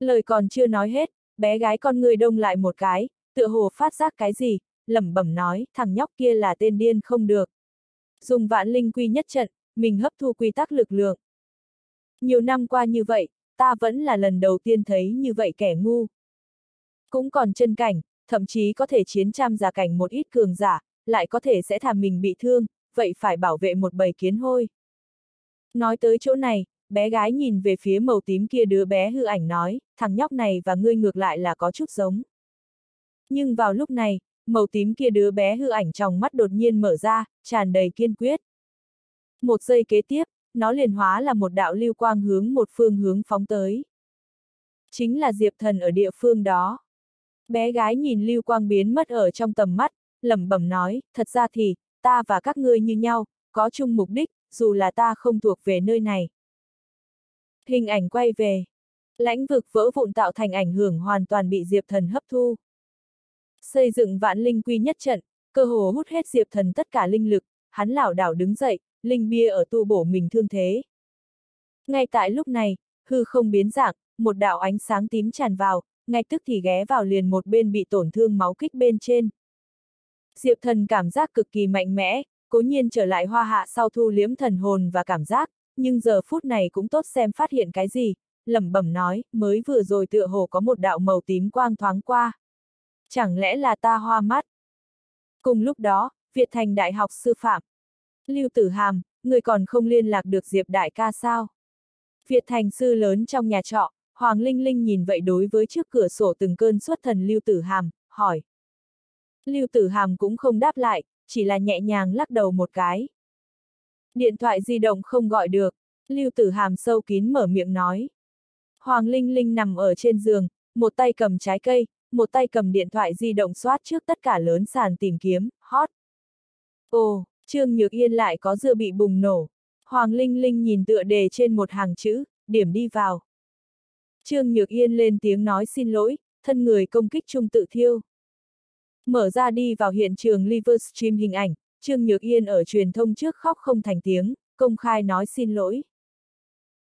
Lời còn chưa nói hết, bé gái con người đông lại một cái, tựa hồ phát giác cái gì, lẩm bẩm nói, thằng nhóc kia là tên điên không được. Dùng vạn linh quy nhất trận, mình hấp thu quy tắc lực lượng. Nhiều năm qua như vậy, ta vẫn là lần đầu tiên thấy như vậy kẻ ngu. Cũng còn chân cảnh, thậm chí có thể chiến trăm giả cảnh một ít cường giả, lại có thể sẽ thảm mình bị thương, vậy phải bảo vệ một bầy kiến hôi. Nói tới chỗ này, bé gái nhìn về phía màu tím kia đứa bé hư ảnh nói, thằng nhóc này và ngươi ngược lại là có chút giống. Nhưng vào lúc này, màu tím kia đứa bé hư ảnh trong mắt đột nhiên mở ra, tràn đầy kiên quyết. Một giây kế tiếp, nó liền hóa là một đạo lưu quang hướng một phương hướng phóng tới. Chính là Diệp Thần ở địa phương đó. Bé gái nhìn lưu quang biến mất ở trong tầm mắt, lẩm bẩm nói, thật ra thì, ta và các ngươi như nhau, có chung mục đích, dù là ta không thuộc về nơi này. Hình ảnh quay về. Lãnh vực vỡ vụn tạo thành ảnh hưởng hoàn toàn bị Diệp Thần hấp thu. Xây dựng vạn linh quy nhất trận, cơ hồ hút hết Diệp Thần tất cả linh lực, hắn lảo đảo đứng dậy, linh bia ở tu bổ mình thương thế. Ngay tại lúc này, hư không biến dạng, một đạo ánh sáng tím tràn vào, ngay tức thì ghé vào liền một bên bị tổn thương máu kích bên trên. Diệp thần cảm giác cực kỳ mạnh mẽ, cố nhiên trở lại hoa hạ sau thu liếm thần hồn và cảm giác, nhưng giờ phút này cũng tốt xem phát hiện cái gì, lẩm bẩm nói, mới vừa rồi tựa hồ có một đạo màu tím quang thoáng qua. Chẳng lẽ là ta hoa mắt? Cùng lúc đó, Việt Thành Đại học Sư Phạm. Lưu Tử Hàm, người còn không liên lạc được Diệp Đại ca sao? Việt Thành sư lớn trong nhà trọ, Hoàng Linh Linh nhìn vậy đối với trước cửa sổ từng cơn xuất thần Lưu Tử Hàm, hỏi. Lưu Tử Hàm cũng không đáp lại, chỉ là nhẹ nhàng lắc đầu một cái. Điện thoại di động không gọi được, Lưu Tử Hàm sâu kín mở miệng nói. Hoàng Linh Linh nằm ở trên giường, một tay cầm trái cây, một tay cầm điện thoại di động soát trước tất cả lớn sàn tìm kiếm, hot. Ồ, Trương Nhược Yên lại có dưa bị bùng nổ. Hoàng Linh Linh nhìn tựa đề trên một hàng chữ, điểm đi vào. Trương Nhược Yên lên tiếng nói xin lỗi, thân người công kích trung tự thiêu. Mở ra đi vào hiện trường Livestream hình ảnh, Trương Nhược Yên ở truyền thông trước khóc không thành tiếng, công khai nói xin lỗi.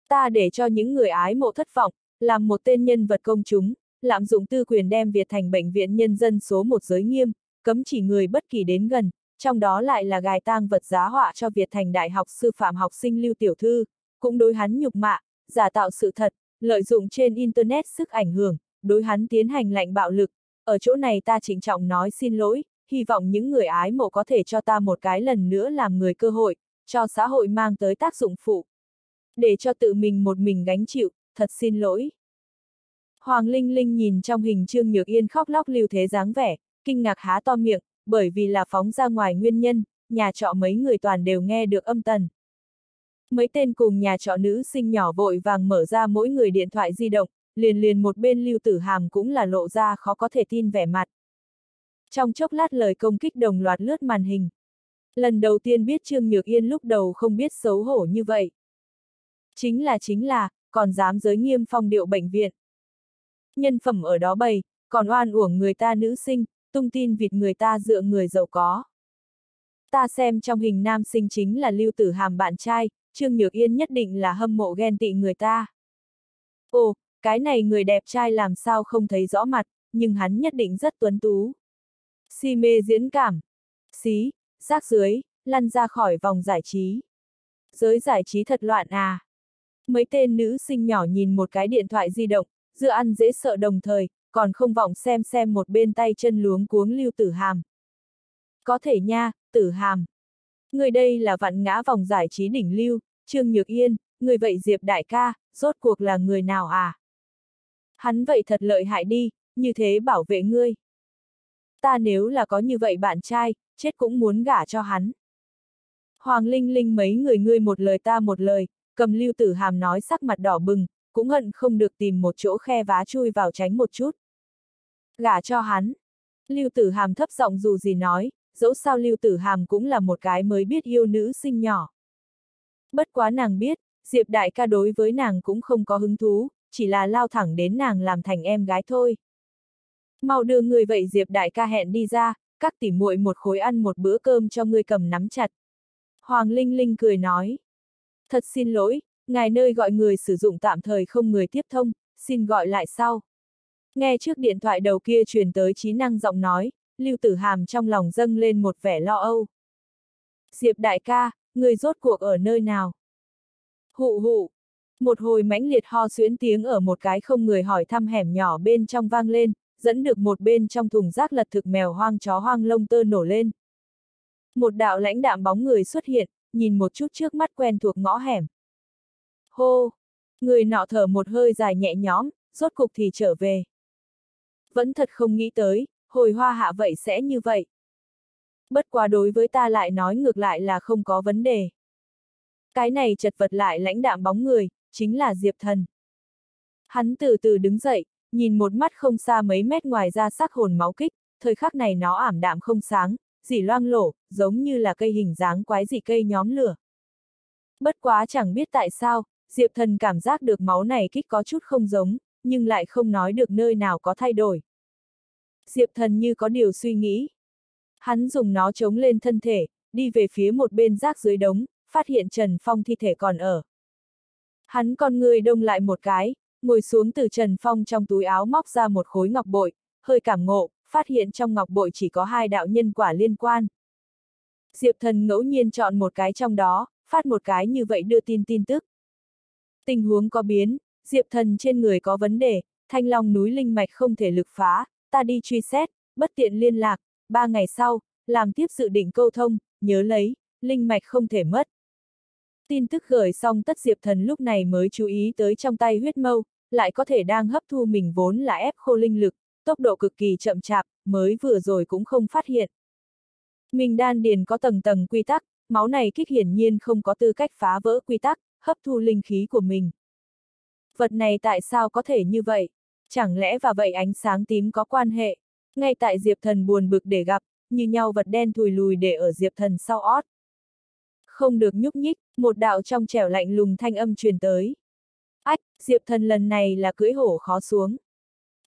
Ta để cho những người ái mộ thất vọng, làm một tên nhân vật công chúng, lạm dụng tư quyền đem Việt thành bệnh viện nhân dân số một giới nghiêm, cấm chỉ người bất kỳ đến gần, trong đó lại là gài tang vật giá họa cho Việt thành đại học sư phạm học sinh Lưu Tiểu Thư, cũng đối hắn nhục mạ, giả tạo sự thật, lợi dụng trên Internet sức ảnh hưởng, đối hắn tiến hành lạnh bạo lực, ở chỗ này ta trịnh trọng nói xin lỗi, hy vọng những người ái mộ có thể cho ta một cái lần nữa làm người cơ hội, cho xã hội mang tới tác dụng phụ. Để cho tự mình một mình gánh chịu, thật xin lỗi. Hoàng Linh Linh nhìn trong hình Trương Nhược Yên khóc lóc lưu thế dáng vẻ, kinh ngạc há to miệng, bởi vì là phóng ra ngoài nguyên nhân, nhà trọ mấy người toàn đều nghe được âm tần. Mấy tên cùng nhà trọ nữ sinh nhỏ vội vàng mở ra mỗi người điện thoại di động, liền liền một bên lưu tử hàm cũng là lộ ra khó có thể tin vẻ mặt. Trong chốc lát lời công kích đồng loạt lướt màn hình. Lần đầu tiên biết Trương Nhược Yên lúc đầu không biết xấu hổ như vậy. Chính là chính là, còn dám giới nghiêm phong điệu bệnh viện. Nhân phẩm ở đó bày, còn oan uổng người ta nữ sinh, tung tin vịt người ta dựa người giàu có. Ta xem trong hình nam sinh chính là Lưu Tử Hàm bạn trai, Trương Nhược Yên nhất định là hâm mộ ghen tị người ta. Ồ, cái này người đẹp trai làm sao không thấy rõ mặt, nhưng hắn nhất định rất tuấn tú. Si mê diễn cảm. Xí, rác dưới, lăn ra khỏi vòng giải trí. Giới giải trí thật loạn à. Mấy tên nữ sinh nhỏ nhìn một cái điện thoại di động, dựa ăn dễ sợ đồng thời, còn không vọng xem xem một bên tay chân luống cuống lưu tử hàm. Có thể nha, tử hàm. Người đây là vặn ngã vòng giải trí đỉnh lưu, Trương Nhược Yên, người vậy Diệp Đại ca, rốt cuộc là người nào à? Hắn vậy thật lợi hại đi, như thế bảo vệ ngươi. Ta nếu là có như vậy bạn trai, chết cũng muốn gả cho hắn. Hoàng Linh Linh mấy người ngươi một lời ta một lời, cầm lưu tử hàm nói sắc mặt đỏ bừng, cũng hận không được tìm một chỗ khe vá chui vào tránh một chút. Gả cho hắn. Lưu tử hàm thấp giọng dù gì nói, dẫu sao lưu tử hàm cũng là một cái mới biết yêu nữ sinh nhỏ. Bất quá nàng biết, Diệp đại ca đối với nàng cũng không có hứng thú, chỉ là lao thẳng đến nàng làm thành em gái thôi. Mau đưa người vậy Diệp đại ca hẹn đi ra, các tỉ muội một khối ăn một bữa cơm cho ngươi cầm nắm chặt. Hoàng Linh Linh cười nói. Thật xin lỗi, ngài nơi gọi người sử dụng tạm thời không người tiếp thông, xin gọi lại sau. Nghe trước điện thoại đầu kia truyền tới trí năng giọng nói, Lưu Tử Hàm trong lòng dâng lên một vẻ lo âu. Diệp đại ca, người rốt cuộc ở nơi nào? Hụ hụ. Một hồi mãnh liệt ho xuyến tiếng ở một cái không người hỏi thăm hẻm nhỏ bên trong vang lên, dẫn được một bên trong thùng rác lật thực mèo hoang chó hoang lông tơ nổ lên. Một đạo lãnh đạm bóng người xuất hiện, nhìn một chút trước mắt quen thuộc ngõ hẻm. Hô! Người nọ thở một hơi dài nhẹ nhõm, rốt cục thì trở về. Vẫn thật không nghĩ tới, hồi hoa hạ vậy sẽ như vậy. Bất quá đối với ta lại nói ngược lại là không có vấn đề. Cái này chật vật lại lãnh đạm bóng người, chính là Diệp Thần. Hắn từ từ đứng dậy, nhìn một mắt không xa mấy mét ngoài ra sắc hồn máu kích, thời khắc này nó ảm đạm không sáng, dỉ loang lổ, giống như là cây hình dáng quái dị cây nhóm lửa. Bất quá chẳng biết tại sao, Diệp Thần cảm giác được máu này kích có chút không giống, nhưng lại không nói được nơi nào có thay đổi. Diệp Thần như có điều suy nghĩ. Hắn dùng nó chống lên thân thể, đi về phía một bên rác dưới đống, phát hiện Trần Phong thi thể còn ở. Hắn con người đông lại một cái, ngồi xuống từ Trần Phong trong túi áo móc ra một khối ngọc bội, hơi cảm ngộ, phát hiện trong ngọc bội chỉ có hai đạo nhân quả liên quan. Diệp thần ngẫu nhiên chọn một cái trong đó, phát một cái như vậy đưa tin tin tức. Tình huống có biến, Diệp thần trên người có vấn đề, thanh long núi linh mạch không thể lực phá, ta đi truy xét, bất tiện liên lạc, ba ngày sau, làm tiếp dự định câu thông, nhớ lấy, linh mạch không thể mất. Tin tức gửi xong tất Diệp Thần lúc này mới chú ý tới trong tay huyết mâu, lại có thể đang hấp thu mình vốn là ép khô linh lực, tốc độ cực kỳ chậm chạp, mới vừa rồi cũng không phát hiện. Mình đan điền có tầng tầng quy tắc, máu này kích hiển nhiên không có tư cách phá vỡ quy tắc, hấp thu linh khí của mình. Vật này tại sao có thể như vậy? Chẳng lẽ và vậy ánh sáng tím có quan hệ? Ngay tại Diệp Thần buồn bực để gặp, như nhau vật đen thùi lùi để ở Diệp Thần sau ót. Không được nhúc nhích, một đạo trong trẻo lạnh lùng thanh âm truyền tới. Ách, Diệp Thần lần này là cưỡi hổ khó xuống.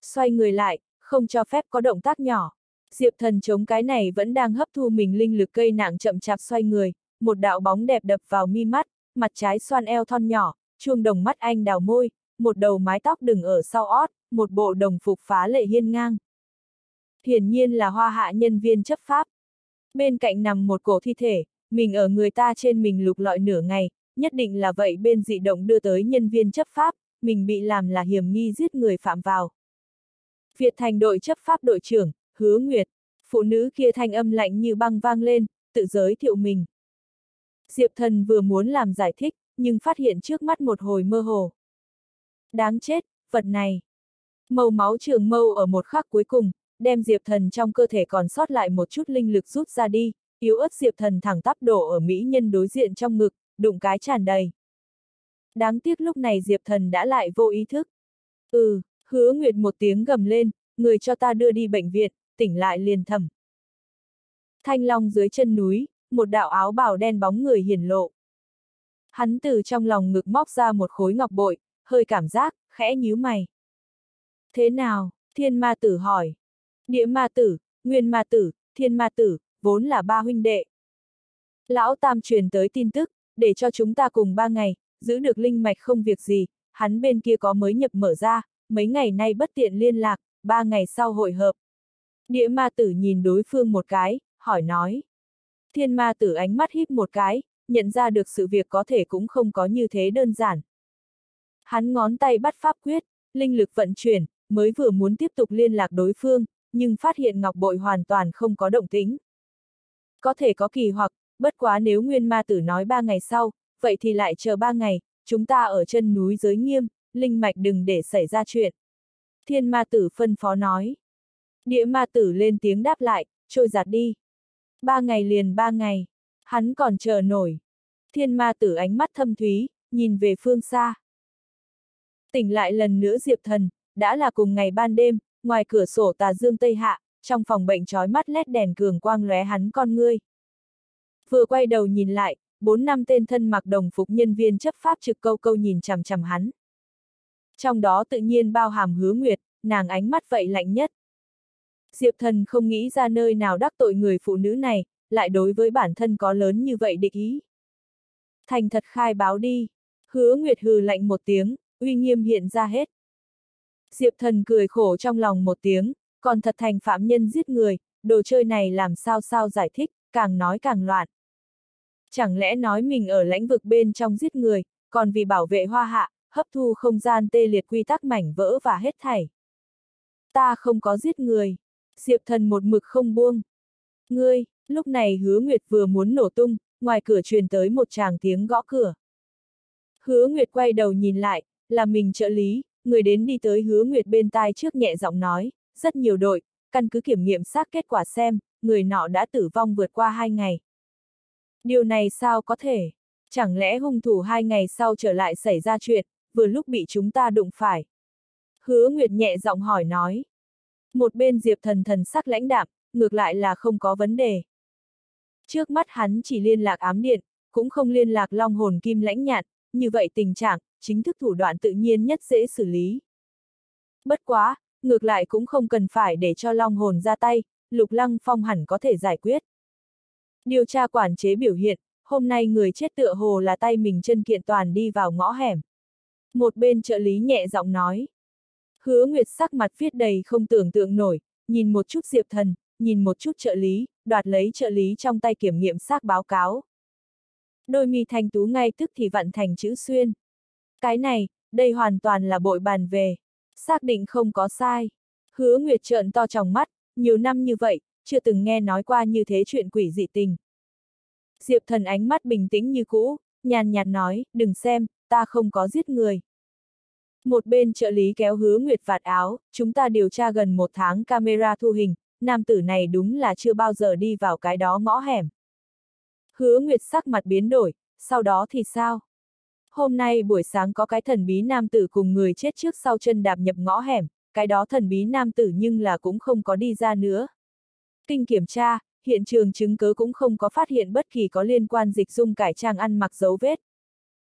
Xoay người lại, không cho phép có động tác nhỏ. Diệp Thần chống cái này vẫn đang hấp thu mình linh lực cây nặng chậm chạp xoay người, một đạo bóng đẹp đập vào mi mắt, mặt trái xoan eo thon nhỏ, chuông đồng mắt anh đào môi, một đầu mái tóc đừng ở sau ót, một bộ đồng phục phá lệ hiên ngang. Hiển nhiên là hoa hạ nhân viên chấp pháp. Bên cạnh nằm một cổ thi thể, mình ở người ta trên mình lục lọi nửa ngày, nhất định là vậy bên dị động đưa tới nhân viên chấp pháp, mình bị làm là hiểm nghi giết người phạm vào. Việt thành đội chấp pháp đội trưởng, hứa nguyệt, phụ nữ kia thanh âm lạnh như băng vang lên, tự giới thiệu mình. Diệp thần vừa muốn làm giải thích, nhưng phát hiện trước mắt một hồi mơ hồ. Đáng chết, vật này. Màu máu trường mâu ở một khắc cuối cùng, đem Diệp thần trong cơ thể còn sót lại một chút linh lực rút ra đi, yếu ớt Diệp thần thẳng tắp đổ ở mỹ nhân đối diện trong ngực, đụng cái tràn đầy. Đáng tiếc lúc này Diệp thần đã lại vô ý thức. Ừ, hứa nguyệt một tiếng gầm lên, người cho ta đưa đi bệnh viện, tỉnh lại liền thầm. Thanh long dưới chân núi, một đạo áo bào đen bóng người hiển lộ. Hắn từ trong lòng ngực móc ra một khối ngọc bội, hơi cảm giác, khẽ nhíu mày. Thế nào? Thiên ma tử hỏi. Địa ma tử, nguyên ma tử, thiên ma tử, vốn là ba huynh đệ. Lão Tam truyền tới tin tức, để cho chúng ta cùng ba ngày, giữ được linh mạch không việc gì, hắn bên kia có mới nhập mở ra, mấy ngày nay bất tiện liên lạc, ba ngày sau hội hợp. Địa ma tử nhìn đối phương một cái, hỏi nói. Thiên ma tử ánh mắt híp một cái, nhận ra được sự việc có thể cũng không có như thế đơn giản. Hắn ngón tay bắt pháp quyết, linh lực vận chuyển, mới vừa muốn tiếp tục liên lạc đối phương, nhưng phát hiện ngọc bội hoàn toàn không có động tính. Có thể có kỳ hoặc, bất quá nếu nguyên ma tử nói ba ngày sau, vậy thì lại chờ ba ngày, chúng ta ở chân núi giới nghiêm, linh mạch đừng để xảy ra chuyện. Thiên ma tử phân phó nói. Địa ma tử lên tiếng đáp lại, trôi giạt đi. Ba ngày liền ba ngày, hắn còn chờ nổi. Thiên ma tử ánh mắt thâm thúy, nhìn về phương xa. Tỉnh lại lần nữa Diệp Thần, đã là cùng ngày ban đêm, ngoài cửa sổ tà dương tây hạ, trong phòng bệnh trói mắt lét đèn cường quang lóe hắn con ngươi. Vừa quay đầu nhìn lại, bốn năm tên thân mặc đồng phục nhân viên chấp pháp trực câu câu nhìn chằm chằm hắn. Trong đó tự nhiên bao hàm hứa nguyệt, nàng ánh mắt vậy lạnh nhất. Diệp thần không nghĩ ra nơi nào đắc tội người phụ nữ này, lại đối với bản thân có lớn như vậy địch ý. Thành thật khai báo đi. Hứa nguyệt hừ lạnh một tiếng, uy nghiêm hiện ra hết. Diệp thần cười khổ trong lòng một tiếng, còn thật thành phạm nhân giết người, đồ chơi này làm sao sao giải thích, càng nói càng loạn. Chẳng lẽ nói mình ở lãnh vực bên trong giết người, còn vì bảo vệ hoa hạ, hấp thu không gian tê liệt quy tắc mảnh vỡ và hết thảy. Ta không có giết người. Diệp thần một mực không buông. Ngươi, lúc này hứa Nguyệt vừa muốn nổ tung, ngoài cửa truyền tới một tràng tiếng gõ cửa. Hứa Nguyệt quay đầu nhìn lại, là mình trợ lý, người đến đi tới hứa Nguyệt bên tai trước nhẹ giọng nói, rất nhiều đội, căn cứ kiểm nghiệm xác kết quả xem, người nọ đã tử vong vượt qua hai ngày. Điều này sao có thể? Chẳng lẽ hung thủ hai ngày sau trở lại xảy ra chuyện, vừa lúc bị chúng ta đụng phải? Hứa Nguyệt nhẹ giọng hỏi nói. Một bên Diệp thần thần sắc lãnh đạm, ngược lại là không có vấn đề. Trước mắt hắn chỉ liên lạc ám điện, cũng không liên lạc long hồn kim lãnh nhạn, như vậy tình trạng, chính thức thủ đoạn tự nhiên nhất dễ xử lý. Bất quá, ngược lại cũng không cần phải để cho long hồn ra tay, lục lăng phong hẳn có thể giải quyết. Điều tra quản chế biểu hiện, hôm nay người chết tựa hồ là tay mình chân kiện toàn đi vào ngõ hẻm. Một bên trợ lý nhẹ giọng nói. Hứa Nguyệt sắc mặt viết đầy không tưởng tượng nổi, nhìn một chút Diệp Thần, nhìn một chút trợ lý, đoạt lấy trợ lý trong tay kiểm nghiệm xác báo cáo. Đôi mi thanh tú ngay tức thì vặn thành chữ xuyên. Cái này, đây hoàn toàn là bội bàn về. Xác định không có sai. Hứa Nguyệt trợn to trong mắt, nhiều năm như vậy, chưa từng nghe nói qua như thế chuyện quỷ dị tình. Diệp thần ánh mắt bình tĩnh như cũ, nhàn nhạt nói, đừng xem, ta không có giết người. Một bên trợ lý kéo hứa Nguyệt vạt áo, chúng ta điều tra gần một tháng camera thu hình, nam tử này đúng là chưa bao giờ đi vào cái đó ngõ hẻm. Hứa Nguyệt sắc mặt biến đổi, sau đó thì sao? Hôm nay buổi sáng có cái thần bí nam tử cùng người chết trước sau chân đạp nhập ngõ hẻm, cái đó thần bí nam tử nhưng là cũng không có đi ra nữa. Kinh kiểm tra, hiện trường chứng cứ cũng không có phát hiện bất kỳ có liên quan dịch dung cải trang ăn mặc dấu vết.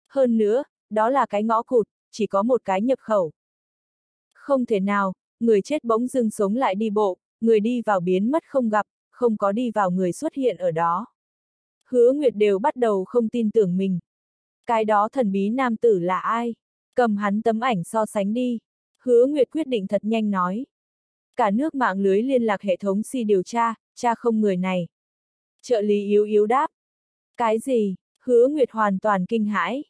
Hơn nữa, đó là cái ngõ cụt, chỉ có một cái nhập khẩu. Không thể nào, người chết bỗng dưng sống lại đi bộ, người đi vào biến mất không gặp, không có đi vào người xuất hiện ở đó. Hứa Nguyệt đều bắt đầu không tin tưởng mình. Cái đó thần bí nam tử là ai? Cầm hắn tấm ảnh so sánh đi. Hứa Nguyệt quyết định thật nhanh nói. Cả nước mạng lưới liên lạc hệ thống si điều tra, cha không người này. Trợ lý yếu yếu đáp. Cái gì? Hứa Nguyệt hoàn toàn kinh hãi.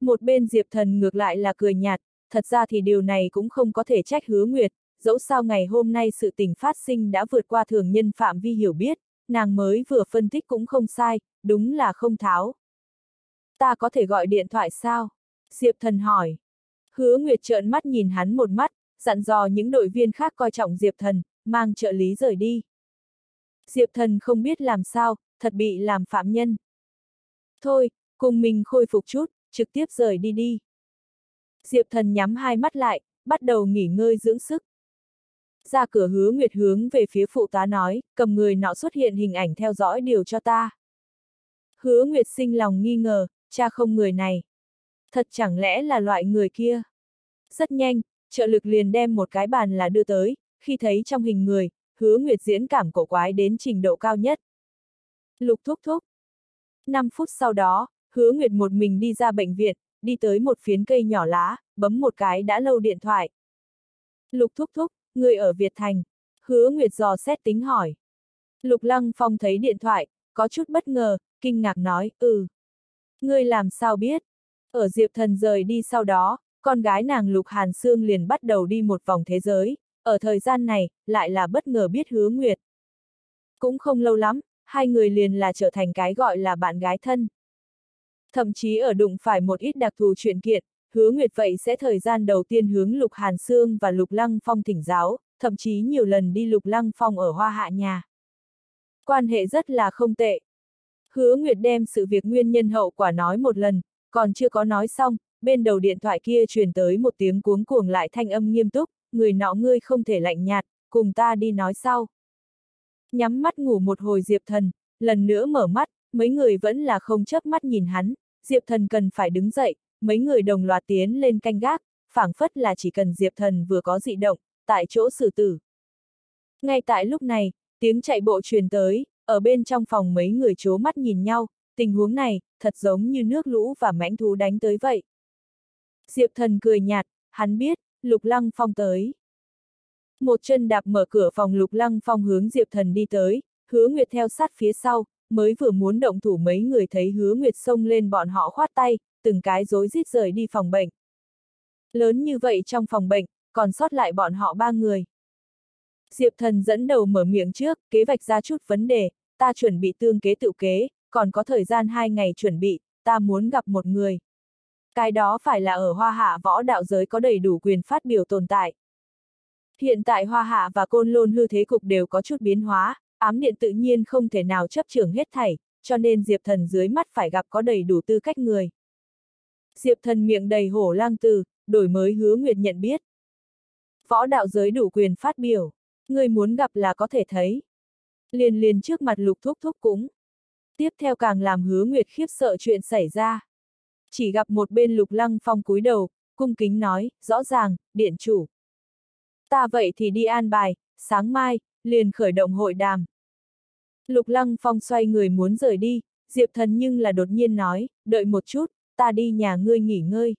Một bên Diệp Thần ngược lại là cười nhạt, thật ra thì điều này cũng không có thể trách Hứa Nguyệt, dẫu sao ngày hôm nay sự tình phát sinh đã vượt qua thường nhân phạm vi hiểu biết, nàng mới vừa phân tích cũng không sai, đúng là không tháo. Ta có thể gọi điện thoại sao? Diệp Thần hỏi. Hứa Nguyệt trợn mắt nhìn hắn một mắt, dặn dò những đội viên khác coi trọng Diệp Thần, mang trợ lý rời đi. Diệp Thần không biết làm sao, thật bị làm phạm nhân. Thôi, cùng mình khôi phục chút, trực tiếp rời đi đi. Diệp Thần nhắm hai mắt lại, bắt đầu nghỉ ngơi dưỡng sức. Ra cửa hứa Nguyệt hướng về phía phụ tá nói, cầm người nọ xuất hiện hình ảnh theo dõi điều cho ta. Hứa Nguyệt sinh lòng nghi ngờ, cha không người này. Thật chẳng lẽ là loại người kia? Rất nhanh, trợ lực liền đem một cái bàn là đưa tới, khi thấy trong hình người, hứa Nguyệt diễn cảm cổ quái đến trình độ cao nhất. Lục thúc thúc. 5 phút sau đó, hứa Nguyệt một mình đi ra bệnh viện, đi tới một phiến cây nhỏ lá, bấm một cái đã lâu điện thoại. Lục thúc thúc, người ở Việt Thành. Hứa Nguyệt dò xét tính hỏi. Lục Lăng Phong thấy điện thoại, có chút bất ngờ, kinh ngạc nói, ừ. Ngươi làm sao biết? Ở Diệp Thần rời đi sau đó, con gái nàng Lục Hàn Sương liền bắt đầu đi một vòng thế giới, ở thời gian này, lại là bất ngờ biết hứa Nguyệt. Cũng không lâu lắm, hai người liền là trở thành cái gọi là bạn gái thân. Thậm chí ở đụng phải một ít đặc thù chuyện kiện, hứa Nguyệt vậy sẽ thời gian đầu tiên hướng Lục Hàn Sương và Lục Lăng Phong thỉnh giáo, thậm chí nhiều lần đi Lục Lăng Phong ở Hoa Hạ nhà. Quan hệ rất là không tệ. Hứa Nguyệt đem sự việc nguyên nhân hậu quả nói một lần, còn chưa có nói xong, bên đầu điện thoại kia truyền tới một tiếng cuống cuồng lại thanh âm nghiêm túc, người nọ ngươi không thể lạnh nhạt, cùng ta đi nói sau. Nhắm mắt ngủ một hồi Diệp Thần, lần nữa mở mắt, mấy người vẫn là không chớp mắt nhìn hắn, Diệp Thần cần phải đứng dậy, mấy người đồng loạt tiến lên canh gác, phảng phất là chỉ cần Diệp Thần vừa có dị động, tại chỗ xử tử. Ngay tại lúc này, tiếng chạy bộ truyền tới, ở bên trong phòng mấy người chố mắt nhìn nhau, tình huống này, thật giống như nước lũ và mãnh thú đánh tới vậy. Diệp Thần cười nhạt, hắn biết, Lục Lăng Phong tới. Một chân đạp mở cửa phòng Lục Lăng Phong hướng Diệp Thần đi tới, hứa Nguyệt theo sát phía sau, mới vừa muốn động thủ mấy người thấy hứa Nguyệt xông lên bọn họ khoát tay, từng cái rối rít rời đi phòng bệnh. Lớn như vậy trong phòng bệnh, còn sót lại bọn họ ba người. Diệp thần dẫn đầu mở miệng trước, kế vạch ra chút vấn đề, ta chuẩn bị tương kế tự kế, còn có thời gian hai ngày chuẩn bị, ta muốn gặp một người. Cái đó phải là ở hoa hạ võ đạo giới có đầy đủ quyền phát biểu tồn tại. Hiện tại hoa hạ và côn lôn hư thế cục đều có chút biến hóa, ám điện tự nhiên không thể nào chấp trưởng hết thảy, cho nên Diệp thần dưới mắt phải gặp có đầy đủ tư cách người. Diệp thần miệng đầy hổ lang từ, đổi mới hứa nguyệt nhận biết. Võ đạo giới đủ quyền phát biểu, người muốn gặp là có thể thấy. Liền liền trước mặt lục thúc thúc cũng. Tiếp theo càng làm hứa nguyệt khiếp sợ chuyện xảy ra. Chỉ gặp một bên lục lăng phong cúi đầu, cung kính nói, rõ ràng, điện chủ. Ta vậy thì đi an bài, sáng mai, liền khởi động hội đàm. Lục lăng phong xoay người muốn rời đi, Diệp thần nhưng là đột nhiên nói, đợi một chút, ta đi nhà ngươi nghỉ ngơi.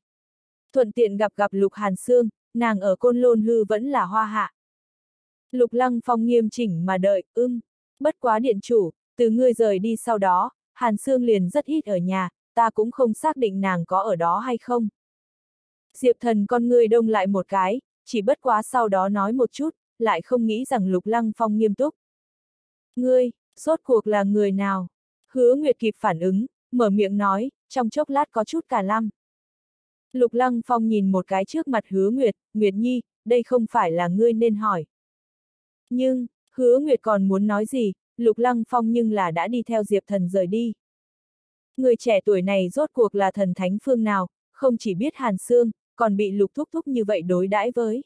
Thuận tiện gặp gặp Lục Hàn Sương, nàng ở Côn Lôn Hư vẫn là hoa hạ. Lục Lăng Phong nghiêm chỉnh mà đợi, ưng, bất quá điện chủ, từ ngươi rời đi sau đó, Hàn Sương liền rất ít ở nhà, ta cũng không xác định nàng có ở đó hay không. Diệp thần con ngươi đông lại một cái, chỉ bất quá sau đó nói một chút, lại không nghĩ rằng Lục Lăng Phong nghiêm túc. Ngươi, sốt cuộc là người nào? Hứa Nguyệt kịp phản ứng, mở miệng nói, trong chốc lát có chút cả lăm. Lục Lăng Phong nhìn một cái trước mặt hứa Nguyệt, Nguyệt Nhi, đây không phải là ngươi nên hỏi. Nhưng, hứa Nguyệt còn muốn nói gì, Lục Lăng Phong nhưng là đã đi theo Diệp Thần rời đi. Người trẻ tuổi này rốt cuộc là thần thánh phương nào, không chỉ biết hàn xương, còn bị lục thúc thúc như vậy đối đãi với.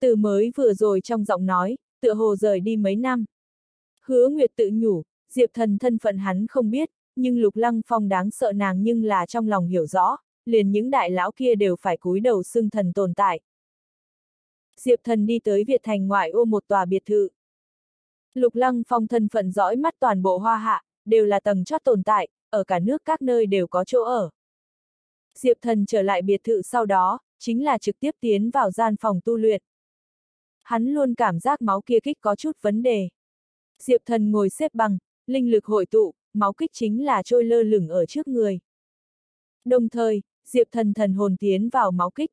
Từ mới vừa rồi trong giọng nói, tựa hồ rời đi mấy năm. Hứa Nguyệt tự nhủ, Diệp Thần thân phận hắn không biết, nhưng Lục Lăng Phong đáng sợ nàng nhưng là trong lòng hiểu rõ, liền những đại lão kia đều phải cúi đầu xưng thần tồn tại. Diệp thần đi tới Việt Thành ngoại ô một tòa biệt thự. Lục Lăng Phong thân phận dõi mắt toàn bộ hoa hạ, đều là tầng chót tồn tại, ở cả nước các nơi đều có chỗ ở. Diệp thần trở lại biệt thự sau đó, chính là trực tiếp tiến vào gian phòng tu luyện. Hắn luôn cảm giác máu kia kích có chút vấn đề. Diệp thần ngồi xếp bằng, linh lực hội tụ, máu kích chính là trôi lơ lửng ở trước người. Đồng thời, Diệp thần thần hồn tiến vào máu kích.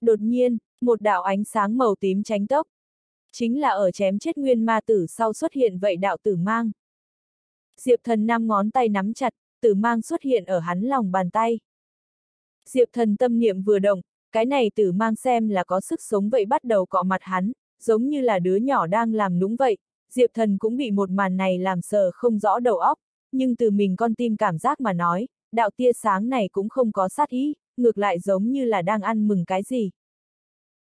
Đột nhiên, một đạo ánh sáng màu tím tránh tốc. Chính là ở chém chết nguyên ma tử sau xuất hiện vậy đạo tử mang. Diệp thần năm ngón tay nắm chặt, tử mang xuất hiện ở hắn lòng bàn tay. Diệp thần tâm niệm vừa động, cái này tử mang xem là có sức sống vậy bắt đầu cọ mặt hắn, giống như là đứa nhỏ đang làm nũng vậy. Diệp thần cũng bị một màn này làm sờ không rõ đầu óc, nhưng từ mình con tim cảm giác mà nói, đạo tia sáng này cũng không có sát ý, ngược lại giống như là đang ăn mừng cái gì.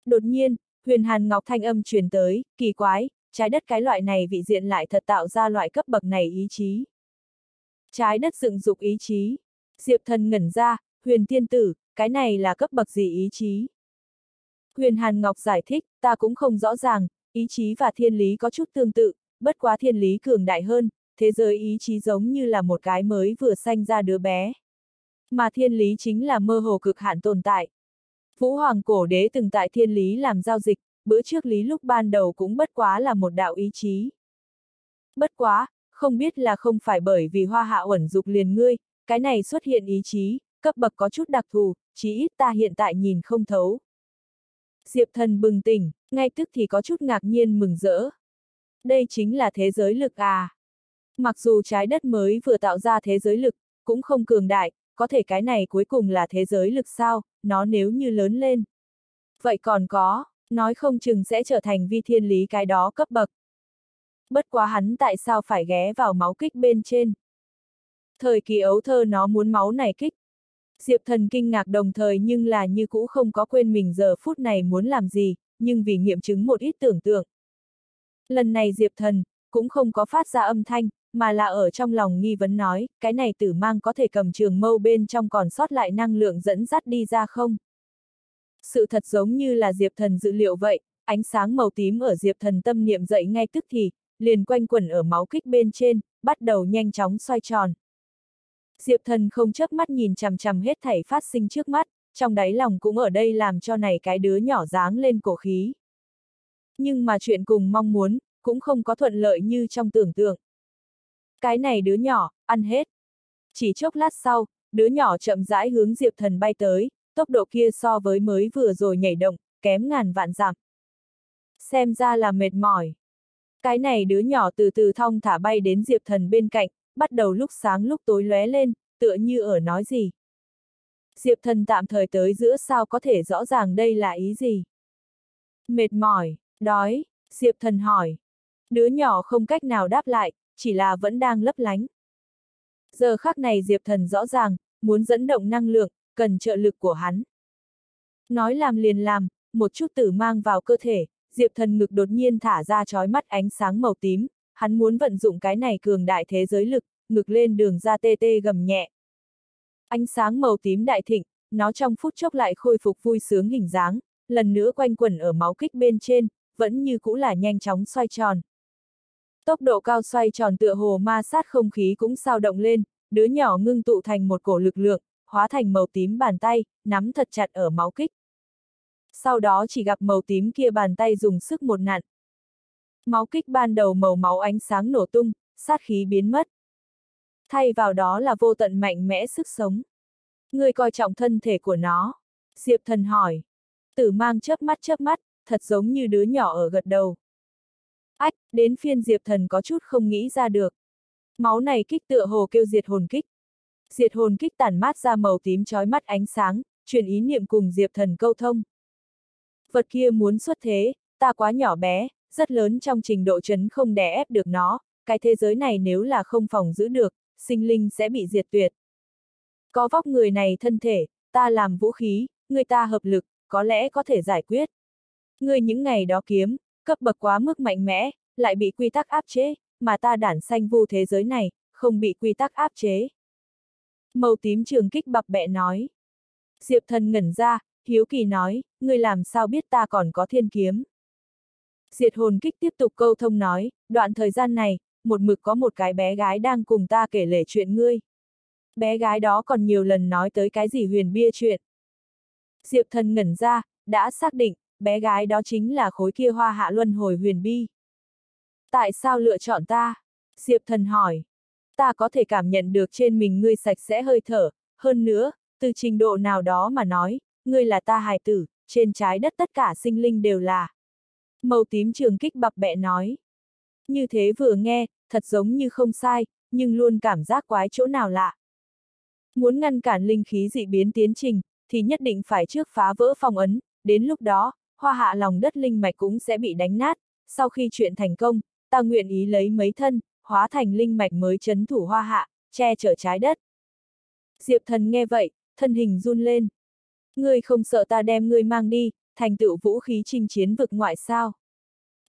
Đột nhiên, huyền hàn ngọc thanh âm truyền tới, kỳ quái, trái đất cái loại này vị diện lại thật tạo ra loại cấp bậc này ý chí. Trái đất dựng dục ý chí. Diệp thần ngẩn ra, huyền tiên tử, cái này là cấp bậc gì ý chí? Huyền Hàn Ngọc giải thích, ta cũng không rõ ràng, ý chí và thiên lý có chút tương tự, bất quá thiên lý cường đại hơn, thế giới ý chí giống như là một cái mới vừa sanh ra đứa bé. Mà thiên lý chính là mơ hồ cực hạn tồn tại. Vũ Hoàng cổ đế từng tại thiên lý làm giao dịch, bữa trước lý lúc ban đầu cũng bất quá là một đạo ý chí. Bất quá, không biết là không phải bởi vì hoa hạ uẩn dục liền ngươi, cái này xuất hiện ý chí, cấp bậc có chút đặc thù, chí ít ta hiện tại nhìn không thấu. Diệp thần bừng tỉnh, ngay tức thì có chút ngạc nhiên mừng rỡ. Đây chính là thế giới lực à. Mặc dù trái đất mới vừa tạo ra thế giới lực, cũng không cường đại, có thể cái này cuối cùng là thế giới lực sao, nó nếu như lớn lên. Vậy còn có, nói không chừng sẽ trở thành vi thiên lý cái đó cấp bậc. Bất quá hắn tại sao phải ghé vào máu kích bên trên. Thời kỳ ấu thơ nó muốn máu này kích. Diệp thần kinh ngạc đồng thời nhưng là như cũ không có quên mình giờ phút này muốn làm gì, nhưng vì nghiệm chứng một ít tưởng tượng. Lần này Diệp thần, cũng không có phát ra âm thanh, mà là ở trong lòng nghi vấn nói, cái này tử mang có thể cầm trường mâu bên trong còn sót lại năng lượng dẫn dắt đi ra không? Sự thật giống như là Diệp Thần dự liệu vậy, ánh sáng màu tím ở Diệp Thần tâm niệm dậy ngay tức thì, liền quanh quẩn ở máu kích bên trên, bắt đầu nhanh chóng xoay tròn. Diệp Thần không chớp mắt nhìn chằm chằm hết thảy phát sinh trước mắt, trong đáy lòng cũng ở đây làm cho này cái đứa nhỏ dáng lên cổ khí. Nhưng mà chuyện cùng mong muốn, cũng không có thuận lợi như trong tưởng tượng. Cái này đứa nhỏ, ăn hết. Chỉ chốc lát sau, đứa nhỏ chậm rãi hướng Diệp Thần bay tới, tốc độ kia so với mới vừa rồi nhảy động, kém ngàn vạn giảm. Xem ra là mệt mỏi. Cái này đứa nhỏ từ từ thong thả bay đến Diệp Thần bên cạnh, bắt đầu lúc sáng lúc tối lóe lên, tựa như ở nói gì. Diệp Thần tạm thời tới giữa sao có thể rõ ràng đây là ý gì. Mệt mỏi, đói, Diệp Thần hỏi. Đứa nhỏ không cách nào đáp lại, chỉ là vẫn đang lấp lánh. Giờ khắc này Diệp Thần rõ ràng, muốn dẫn động năng lượng, cần trợ lực của hắn. Nói làm liền làm, một chút tử mang vào cơ thể, Diệp Thần ngực đột nhiên thả ra chói mắt ánh sáng màu tím, hắn muốn vận dụng cái này cường đại thế giới lực, ngực lên đường ra tê tê gầm nhẹ. Ánh sáng màu tím đại thịnh, nó trong phút chốc lại khôi phục vui sướng hình dáng, lần nữa quanh quẩn ở máu kích bên trên, vẫn như cũ là nhanh chóng xoay tròn. Tốc độ cao xoay tròn tựa hồ ma sát không khí cũng sao động lên, đứa nhỏ ngưng tụ thành một cổ lực lượng, hóa thành màu tím bàn tay, nắm thật chặt ở máu kích. Sau đó chỉ gặp màu tím kia bàn tay dùng sức một nặn. Máu kích ban đầu màu máu ánh sáng nổ tung, sát khí biến mất. Thay vào đó là vô tận mạnh mẽ sức sống. Người coi trọng thân thể của nó. Diệp thần hỏi. Tử mang chớp mắt chớp mắt, thật giống như đứa nhỏ ở gật đầu. Ách, đến phiên Diệp thần có chút không nghĩ ra được. Máu này kích tựa hồ kêu diệt hồn kích. Diệt hồn kích tản mát ra màu tím chói mắt ánh sáng, truyền ý niệm cùng Diệp thần câu thông. Vật kia muốn xuất thế, ta quá nhỏ bé, rất lớn trong trình độ chấn không đè ép được nó, cái thế giới này nếu là không phòng giữ được, sinh linh sẽ bị diệt tuyệt. Có vóc người này thân thể, ta làm vũ khí, người ta hợp lực, có lẽ có thể giải quyết. Người những ngày đó kiếm, cấp bậc quá mức mạnh mẽ, lại bị quy tắc áp chế, mà ta đản sanh vu thế giới này, không bị quy tắc áp chế. Màu tím trường kích bập bẹ nói. Diệp thần ngẩn ra, hiếu kỳ nói, ngươi làm sao biết ta còn có thiên kiếm. Diệt hồn kích tiếp tục câu thông nói, đoạn thời gian này, một mực có một cái bé gái đang cùng ta kể lể chuyện ngươi. Bé gái đó còn nhiều lần nói tới cái gì huyền bia chuyện. Diệp thần ngẩn ra, đã xác định, bé gái đó chính là khối kia hoa hạ luân hồi huyền bi. Tại sao lựa chọn ta? Diệp thần hỏi. Ta có thể cảm nhận được trên mình ngươi sạch sẽ hơi thở, hơn nữa, từ trình độ nào đó mà nói, ngươi là ta hài tử, trên trái đất tất cả sinh linh đều là. Màu tím trường kích bập bẹ nói. Như thế vừa nghe, thật giống như không sai, nhưng luôn cảm giác quái chỗ nào lạ. Muốn ngăn cản linh khí dị biến tiến trình, thì nhất định phải trước phá vỡ phong ấn, đến lúc đó, hoa hạ lòng đất linh mạch cũng sẽ bị đánh nát, sau khi chuyện thành công, ta nguyện ý lấy mấy thân, hóa thành linh mạch mới chấn thủ hoa hạ, che chở trái đất. Diệp thần nghe vậy, thân hình run lên. Ngươi không sợ ta đem ngươi mang đi, thành tựu vũ khí chinh chiến vực ngoại sao.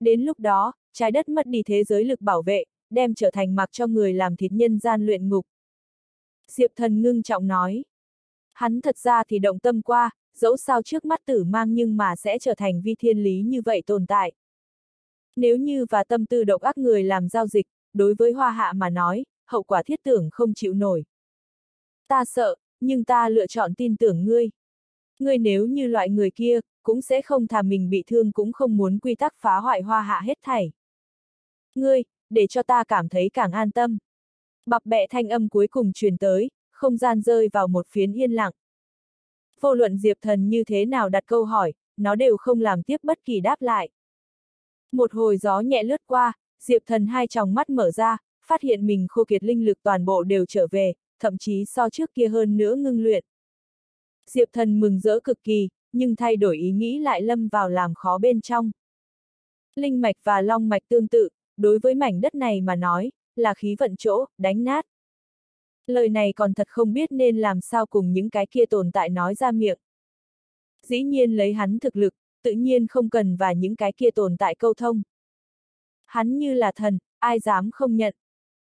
Đến lúc đó, trái đất mất đi thế giới lực bảo vệ, đem trở thành mặc cho người làm thịt nhân gian luyện ngục. Diệp thần ngưng trọng nói. Hắn thật ra thì động tâm qua, dẫu sao trước mắt tử mang nhưng mà sẽ trở thành vi thiên lý như vậy tồn tại. Nếu như và tâm tư độc ác người làm giao dịch, đối với hoa hạ mà nói, hậu quả thiết tưởng không chịu nổi. Ta sợ, nhưng ta lựa chọn tin tưởng ngươi. Ngươi nếu như loại người kia, cũng sẽ không thà mình bị thương cũng không muốn quy tắc phá hoại hoa hạ hết thảy. Ngươi, để cho ta cảm thấy càng an tâm. Bập bẹ thanh âm cuối cùng truyền tới, không gian rơi vào một phiến yên lặng. Vô luận Diệp Thần như thế nào đặt câu hỏi, nó đều không làm tiếp bất kỳ đáp lại. Một hồi gió nhẹ lướt qua, Diệp Thần hai tròng mắt mở ra, phát hiện mình khô kiệt linh lực toàn bộ đều trở về, thậm chí so trước kia hơn nữa ngưng luyện. Diệp Thần mừng rỡ cực kỳ, nhưng thay đổi ý nghĩ lại lâm vào làm khó bên trong. Linh mạch và long mạch tương tự, đối với mảnh đất này mà nói, là khí vận chỗ, đánh nát. Lời này còn thật không biết nên làm sao cùng những cái kia tồn tại nói ra miệng. Dĩ nhiên lấy hắn thực lực, tự nhiên không cần và những cái kia tồn tại câu thông. Hắn như là thần, ai dám không nhận.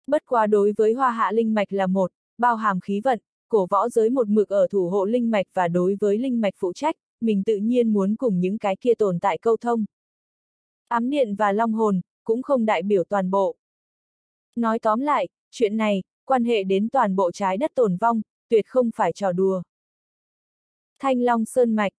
Bất quá đối với hoa hạ linh mạch là một, bao hàm khí vận, cổ võ giới một mực ở thủ hộ linh mạch và đối với linh mạch phụ trách, mình tự nhiên muốn cùng những cái kia tồn tại câu thông. Ám điện và long hồn, cũng không đại biểu toàn bộ. Nói tóm lại, chuyện này, quan hệ đến toàn bộ trái đất tồn vong, tuyệt không phải trò đùa. Thanh Long Sơn Mạch.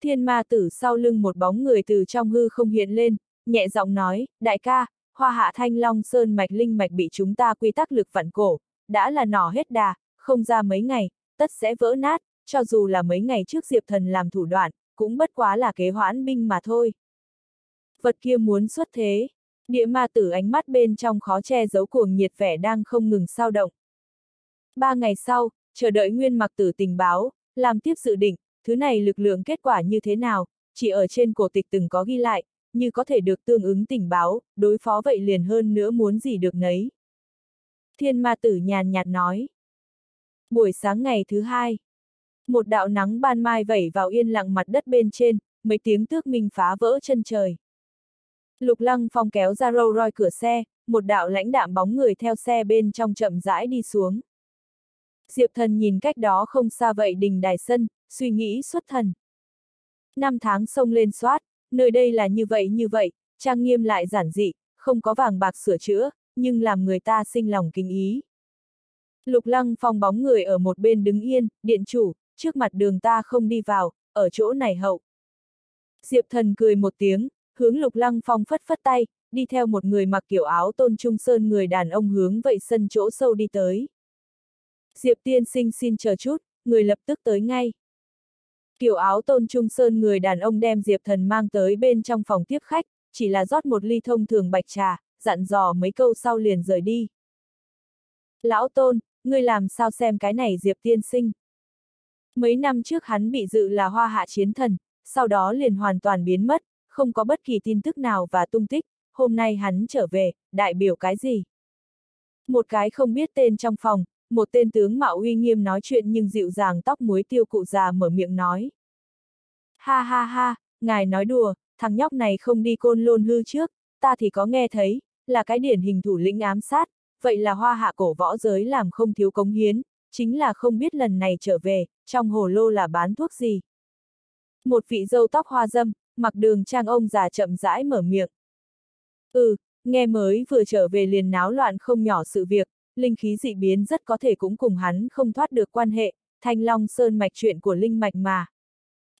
Thiên ma tử sau lưng một bóng người từ trong hư không hiện lên, nhẹ giọng nói, đại ca, hoa hạ Thanh Long Sơn Mạch linh mạch bị chúng ta quy tắc lực phản cổ, đã là nỏ hết đà, không ra mấy ngày, tất sẽ vỡ nát, cho dù là mấy ngày trước Diệp Thần làm thủ đoạn, cũng bất quá là kế hoãn binh mà thôi. Vật kia muốn xuất thế, địa ma tử ánh mắt bên trong khó che giấu cuồng nhiệt vẻ đang không ngừng sao động. Ba ngày sau, chờ đợi nguyên mặc tử tình báo, làm tiếp dự định, thứ này lực lượng kết quả như thế nào, chỉ ở trên cổ tịch từng có ghi lại, như có thể được tương ứng tình báo, đối phó vậy liền hơn nữa muốn gì được nấy. Thiên ma tử nhàn nhạt nói. Buổi sáng ngày thứ hai, một đạo nắng ban mai vẩy vào yên lặng mặt đất bên trên, mấy tiếng tước minh phá vỡ chân trời. Lục lăng phong kéo ra râu roi cửa xe, một đạo lãnh đạm bóng người theo xe bên trong chậm rãi đi xuống. Diệp thần nhìn cách đó không xa vậy đình đài sân, suy nghĩ xuất thần. Năm tháng sông lên soát, nơi đây là như vậy như vậy, trang nghiêm lại giản dị, không có vàng bạc sửa chữa, nhưng làm người ta sinh lòng kinh ý. Lục lăng phong bóng người ở một bên đứng yên, điện chủ, trước mặt đường ta không đi vào, ở chỗ này hậu. Diệp thần cười một tiếng, hướng lục lăng phong phất phất tay, đi theo một người mặc kiểu áo tôn trung sơn người đàn ông hướng vậy sân chỗ sâu đi tới. Diệp tiên sinh xin chờ chút, người lập tức tới ngay. Kiểu áo tôn trung sơn người đàn ông đem Diệp thần mang tới bên trong phòng tiếp khách, chỉ là rót một ly thông thường bạch trà, dặn dò mấy câu sau liền rời đi. Lão tôn, ngươi làm sao xem cái này Diệp tiên sinh? Mấy năm trước hắn bị dự là hoa hạ chiến thần, sau đó liền hoàn toàn biến mất, không có bất kỳ tin tức nào và tung tích, hôm nay hắn trở về, đại biểu cái gì? Một cái không biết tên trong phòng, một tên tướng mạo uy nghiêm nói chuyện nhưng dịu dàng tóc muối tiêu cụ già mở miệng nói. Ha ha ha, ngài nói đùa, thằng nhóc này không đi côn lôn hư trước, ta thì có nghe thấy, là cái điển hình thủ lĩnh ám sát, vậy là hoa hạ cổ võ giới làm không thiếu cống hiến, chính là không biết lần này trở về, trong hồ lô là bán thuốc gì. Một vị dâu tóc hoa dâm, mặc đường trang ông già chậm rãi mở miệng. Ừ, nghe mới vừa trở về liền náo loạn không nhỏ sự việc, linh khí dị biến rất có thể cũng cùng hắn không thoát được quan hệ, thanh long sơn mạch chuyện của linh mạch mà.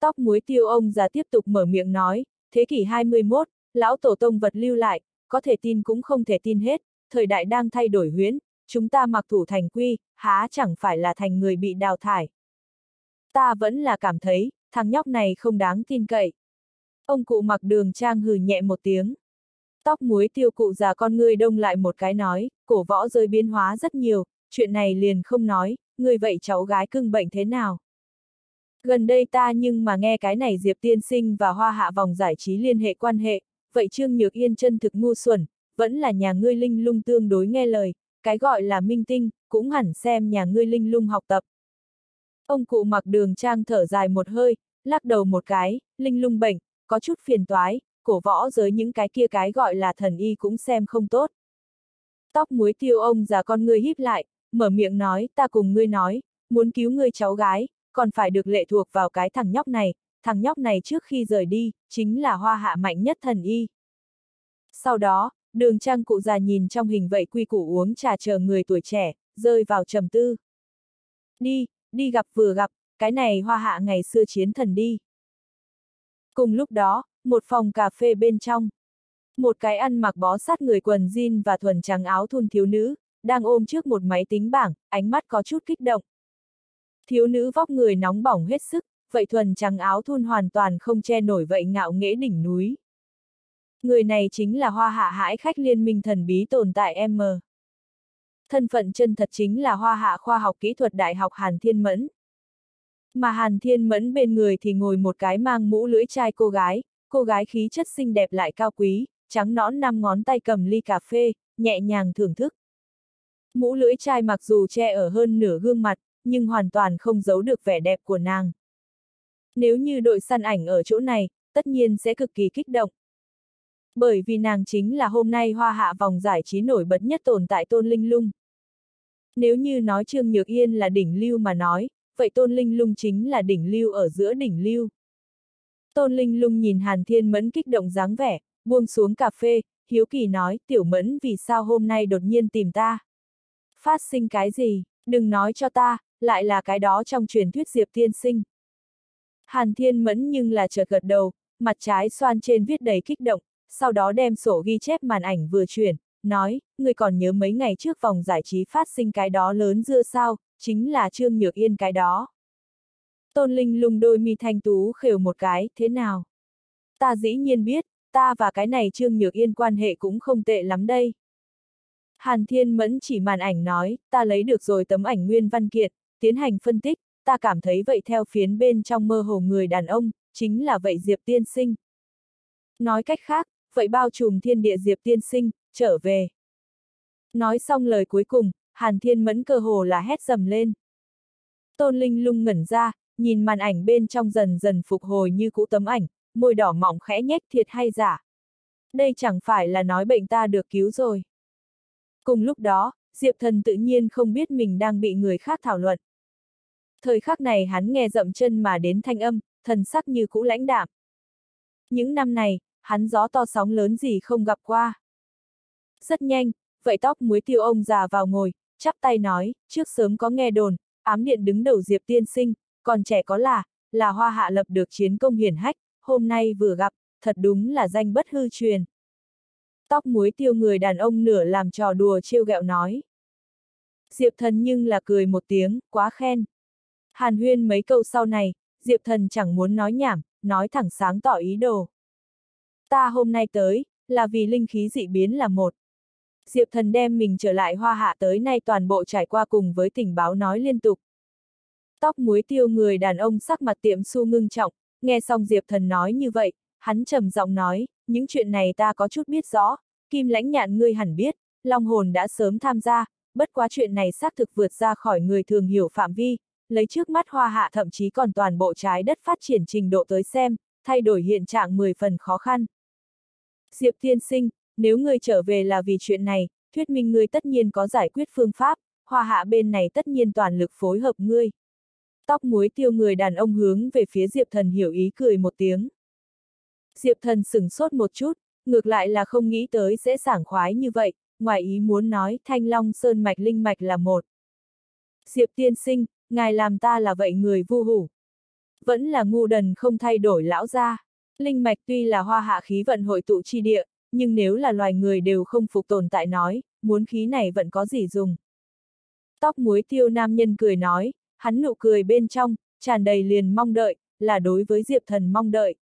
Tóc muối tiêu ông già tiếp tục mở miệng nói, thế kỷ 21, lão tổ tông vật lưu lại, có thể tin cũng không thể tin hết, thời đại đang thay đổi huyễn, chúng ta mặc thủ thành quy, há chẳng phải là thành người bị đào thải. Ta vẫn là cảm thấy, thằng nhóc này không đáng tin cậy. Ông cụ mặc đường trang hừ nhẹ một tiếng. Tóc muối tiêu cụ già con ngươi đông lại một cái nói, cổ võ rơi biến hóa rất nhiều, chuyện này liền không nói, người vậy cháu gái cưng bệnh thế nào? Gần đây ta nhưng mà nghe cái này Diệp Tiên Sinh và Hoa Hạ vòng giải trí liên hệ quan hệ, vậy Trương Nhược Yên chân thực ngu xuẩn, vẫn là nhà ngươi linh lung tương đối nghe lời, cái gọi là minh tinh, cũng hẳn xem nhà ngươi linh lung học tập. Ông cụ mặc đường trang thở dài một hơi, lắc đầu một cái, linh lung bệnh, có chút phiền toái, cổ võ giới những cái kia cái gọi là thần y cũng xem không tốt. Tóc muối tiêu ông già con ngươi híp lại, mở miệng nói, ta cùng ngươi nói, muốn cứu ngươi cháu gái, còn phải được lệ thuộc vào cái thằng nhóc này, thằng nhóc này trước khi rời đi, chính là hoa hạ mạnh nhất thần y. Sau đó, đường trang cụ già nhìn trong hình vậy quy củ uống trà chờ người tuổi trẻ, rơi vào trầm tư. Đi, đi gặp vừa gặp, cái này hoa hạ ngày xưa chiến thần đi. Cùng lúc đó, một phòng cà phê bên trong. Một cái ăn mặc bó sát người quần jean và thuần trắng áo thun thiếu nữ, đang ôm trước một máy tính bảng, ánh mắt có chút kích động. Thiếu nữ vóc người nóng bỏng hết sức, vậy thuần trắng áo thun hoàn toàn không che nổi vậy ngạo nghễ đỉnh núi. Người này chính là hoa hạ hãi khách liên minh thần bí tồn tại M. Thân phận chân thật chính là hoa hạ khoa học kỹ thuật đại học Hàn Thiên Mẫn. Mà Hàn Thiên Mẫn bên người thì ngồi một cái mang mũ lưỡi chai cô gái, cô gái khí chất xinh đẹp lại cao quý, trắng nõn năm ngón tay cầm ly cà phê, nhẹ nhàng thưởng thức. Mũ lưỡi chai mặc dù che ở hơn nửa gương mặt, nhưng hoàn toàn không giấu được vẻ đẹp của nàng. Nếu như đội săn ảnh ở chỗ này, tất nhiên sẽ cực kỳ kích động. Bởi vì nàng chính là hôm nay hoa hạ vòng giải trí nổi bật nhất tồn tại Tôn Linh Lung. Nếu như nói Trương Nhược Yên là đỉnh lưu mà nói, vậy Tôn Linh Lung chính là đỉnh lưu ở giữa đỉnh lưu. Tôn Linh Lung nhìn Hàn Thiên Mẫn kích động dáng vẻ, buông xuống cà phê, hiếu kỳ nói, tiểu mẫn vì sao hôm nay đột nhiên tìm ta? Phát sinh cái gì, đừng nói cho ta, lại là cái đó trong truyền thuyết Diệp Tiên Sinh. Hàn Thiên Mẫn nhưng là chợt gật đầu, mặt trái xoan trên viết đầy kích động, sau đó đem sổ ghi chép màn ảnh vừa chuyển, nói, người còn nhớ mấy ngày trước vòng giải trí phát sinh cái đó lớn dưa sao, chính là Trương Nhược Yên cái đó. Tôn Linh lùng đôi mi thanh tú khều một cái, thế nào? Ta dĩ nhiên biết, ta và cái này Trương Nhược Yên quan hệ cũng không tệ lắm đây. Hàn Thiên Mẫn chỉ màn ảnh nói, ta lấy được rồi tấm ảnh nguyên văn kiện, tiến hành phân tích, ta cảm thấy vậy theo phiến bên trong mơ hồ người đàn ông, chính là vậy Diệp Tiên Sinh. Nói cách khác, vậy bao trùm thiên địa Diệp Tiên Sinh, trở về. Nói xong lời cuối cùng, Hàn Thiên Mẫn cơ hồ là hét dầm lên. Tôn Linh lung ngẩn ra, nhìn màn ảnh bên trong dần dần phục hồi như cũ tấm ảnh, môi đỏ mỏng khẽ nhếch thiệt hay giả. Đây chẳng phải là nói bệnh ta được cứu rồi. Cùng lúc đó, Diệp Thần tự nhiên không biết mình đang bị người khác thảo luận. Thời khắc này hắn nghe dậm chân mà đến thanh âm, thần sắc như cũ lãnh đạm. Những năm này, hắn gió to sóng lớn gì không gặp qua. Rất nhanh, vậy tóc muối tiêu ông già vào ngồi, chắp tay nói, trước sớm có nghe đồn, ám điện đứng đầu Diệp tiên sinh, còn trẻ có là, là hoa hạ lập được chiến công hiển hách, hôm nay vừa gặp, thật đúng là danh bất hư truyền. Tóc muối tiêu người đàn ông nửa làm trò đùa trêu ghẹo nói. Diệp thần nhưng là cười một tiếng, quá khen. Hàn huyên mấy câu sau này, Diệp thần chẳng muốn nói nhảm, nói thẳng sáng tỏ ý đồ. Ta hôm nay tới, là vì linh khí dị biến là một. Diệp thần đem mình trở lại hoa hạ tới nay toàn bộ trải qua cùng với tình báo nói liên tục. Tóc muối tiêu người đàn ông sắc mặt tiệm su ngưng trọng, nghe xong Diệp thần nói như vậy, hắn trầm giọng nói, những chuyện này ta có chút biết rõ, kim lãnh nhạn ngươi hẳn biết, long hồn đã sớm tham gia, bất quá chuyện này xác thực vượt ra khỏi người thường hiểu phạm vi, lấy trước mắt hoa hạ thậm chí còn toàn bộ trái đất phát triển trình độ tới xem, thay đổi hiện trạng 10 phần khó khăn. Diệp Thiên sinh, nếu ngươi trở về là vì chuyện này, thuyết minh ngươi tất nhiên có giải quyết phương pháp, hoa hạ bên này tất nhiên toàn lực phối hợp ngươi. Tóc muối tiêu người đàn ông hướng về phía Diệp thần hiểu ý cười một tiếng. Diệp thần sửng sốt một chút, ngược lại là không nghĩ tới sẽ sảng khoái như vậy, ngoài ý muốn nói thanh long sơn mạch linh mạch là một. Diệp tiên sinh, ngài làm ta là vậy người vu hủ. Vẫn là ngu đần không thay đổi lão gia. Linh mạch tuy là hoa hạ khí vận hội tụ chi địa, nhưng nếu là loài người đều không phục tồn tại nói, muốn khí này vẫn có gì dùng. Tóc muối tiêu nam nhân cười nói, hắn nụ cười bên trong, tràn đầy liền mong đợi, là đối với Diệp Thần mong đợi.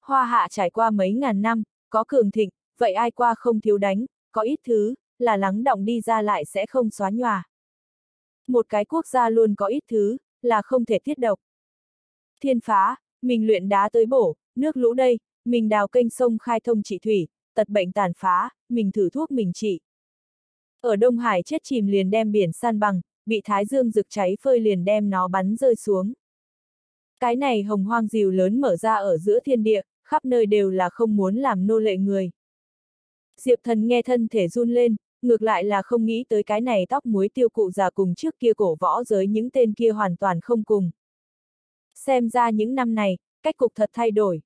Hoa hạ trải qua mấy ngàn năm, có cường thịnh, vậy ai qua không thiếu đánh, có ít thứ, là lắng động đi ra lại sẽ không xóa nhòa. Một cái quốc gia luôn có ít thứ, là không thể thiết độc. Thiên phá, mình luyện đá tới bổ, nước lũ đây, mình đào kênh sông khai thông trị thủy, tật bệnh tàn phá, mình thử thuốc mình trị. Ở Đông Hải chết chìm liền đem biển san bằng, bị thái dương rực cháy phơi liền đem nó bắn rơi xuống. Cái này hồng hoang diều lớn mở ra ở giữa thiên địa, khắp nơi đều là không muốn làm nô lệ người. Diệp thần nghe thân thể run lên, ngược lại là không nghĩ tới cái này tóc muối tiêu cụ già cùng trước kia cổ võ giới những tên kia hoàn toàn không cùng. Xem ra những năm này, cách cục thật thay đổi.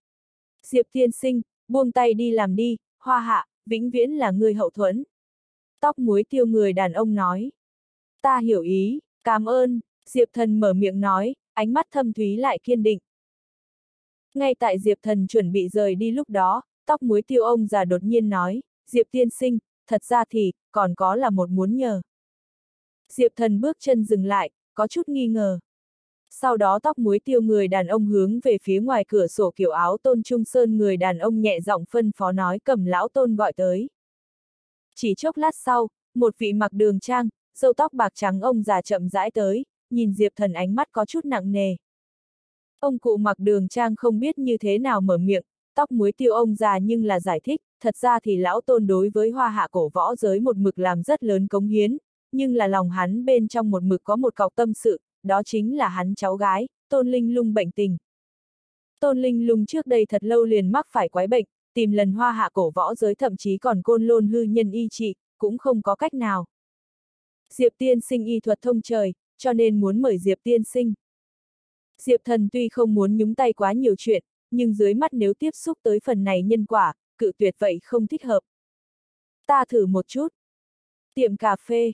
Diệp thiên sinh, buông tay đi làm đi, hoa hạ, vĩnh viễn là người hậu thuẫn. Tóc muối tiêu người đàn ông nói. Ta hiểu ý, cảm ơn, Diệp thần mở miệng nói, ánh mắt thâm thúy lại kiên định. Ngay tại Diệp thần chuẩn bị rời đi lúc đó, tóc muối tiêu ông già đột nhiên nói, Diệp tiên sinh, thật ra thì, còn có là một muốn nhờ. Diệp thần bước chân dừng lại, có chút nghi ngờ. Sau đó tóc muối tiêu người đàn ông hướng về phía ngoài cửa sổ kiểu áo tôn trung sơn người đàn ông nhẹ giọng phân phó nói cầm lão tôn gọi tới. Chỉ chốc lát sau, một vị mặc đường trang, râu tóc bạc trắng ông già chậm rãi tới, nhìn Diệp thần ánh mắt có chút nặng nề. Ông cụ mặc đường trang không biết như thế nào mở miệng, tóc muối tiêu ông già nhưng là giải thích, thật ra thì lão tôn đối với hoa hạ cổ võ giới một mực làm rất lớn cống hiến, nhưng là lòng hắn bên trong một mực có một cọc tâm sự, đó chính là hắn cháu gái, tôn linh lung bệnh tình. Tôn linh lung trước đây thật lâu liền mắc phải quái bệnh, tìm lần hoa hạ cổ võ giới thậm chí còn côn lôn hư nhân y trị, cũng không có cách nào. Diệp tiên sinh y thuật thông trời, cho nên muốn mời Diệp tiên sinh. Diệp thần tuy không muốn nhúng tay quá nhiều chuyện, nhưng dưới mắt nếu tiếp xúc tới phần này nhân quả, cự tuyệt vậy không thích hợp. Ta thử một chút. Tiệm cà phê.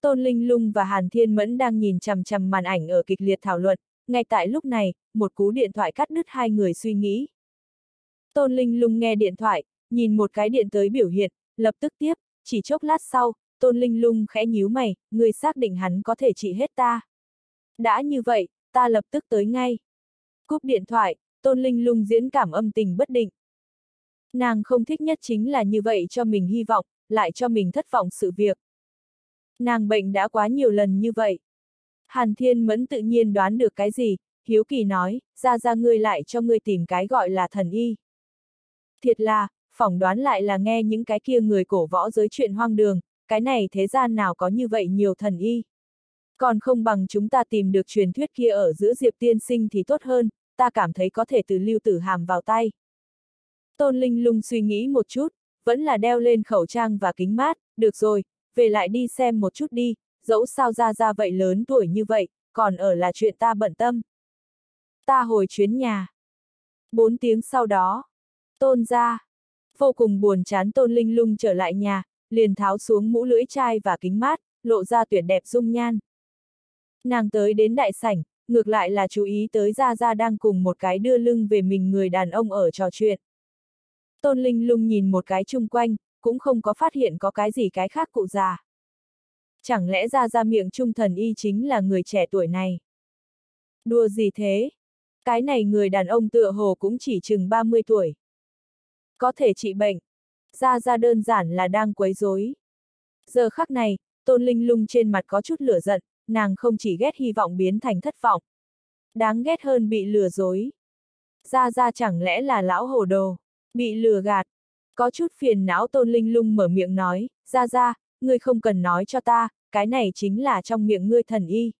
Tôn Linh Lung và Hàn Thiên Mẫn đang nhìn chằm chằm màn ảnh ở kịch liệt thảo luận, ngay tại lúc này, một cú điện thoại cắt đứt hai người suy nghĩ. Tôn Linh lung nghe điện thoại, nhìn một cái điện tới biểu hiện, lập tức tiếp, chỉ chốc lát sau, Tôn Linh lung khẽ nhíu mày, người xác định hắn có thể trị hết ta. Đã như vậy, ta lập tức tới ngay. Cúp điện thoại, Tôn Linh lung diễn cảm âm tình bất định. Nàng không thích nhất chính là như vậy cho mình hy vọng, lại cho mình thất vọng sự việc. Nàng bệnh đã quá nhiều lần như vậy. Hàn Thiên Mẫn tự nhiên đoán được cái gì, Hiếu Kỳ nói, ra ra ngươi lại cho ngươi tìm cái gọi là thần y. Thiệt là, phỏng đoán lại là nghe những cái kia người cổ võ giới chuyện hoang đường, cái này thế gian nào có như vậy nhiều thần y. Còn không bằng chúng ta tìm được truyền thuyết kia ở giữa Diệp Tiên Sinh thì tốt hơn, ta cảm thấy có thể từ lưu tử hàm vào tay. Tôn Linh lung suy nghĩ một chút, vẫn là đeo lên khẩu trang và kính mát, được rồi, về lại đi xem một chút đi, dẫu sao ra ra vậy lớn tuổi như vậy, còn ở là chuyện ta bận tâm. Ta hồi chuyến nhà. Bốn tiếng sau đó, tôn ra. Vô cùng buồn chán tôn linh lung trở lại nhà, liền tháo xuống mũ lưỡi chai và kính mát, lộ ra tuyệt đẹp dung nhan. Nàng tới đến đại sảnh, ngược lại là chú ý tới Gia Gia đang cùng một cái đưa lưng về mình người đàn ông ở trò chuyện. Tôn Linh lung nhìn một cái chung quanh, cũng không có phát hiện có cái gì cái khác cụ già. Chẳng lẽ Gia Gia miệng trung thần y chính là người trẻ tuổi này? Đùa gì thế? Cái này người đàn ông tựa hồ cũng chỉ chừng 30 tuổi. Có thể trị bệnh. Gia Gia đơn giản là đang quấy rối. Giờ khắc này, Tôn Linh lung trên mặt có chút lửa giận, nàng không chỉ ghét hy vọng biến thành thất vọng. Đáng ghét hơn bị lừa dối. Ra ra chẳng lẽ là lão hồ đồ, bị lừa gạt. Có chút phiền não tôn linh lung mở miệng nói, ra ra, ngươi không cần nói cho ta, cái này chính là trong miệng ngươi thần y.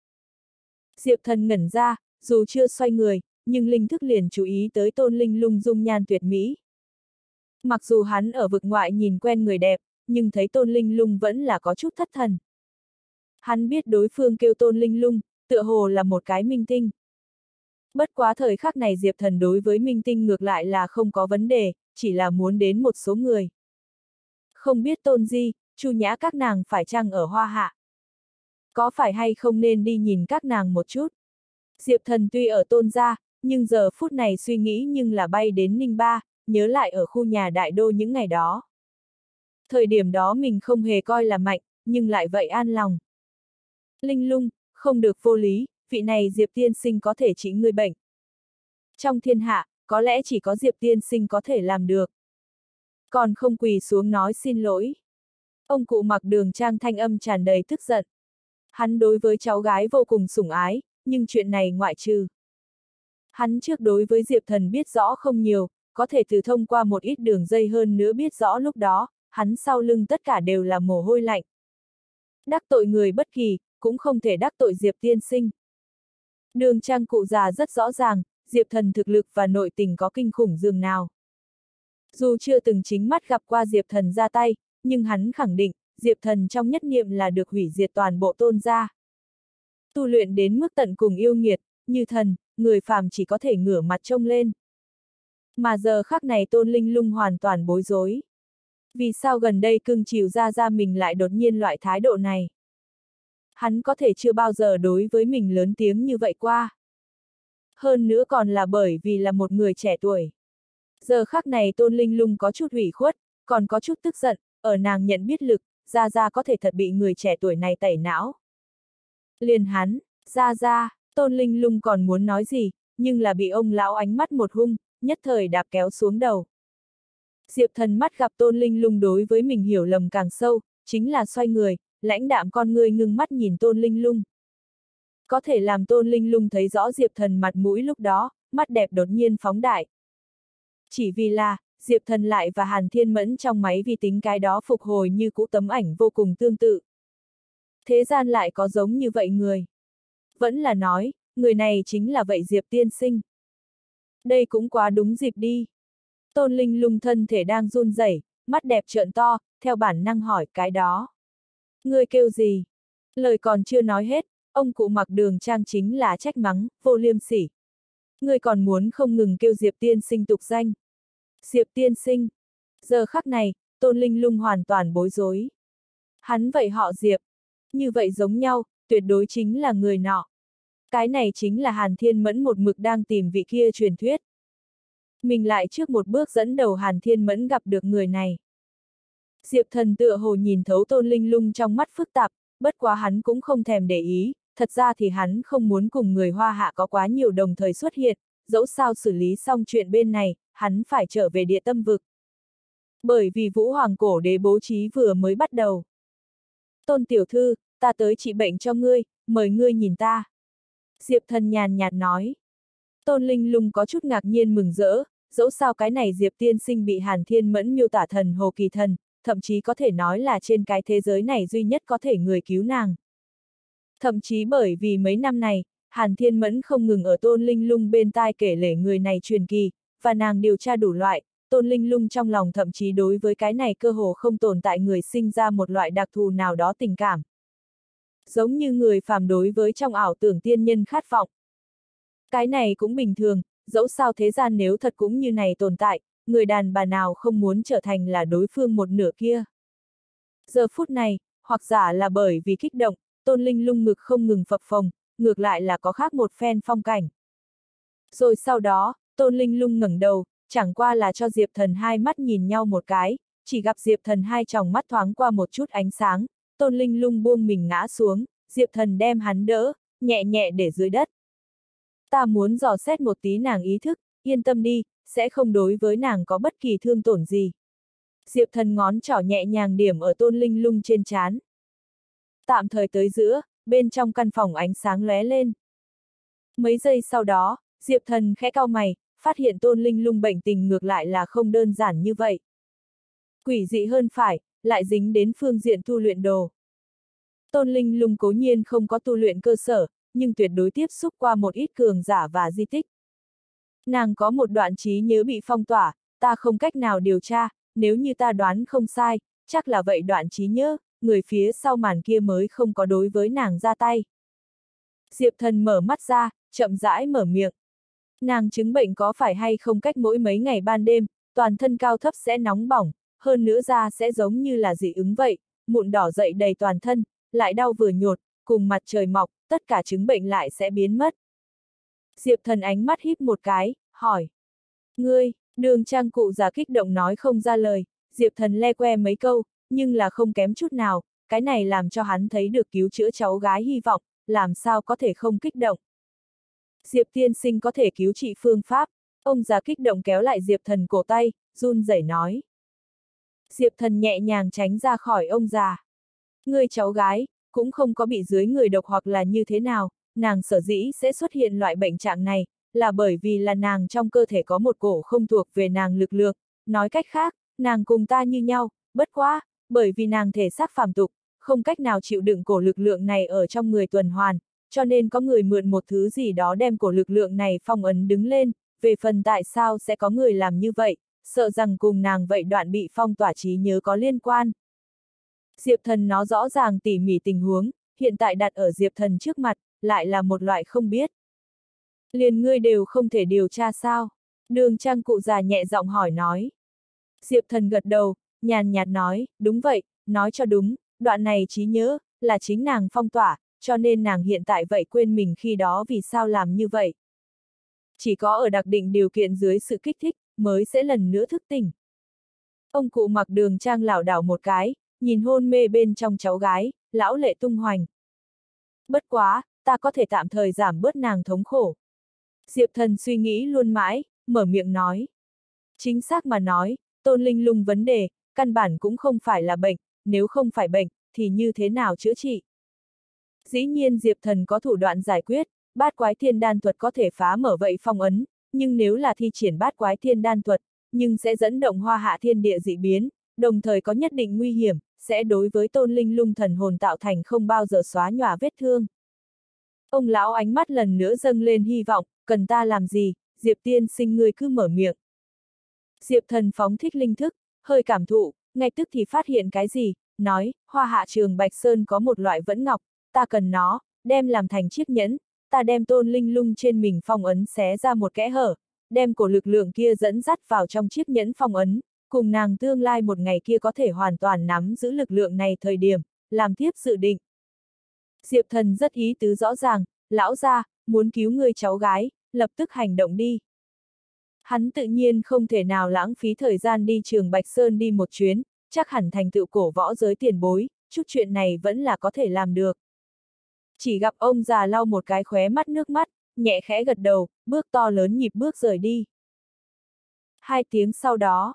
Diệp thần ngẩn ra, dù chưa xoay người, nhưng linh thức liền chú ý tới tôn linh lung dung nhan tuyệt mỹ. Mặc dù hắn ở vực ngoại nhìn quen người đẹp, nhưng thấy tôn linh lung vẫn là có chút thất thần. Hắn biết đối phương kêu tôn linh lung, tựa hồ là một cái minh tinh. Bất quá thời khắc này Diệp Thần đối với minh tinh ngược lại là không có vấn đề, chỉ là muốn đến một số người. Không biết tôn di, chu nhã các nàng phải chăng ở hoa hạ. Có phải hay không nên đi nhìn các nàng một chút. Diệp Thần tuy ở tôn gia, nhưng giờ phút này suy nghĩ nhưng là bay đến Ninh Ba, nhớ lại ở khu nhà đại đô những ngày đó. Thời điểm đó mình không hề coi là mạnh, nhưng lại vậy an lòng. Linh lung, không được vô lý, vị này Diệp Tiên Sinh có thể trị người bệnh. Trong thiên hạ, có lẽ chỉ có Diệp Tiên Sinh có thể làm được. Còn không quỳ xuống nói xin lỗi. Ông cụ mặc đường trang thanh âm tràn đầy tức giận. Hắn đối với cháu gái vô cùng sủng ái, nhưng chuyện này ngoại trừ. Hắn trước đối với Diệp Thần biết rõ không nhiều, có thể từ thông qua một ít đường dây hơn nữa biết rõ lúc đó, hắn sau lưng tất cả đều là mồ hôi lạnh. Đắc tội người bất kỳ, cũng không thể đắc tội Diệp tiên sinh. Đường trang cụ già rất rõ ràng, Diệp thần thực lực và nội tình có kinh khủng dường nào. Dù chưa từng chính mắt gặp qua Diệp thần ra tay, nhưng hắn khẳng định, Diệp thần trong nhất niệm là được hủy diệt toàn bộ tôn gia. Tu luyện đến mức tận cùng yêu nghiệt, như thần, người phàm chỉ có thể ngửa mặt trông lên. Mà giờ khắc này tôn linh lung hoàn toàn bối rối. Vì sao gần đây cưng chiều ra ra mình lại đột nhiên loại thái độ này? hắn có thể chưa bao giờ đối với mình lớn tiếng như vậy qua. Hơn nữa còn là bởi vì là một người trẻ tuổi. Giờ khắc này Tôn Linh Lung có chút hủy khuất, còn có chút tức giận, ở nàng nhận biết lực, Gia Gia có thể thật bị người trẻ tuổi này tẩy não. Liền hắn, Gia Gia, Tôn Linh Lung còn muốn nói gì, nhưng là bị ông lão ánh mắt một hung, nhất thời đạp kéo xuống đầu. Diệp thần mắt gặp Tôn Linh Lung đối với mình hiểu lầm càng sâu, chính là xoay người, lãnh đạm con người ngưng mắt nhìn tôn linh lung. Có thể làm tôn linh lung thấy rõ Diệp thần mặt mũi lúc đó, mắt đẹp đột nhiên phóng đại. Chỉ vì là, Diệp thần lại và Hàn Thiên Mẫn trong máy vi tính cái đó phục hồi như cũ tấm ảnh vô cùng tương tự. Thế gian lại có giống như vậy người. Vẫn là nói, người này chính là vậy Diệp tiên sinh. Đây cũng quá đúng dịp đi. Tôn Linh lung thân thể đang run rẩy, mắt đẹp trợn to, theo bản năng hỏi cái đó. người kêu gì? Lời còn chưa nói hết, ông cụ mặc đường trang chính là trách mắng, vô liêm sỉ. người còn muốn không ngừng kêu Diệp tiên sinh tục danh. Diệp tiên sinh. Giờ khắc này, Tôn Linh lung hoàn toàn bối rối. Hắn vậy họ Diệp. Như vậy giống nhau, tuyệt đối chính là người nọ. Cái này chính là Hàn Thiên Mẫn một mực đang tìm vị kia truyền thuyết. Mình lại trước một bước dẫn đầu Hàn Thiên Mẫn gặp được người này. Diệp thần tựa hồ nhìn thấu tôn linh lung trong mắt phức tạp, bất quá hắn cũng không thèm để ý, thật ra thì hắn không muốn cùng người hoa hạ có quá nhiều đồng thời xuất hiện, dẫu sao xử lý xong chuyện bên này, hắn phải trở về địa tâm vực. Bởi vì Vũ Hoàng cổ đế bố trí vừa mới bắt đầu. Tôn tiểu thư, ta tới trị bệnh cho ngươi, mời ngươi nhìn ta. Diệp thần nhàn nhạt nói. Tôn Linh lung có chút ngạc nhiên mừng rỡ, dẫu sao cái này Diệp tiên sinh bị Hàn Thiên Mẫn miêu tả thần hồ kỳ thần, thậm chí có thể nói là trên cái thế giới này duy nhất có thể người cứu nàng. Thậm chí bởi vì mấy năm này, Hàn Thiên Mẫn không ngừng ở Tôn Linh lung bên tai kể lể người này truyền kỳ, và nàng điều tra đủ loại, Tôn Linh lung trong lòng thậm chí đối với cái này cơ hồ không tồn tại người sinh ra một loại đặc thù nào đó tình cảm. Giống như người phàm đối với trong ảo tưởng tiên nhân khát vọng. Cái này cũng bình thường, dẫu sao thế gian nếu thật cũng như này tồn tại, người đàn bà nào không muốn trở thành là đối phương một nửa kia. Giờ phút này, hoặc giả là bởi vì kích động, tôn linh lung ngực không ngừng phập phồng, ngược lại là có khác một phen phong cảnh. Rồi sau đó, tôn linh lung ngẩng đầu, chẳng qua là cho Diệp Thần hai mắt nhìn nhau một cái, chỉ gặp Diệp Thần hai tròng mắt thoáng qua một chút ánh sáng, tôn linh lung buông mình ngã xuống, Diệp Thần đem hắn đỡ, nhẹ nhẹ để dưới đất. Ta muốn dò xét một tí nàng ý thức, yên tâm đi, sẽ không đối với nàng có bất kỳ thương tổn gì. Diệp thần ngón trỏ nhẹ nhàng điểm ở tôn linh lung trên chán. Tạm thời tới giữa, bên trong căn phòng ánh sáng lóe lên. Mấy giây sau đó, Diệp thần khẽ cau mày, phát hiện tôn linh lung bệnh tình ngược lại là không đơn giản như vậy. Quỷ dị hơn phải, lại dính đến phương diện tu luyện đồ. Tôn linh lung cố nhiên không có tu luyện cơ sở, nhưng tuyệt đối tiếp xúc qua một ít cường giả và di tích. Nàng có một đoạn trí nhớ bị phong tỏa, ta không cách nào điều tra, nếu như ta đoán không sai, chắc là vậy đoạn trí nhớ, người phía sau màn kia mới không có đối với nàng ra tay. Diệp thần mở mắt ra, chậm rãi mở miệng. Nàng chứng bệnh có phải hay không cách mỗi mấy ngày ban đêm, toàn thân cao thấp sẽ nóng bỏng, hơn nữa da sẽ giống như là dị ứng vậy, mụn đỏ dậy đầy toàn thân, lại đau vừa nhột, cùng mặt trời mọc, tất cả chứng bệnh lại sẽ biến mất. Diệp thần ánh mắt híp một cái, hỏi. Ngươi, đường trang cụ già kích động nói không ra lời, Diệp thần le que mấy câu, nhưng là không kém chút nào, cái này làm cho hắn thấy được cứu chữa cháu gái hy vọng, làm sao có thể không kích động. Diệp tiên sinh có thể cứu trị phương pháp, ông già kích động kéo lại Diệp thần cổ tay, run rẩy nói. Diệp thần nhẹ nhàng tránh ra khỏi ông già. người cháu gái, cũng không có bị dưới người độc hoặc là như thế nào, nàng sở dĩ sẽ xuất hiện loại bệnh trạng này, là bởi vì là nàng trong cơ thể có một cổ không thuộc về nàng lực lượng, nói cách khác, nàng cùng ta như nhau, bất quá, bởi vì nàng thể xác phàm tục, không cách nào chịu đựng cổ lực lượng này ở trong người tuần hoàn, cho nên có người mượn một thứ gì đó đem cổ lực lượng này phong ấn đứng lên, về phần tại sao sẽ có người làm như vậy, sợ rằng cùng nàng vậy đoạn bị phong tỏa trí nhớ có liên quan. Diệp thần nó rõ ràng tỉ mỉ tình huống, hiện tại đặt ở Diệp thần trước mặt, lại là một loại không biết. Liền ngươi đều không thể điều tra sao? Đường trang cụ già nhẹ giọng hỏi nói. Diệp thần gật đầu, nhàn nhạt nói, đúng vậy, nói cho đúng, đoạn này trí nhớ, là chính nàng phong tỏa, cho nên nàng hiện tại vậy quên mình khi đó vì sao làm như vậy. Chỉ có ở đặc định điều kiện dưới sự kích thích, mới sẽ lần nữa thức tỉnh. Ông cụ mặc đường trang lảo đảo một cái, nhìn hôn mê bên trong cháu gái, lão lệ tung hoành. Bất quá, ta có thể tạm thời giảm bớt nàng thống khổ. Diệp thần suy nghĩ luôn mãi, mở miệng nói. Chính xác mà nói, tôn linh lung vấn đề, căn bản cũng không phải là bệnh, nếu không phải bệnh, thì như thế nào chữa trị? Dĩ nhiên Diệp thần có thủ đoạn giải quyết, bát quái thiên đan thuật có thể phá mở vậy phong ấn, nhưng nếu là thi triển bát quái thiên đan thuật, nhưng sẽ dẫn động hoa hạ thiên địa dị biến, đồng thời có nhất định nguy hiểm, sẽ đối với tôn linh lung thần hồn tạo thành không bao giờ xóa nhòa vết thương. Ông lão ánh mắt lần nữa dâng lên hy vọng, cần ta làm gì, Diệp tiên sinh ngươi cứ mở miệng. Diệp thần phóng thích linh thức, hơi cảm thụ, ngay tức thì phát hiện cái gì, nói, hoa hạ trường Bạch Sơn có một loại vẫn ngọc, ta cần nó, đem làm thành chiếc nhẫn, ta đem tôn linh lung trên mình phong ấn xé ra một kẽ hở, đem cổ lực lượng kia dẫn dắt vào trong chiếc nhẫn phong ấn, cùng nàng tương lai một ngày kia có thể hoàn toàn nắm giữ lực lượng này thời điểm, làm tiếp dự định. Diệp thần rất ý tứ rõ ràng, lão ra, muốn cứu người cháu gái, lập tức hành động đi. Hắn tự nhiên không thể nào lãng phí thời gian đi trường Bạch Sơn đi một chuyến, chắc hẳn thành tựu cổ võ giới tiền bối, chút chuyện này vẫn là có thể làm được. Chỉ gặp ông già lau một cái khóe mắt nước mắt, nhẹ khẽ gật đầu, bước to lớn nhịp bước rời đi. Hai tiếng sau đó,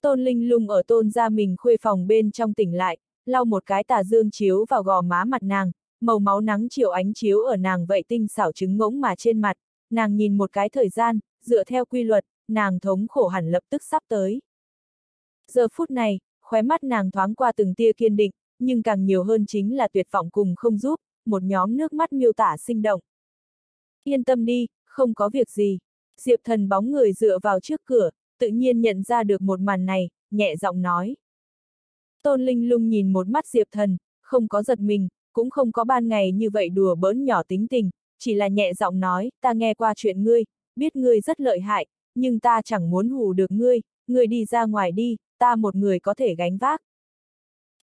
tôn linh lung ở tôn gia mình khuê phòng bên trong tỉnh lại, lau một cái tà dương chiếu vào gò má mặt nàng, màu máu nắng chiều ánh chiếu ở nàng vậy tinh xảo trứng ngỗng mà trên mặt, nàng nhìn một cái thời gian, dựa theo quy luật, nàng thống khổ hẳn lập tức sắp tới. Giờ phút này, khóe mắt nàng thoáng qua từng tia kiên định, nhưng càng nhiều hơn chính là tuyệt vọng cùng không giúp, một nhóm nước mắt miêu tả sinh động. Yên tâm đi, không có việc gì. Diệp thần bóng người dựa vào trước cửa, tự nhiên nhận ra được một màn này, nhẹ giọng nói. Tôn Linh lung nhìn một mắt Diệp thần, không có giật mình, cũng không có ban ngày như vậy đùa bỡn nhỏ tính tình, chỉ là nhẹ giọng nói, ta nghe qua chuyện ngươi, biết ngươi rất lợi hại, nhưng ta chẳng muốn hù được ngươi, ngươi đi ra ngoài đi, ta một người có thể gánh vác.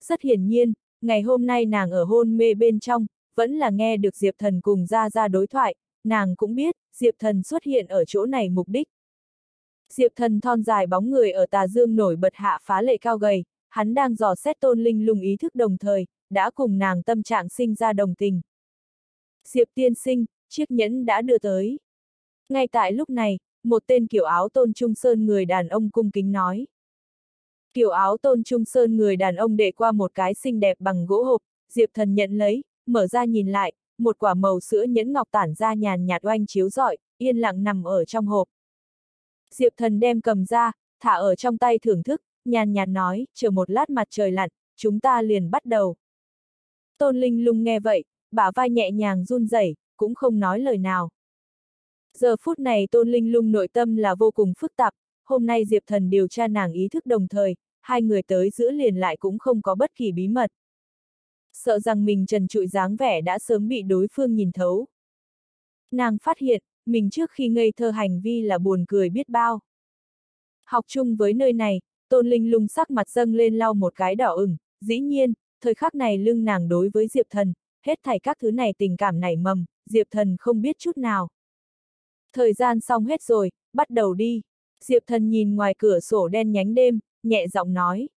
Rất hiển nhiên, ngày hôm nay nàng ở hôn mê bên trong, vẫn là nghe được Diệp Thần cùng ra ra đối thoại, nàng cũng biết, Diệp Thần xuất hiện ở chỗ này mục đích. Diệp Thần thon dài bóng người ở tà dương nổi bật hạ phá lệ cao gầy, hắn đang dò xét tôn linh lùng ý thức đồng thời, đã cùng nàng tâm trạng sinh ra đồng tình. Diệp tiên sinh, chiếc nhẫn đã đưa tới. Ngay tại lúc này, một tên kiểu áo tôn trung sơn người đàn ông cung kính nói. Kiểu áo tôn trung sơn người đàn ông đệ qua một cái xinh đẹp bằng gỗ hộp, Diệp thần nhận lấy, mở ra nhìn lại, một quả màu sữa nhẫn ngọc tản ra nhàn nhạt oanh chiếu rọi, yên lặng nằm ở trong hộp. Diệp thần đem cầm ra, thả ở trong tay thưởng thức, nhàn nhạt nói, chờ một lát mặt trời lặn, chúng ta liền bắt đầu. Tôn Linh lung nghe vậy, bả vai nhẹ nhàng run rẩy, cũng không nói lời nào. Giờ phút này Tôn Linh lung nội tâm là vô cùng phức tạp, hôm nay Diệp Thần điều tra nàng ý thức đồng thời, hai người tới giữa liền lại cũng không có bất kỳ bí mật. Sợ rằng mình trần trụi dáng vẻ đã sớm bị đối phương nhìn thấu. Nàng phát hiện, mình trước khi ngây thơ hành vi là buồn cười biết bao. Học chung với nơi này, Tôn Linh lung sắc mặt dâng lên lau một cái đỏ ửng, dĩ nhiên, thời khắc này lưng nàng đối với Diệp Thần, hết thảy các thứ này tình cảm nảy mầm, Diệp Thần không biết chút nào. Thời gian xong hết rồi, bắt đầu đi. Diệp Thần nhìn ngoài cửa sổ đen nhánh đêm, nhẹ giọng nói.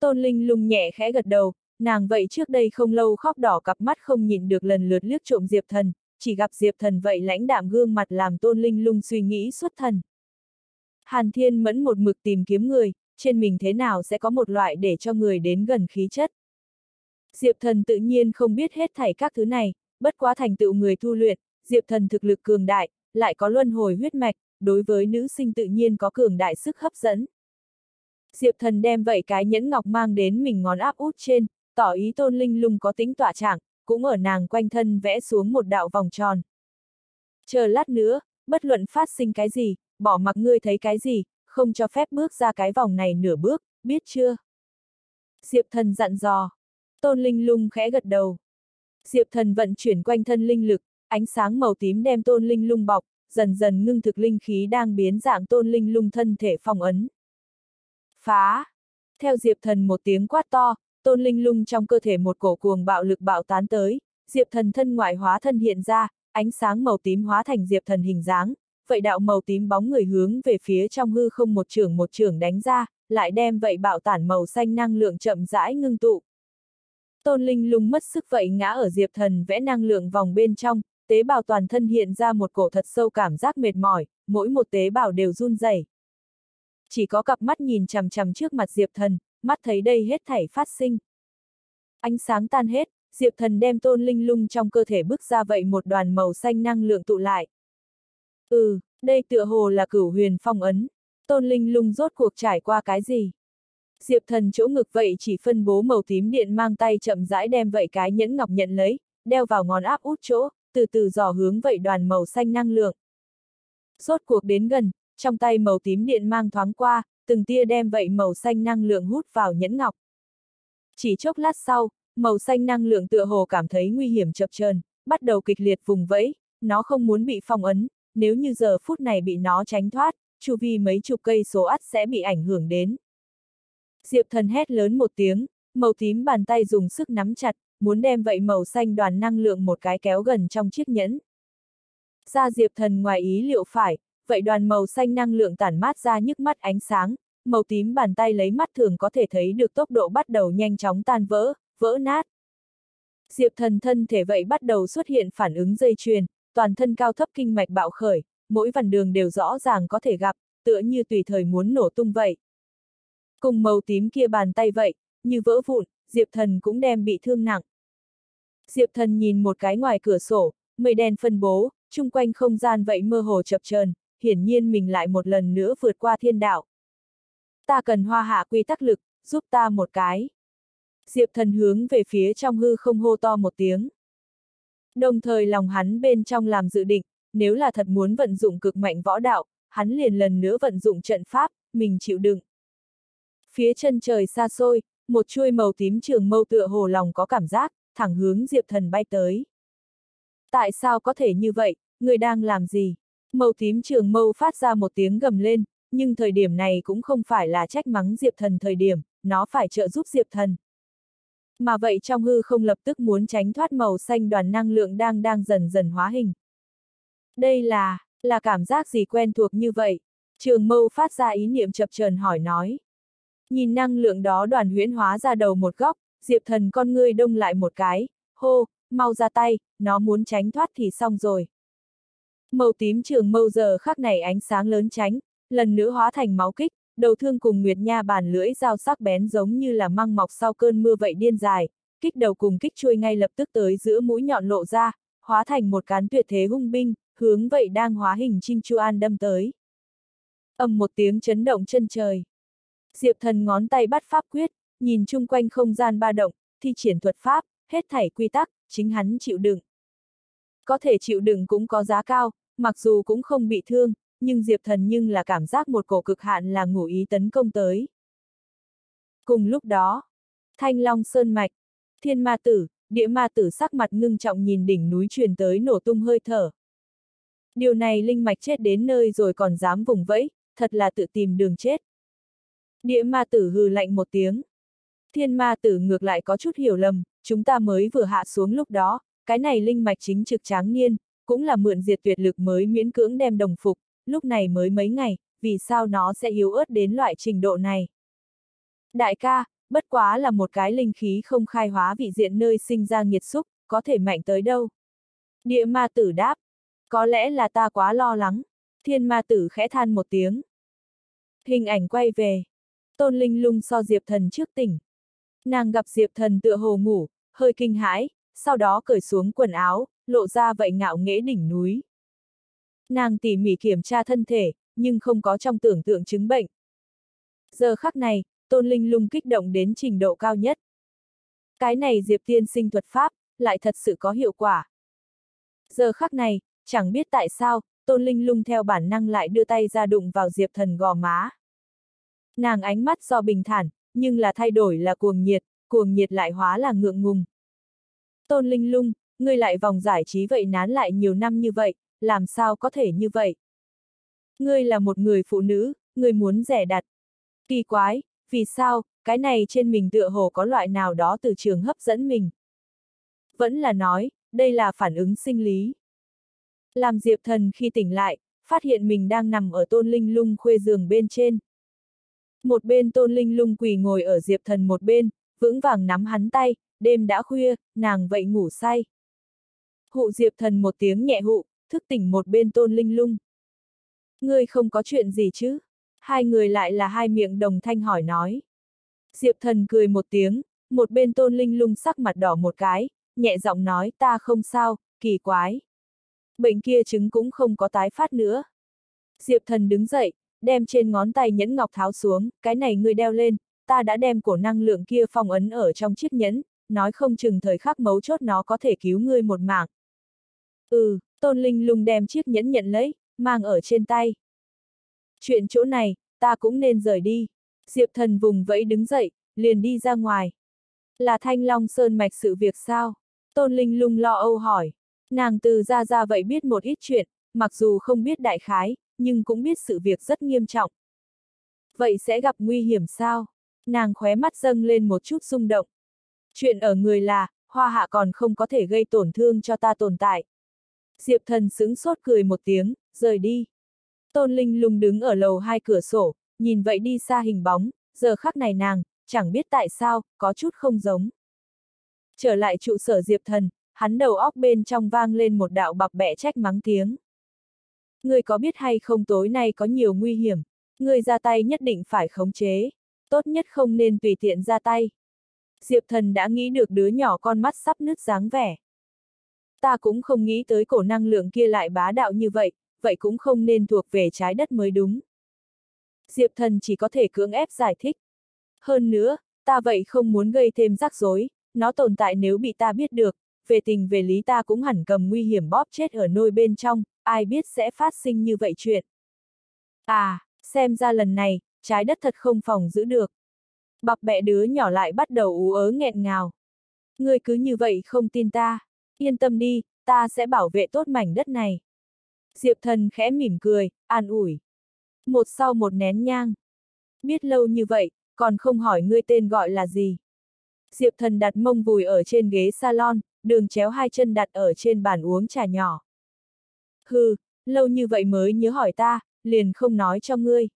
Tôn Linh lung nhẹ khẽ gật đầu, nàng vậy trước đây không lâu khóc đỏ cặp mắt không nhìn được lần lượt liếc trộm Diệp Thần, chỉ gặp Diệp Thần vậy lãnh đạm gương mặt làm Tôn Linh lung suy nghĩ xuất thần. Hàn Thiên mẫn một mực tìm kiếm người, trên mình thế nào sẽ có một loại để cho người đến gần khí chất. Diệp Thần tự nhiên không biết hết thảy các thứ này, bất quá thành tựu người thu luyện, Diệp Thần thực lực cường đại, lại có luân hồi huyết mạch, đối với nữ sinh tự nhiên có cường đại sức hấp dẫn. Diệp Thần đem vậy cái nhẫn ngọc mang đến mình ngón áp út trên, tỏ ý tôn linh lung có tính tỏa trạng, cũng ở nàng quanh thân vẽ xuống một đạo vòng tròn. Chờ lát nữa, bất luận phát sinh cái gì, bỏ mặc ngươi thấy cái gì, không cho phép bước ra cái vòng này nửa bước, biết chưa? Diệp thần dặn dò. Tôn Linh lung khẽ gật đầu. Diệp thần vận chuyển quanh thân linh lực, ánh sáng màu tím đem tôn linh lung bọc, dần dần ngưng thực linh khí đang biến dạng tôn linh lung thân thể phong ấn. Phá! Theo Diệp thần một tiếng quát to, tôn linh lung trong cơ thể một cổ cuồng bạo lực bạo tán tới, Diệp thần thân ngoại hóa thân hiện ra, ánh sáng màu tím hóa thành Diệp thần hình dáng, vậy đạo màu tím bóng người hướng về phía trong hư không một trường một trường đánh ra, lại đem vậy bạo tản màu xanh năng lượng chậm rãi ngưng tụ. Tôn Linh lung mất sức vậy ngã ở Diệp Thần vẽ năng lượng vòng bên trong, tế bào toàn thân hiện ra một cổ thật sâu cảm giác mệt mỏi, mỗi một tế bào đều run rẩy. Chỉ có cặp mắt nhìn chằm chằm trước mặt Diệp Thần, mắt thấy đây hết thảy phát sinh. Ánh sáng tan hết, Diệp Thần đem Tôn Linh lung trong cơ thể bước ra vậy một đoàn màu xanh năng lượng tụ lại. Ừ, đây tựa hồ là cửu huyền phong ấn. Tôn Linh lung rốt cuộc trải qua cái gì? Diệp thần chỗ ngực vậy chỉ phân bố màu tím điện mang tay chậm rãi đem vậy cái nhẫn ngọc nhận lấy, đeo vào ngón áp út chỗ, từ từ dò hướng vậy đoàn màu xanh năng lượng. Rốt cuộc đến gần, trong tay màu tím điện mang thoáng qua, từng tia đem vậy màu xanh năng lượng hút vào nhẫn ngọc. Chỉ chốc lát sau, màu xanh năng lượng tựa hồ cảm thấy nguy hiểm chập chờn, bắt đầu kịch liệt vùng vẫy, nó không muốn bị phong ấn, nếu như giờ phút này bị nó tránh thoát, chu vi mấy chục cây số ắt sẽ bị ảnh hưởng đến. Diệp thần hét lớn một tiếng, màu tím bàn tay dùng sức nắm chặt, muốn đem vậy màu xanh đoàn năng lượng một cái kéo gần trong chiếc nhẫn. Ra Diệp Thần ngoài ý liệu phải, vậy đoàn màu xanh năng lượng tản mát ra nhức mắt ánh sáng, màu tím bàn tay lấy mắt thường có thể thấy được tốc độ bắt đầu nhanh chóng tan vỡ, vỡ nát. Diệp thần thân thể vậy bắt đầu xuất hiện phản ứng dây chuyền, toàn thân cao thấp kinh mạch bạo khởi, mỗi vần đường đều rõ ràng có thể gặp, tựa như tùy thời muốn nổ tung vậy. Cùng màu tím kia bàn tay vậy, như vỡ vụn, Diệp thần cũng đem bị thương nặng. Diệp thần nhìn một cái ngoài cửa sổ, mây đen phân bố, chung quanh không gian vậy mơ hồ chập chờn, hiển nhiên mình lại một lần nữa vượt qua thiên đạo. Ta cần hoa hạ quy tắc lực, giúp ta một cái. Diệp thần hướng về phía trong hư không hô to một tiếng. Đồng thời lòng hắn bên trong làm dự định, nếu là thật muốn vận dụng cực mạnh võ đạo, hắn liền lần nữa vận dụng trận pháp, mình chịu đựng. Phía chân trời xa xôi, một chuôi màu tím trường mâu tựa hồ lòng có cảm giác, thẳng hướng Diệp thần bay tới. Tại sao có thể như vậy, người đang làm gì? Màu tím trường mâu phát ra một tiếng gầm lên, nhưng thời điểm này cũng không phải là trách mắng Diệp thần thời điểm, nó phải trợ giúp Diệp thần. Mà vậy trong hư không lập tức muốn tránh thoát màu xanh đoàn năng lượng đang đang dần dần hóa hình. Đây là, là cảm giác gì quen thuộc như vậy? Trường mâu phát ra ý niệm chập chờn hỏi nói. Nhìn năng lượng đó đoàn huyễn hóa ra đầu một góc, Diệp thần con ngươi đông lại một cái, hô, mau ra tay, nó muốn tránh thoát thì xong rồi. Màu tím trường mâu giờ khắc này ánh sáng lớn tránh, lần nữa hóa thành máu kích, đầu thương cùng Nguyệt Nha bàn lưỡi dao sắc bén giống như là măng mọc sau cơn mưa vậy điên dài, kích đầu cùng kích chui ngay lập tức tới giữa mũi nhọn lộ ra, hóa thành một cán tuyệt thế hung binh, hướng vậy đang hóa hình Chinh Chu An đâm tới. ầm một tiếng chấn động chân trời. Diệp thần ngón tay bắt pháp quyết, nhìn chung quanh không gian ba động, thi triển thuật pháp, hết thảy quy tắc, chính hắn chịu đựng. Có thể chịu đựng cũng có giá cao, mặc dù cũng không bị thương, nhưng Diệp Thần nhưng là cảm giác một cổ cực hạn là ngủ ý tấn công tới. Cùng lúc đó, Thanh Long Sơn Mạch, Thiên Ma Tử, Địa Ma Tử sắc mặt ngưng trọng nhìn đỉnh núi truyền tới nổ tung hơi thở. Điều này linh mạch chết đến nơi rồi còn dám vùng vẫy, thật là tự tìm đường chết. Địa Ma Tử hừ lạnh một tiếng. Thiên Ma Tử ngược lại có chút hiểu lầm, chúng ta mới vừa hạ xuống lúc đó, cái này linh mạch chính trực tráng niên, cũng là mượn diệt tuyệt lực mới miễn cưỡng đem đồng phục, lúc này mới mấy ngày, vì sao nó sẽ yếu ớt đến loại trình độ này? Đại ca, bất quá là một cái linh khí không khai hóa vị diện nơi sinh ra nghiệt xúc, có thể mạnh tới đâu? Địa ma tử đáp, có lẽ là ta quá lo lắng. Thiên ma tử khẽ than một tiếng. Hình ảnh quay về. Tôn Linh lung so Diệp Thần trước tỉnh. Nàng gặp Diệp Thần tựa hồ ngủ, hơi kinh hãi, sau đó cởi xuống quần áo, lộ ra vậy ngạo nghễ đỉnh núi. Nàng tỉ mỉ kiểm tra thân thể, nhưng không có trong tưởng tượng chứng bệnh. Giờ khắc này, Tôn Linh lung kích động đến trình độ cao nhất. Cái này Diệp Tiên sinh thuật pháp, lại thật sự có hiệu quả. Giờ khắc này, chẳng biết tại sao, Tôn Linh lung theo bản năng lại đưa tay ra đụng vào Diệp thần gò má. Nàng ánh mắt do bình thản, nhưng là thay đổi là cuồng nhiệt, cuồng nhiệt lại hóa là ngượng ngùng. Tôn Linh lung, ngươi lại vòng giải trí vậy nán lại nhiều năm như vậy, làm sao có thể như vậy? Ngươi là một người phụ nữ, ngươi muốn rẻ đặt. Kỳ quái, vì sao, cái này trên mình tựa hồ có loại nào đó từ trường hấp dẫn mình? Vẫn là nói, đây là phản ứng sinh lý. Làm Diệp Thần khi tỉnh lại, phát hiện mình đang nằm ở tôn linh lung khuê giường bên trên. Một bên tôn linh lung quỳ ngồi ở Diệp Thần một bên, vững vàng nắm hắn tay, đêm đã khuya, nàng vậy ngủ say. Hụ Diệp Thần một tiếng nhẹ hụ, thức tỉnh một bên tôn linh lung. Ngươi không có chuyện gì chứ? Hai người lại là hai miệng đồng thanh hỏi nói. Diệp thần cười một tiếng, một bên tôn linh lung sắc mặt đỏ một cái, nhẹ giọng nói ta không sao, kỳ quái. Bệnh kia chứng cũng không có tái phát nữa. Diệp thần đứng dậy, đem trên ngón tay nhẫn ngọc tháo xuống, cái này ngươi đeo lên, ta đã đem cổ năng lượng kia phong ấn ở trong chiếc nhẫn, nói không chừng thời khắc mấu chốt nó có thể cứu ngươi một mạng. Ừ, Tôn Linh lung đem chiếc nhẫn nhận lấy, mang ở trên tay. Chuyện chỗ này, ta cũng nên rời đi. Diệp thần vùng vẫy đứng dậy, liền đi ra ngoài. Là Thanh Long Sơn mạch sự việc sao? Tôn Linh lung lo âu hỏi. Nàng từ ra ra vậy biết một ít chuyện, mặc dù không biết đại khái, nhưng cũng biết sự việc rất nghiêm trọng. Vậy sẽ gặp nguy hiểm sao? Nàng khóe mắt dâng lên một chút rung động. Chuyện ở người là, hoa hạ còn không có thể gây tổn thương cho ta tồn tại. Diệp thần sững sốt cười một tiếng, rời đi. Tôn Linh lung đứng ở lầu hai cửa sổ, nhìn vậy đi xa hình bóng, giờ khắc này nàng, chẳng biết tại sao, có chút không giống. Trở lại trụ sở Diệp thần, hắn đầu óc bên trong vang lên một đạo bập bẹ trách mắng tiếng ngươi có biết hay không tối nay có nhiều nguy hiểm, ngươi ra tay nhất định phải khống chế, tốt nhất không nên tùy tiện ra tay. Diệp thần đã nghĩ được đứa nhỏ con mắt sắp nứt dáng vẻ. Ta cũng không nghĩ tới cổ năng lượng kia lại bá đạo như vậy, vậy cũng không nên thuộc về trái đất mới đúng. Diệp thần chỉ có thể cưỡng ép giải thích. Hơn nữa, ta vậy không muốn gây thêm rắc rối, nó tồn tại nếu bị ta biết được, về tình về lý ta cũng hẳn cầm nguy hiểm bóp chết ở nôi bên trong, ai biết sẽ phát sinh như vậy chuyện. À, xem ra lần này, trái đất thật không phòng giữ được. Bập bẹ đứa nhỏ lại bắt đầu ú ớ nghẹn ngào. Ngươi cứ như vậy không tin ta. Yên tâm đi, ta sẽ bảo vệ tốt mảnh đất này. Diệp thần khẽ mỉm cười, an ủi. Một sau một nén nhang. Biết lâu như vậy, còn không hỏi ngươi tên gọi là gì. Diệp thần đặt mông vùi ở trên ghế salon, đường chéo hai chân đặt ở trên bàn uống trà nhỏ. Hừ, lâu như vậy mới nhớ hỏi ta, liền không nói cho ngươi.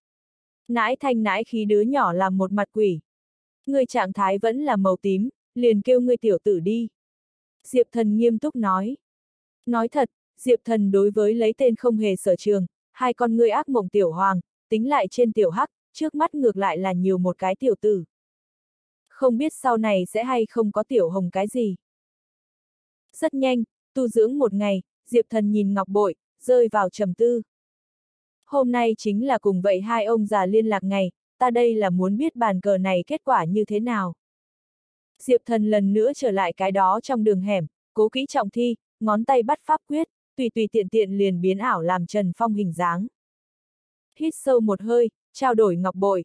Nãi thanh nãi khí đứa nhỏ làm một mặt quỷ. Ngươi trạng thái vẫn là màu tím, liền kêu ngươi tiểu tử đi. Diệp thần nghiêm túc nói. Nói thật, Diệp thần đối với lấy tên không hề sở trường, hai con ngươi ác mộng tiểu hoàng, tính lại trên tiểu hắc, trước mắt ngược lại là nhiều một cái tiểu tử. Không biết sau này sẽ hay không có tiểu hồng cái gì. Rất nhanh, tu dưỡng một ngày, Diệp thần nhìn ngọc bội, rơi vào trầm tư. Hôm nay chính là cùng vậy hai ông già liên lạc ngày, ta đây là muốn biết bàn cờ này kết quả như thế nào. Diệp thần lần nữa trở lại cái đó trong đường hẻm, cố kỹ trọng thi, ngón tay bắt pháp quyết, tùy tùy tiện tiện liền biến ảo làm Trần Phong hình dáng. Hít sâu một hơi, trao đổi ngọc bội.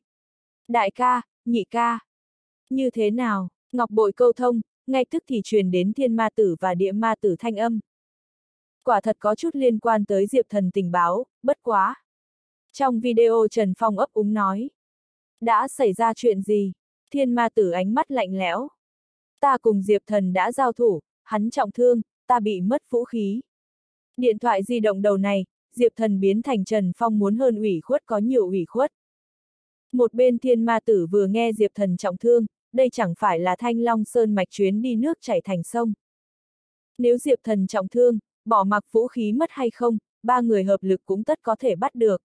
Đại ca, nhị ca. Như thế nào, ngọc bội câu thông, ngay tức thì truyền đến thiên ma tử và địa ma tử thanh âm. Quả thật có chút liên quan tới Diệp thần tình báo, bất quá. Trong video Trần Phong ấp úng nói. Đã xảy ra chuyện gì? Thiên ma tử ánh mắt lạnh lẽo. Ta cùng Diệp thần đã giao thủ, hắn trọng thương, ta bị mất vũ khí. Điện thoại di động đầu này, Diệp thần biến thành Trần Phong muốn hơn ủy khuất có nhiều ủy khuất. Một bên thiên ma tử vừa nghe Diệp thần trọng thương, đây chẳng phải là thanh long sơn mạch chuyến đi nước chảy thành sông. Nếu Diệp thần trọng thương, bỏ mặc vũ khí mất hay không, ba người hợp lực cũng tất có thể bắt được.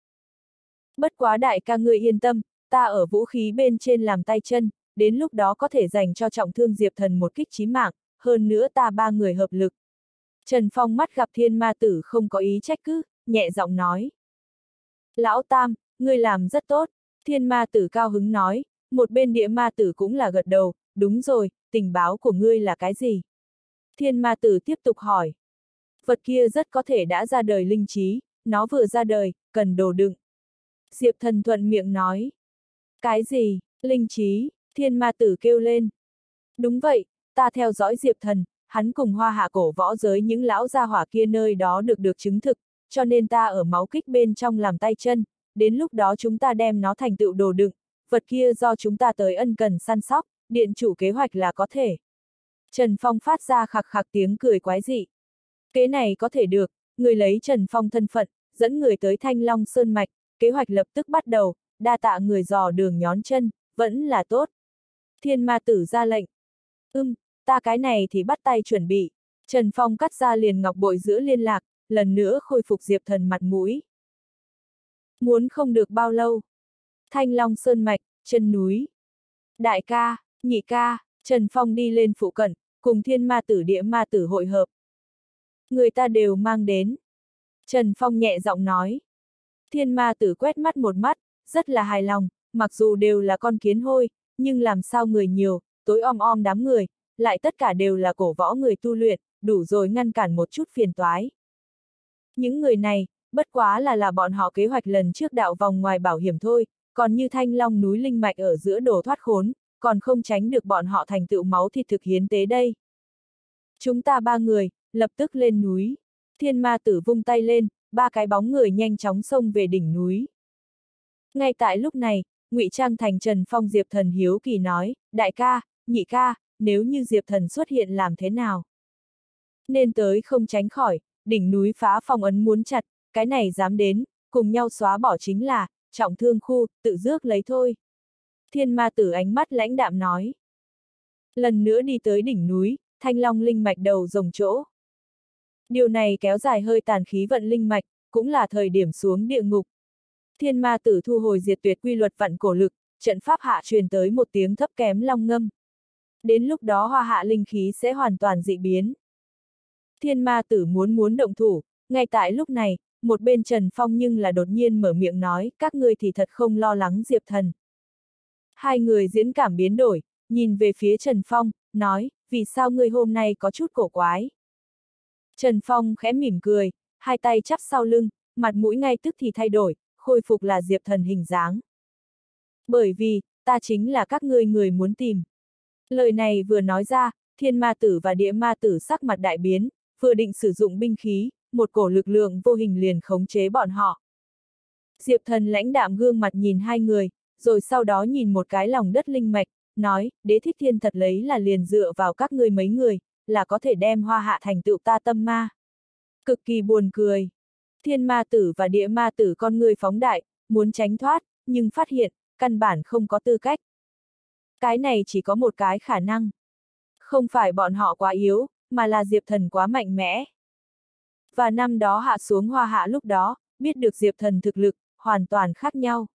Bất quá đại ca ngươi yên tâm, ta ở vũ khí bên trên làm tay chân, đến lúc đó có thể dành cho trọng thương Diệp Thần một kích chí mạng, hơn nữa ta ba người hợp lực. Trần Phong mắt gặp thiên ma tử không có ý trách cứ, nhẹ giọng nói. Lão Tam, ngươi làm rất tốt, thiên ma tử cao hứng nói, một bên địa ma tử cũng là gật đầu, đúng rồi, tình báo của ngươi là cái gì? Thiên ma tử tiếp tục hỏi. Vật kia rất có thể đã ra đời linh trí, nó vừa ra đời, cần đồ đựng. Diệp thần thuận miệng nói. Cái gì, linh trí, thiên ma tử kêu lên. Đúng vậy, ta theo dõi Diệp thần, hắn cùng hoa hạ cổ võ giới những lão gia hỏa kia nơi đó được được chứng thực, cho nên ta ở máu kích bên trong làm tay chân, đến lúc đó chúng ta đem nó thành tựu đồ đựng, vật kia do chúng ta tới ân cần săn sóc, điện chủ kế hoạch là có thể. Trần Phong phát ra khạc khạc tiếng cười quái dị. Kế này có thể được, người lấy Trần Phong thân phận, dẫn người tới Thanh Long Sơn Mạch, kế hoạch lập tức bắt đầu, đa tạ người dò đường nhón chân, vẫn là tốt. Thiên ma tử ra lệnh. Ưm, ta cái này thì bắt tay chuẩn bị. Trần Phong cắt ra liền ngọc bội giữa liên lạc, lần nữa khôi phục Diệp Thần mặt mũi. Muốn không được bao lâu. Thanh Long Sơn Mạch, chân núi. Đại ca, nhị ca, Trần Phong đi lên phụ cận, cùng thiên ma tử địa ma tử hội hợp. Người ta đều mang đến. Trần Phong nhẹ giọng nói. Thiên ma tử quét mắt một mắt, rất là hài lòng, mặc dù đều là con kiến hôi, nhưng làm sao người nhiều, tối om om đám người, lại tất cả đều là cổ võ người tu luyện, đủ rồi ngăn cản một chút phiền toái. Những người này, bất quá là là bọn họ kế hoạch lần trước đạo vòng ngoài bảo hiểm thôi, còn như thanh long núi linh mạch ở giữa đổ thoát khốn, còn không tránh được bọn họ thành tựu máu thịt thực hiến tế đây. Chúng ta ba người, lập tức lên núi. Thiên ma tử vung tay lên, ba cái bóng người nhanh chóng xông về đỉnh núi. Ngay tại lúc này, ngụy Trang thành Trần Phong Diệp Thần hiếu kỳ nói, đại ca, nhị ca, nếu như Diệp Thần xuất hiện làm thế nào? Nên tới không tránh khỏi, đỉnh núi phá phong ấn muốn chặt, cái này dám đến, cùng nhau xóa bỏ chính là, trọng thương khu, tự rước lấy thôi. Thiên ma tử ánh mắt lãnh đạm nói. Lần nữa đi tới đỉnh núi, thanh long linh mạch đầu rồng chỗ. Điều này kéo dài hơi tàn khí vận linh mạch, cũng là thời điểm xuống địa ngục. Thiên ma tử thu hồi diệt tuyệt quy luật vận cổ lực, trận pháp hạ truyền tới một tiếng thấp kém long ngâm. Đến lúc đó hoa hạ linh khí sẽ hoàn toàn dị biến. Thiên ma tử muốn muốn động thủ, ngay tại lúc này, một bên Trần Phong nhưng là đột nhiên mở miệng nói, các ngươi thì thật không lo lắng Diệp Thần. Hai người diễn cảm biến đổi, nhìn về phía Trần Phong, nói, vì sao ngươi hôm nay có chút cổ quái. Trần Phong khẽ mỉm cười, hai tay chắp sau lưng, mặt mũi ngay tức thì thay đổi, khôi phục là Diệp Thần hình dáng. Bởi vì, ta chính là các ngươi người muốn tìm. Lời này vừa nói ra, thiên ma tử và địa ma tử sắc mặt đại biến, vừa định sử dụng binh khí, một cổ lực lượng vô hình liền khống chế bọn họ. Diệp thần lãnh đạm gương mặt nhìn hai người, rồi sau đó nhìn một cái lòng đất linh mạch, nói, đế thích thiên thật lấy là liền dựa vào các ngươi mấy người, là có thể đem hoa hạ thành tựu ta tâm ma. Cực kỳ buồn cười. Thiên ma tử và địa ma tử con người phóng đại, muốn tránh thoát, nhưng phát hiện, căn bản không có tư cách. Cái này chỉ có một cái khả năng. Không phải bọn họ quá yếu, mà là Diệp Thần quá mạnh mẽ. Và năm đó hạ xuống hoa hạ lúc đó, biết được Diệp Thần thực lực, hoàn toàn khác nhau.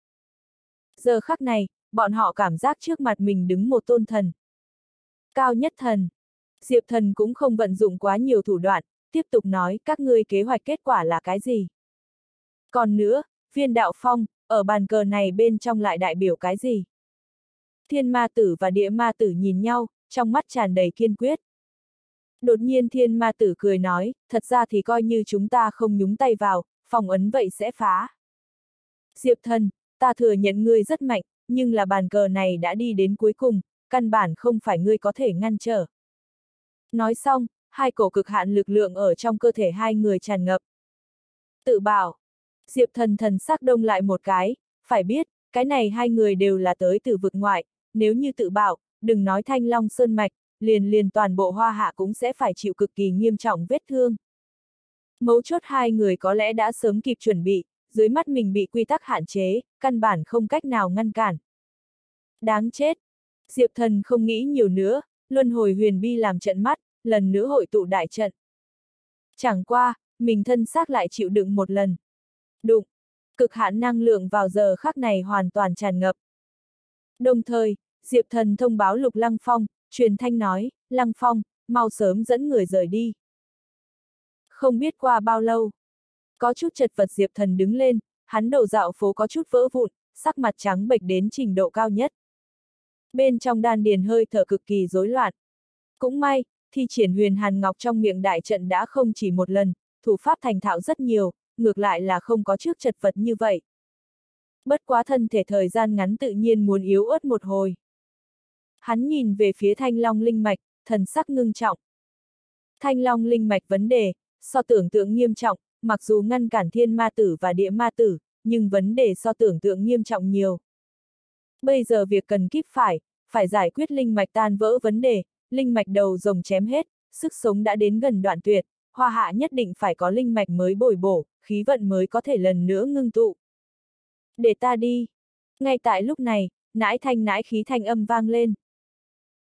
Giờ khắc này, bọn họ cảm giác trước mặt mình đứng một tôn thần. Cao nhất thần. Diệp Thần cũng không vận dụng quá nhiều thủ đoạn, tiếp tục nói các ngươi kế hoạch kết quả là cái gì. Còn nữa, viên đạo phong, ở bàn cờ này bên trong lại đại biểu cái gì? Thiên ma tử và địa ma tử nhìn nhau, trong mắt tràn đầy kiên quyết. Đột nhiên thiên ma tử cười nói, thật ra thì coi như chúng ta không nhúng tay vào, phòng ấn vậy sẽ phá. Diệp thần, ta thừa nhận ngươi rất mạnh, nhưng là bàn cờ này đã đi đến cuối cùng, căn bản không phải ngươi có thể ngăn trở. Nói xong, hai cổ cực hạn lực lượng ở trong cơ thể hai người tràn ngập. Tự bảo, Diệp thần thần sắc đông lại một cái, phải biết, cái này hai người đều là tới từ vực ngoại, nếu như tự bảo, đừng nói thanh long sơn mạch, liền liền toàn bộ hoa hạ cũng sẽ phải chịu cực kỳ nghiêm trọng vết thương. Mấu chốt hai người có lẽ đã sớm kịp chuẩn bị, dưới mắt mình bị quy tắc hạn chế, căn bản không cách nào ngăn cản. Đáng chết! Diệp thần không nghĩ nhiều nữa, luân hồi huyền bi làm trận mắt, lần nữa hội tụ đại trận. Chẳng qua, mình thân xác lại chịu đựng một lần. Đụng! Cực hạn năng lượng vào giờ khắc này hoàn toàn tràn ngập. Đồng thời, Diệp thần thông báo Lục Lăng Phong, truyền thanh nói, Lăng Phong, mau sớm dẫn người rời đi. Không biết qua bao lâu. Có chút chật vật Diệp thần đứng lên, hắn đầu dạo phố có chút vỡ vụn, sắc mặt trắng bệch đến trình độ cao nhất. Bên trong đan điền hơi thở cực kỳ rối loạn. Cũng may, thi triển huyền hàn ngọc trong miệng đại trận đã không chỉ một lần, thủ pháp thành thạo rất nhiều, ngược lại là không có trước chật vật như vậy. Bất quá thân thể thời gian ngắn tự nhiên muốn yếu ớt một hồi. Hắn nhìn về phía thanh long linh mạch, thần sắc ngưng trọng. Thanh long linh mạch vấn đề, so tưởng tượng nghiêm trọng, mặc dù ngăn cản thiên ma tử và địa ma tử, nhưng vấn đề so tưởng tượng nghiêm trọng nhiều. Bây giờ việc cần kíp phải, phải giải quyết linh mạch tan vỡ vấn đề, linh mạch đầu rồng chém hết, sức sống đã đến gần đoạn tuyệt, hoa hạ nhất định phải có linh mạch mới bồi bổ, khí vận mới có thể lần nữa ngưng tụ. Để ta đi. Ngay tại lúc này, nãi thanh nãi khí thanh âm vang lên.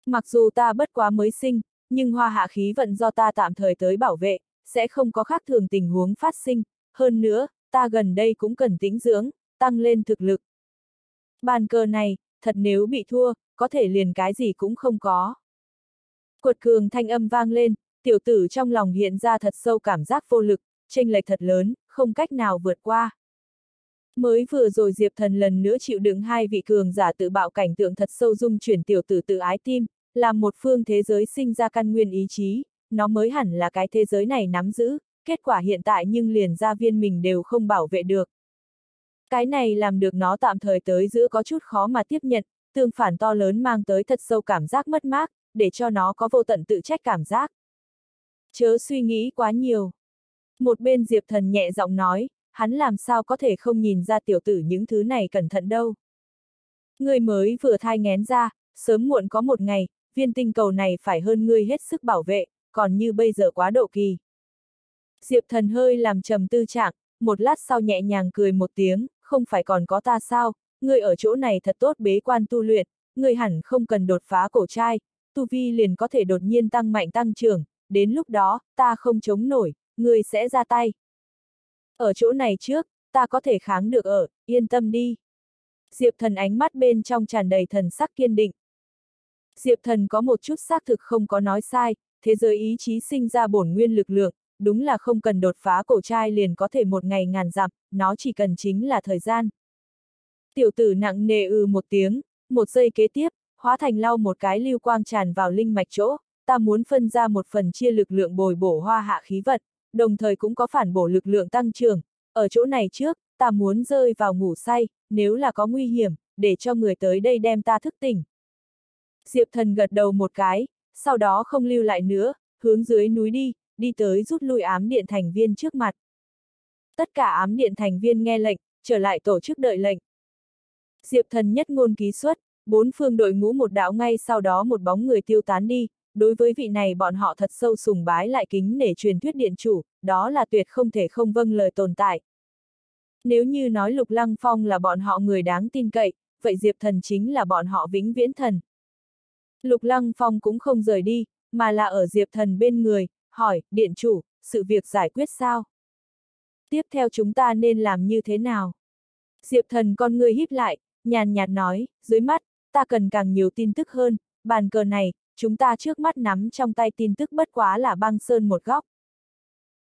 Mặc dù ta bất quá mới sinh, nhưng hoa hạ khí vận do ta tạm thời tới bảo vệ, sẽ không có khác thường tình huống phát sinh, hơn nữa, ta gần đây cũng cần tĩnh dưỡng, tăng lên thực lực. Bàn cờ này, thật nếu bị thua, có thể liền cái gì cũng không có. cuột cường thanh âm vang lên, tiểu tử trong lòng hiện ra thật sâu cảm giác vô lực, tranh lệch thật lớn, không cách nào vượt qua. Mới vừa rồi Diệp Thần lần nữa chịu đựng hai vị cường giả tự bạo cảnh tượng thật sâu dung chuyển tiểu tử tự ái tim, làm một phương thế giới sinh ra căn nguyên ý chí, nó mới hẳn là cái thế giới này nắm giữ, kết quả hiện tại nhưng liền gia viên mình đều không bảo vệ được. Cái này làm được nó tạm thời tới giữa có chút khó mà tiếp nhận, tương phản to lớn mang tới thật sâu cảm giác mất mát, để cho nó có vô tận tự trách cảm giác. Chớ suy nghĩ quá nhiều. Một bên Diệp Thần nhẹ giọng nói, hắn làm sao có thể không nhìn ra tiểu tử những thứ này cẩn thận đâu. Người mới vừa thai ngén ra, sớm muộn có một ngày, viên tinh cầu này phải hơn ngươi hết sức bảo vệ, còn như bây giờ quá độ kỳ. Diệp thần hơi làm trầm tư trạng, một lát sau nhẹ nhàng cười một tiếng, không phải còn có ta sao, Ngươi ở chỗ này thật tốt bế quan tu luyện, ngươi hẳn không cần đột phá cổ trai, tu vi liền có thể đột nhiên tăng mạnh tăng trưởng, đến lúc đó, ta không chống nổi, ngươi sẽ ra tay. Ở chỗ này trước, ta có thể kháng được ở, yên tâm đi. Diệp thần ánh mắt bên trong tràn đầy thần sắc kiên định. Diệp thần có một chút xác thực không có nói sai, thế giới ý chí sinh ra bổn nguyên lực lượng, đúng là không cần đột phá cổ trai liền có thể một ngày ngàn dặm, nó chỉ cần chính là thời gian. Tiểu tử nặng nề ư một tiếng, một giây kế tiếp, hóa thành lau một cái lưu quang tràn vào linh mạch chỗ, ta muốn phân ra một phần chia lực lượng bồi bổ hoa hạ khí vật, đồng thời cũng có phản bổ lực lượng tăng trưởng, ở chỗ này trước, ta muốn rơi vào ngủ say, nếu là có nguy hiểm, để cho người tới đây đem ta thức tỉnh. Diệp thần gật đầu một cái, sau đó không lưu lại nữa, hướng dưới núi đi, đi tới rút lui ám điện thành viên trước mặt. Tất cả ám điện thành viên nghe lệnh, trở lại tổ chức đợi lệnh. Diệp thần nhất ngôn ký xuất, bốn phương đội ngũ một đạo ngay sau đó một bóng người tiêu tán đi, đối với vị này bọn họ thật sâu sùng bái lại kính nể truyền thuyết điện chủ, đó là tuyệt không thể không vâng lời tồn tại. Nếu như nói Lục Lăng Phong là bọn họ người đáng tin cậy, vậy Diệp Thần chính là bọn họ vĩnh viễn thần. Lục Lăng Phong cũng không rời đi, mà là ở Diệp Thần bên người, hỏi, điện chủ, sự việc giải quyết sao? Tiếp theo chúng ta nên làm như thế nào? Diệp Thần con người híp lại, nhàn nhạt nói, dưới mắt, ta cần càng nhiều tin tức hơn, bàn cờ này, chúng ta trước mắt nắm trong tay tin tức bất quá là băng sơn một góc.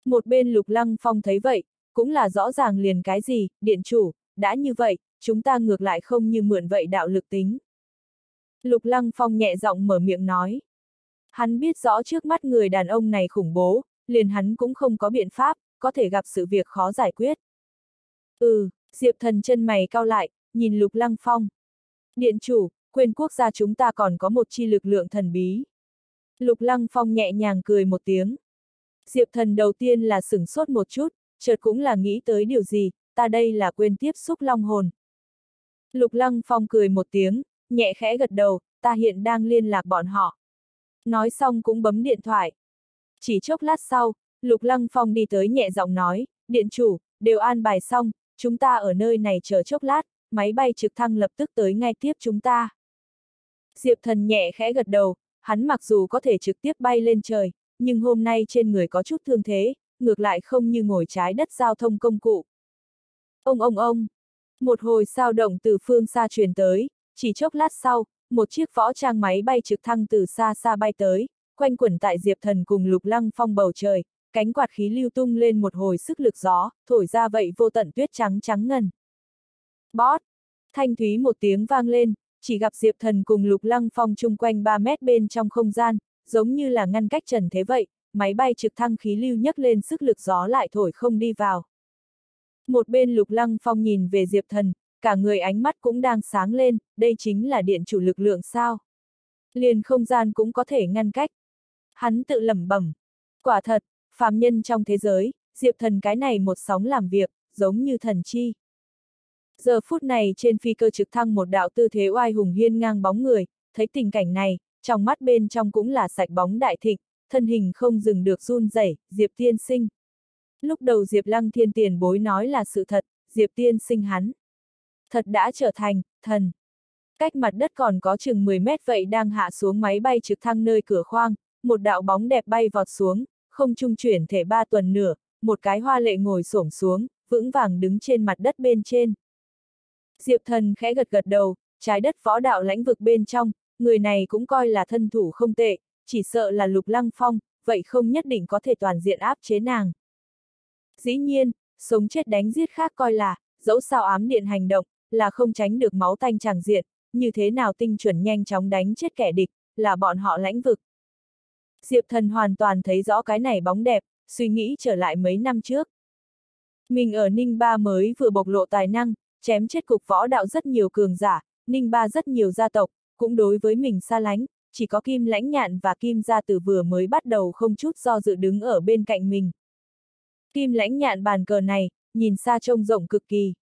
Một bên Lục Lăng Phong thấy vậy, cũng là rõ ràng liền cái gì, điện chủ, đã như vậy, chúng ta ngược lại không như mượn vậy đạo lực tính. Lục Lăng Phong nhẹ giọng mở miệng nói. Hắn biết rõ trước mắt người đàn ông này khủng bố, liền hắn cũng không có biện pháp, có thể gặp sự việc khó giải quyết. Ừ, Diệp thần chân mày cao lại, nhìn Lục Lăng Phong. Điện chủ, quên quốc gia chúng ta còn có một chi lực lượng thần bí. Lục Lăng Phong nhẹ nhàng cười một tiếng. Diệp thần đầu tiên là sửng sốt một chút, chợt cũng là nghĩ tới điều gì, ta đây là quên tiếp xúc long hồn. Lục Lăng Phong cười một tiếng, nhẹ khẽ gật đầu, ta hiện đang liên lạc bọn họ. Nói xong cũng bấm điện thoại. Chỉ chốc lát sau, Lục Lăng Phong đi tới nhẹ giọng nói, điện chủ, đều an bài xong, chúng ta ở nơi này chờ chốc lát, máy bay trực thăng lập tức tới ngay tiếp chúng ta. Diệp thần nhẹ khẽ gật đầu, hắn mặc dù có thể trực tiếp bay lên trời, nhưng hôm nay trên người có chút thương thế, ngược lại không như ngồi trái đất giao thông công cụ. Ông ông ông! Một hồi sao động từ phương xa truyền tới, chỉ chốc lát sau, một chiếc võ trang máy bay trực thăng từ xa xa bay tới, quanh quẩn tại Diệp Thần cùng Lục Lăng Phong bầu trời, cánh quạt khí lưu tung lên một hồi sức lực gió, thổi ra vậy vô tận tuyết trắng trắng ngần. Bót! Thanh thúy một tiếng vang lên, chỉ gặp Diệp Thần cùng Lục Lăng Phong chung quanh 3 mét bên trong không gian, giống như là ngăn cách trần thế vậy, máy bay trực thăng khí lưu nhấc lên sức lực gió lại thổi không đi vào. Một bên Lục Lăng Phong nhìn về Diệp Thần, cả người ánh mắt cũng đang sáng lên, đây chính là điện chủ lực lượng sao. Liền không gian cũng có thể ngăn cách. Hắn tự lẩm bẩm. Quả thật, phàm nhân trong thế giới, Diệp Thần cái này một sóng làm việc, giống như thần chi. Giờ phút này trên phi cơ trực thăng một đạo tư thế oai hùng hiên ngang bóng người, thấy tình cảnh này, trong mắt bên trong cũng là sạch bóng đại thịnh, thân hình không dừng được run rẩy, Diệp Tiên Sinh. Lúc đầu Diệp Lăng Thiên Tiền bối nói là sự thật, Diệp Tiên Sinh hắn. Thật đã trở thành, thần. Cách mặt đất còn có chừng 10 mét vậy đang hạ xuống máy bay trực thăng nơi cửa khoang, một đạo bóng đẹp bay vọt xuống, không trung chuyển thể ba tuần nửa, một cái hoa lệ ngồi xổm xuống, vững vàng đứng trên mặt đất bên trên. Diệp thần khẽ gật gật đầu, trái đất võ đạo lãnh vực bên trong, người này cũng coi là thân thủ không tệ, chỉ sợ là lục lăng phong, vậy không nhất định có thể toàn diện áp chế nàng. Dĩ nhiên, sống chết đánh giết khác coi là, dẫu sao ám điện hành động, là không tránh được máu tanh chẳng diện, như thế nào tinh chuẩn nhanh chóng đánh chết kẻ địch, là bọn họ lãnh vực. Diệp thần hoàn toàn thấy rõ cái này bóng đẹp, suy nghĩ trở lại mấy năm trước. Mình ở Ninh Ba mới vừa bộc lộ tài năng, chém chết cục võ đạo rất nhiều cường giả, Ninh Ba rất nhiều gia tộc, cũng đối với mình xa lánh, chỉ có Kim Lãnh Nhạn và Kim Gia Tử vừa mới bắt đầu không chút do dự đứng ở bên cạnh mình. Kim Lãnh Nhạn bàn cờ này, nhìn xa trông rộng cực kỳ.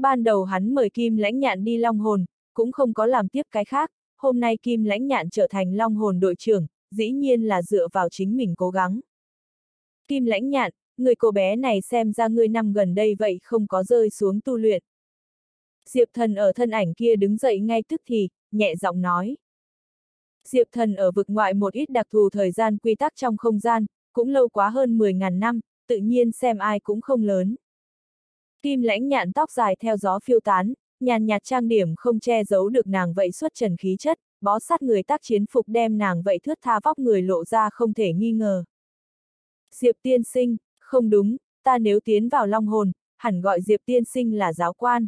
Ban đầu hắn mời Kim Lãnh Nhạn đi Long Hồn, cũng không có làm tiếp cái khác, hôm nay Kim Lãnh Nhạn trở thành Long Hồn đội trưởng, dĩ nhiên là dựa vào chính mình cố gắng. Kim lãnh nhạn, người cô bé này xem ra ngươi năm gần đây vậy không có rơi xuống tu luyện. Diệp thần ở thân ảnh kia đứng dậy ngay tức thì, nhẹ giọng nói. Diệp thần ở vực ngoại một ít đặc thù thời gian quy tắc trong không gian, cũng lâu quá hơn 10.000 năm, tự nhiên xem ai cũng không lớn. Kim lãnh nhạn tóc dài theo gió phiêu tán, nhàn nhạt trang điểm không che giấu được nàng vậy xuất trần khí chất, bó sát người tác chiến phục đem nàng vậy thướt tha vóc người lộ ra không thể nghi ngờ. Diệp tiên sinh, không đúng, ta nếu tiến vào long hồn, hẳn gọi Diệp tiên sinh là giáo quan.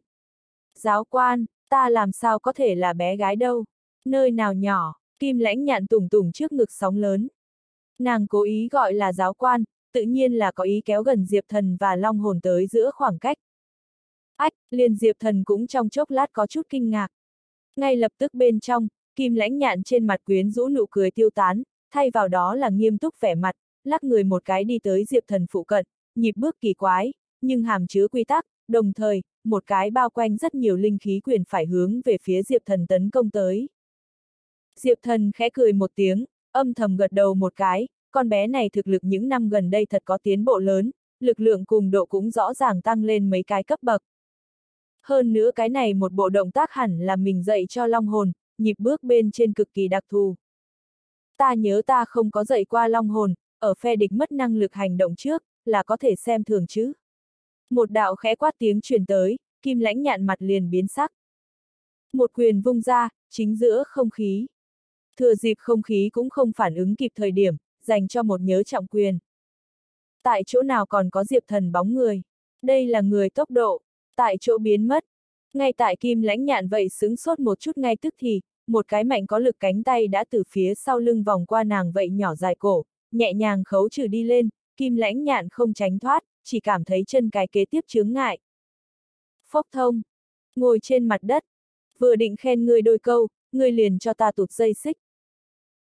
Giáo quan, ta làm sao có thể là bé gái đâu, nơi nào nhỏ, kim lãnh nhạn tùng tùng trước ngực sóng lớn. Nàng cố ý gọi là giáo quan, tự nhiên là có ý kéo gần Diệp thần và long hồn tới giữa khoảng cách. Ách, liền Diệp thần cũng trong chốc lát có chút kinh ngạc. Ngay lập tức bên trong, kim lãnh nhạn trên mặt quyến rũ nụ cười tiêu tán, thay vào đó là nghiêm túc vẻ mặt, lắc người một cái đi tới Diệp thần phụ cận, nhịp bước kỳ quái, nhưng hàm chứa quy tắc, đồng thời, một cái bao quanh rất nhiều linh khí quyền phải hướng về phía Diệp thần tấn công tới. Diệp thần khẽ cười một tiếng, âm thầm gật đầu một cái, con bé này thực lực những năm gần đây thật có tiến bộ lớn, lực lượng cùng độ cũng rõ ràng tăng lên mấy cái cấp bậc. Hơn nữa cái này một bộ động tác hẳn là mình dạy cho long hồn, nhịp bước bên trên cực kỳ đặc thù. Ta nhớ ta không có dạy qua long hồn, ở phe địch mất năng lực hành động trước, là có thể xem thường chứ. Một đạo khẽ quát tiếng truyền tới, kim lãnh nhạn mặt liền biến sắc. Một quyền vung ra, chính giữa không khí. Thừa dịp không khí cũng không phản ứng kịp thời điểm, dành cho một nhớ trọng quyền. Tại chỗ nào còn có diệp thần bóng người? Đây là người tốc độ, tại chỗ biến mất. Ngay tại kim lãnh nhạn vậy sướng sốt một chút ngay tức thì, một cái mạnh có lực cánh tay đã từ phía sau lưng vòng qua nàng vậy nhỏ dài cổ, nhẹ nhàng khấu trừ đi lên, kim lãnh nhạn không tránh thoát, chỉ cảm thấy chân cái kế tiếp chướng ngại. Phốc thông, ngồi trên mặt đất, vừa định khen người đôi câu, người liền cho ta tụt dây xích.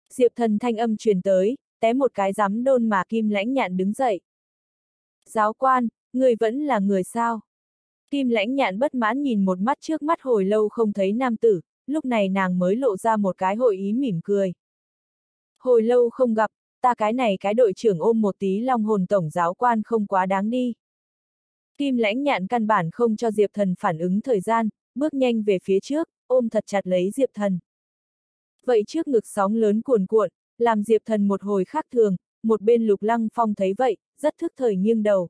Diệp thần thanh âm truyền tới, té một cái giám đôn mà kim lãnh nhạn đứng dậy. Giáo quan, người vẫn là người sao? Kim lãnh nhạn bất mãn nhìn một mắt trước mắt hồi lâu không thấy nam tử, lúc này nàng mới lộ ra một cái hội ý mỉm cười. Hồi lâu không gặp, ta cái này cái đội trưởng ôm một tí long hồn tổng giáo quan không quá đáng đi. Kim lãnh nhạn căn bản không cho Diệp Thần phản ứng thời gian, bước nhanh về phía trước, ôm thật chặt lấy Diệp Thần. Vậy trước ngực sóng lớn cuồn cuộn, làm Diệp Thần một hồi khác thường, một bên lục lăng phong thấy vậy, rất thức thời nghiêng đầu.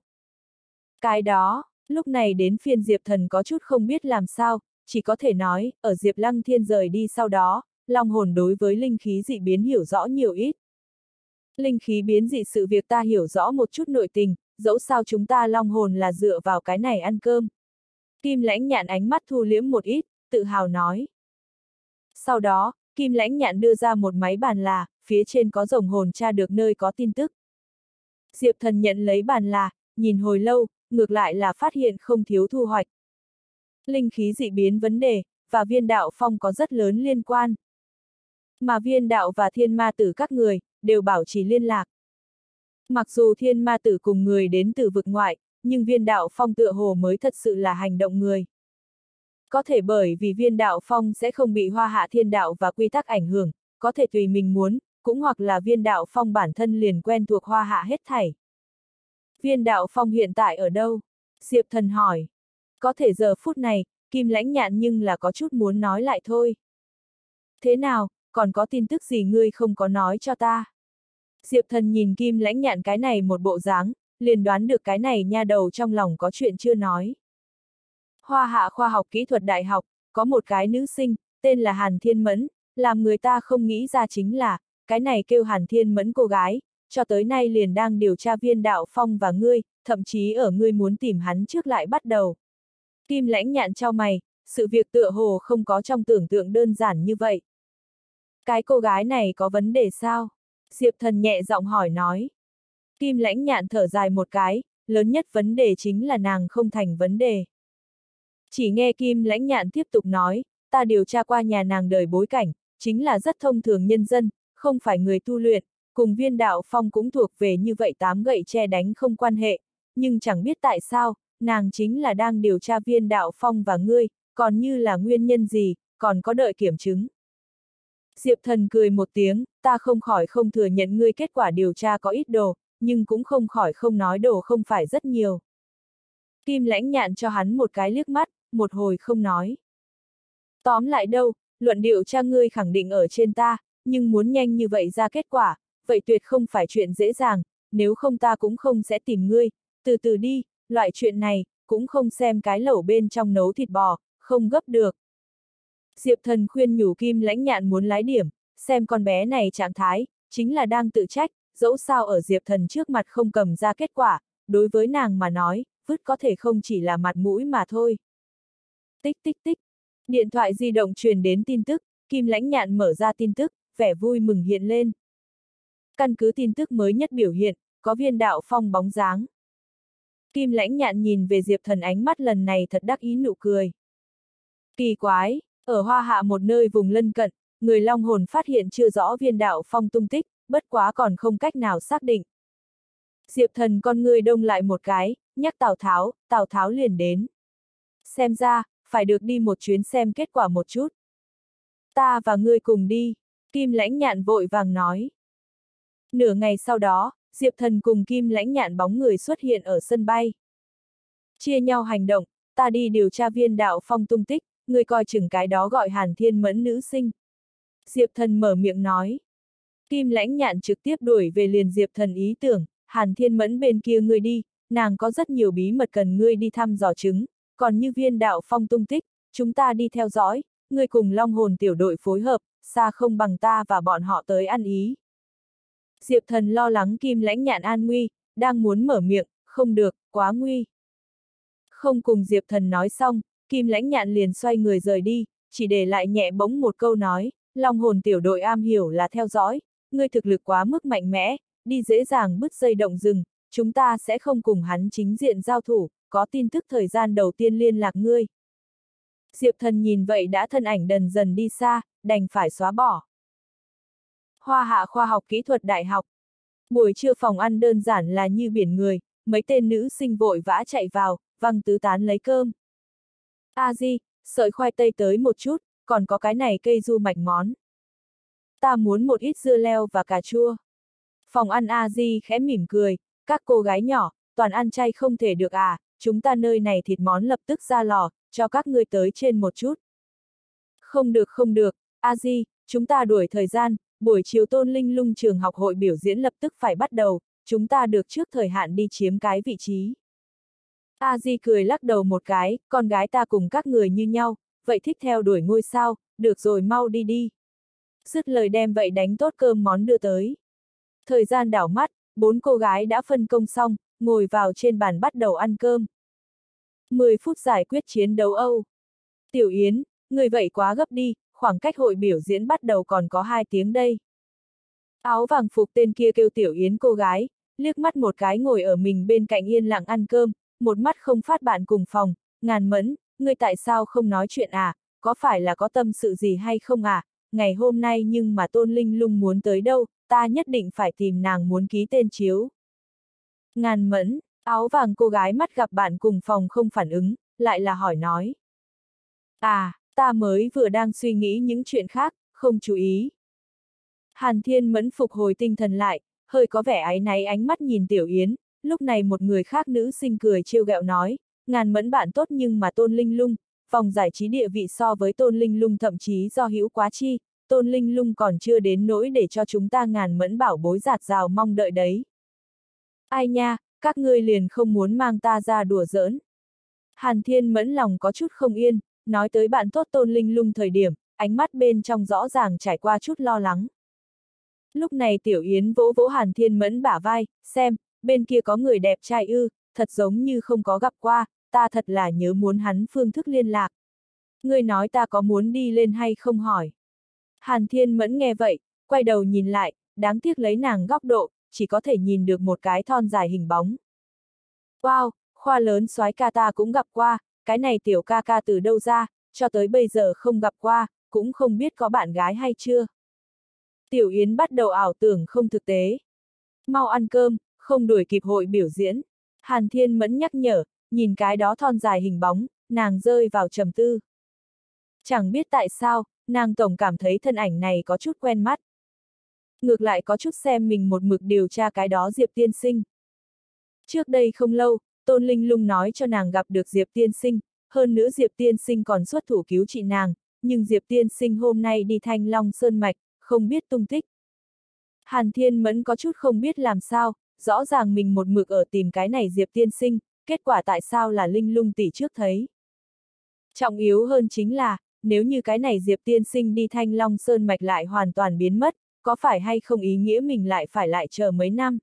Cái đó, lúc này đến phiên Diệp Thần có chút không biết làm sao, chỉ có thể nói, ở Diệp Lăng Thiên rời đi sau đó, Long hồn đối với linh khí dị biến hiểu rõ nhiều ít. Linh khí biến dị sự việc ta hiểu rõ một chút nội tình, dẫu sao chúng ta long hồn là dựa vào cái này ăn cơm. Kim lãnh nhạn ánh mắt thu liếm một ít, tự hào nói. Sau đó, Kim lãnh nhạn đưa ra một máy bàn là, phía trên có rồng hồn tra được nơi có tin tức. Diệp thần nhận lấy bàn là, nhìn hồi lâu, ngược lại là phát hiện không thiếu thu hoạch. Linh khí dị biến vấn đề, và viên đạo phong có rất lớn liên quan. Mà viên đạo và thiên ma tử các người, đều bảo trì liên lạc. Mặc dù thiên ma tử cùng người đến từ vực ngoại, nhưng viên đạo phong tựa hồ mới thật sự là hành động người. Có thể bởi vì viên đạo phong sẽ không bị hoa hạ thiên đạo và quy tắc ảnh hưởng, có thể tùy mình muốn, cũng hoặc là viên đạo phong bản thân liền quen thuộc hoa hạ hết thảy. Viên đạo phong hiện tại ở đâu? Diệp thần hỏi. Có thể giờ phút này, kim lãnh nhạn nhưng là có chút muốn nói lại thôi. Thế nào, còn có tin tức gì ngươi không có nói cho ta? Diệp thần nhìn kim lãnh nhạn cái này một bộ dáng, liền đoán được cái này nha đầu trong lòng có chuyện chưa nói. Hoa hạ khoa học kỹ thuật đại học, có một cái nữ sinh, tên là Hàn Thiên Mẫn, làm người ta không nghĩ ra chính là, cái này kêu Hàn Thiên Mẫn cô gái, cho tới nay liền đang điều tra viên đạo phong và ngươi, thậm chí ở ngươi muốn tìm hắn trước lại bắt đầu. Kim lãnh nhạn cho mày, sự việc tựa hồ không có trong tưởng tượng đơn giản như vậy. Cái cô gái này có vấn đề sao? Diệp thần nhẹ giọng hỏi nói. Kim lãnh nhạn thở dài một cái, lớn nhất vấn đề chính là nàng không thành vấn đề. Chỉ nghe Kim lãnh nhạn tiếp tục nói, ta điều tra qua nhà nàng đời bối cảnh, chính là rất thông thường nhân dân, không phải người tu luyện, cùng viên đạo phong cũng thuộc về như vậy tám gậy che đánh không quan hệ, nhưng chẳng biết tại sao, nàng chính là đang điều tra viên đạo phong và ngươi, còn như là nguyên nhân gì, còn có đợi kiểm chứng. Diệp thần cười một tiếng, ta không khỏi không thừa nhận ngươi kết quả điều tra có ít đồ, nhưng cũng không khỏi không nói đồ không phải rất nhiều. Kim lãnh nhạn cho hắn một cái liếc mắt, một hồi không nói. Tóm lại đâu, luận điệu cha ngươi khẳng định ở trên ta, nhưng muốn nhanh như vậy ra kết quả, vậy tuyệt không phải chuyện dễ dàng, nếu không ta cũng không sẽ tìm ngươi, từ từ đi, loại chuyện này, cũng không xem cái lẩu bên trong nấu thịt bò, không gấp được. Diệp thần khuyên nhủ kim lãnh nhạn muốn lái điểm, xem con bé này trạng thái, chính là đang tự trách, dẫu sao ở diệp thần trước mặt không cầm ra kết quả, đối với nàng mà nói, vứt có thể không chỉ là mặt mũi mà thôi. Tích tích tích, điện thoại di động truyền đến tin tức, kim lãnh nhạn mở ra tin tức, vẻ vui mừng hiện lên. Căn cứ tin tức mới nhất biểu hiện, có viên đạo phong bóng dáng. Kim lãnh nhạn nhìn về Diệp Thần ánh mắt lần này thật đắc ý nụ cười. Kỳ quái, ở hoa hạ một nơi vùng lân cận, người long hồn phát hiện chưa rõ viên đạo phong tung tích, bất quá còn không cách nào xác định. Diệp Thần con người đông lại một cái, nhắc Tào Tháo, Tào Tháo liền đến. Xem ra, phải được đi một chuyến xem kết quả một chút. Ta và ngươi cùng đi, Kim lãnh nhạn vội vàng nói. Nửa ngày sau đó, Diệp Thần cùng Kim lãnh nhạn bóng người xuất hiện ở sân bay. Chia nhau hành động, ta đi điều tra viên đạo phong tung tích, người coi chừng cái đó gọi Hàn Thiên Mẫn nữ sinh. Diệp Thần mở miệng nói. Kim lãnh nhạn trực tiếp đuổi về liền Diệp Thần ý tưởng, Hàn Thiên Mẫn bên kia người đi, nàng có rất nhiều bí mật cần ngươi đi thăm dò chứng, còn như viên đạo phong tung tích, chúng ta đi theo dõi, ngươi cùng long hồn tiểu đội phối hợp, xa không bằng ta và bọn họ tới ăn ý. Diệp thần lo lắng kim lãnh nhạn an nguy, đang muốn mở miệng, không được, quá nguy. Không cùng Diệp thần nói xong, kim lãnh nhạn liền xoay người rời đi, chỉ để lại nhẹ bỗng một câu nói, long hồn tiểu đội am hiểu là theo dõi, ngươi thực lực quá mức mạnh mẽ, đi dễ dàng bứt dây động rừng, chúng ta sẽ không cùng hắn chính diện giao thủ, có tin tức thời gian đầu tiên liên lạc ngươi. Diệp thần nhìn vậy đã thân ảnh dần dần đi xa, đành phải xóa bỏ. Hoa hạ khoa học kỹ thuật đại học. Buổi trưa phòng ăn đơn giản là như biển người, mấy tên nữ sinh vội vã chạy vào, văng tứ tán lấy cơm. A Di, sợi khoai tây tới một chút, còn có cái này cây du mạch món. Ta muốn một ít dưa leo và cà chua. Phòng ăn A Di khẽ mỉm cười, các cô gái nhỏ, toàn ăn chay không thể được à, chúng ta nơi này thịt món lập tức ra lò, cho các ngươi tới trên một chút. Không được không được, A Di, chúng ta đuổi thời gian, buổi chiều tôn linh lung trường học hội biểu diễn lập tức phải bắt đầu, chúng ta được trước thời hạn đi chiếm cái vị trí. A Di cười lắc đầu một cái, con gái ta cùng các người như nhau, vậy thích theo đuổi ngôi sao, được rồi mau đi đi. Dứt lời đem vậy đánh tốt cơm món đưa tới. Thời gian đảo mắt, bốn cô gái đã phân công xong, ngồi vào trên bàn bắt đầu ăn cơm. 10 phút giải quyết chiến đấu Âu. Tiểu Yến, người vậy quá gấp đi, khoảng cách hội biểu diễn bắt đầu còn có hai tiếng đây. Áo vàng phục tên kia kêu Tiểu Yến cô gái, liếc mắt một cái ngồi ở mình bên cạnh yên lặng ăn cơm, một mắt không phát bạn cùng phòng, ngàn mẫn, người tại sao không nói chuyện à, có phải là có tâm sự gì hay không à, ngày hôm nay nhưng mà Tôn Linh lung muốn tới đâu, ta nhất định phải tìm nàng muốn ký tên chiếu. Ngàn mẫn, áo vàng cô gái mắt gặp bạn cùng phòng không phản ứng, lại là hỏi nói. À, ta mới vừa đang suy nghĩ những chuyện khác, không chú ý. Hàn Thiên Mẫn phục hồi tinh thần lại, hơi có vẻ áy náy ánh mắt nhìn Tiểu Yến, lúc này một người khác nữ sinh cười trêu ghẹo nói, ngàn mẫn bạn tốt nhưng mà tôn linh lung, vòng giải trí địa vị so với tôn linh lung thậm chí do hữu quá chi, tôn linh lung còn chưa đến nỗi để cho chúng ta ngàn mẫn bảo bối giạt rào mong đợi đấy. Ai nha, các ngươi liền không muốn mang ta ra đùa giỡn. Hàn Thiên Mẫn lòng có chút không yên, nói tới bạn tốt tôn linh lung thời điểm, ánh mắt bên trong rõ ràng trải qua chút lo lắng. Lúc này Tiểu Yến vỗ vỗ Hàn Thiên Mẫn bả vai, xem, bên kia có người đẹp trai ư, thật giống như không có gặp qua, ta thật là nhớ muốn hắn phương thức liên lạc. Ngươi nói ta có muốn đi lên hay không hỏi. Hàn Thiên Mẫn nghe vậy, quay đầu nhìn lại, đáng tiếc lấy nàng góc độ, chỉ có thể nhìn được một cái thon dài hình bóng. Wow, khoa lớn soái ca ta cũng gặp qua, cái này tiểu ca ca từ đâu ra, cho tới bây giờ không gặp qua, cũng không biết có bạn gái hay chưa. Tiểu Yến bắt đầu ảo tưởng không thực tế. Mau ăn cơm, không đuổi kịp hội biểu diễn. Hàn Thiên Mẫn nhắc nhở, nhìn cái đó thon dài hình bóng, nàng rơi vào trầm tư. Chẳng biết tại sao, nàng tổng cảm thấy thân ảnh này có chút quen mắt ngược lại có chút xem mình một mực điều tra cái đó Diệp Tiên Sinh. Trước đây không lâu, Tôn Linh lung nói cho nàng gặp được Diệp Tiên Sinh, hơn nữa Diệp Tiên Sinh còn xuất thủ cứu trị nàng, nhưng Diệp Tiên Sinh hôm nay đi Thanh Long Sơn Mạch, không biết tung tích. Hàn Thiên Mẫn có chút không biết làm sao, rõ ràng mình một mực ở tìm cái này Diệp Tiên Sinh, kết quả tại sao là Linh lung tỷ trước thấy. Trọng yếu hơn chính là, nếu như cái này Diệp Tiên Sinh đi Thanh Long Sơn Mạch lại hoàn toàn biến mất, có phải hay không ý nghĩa mình lại phải lại chờ mấy năm.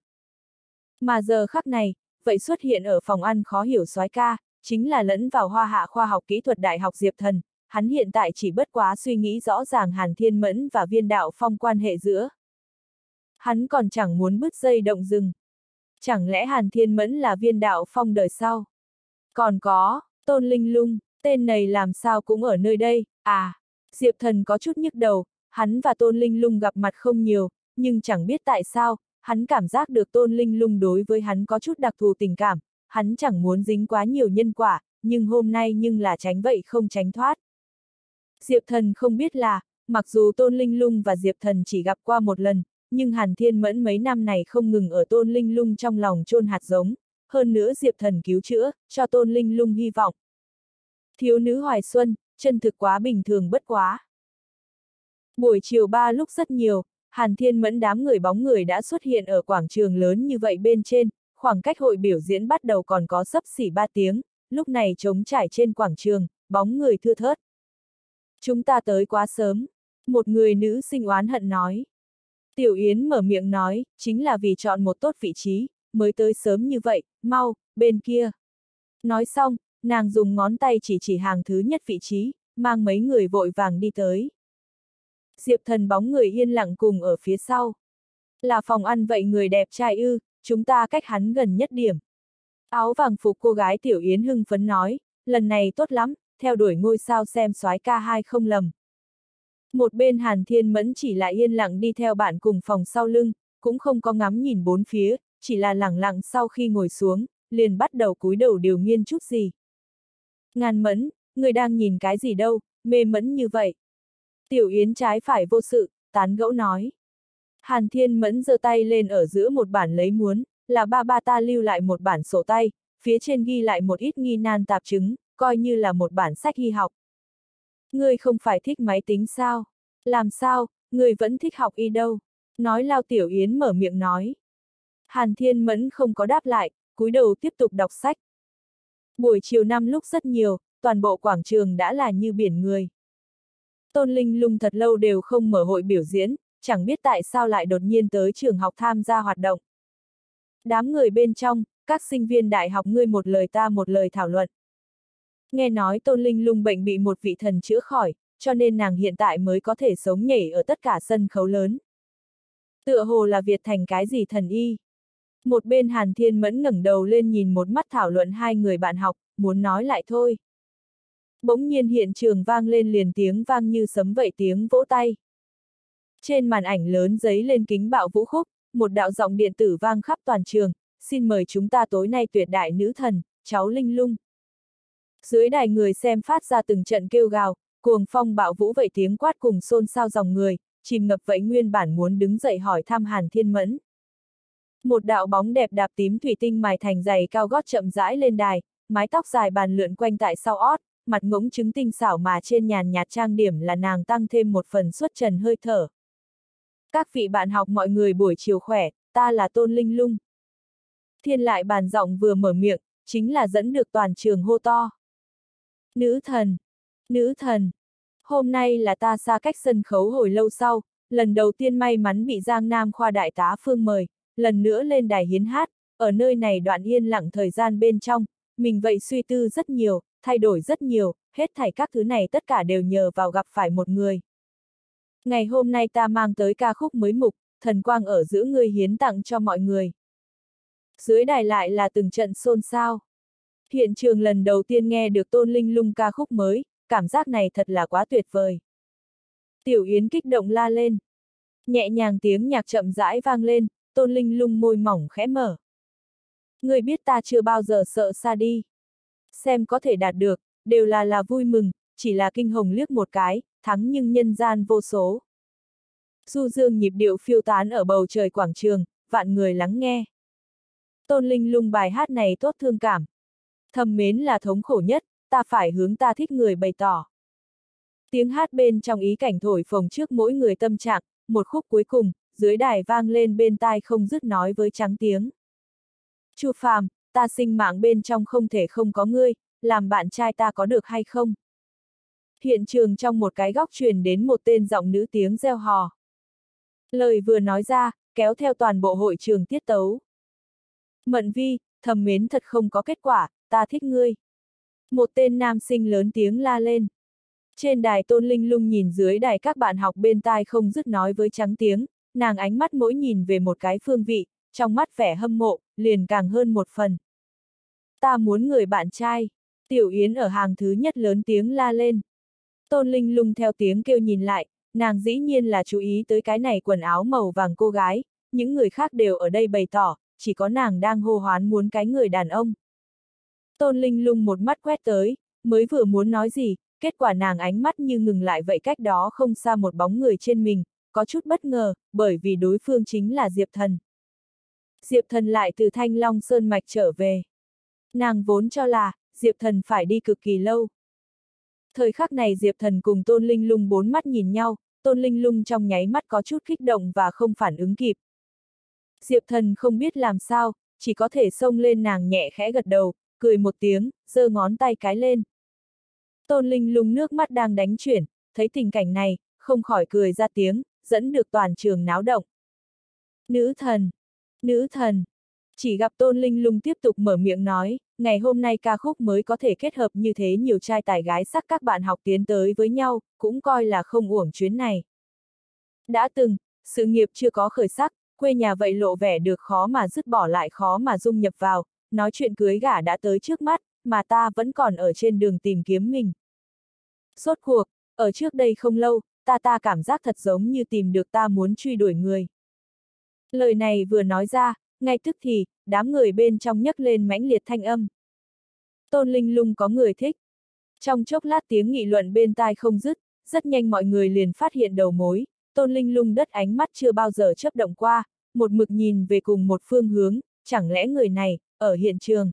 Mà giờ khắc này, vậy xuất hiện ở phòng ăn khó hiểu soái ca, chính là lẫn vào hoa hạ khoa học kỹ thuật đại học Diệp Thần, hắn hiện tại chỉ bất quá suy nghĩ rõ ràng Hàn Thiên Mẫn và viên đạo phong quan hệ giữa. Hắn còn chẳng muốn bứt dây động rừng. Chẳng lẽ Hàn Thiên Mẫn là viên đạo phong đời sau? Còn có, Tôn Linh Lung, tên này làm sao cũng ở nơi đây, à, Diệp Thần có chút nhức đầu, hắn và Tôn Linh Lung gặp mặt không nhiều, nhưng chẳng biết tại sao, hắn cảm giác được Tôn Linh Lung đối với hắn có chút đặc thù tình cảm, hắn chẳng muốn dính quá nhiều nhân quả, nhưng hôm nay nhưng là tránh vậy không tránh thoát. Diệp Thần không biết là, mặc dù Tôn Linh Lung và Diệp Thần chỉ gặp qua một lần, nhưng Hàn Thiên Mẫn mấy năm này không ngừng ở Tôn Linh Lung trong lòng chôn hạt giống, hơn nữa Diệp Thần cứu chữa, cho Tôn Linh Lung hy vọng. Thiếu nữ Hoài Xuân, chân thực quá bình thường bất quá. Buổi chiều ba lúc rất nhiều, Hàn Thiên Mẫn đám người bóng người đã xuất hiện ở quảng trường lớn như vậy bên trên, khoảng cách hội biểu diễn bắt đầu còn có sấp xỉ ba tiếng, lúc này trống trải trên quảng trường, bóng người thưa thớt. Chúng ta tới quá sớm, một người nữ sinh oán hận nói. Tiểu Yến mở miệng nói, chính là vì chọn một tốt vị trí, mới tới sớm như vậy, mau, bên kia. Nói xong, nàng dùng ngón tay chỉ chỉ hàng thứ nhất vị trí, mang mấy người vội vàng đi tới. Diệp thần bóng người yên lặng cùng ở phía sau. Là phòng ăn vậy người đẹp trai ư, chúng ta cách hắn gần nhất điểm. Áo vàng phục cô gái Tiểu Yến hưng phấn nói, lần này tốt lắm, theo đuổi ngôi sao xem soái ca hai không lầm. Một bên Hàn Thiên Mẫn chỉ là yên lặng đi theo bạn cùng phòng sau lưng, cũng không có ngắm nhìn bốn phía, chỉ là lẳng lặng sau khi ngồi xuống, liền bắt đầu cúi đầu điều nghiên chút gì. Ngàn mẫn, người đang nhìn cái gì đâu, mê mẫn như vậy. Tiểu Yến trái phải vô sự, tán gẫu nói. Hàn Thiên Mẫn giơ tay lên ở giữa một bản lấy muốn, là ba ba ta lưu lại một bản sổ tay, phía trên ghi lại một ít nghi nan tạp chứng, coi như là một bản sách y học. Ngươi không phải thích máy tính sao? Làm sao, ngươi vẫn thích học y đâu? Nói lao tiểu yến mở miệng nói. Hàn Thiên Mẫn không có đáp lại, cúi đầu tiếp tục đọc sách. Buổi chiều năm lúc rất nhiều, toàn bộ quảng trường đã là như biển người. Tôn Linh lung thật lâu đều không mở hội biểu diễn, chẳng biết tại sao lại đột nhiên tới trường học tham gia hoạt động. Đám người bên trong, các sinh viên đại học ngươi một lời ta một lời thảo luận. Nghe nói Tôn Linh lung bệnh bị một vị thần chữa khỏi, cho nên nàng hiện tại mới có thể sống nhảy ở tất cả sân khấu lớn. Tựa hồ là Việt thành cái gì thần y. Một bên Hàn Thiên Mẫn ngẩng đầu lên nhìn một mắt thảo luận hai người bạn học, muốn nói lại thôi. Bỗng nhiên hiện trường vang lên liền tiếng vang như sấm vậy tiếng vỗ tay. Trên màn ảnh lớn giấy lên kính bạo vũ khúc, một đạo giọng điện tử vang khắp toàn trường, xin mời chúng ta tối nay tuyệt đại nữ thần, cháu Linh Lung. Dưới đài người xem phát ra từng trận kêu gào, cuồng phong bạo vũ vậy tiếng quát cùng xôn xao dòng người, chìm ngập vậy nguyên bản muốn đứng dậy hỏi thăm Hàn Thiên Mẫn. Một đạo bóng đẹp đạp tím thủy tinh mài thành giày cao gót chậm rãi lên đài, mái tóc dài bàn lượn quanh tại sau ót, mặt ngỗng trứng tinh xảo mà trên nhàn nhạt trang điểm là nàng tăng thêm một phần xuất trần hơi thở. Các vị bạn học mọi người buổi chiều khỏe, ta là Tôn Linh Lung. Thiên lại bàn giọng vừa mở miệng, chính là dẫn được toàn trường hô to. Nữ thần! Nữ thần! Hôm nay là ta xa cách sân khấu hồi lâu sau, lần đầu tiên may mắn bị Giang Nam khoa đại tá Phương mời, lần nữa lên đài hiến hát, ở nơi này đoạn yên lặng thời gian bên trong, mình vậy suy tư rất nhiều, thay đổi rất nhiều, hết thảy các thứ này tất cả đều nhờ vào gặp phải một người. Ngày hôm nay ta mang tới ca khúc mới mục, thần quang ở giữa người hiến tặng cho mọi người. Dưới đài lại là từng trận xôn xao. Hiện trường lần đầu tiên nghe được tôn linh lung ca khúc mới, cảm giác này thật là quá tuyệt vời. Tiểu Yến kích động la lên. Nhẹ nhàng tiếng nhạc chậm rãi vang lên, tôn linh lung môi mỏng khẽ mở. Người biết ta chưa bao giờ sợ xa đi. Xem có thể đạt được, đều là là vui mừng, chỉ là kinh hồng liếc một cái, thắng nhưng nhân gian vô số. Du dương nhịp điệu phiêu tán ở bầu trời quảng trường, vạn người lắng nghe. Tôn Linh lung bài hát này tốt thương cảm. Thầm mến là thống khổ nhất, ta phải hướng ta thích người bày tỏ. Tiếng hát bên trong ý cảnh thổi phồng trước mỗi người tâm trạng, một khúc cuối cùng, dưới đài vang lên bên tai không dứt nói với trắng tiếng. Chu Phàm, ta sinh mạng bên trong không thể không có ngươi, làm bạn trai ta có được hay không? Hiện trường trong một cái góc truyền đến một tên giọng nữ tiếng reo hò. Lời vừa nói ra, kéo theo toàn bộ hội trường tiết tấu. Mận vi, thầm mến thật không có kết quả, ta thích ngươi. Một tên nam sinh lớn tiếng la lên. Trên đài tôn linh lung nhìn dưới đài các bạn học bên tai không dứt nói với trắng tiếng, nàng ánh mắt mỗi nhìn về một cái phương vị, trong mắt vẻ hâm mộ, liền càng hơn một phần. Ta muốn người bạn trai. Tiểu Yến ở hàng thứ nhất lớn tiếng la lên. Tôn Linh lung theo tiếng kêu nhìn lại, nàng dĩ nhiên là chú ý tới cái này quần áo màu vàng cô gái, những người khác đều ở đây bày tỏ, chỉ có nàng đang hô hoán muốn cái người đàn ông. Tôn Linh lung một mắt quét tới, mới vừa muốn nói gì, kết quả nàng ánh mắt như ngừng lại vậy cách đó không xa một bóng người trên mình, có chút bất ngờ, bởi vì đối phương chính là Diệp Thần. Diệp Thần lại từ Thanh Long Sơn Mạch trở về. Nàng vốn cho là, Diệp Thần phải đi cực kỳ lâu. Thời khắc này Diệp Thần cùng Tôn Linh Lung bốn mắt nhìn nhau, Tôn Linh Lung trong nháy mắt có chút kích động và không phản ứng kịp. Diệp Thần không biết làm sao, chỉ có thể xông lên nàng nhẹ khẽ gật đầu, cười một tiếng, giơ ngón tay cái lên. Tôn Linh Lung nước mắt đang đánh chuyển, thấy tình cảnh này, không khỏi cười ra tiếng, dẫn được toàn trường náo động. Nữ thần! Nữ thần! Chỉ gặp Tôn Linh Lung tiếp tục mở miệng nói, ngày hôm nay ca khúc mới có thể kết hợp như thế nhiều trai tài gái sắc các bạn học tiến tới với nhau, cũng coi là không uổng chuyến này. Đã từng, sự nghiệp chưa có khởi sắc, quê nhà vậy lộ vẻ được khó mà dứt bỏ lại khó mà dung nhập vào, nói chuyện cưới gả đã tới trước mắt, mà ta vẫn còn ở trên đường tìm kiếm mình. Sốt cuộc, ở trước đây không lâu, ta ta cảm giác thật giống như tìm được ta muốn truy đuổi người. Lời này vừa nói ra, ngay tức thì, đám người bên trong nhấc lên mãnh liệt thanh âm. Tôn Linh Lung có người thích. Trong chốc lát tiếng nghị luận bên tai không dứt, rất nhanh mọi người liền phát hiện đầu mối, Tôn Linh Lung đất ánh mắt chưa bao giờ chấp động qua, một mực nhìn về cùng một phương hướng, chẳng lẽ người này, ở hiện trường.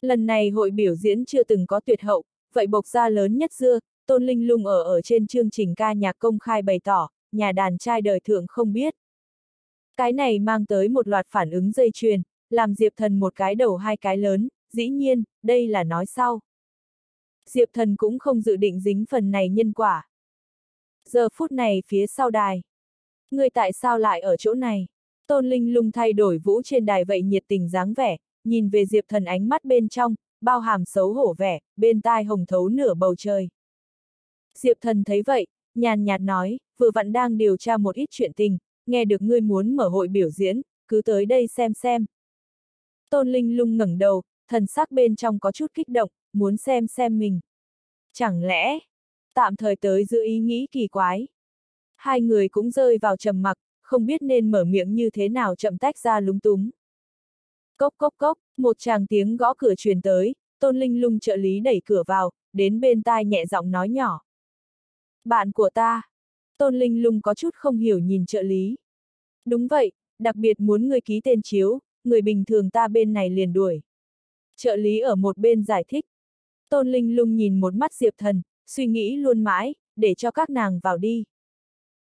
Lần này hội biểu diễn chưa từng có tuyệt hậu, vậy bộc ra lớn nhất xưa, Tôn Linh Lung ở ở trên chương trình ca nhạc công khai bày tỏ, nhà đàn trai đời thượng không biết. Cái này mang tới một loạt phản ứng dây chuyền, làm Diệp Thần một cái đầu hai cái lớn, dĩ nhiên, đây là nói sau. Diệp Thần cũng không dự định dính phần này nhân quả. Giờ phút này phía sau đài. Người tại sao lại ở chỗ này? Tôn Linh lung thay đổi vũ trên đài vậy nhiệt tình dáng vẻ, nhìn về Diệp Thần ánh mắt bên trong, bao hàm xấu hổ vẻ, bên tai hồng thấu nửa bầu trời. Diệp Thần thấy vậy, nhàn nhạt nói, vừa vặn đang điều tra một ít chuyện tình, nghe được ngươi muốn mở hội biểu diễn, cứ tới đây xem xem. Tôn Linh lung ngẩng đầu, thần sắc bên trong có chút kích động, muốn xem xem mình. Chẳng lẽ, tạm thời tới giữ ý nghĩ kỳ quái. Hai người cũng rơi vào trầm mặc, không biết nên mở miệng như thế nào chậm tách ra lúng túng. Cốc cốc cốc, một chàng tiếng gõ cửa truyền tới, tôn linh lung trợ lý đẩy cửa vào, đến bên tai nhẹ giọng nói nhỏ. Bạn của ta. Tôn linh lung có chút không hiểu nhìn trợ lý. Đúng vậy, đặc biệt muốn người ký tên chiếu, người bình thường ta bên này liền đuổi. Trợ lý ở một bên giải thích. Tôn linh lung nhìn một mắt Diệp Thần, suy nghĩ luôn mãi, để cho các nàng vào đi.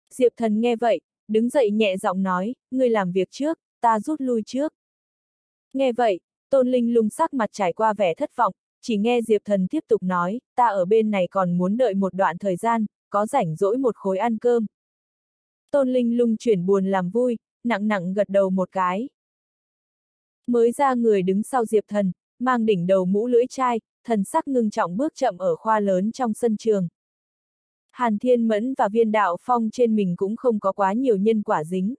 Diệp Thần nghe vậy, đứng dậy nhẹ giọng nói, người làm việc trước, ta rút lui trước. Nghe vậy, Tôn Linh lung sắc mặt trải qua vẻ thất vọng, chỉ nghe Diệp Thần tiếp tục nói, ta ở bên này còn muốn đợi một đoạn thời gian, có rảnh rỗi một khối ăn cơm. Tôn Linh lung chuyển buồn làm vui, nặng nặng gật đầu một cái. Mới ra người đứng sau Diệp Thần, mang đỉnh đầu mũ lưỡi chai, thần sắc ngưng trọng bước chậm ở khoa lớn trong sân trường. Hàn Thiên Mẫn và viên đạo phong trên mình cũng không có quá nhiều nhân quả dính.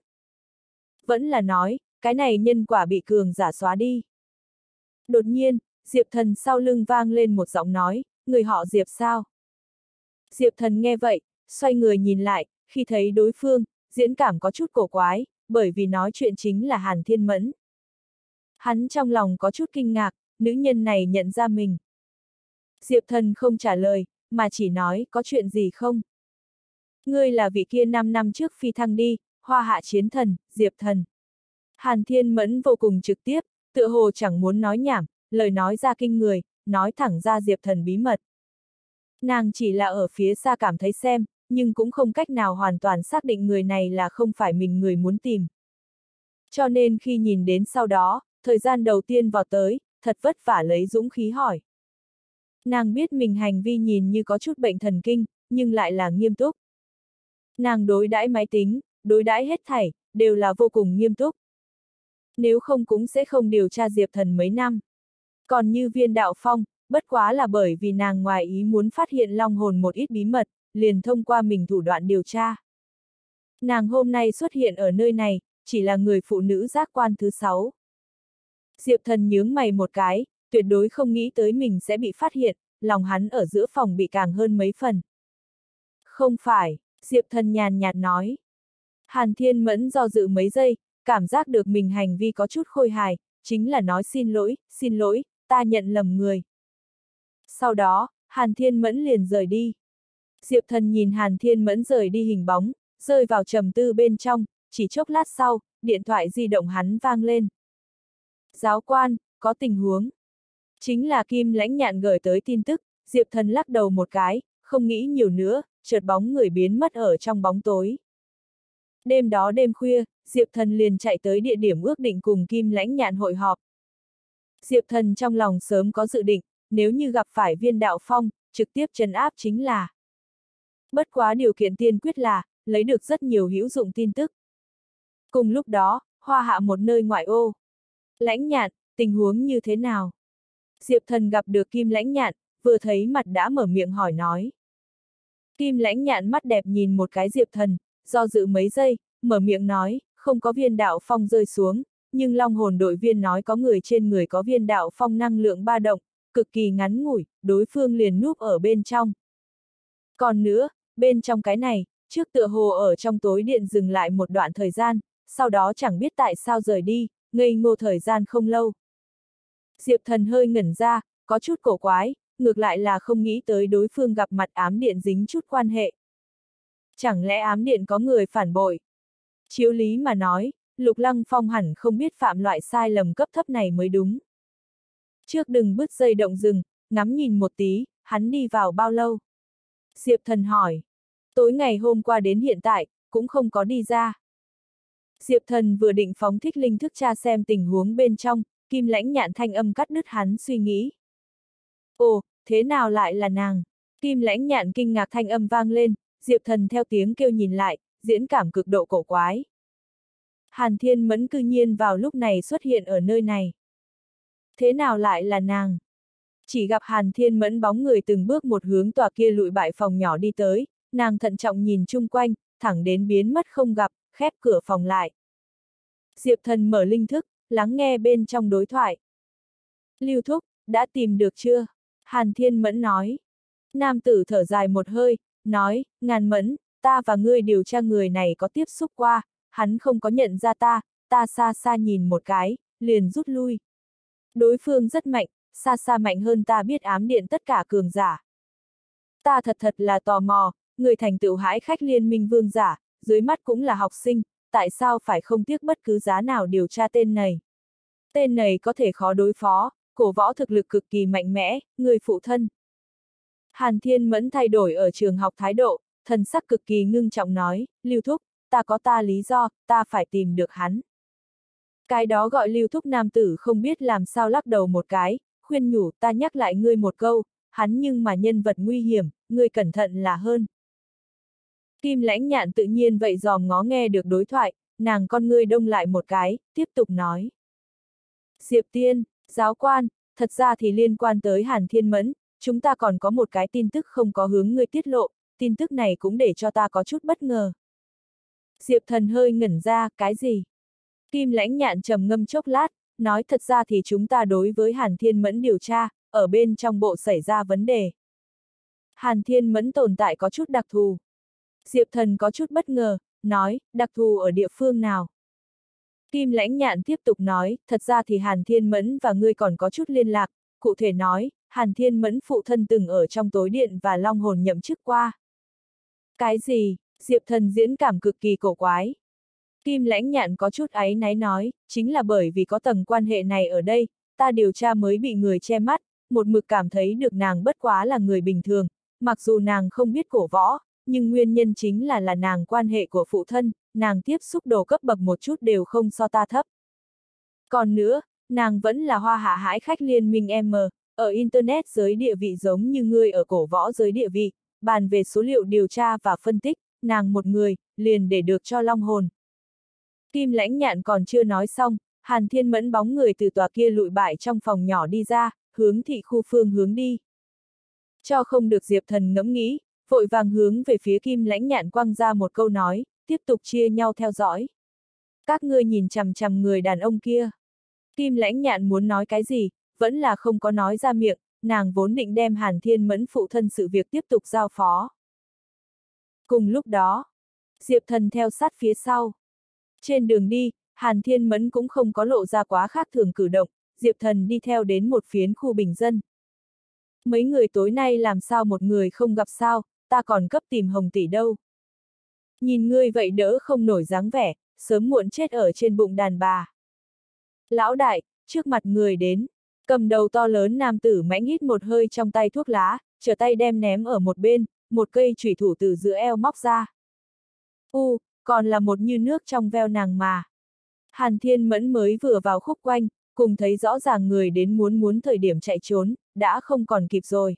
Vẫn là nói, cái này nhân quả bị cường giả xóa đi. Đột nhiên, Diệp Thần sau lưng vang lên một giọng nói, người họ Diệp sao? Diệp Thần nghe vậy, xoay người nhìn lại, khi thấy đối phương, diễn cảm có chút cổ quái, bởi vì nói chuyện chính là Hàn Thiên Mẫn. Hắn trong lòng có chút kinh ngạc, nữ nhân này nhận ra mình. Diệp Thần không trả lời, mà chỉ nói có chuyện gì không? Ngươi là vị kia 5 năm trước phi thăng đi, hoa hạ chiến thần, diệp thần. Hàn Thiên Mẫn vô cùng trực tiếp, tựa hồ chẳng muốn nói nhảm, lời nói ra kinh người, nói thẳng ra diệp thần bí mật. Nàng chỉ là ở phía xa cảm thấy xem, nhưng cũng không cách nào hoàn toàn xác định người này là không phải mình người muốn tìm. Cho nên khi nhìn đến sau đó, thời gian đầu tiên vào tới, thật vất vả lấy dũng khí hỏi. Nàng biết mình hành vi nhìn như có chút bệnh thần kinh, nhưng lại là nghiêm túc. Nàng đối đãi máy tính, đối đãi hết thảy, đều là vô cùng nghiêm túc. Nếu không cũng sẽ không điều tra Diệp Thần mấy năm. Còn như viên đạo phong, bất quá là bởi vì nàng ngoài ý muốn phát hiện long hồn một ít bí mật, liền thông qua mình thủ đoạn điều tra. Nàng hôm nay xuất hiện ở nơi này, chỉ là người phụ nữ giác quan thứ sáu. Diệp thần nhướng mày một cái, tuyệt đối không nghĩ tới mình sẽ bị phát hiện, lòng hắn ở giữa phòng bị càng hơn mấy phần. Không phải, Diệp thần nhàn nhạt nói. Hàn Thiên Mẫn do dự mấy giây, cảm giác được mình hành vi có chút khôi hài, chính là nói xin lỗi, xin lỗi, ta nhận lầm người. Sau đó, Hàn Thiên Mẫn liền rời đi. Diệp thần nhìn Hàn Thiên Mẫn rời đi hình bóng, rơi vào trầm tư bên trong, chỉ chốc lát sau, điện thoại di động hắn vang lên. Giáo quan, có tình huống. Chính là Kim lãnh nhạn gửi tới tin tức, Diệp thần lắc đầu một cái, không nghĩ nhiều nữa, chợt bóng người biến mất ở trong bóng tối. Đêm đó đêm khuya, Diệp thần liền chạy tới địa điểm ước định cùng Kim lãnh nhạn hội họp. Diệp thần trong lòng sớm có dự định, nếu như gặp phải viên đạo phong, trực tiếp trấn áp chính là. Bất quá điều kiện tiên quyết là, lấy được rất nhiều hữu dụng tin tức. Cùng lúc đó, hoa hạ một nơi ngoại ô. Lãnh nhạn, tình huống như thế nào? Diệp thần gặp được Kim lãnh nhạn, vừa thấy mặt đã mở miệng hỏi nói. Kim lãnh nhạn mắt đẹp nhìn một cái Diệp thần, do dự mấy giây, mở miệng nói, không có viên đạo phong rơi xuống, nhưng long hồn đội viên nói có người trên người có viên đạo phong năng lượng ba động, cực kỳ ngắn ngủi, đối phương liền núp ở bên trong. Còn nữa, bên trong cái này, trước tựa hồ ở trong tối điện dừng lại một đoạn thời gian, sau đó chẳng biết tại sao rời đi, ngây ngô thời gian không lâu. Diệp thần hơi ngẩn ra, có chút cổ quái, ngược lại là không nghĩ tới đối phương gặp mặt ám điện dính chút quan hệ. Chẳng lẽ ám điện có người phản bội? Chiếu lý mà nói, Lục Lăng Phong hẳn không biết phạm loại sai lầm cấp thấp này mới đúng. Trước đừng bứt dây động rừng, ngắm nhìn một tí, hắn đi vào bao lâu? Diệp thần hỏi. Tối ngày hôm qua đến hiện tại, cũng không có đi ra. Diệp thần vừa định phóng thích linh thức tra xem tình huống bên trong, kim lãnh nhạn thanh âm cắt đứt hắn suy nghĩ. Ồ, thế nào lại là nàng? Kim lãnh nhạn kinh ngạc thanh âm vang lên, Diệp thần theo tiếng kêu nhìn lại, diễn cảm cực độ cổ quái. Hàn Thiên Mẫn cư nhiên vào lúc này xuất hiện ở nơi này. Thế nào lại là nàng? Chỉ gặp Hàn Thiên Mẫn bóng người từng bước một hướng tòa kia lụi bại phòng nhỏ đi tới, nàng thận trọng nhìn chung quanh, thẳng đến biến mất không gặp, khép cửa phòng lại. Diệp thần mở linh thức, lắng nghe bên trong đối thoại. Lưu Thúc, đã tìm được chưa? Hàn Thiên Mẫn nói. Nam tử thở dài một hơi, nói, ngàn mẫn, ta và ngươi điều tra người này có tiếp xúc qua, hắn không có nhận ra ta, ta xa xa nhìn một cái, liền rút lui. Đối phương rất mạnh, xa xa mạnh hơn ta biết ám điện tất cả cường giả. Ta thật thật là tò mò, người thành tựu hãi khách liên minh vương giả, dưới mắt cũng là học sinh, tại sao phải không tiếc bất cứ giá nào điều tra tên này. Tên này có thể khó đối phó, cổ võ thực lực cực kỳ mạnh mẽ, người phụ thân. Hàn Thiên Mẫn thay đổi ở trường học thái độ, thần sắc cực kỳ ngưng trọng nói, Lưu Thúc, ta có ta lý do, ta phải tìm được hắn. Cái đó gọi Lưu Thúc nam tử không biết làm sao lắc đầu một cái, khuyên nhủ ta nhắc lại ngươi một câu, hắn nhưng mà nhân vật nguy hiểm, ngươi cẩn thận là hơn. Kim lãnh nhạn tự nhiên vậy dòm ngó nghe được đối thoại, nàng con ngươi đông lại một cái, tiếp tục nói. Diệp Tiên, giáo quan, thật ra thì liên quan tới Hàn Thiên Mẫn, chúng ta còn có một cái tin tức không có hướng ngươi tiết lộ, tin tức này cũng để cho ta có chút bất ngờ. Diệp thần hơi ngẩn ra, cái gì? Kim lãnh nhạn trầm ngâm chốc lát, nói thật ra thì chúng ta đối với Hàn Thiên Mẫn điều tra, ở bên trong bộ xảy ra vấn đề. Hàn Thiên Mẫn tồn tại có chút đặc thù. Diệp thần có chút bất ngờ, nói, đặc thù ở địa phương nào? Kim lãnh nhạn tiếp tục nói, thật ra thì Hàn Thiên Mẫn và ngươi còn có chút liên lạc, cụ thể nói, Hàn Thiên Mẫn phụ thân từng ở trong tối điện và long hồn nhậm chức qua. Cái gì? Diệp thần diễn cảm cực kỳ cổ quái. Kim lãnh nhạn có chút áy náy nói, chính là bởi vì có tầng quan hệ này ở đây, ta điều tra mới bị người che mắt, một mực cảm thấy được nàng bất quá là người bình thường, mặc dù nàng không biết cổ võ, nhưng nguyên nhân chính là là nàng quan hệ của phụ thân, nàng tiếp xúc đồ cấp bậc một chút đều không so ta thấp. Còn nữa, nàng vẫn là hoa hạ hãi khách liên minh M, ở Internet giới địa vị giống như ngươi ở cổ võ giới địa vị, bàn về số liệu điều tra và phân tích, nàng một người, liền để được cho long hồn. Kim lãnh nhạn còn chưa nói xong, Hàn Thiên Mẫn bóng người từ tòa kia lụi bại trong phòng nhỏ đi ra, hướng thị khu phương hướng đi. Cho không được Diệp Thần ngẫm nghĩ, vội vàng hướng về phía Kim lãnh nhạn quăng ra một câu nói, tiếp tục chia nhau theo dõi. Các ngươi nhìn chằm chằm người đàn ông kia. Kim lãnh nhạn muốn nói cái gì, vẫn là không có nói ra miệng, nàng vốn định đem Hàn Thiên Mẫn phụ thân sự việc tiếp tục giao phó. Cùng lúc đó, Diệp Thần theo sát phía sau. Trên đường đi, Hàn Thiên Mẫn cũng không có lộ ra quá khác thường cử động, Diệp Thần đi theo đến một phiến khu bình dân. Mấy người tối nay làm sao một người không gặp sao, ta còn cấp tìm hồng tỷ đâu. Nhìn ngươi vậy đỡ không nổi dáng vẻ, sớm muộn chết ở trên bụng đàn bà. Lão đại, trước mặt người đến, cầm đầu to lớn nam tử mãnh hít một hơi trong tay thuốc lá, trở tay đem ném ở một bên, một cây chủy thủ từ giữa eo móc ra. U, còn là một như nước trong veo nàng mà. Hàn Thiên Mẫn mới vừa vào khúc quanh, cùng thấy rõ ràng người đến muốn muốn thời điểm chạy trốn, đã không còn kịp rồi.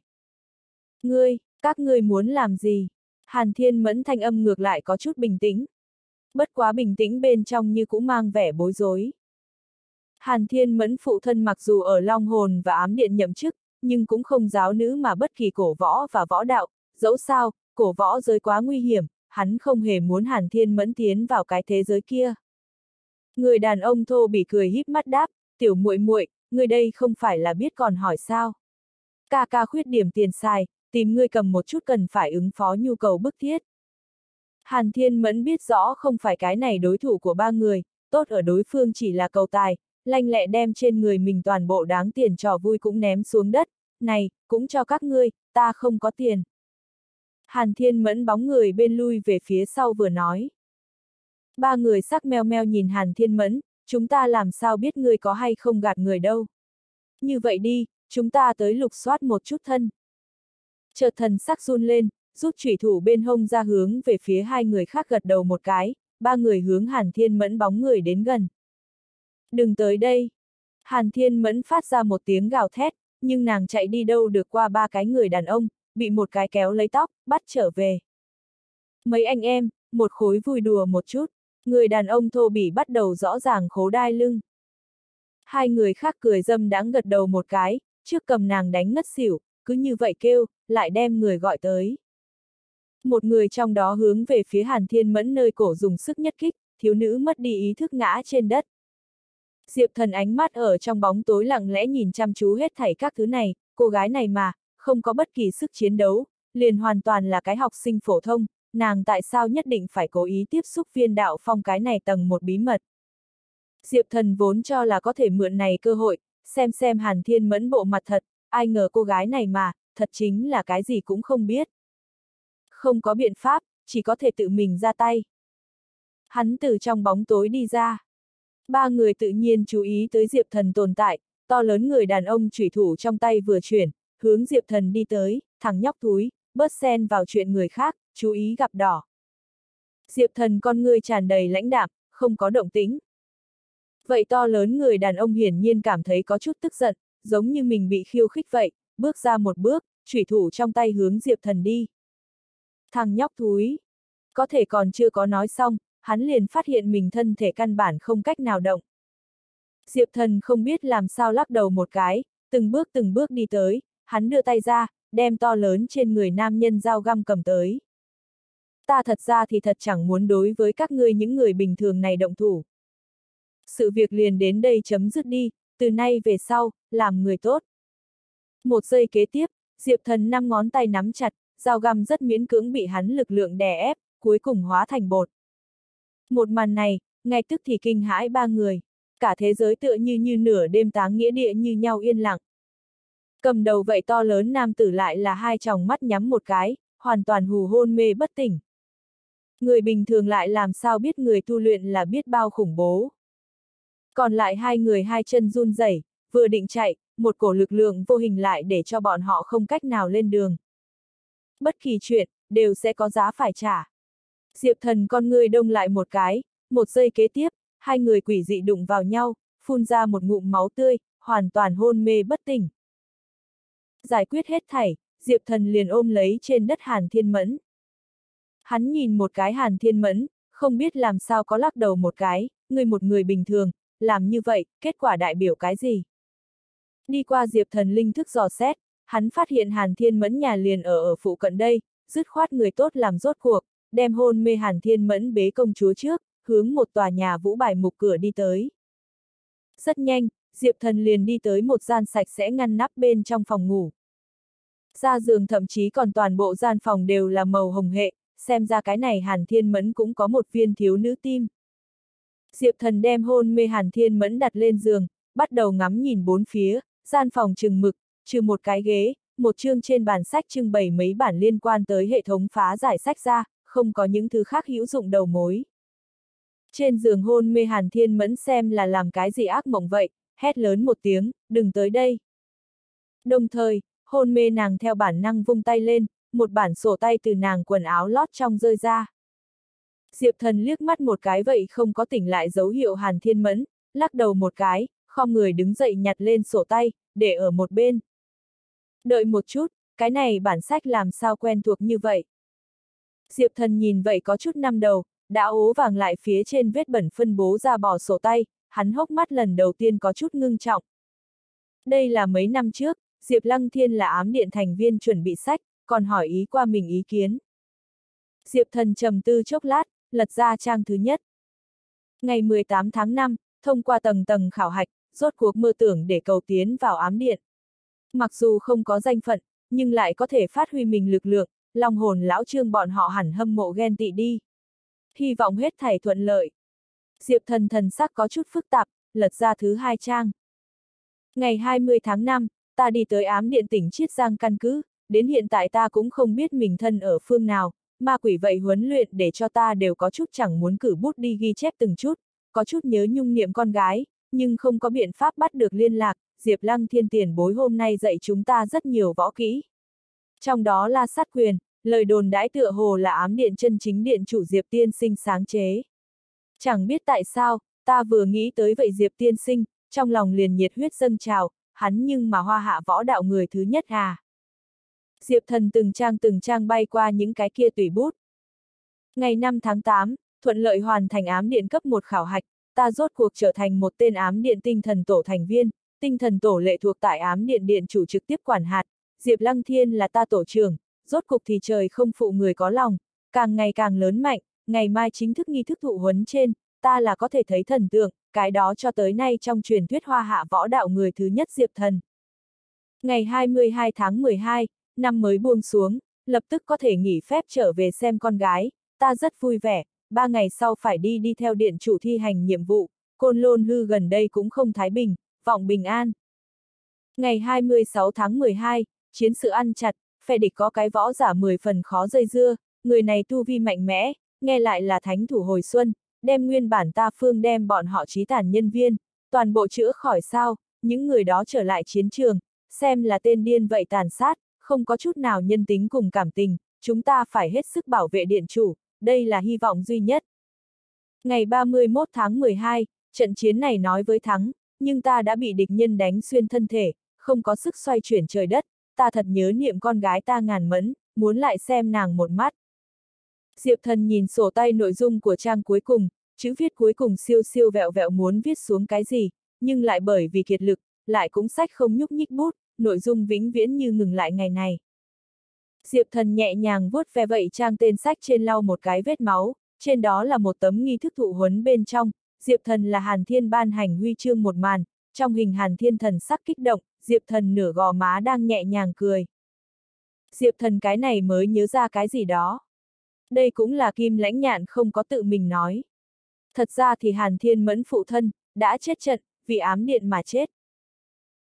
Ngươi, các ngươi muốn làm gì? Hàn Thiên Mẫn thanh âm ngược lại có chút bình tĩnh. Bất quá bình tĩnh bên trong như cũng mang vẻ bối rối. Hàn Thiên Mẫn phụ thân mặc dù ở Long Hồn và ám điện nhậm chức, nhưng cũng không giáo nữ mà bất kỳ cổ võ và võ đạo, dẫu sao, cổ võ giới quá nguy hiểm, hắn không hề muốn Hàn Thiên Mẫn tiến vào cái thế giới kia. Người đàn ông thô bị cười híp mắt đáp, tiểu muội muội, người đây không phải là biết còn hỏi sao. Ca ca khuyết điểm tiền xài, tìm ngươi cầm một chút cần phải ứng phó nhu cầu bức thiết. Hàn Thiên Mẫn biết rõ không phải cái này đối thủ của ba người, tốt ở đối phương chỉ là cầu tài, lanh lẹ đem trên người mình toàn bộ đáng tiền trò vui cũng ném xuống đất, này, cũng cho các ngươi, ta không có tiền. Hàn Thiên Mẫn bóng người bên lui về phía sau vừa nói. Ba người sắc meo meo nhìn Hàn Thiên Mẫn, chúng ta làm sao biết người có hay không gạt người đâu. Như vậy đi, chúng ta tới lục soát một chút thân. Chợt thần sắc run lên, rút chủy thủ bên hông ra hướng về phía hai người khác gật đầu một cái, ba người hướng Hàn Thiên Mẫn bóng người đến gần. Đừng tới đây. Hàn Thiên Mẫn phát ra một tiếng gào thét, nhưng nàng chạy đi đâu được qua ba cái người đàn ông, bị một cái kéo lấy tóc, bắt trở về. Mấy anh em, một khối vui đùa một chút, người đàn ông thô bỉ bắt đầu rõ ràng khố đai lưng. Hai người khác cười dâm đáng gật đầu một cái, trước cầm nàng đánh ngất xỉu, cứ như vậy kêu, lại đem người gọi tới. Một người trong đó hướng về phía Hàn Thiên Mẫn nơi cổ dùng sức nhất kích, thiếu nữ mất đi ý thức ngã trên đất. Diệp thần ánh mắt ở trong bóng tối lặng lẽ nhìn chăm chú hết thảy các thứ này, cô gái này mà, không có bất kỳ sức chiến đấu, liền hoàn toàn là cái học sinh phổ thông, nàng tại sao nhất định phải cố ý tiếp xúc viên đạo phong cái này tầng một bí mật. Diệp thần vốn cho là có thể mượn này cơ hội, xem xem hàn thiên mẫn bộ mặt thật, ai ngờ cô gái này mà, thật chính là cái gì cũng không biết. Không có biện pháp, chỉ có thể tự mình ra tay. Hắn từ trong bóng tối đi ra. Ba người tự nhiên chú ý tới Diệp Thần tồn tại, to lớn người đàn ông chủy thủ trong tay vừa chuyển, hướng Diệp Thần đi tới, thằng nhóc túi, bớt xen vào chuyện người khác, chú ý gặp đỏ. Diệp Thần con người tràn đầy lãnh đạm, không có động tính. Vậy to lớn người đàn ông hiển nhiên cảm thấy có chút tức giận, giống như mình bị khiêu khích vậy, bước ra một bước, chủy thủ trong tay hướng Diệp Thần đi. Thằng nhóc thúi. Có thể còn chưa có nói xong, hắn liền phát hiện mình thân thể căn bản không cách nào động. Diệp Thần không biết làm sao lắc đầu một cái, từng bước từng bước đi tới, hắn đưa tay ra, đem to lớn trên người nam nhân dao găm cầm tới. Ta thật ra thì thật chẳng muốn đối với các ngươi những người bình thường này động thủ. Sự việc liền đến đây chấm dứt đi, từ nay về sau, làm người tốt. Một giây kế tiếp, Diệp Thần năm ngón tay nắm chặt, dao găm rất miễn cưỡng bị hắn lực lượng đè ép, cuối cùng hóa thành bột. Một màn này, ngay tức thì kinh hãi ba người, cả thế giới tựa như như nửa đêm táng nghĩa địa như nhau yên lặng. Cầm đầu vậy to lớn nam tử lại là hai tròng mắt nhắm một cái, hoàn toàn hù hôn mê bất tỉnh. Người bình thường lại làm sao biết người tu luyện là biết bao khủng bố. Còn lại hai người hai chân run rẩy, vừa định chạy, một cổ lực lượng vô hình lại để cho bọn họ không cách nào lên đường. Bất kỳ chuyện, đều sẽ có giá phải trả. Diệp thần con người đông lại một cái, một giây kế tiếp, hai người quỷ dị đụng vào nhau, phun ra một ngụm máu tươi, hoàn toàn hôn mê bất tỉnh. Giải quyết hết thảy, Diệp thần liền ôm lấy trên đất Hàn Thiên Mẫn. Hắn nhìn một cái Hàn Thiên Mẫn, không biết làm sao có lắc đầu một cái, người một người bình thường, làm như vậy, kết quả đại biểu cái gì? Đi qua Diệp thần linh thức dò xét, hắn phát hiện Hàn Thiên Mẫn nhà liền ở ở phụ cận đây, dứt khoát người tốt làm rốt cuộc, đem hôn mê Hàn Thiên Mẫn bế công chúa trước, hướng một tòa nhà vũ bài mục cửa đi tới. Rất nhanh, Diệp Thần liền đi tới một gian sạch sẽ ngăn nắp bên trong phòng ngủ. Ra giường thậm chí còn toàn bộ gian phòng đều là màu hồng hệ, xem ra cái này Hàn Thiên Mẫn cũng có một viên thiếu nữ tim. Diệp Thần đem hôn mê Hàn Thiên Mẫn đặt lên giường, bắt đầu ngắm nhìn bốn phía, gian phòng trừng mực, trừ một cái ghế, một chương trên bàn sách trưng bày mấy bản liên quan tới hệ thống phá giải sách ra, không có những thứ khác hữu dụng đầu mối. Trên giường hôn mê Hàn Thiên Mẫn xem là làm cái gì ác mộng vậy, hét lớn một tiếng, đừng tới đây. Đồng thời, hôn mê nàng theo bản năng vung tay lên, một bản sổ tay từ nàng quần áo lót trong rơi ra. Diệp thần liếc mắt một cái vậy không có tỉnh lại dấu hiệu Hàn Thiên Mẫn, lắc đầu một cái, khom người đứng dậy nhặt lên sổ tay, để ở một bên. Đợi một chút, cái này bản sách làm sao quen thuộc như vậy. Diệp thần nhìn vậy có chút năm đầu, đã ố vàng lại phía trên vết bẩn phân bố ra bỏ sổ tay, hắn hốc mắt lần đầu tiên có chút ngưng trọng. Đây là mấy năm trước, Diệp Lăng Thiên là ám điện thành viên chuẩn bị sách, còn hỏi ý qua mình ý kiến. Diệp thần trầm tư chốc lát, lật ra trang thứ nhất. Ngày 18 tháng 5, thông qua tầng tầng khảo hạch, rốt cuộc mơ tưởng để cầu tiến vào ám điện. Mặc dù không có danh phận, nhưng lại có thể phát huy mình lực lượng, long hồn lão trương bọn họ hẳn hâm mộ ghen tị đi. Hy vọng hết thảy thuận lợi. Diệp thần thần sắc có chút phức tạp, lật ra thứ hai trang. Ngày 20 tháng 5, ta đi tới ám điện tỉnh Chiết Giang căn cứ, đến hiện tại ta cũng không biết mình thân ở phương nào, ma quỷ vậy huấn luyện để cho ta đều có chút chẳng muốn cử bút đi ghi chép từng chút, có chút nhớ nhung niệm con gái, nhưng không có biện pháp bắt được liên lạc, Diệp Lăng Thiên tiền bối hôm nay dạy chúng ta rất nhiều võ kỹ. Trong đó là sát quyền, lời đồn đãi tựa hồ là ám điện chân chính điện chủ Diệp Tiên Sinh sáng chế. Chẳng biết tại sao, ta vừa nghĩ tới vậy Diệp Tiên Sinh, trong lòng liền nhiệt huyết dâng trào, hắn nhưng mà hoa hạ võ đạo người thứ nhất à. Diệp thần từng trang từng trang bay qua những cái kia tùy bút. Ngày 5 tháng 8, thuận lợi hoàn thành ám điện cấp một khảo hạch, ta rốt cuộc trở thành một tên ám điện tinh thần tổ thành viên, tinh thần tổ lệ thuộc tại ám điện điện chủ trực tiếp quản hạt, Diệp Lăng Thiên là ta tổ trưởng, rốt cục thì trời không phụ người có lòng, càng ngày càng lớn mạnh, ngày mai chính thức nghi thức thụ huấn trên, ta là có thể thấy thần tượng, cái đó cho tới nay trong truyền thuyết hoa hạ võ đạo người thứ nhất Diệp Thần. Ngày 22 tháng 12, năm mới buông xuống, lập tức có thể nghỉ phép trở về xem con gái, ta rất vui vẻ, ba ngày sau phải đi đi theo điện chủ thi hành nhiệm vụ, côn lôn hư gần đây cũng không thái bình, vọng bình an. Ngày 26 tháng 12, chiến sự ăn chặt, phe địch có cái võ giả 10 phần khó dây dưa, người này tu vi mạnh mẽ, nghe lại là thánh thủ hồi xuân, đem nguyên bản ta phương đem bọn họ trí tàn nhân viên, toàn bộ chữa khỏi sao, những người đó trở lại chiến trường, xem là tên điên vậy tàn sát, không có chút nào nhân tính cùng cảm tình, chúng ta phải hết sức bảo vệ điện chủ, đây là hy vọng duy nhất. Ngày 31 tháng 12, trận chiến này nói với thắng, nhưng ta đã bị địch nhân đánh xuyên thân thể, không có sức xoay chuyển trời đất, ta thật nhớ niệm con gái ta ngàn mẫn, muốn lại xem nàng một mắt. Diệp thần nhìn sổ tay nội dung của trang cuối cùng, chữ viết cuối cùng siêu siêu vẹo vẹo muốn viết xuống cái gì, nhưng lại bởi vì kiệt lực, lại cũng sách không nhúc nhích bút, nội dung vĩnh viễn như ngừng lại ngày này. Diệp thần nhẹ nhàng vuốt ve vậy trang tên sách trên lau một cái vết máu, trên đó là một tấm nghi thức thụ huấn bên trong, Diệp thần là Hàn Thiên ban hành huy chương một màn, trong hình Hàn Thiên thần sắc kích động, Diệp thần nửa gò má đang nhẹ nhàng cười. Diệp thần cái này mới nhớ ra cái gì đó. Đây cũng là kim lãnh nhạn không có tự mình nói. Thật ra thì Hàn Thiên mẫn phụ thân, đã chết trận, vì ám điện mà chết.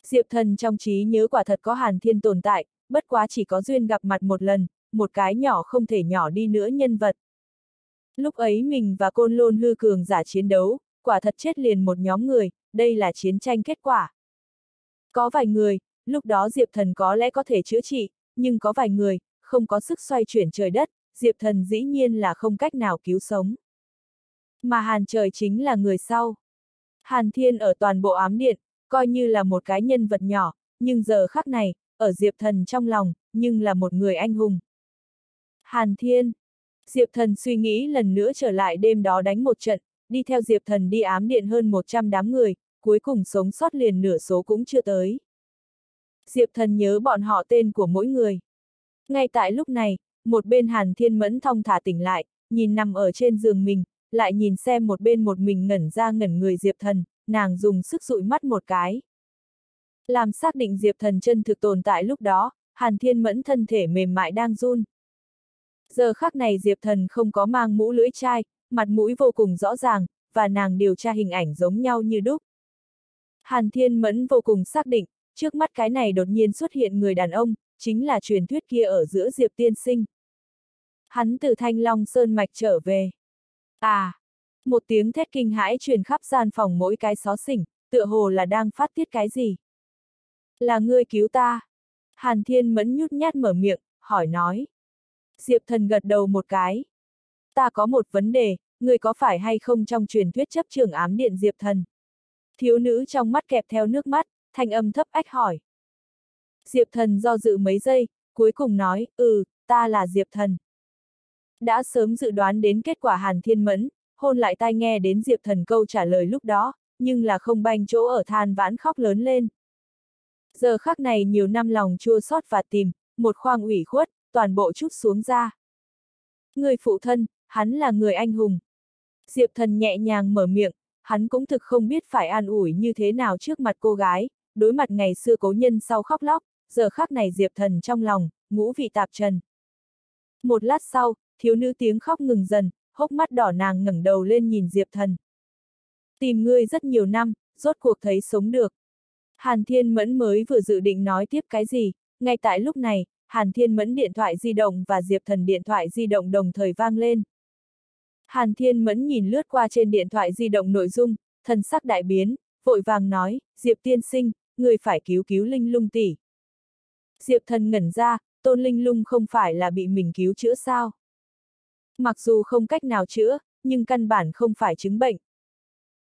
Diệp thần trong trí nhớ quả thật có Hàn Thiên tồn tại, bất quá chỉ có duyên gặp mặt một lần, một cái nhỏ không thể nhỏ đi nữa nhân vật. Lúc ấy mình và côn lôn hư cường giả chiến đấu, quả thật chết liền một nhóm người, đây là chiến tranh kết quả. Có vài người, lúc đó Diệp Thần có lẽ có thể chữa trị, nhưng có vài người, không có sức xoay chuyển trời đất, Diệp Thần dĩ nhiên là không cách nào cứu sống. Mà Hàn Trời chính là người sau. Hàn Thiên ở toàn bộ ám điện, coi như là một cái nhân vật nhỏ, nhưng giờ khắc này, ở Diệp Thần trong lòng, nhưng là một người anh hùng. Hàn Thiên. Diệp Thần suy nghĩ lần nữa trở lại đêm đó đánh một trận, đi theo Diệp Thần đi ám điện hơn 100 đám người, cuối cùng sống sót liền nửa số cũng chưa tới. Diệp Thần nhớ bọn họ tên của mỗi người. Ngay tại lúc này, một bên Hàn Thiên Mẫn thong thả tỉnh lại, nhìn nằm ở trên giường mình, lại nhìn xem một bên một mình ngẩn ra ngẩn người Diệp Thần, nàng dùng sức dụi mắt một cái. Làm xác định Diệp Thần chân thực tồn tại lúc đó, Hàn Thiên Mẫn thân thể mềm mại đang run. Giờ khắc này Diệp Thần không có mang mũ lưỡi chai, mặt mũi vô cùng rõ ràng, và nàng điều tra hình ảnh giống nhau như đúc. Hàn Thiên Mẫn vô cùng xác định, trước mắt cái này đột nhiên xuất hiện người đàn ông, chính là truyền thuyết kia ở giữa Diệp Tiên Sinh. Hắn từ Thanh Long Sơn Mạch trở về. À! Một tiếng thét kinh hãi truyền khắp gian phòng mỗi cái xó xỉnh, tựa hồ là đang phát tiết cái gì. Là ngươi cứu ta. Hàn Thiên Mẫn nhút nhát mở miệng, hỏi nói. Diệp thần gật đầu một cái. Ta có một vấn đề, ngươi có phải hay không trong truyền thuyết chấp trường ám điện Diệp thần? Thiếu nữ trong mắt kẹp theo nước mắt, thanh âm thấp ách hỏi. Diệp thần do dự mấy giây, cuối cùng nói, ừ, ta là Diệp thần. Đã sớm dự đoán đến kết quả Hàn Thiên Mẫn, hôn lại tai nghe đến Diệp thần câu trả lời lúc đó, nhưng là không banh chỗ ở than vãn khóc lớn lên. Giờ khắc này nhiều năm lòng chua xót và tìm, một khoang ủy khuất, toàn bộ chút xuống ra. Người phụ thân, hắn là người anh hùng. Diệp thần nhẹ nhàng mở miệng, hắn cũng thực không biết phải an ủi như thế nào trước mặt cô gái, đối mặt ngày xưa cố nhân sau khóc lóc, giờ khắc này Diệp thần trong lòng, ngũ vị tạp trần. Một lát sau, thiếu nữ tiếng khóc ngừng dần, hốc mắt đỏ nàng ngẩng đầu lên nhìn Diệp thần. Tìm ngươi rất nhiều năm, rốt cuộc thấy sống được. Hàn Thiên Mẫn mới vừa dự định nói tiếp cái gì, ngay tại lúc này, Hàn Thiên Mẫn điện thoại di động và Diệp Thần điện thoại di động đồng thời vang lên. Hàn Thiên Mẫn nhìn lướt qua trên điện thoại di động nội dung, thần sắc đại biến, vội vàng nói, Diệp tiên sinh, người phải cứu cứu Linh lung tỷ. Diệp Thần ngẩn ra, Tôn Linh lung không phải là bị mình cứu chữa sao? Mặc dù không cách nào chữa, nhưng căn bản không phải chứng bệnh.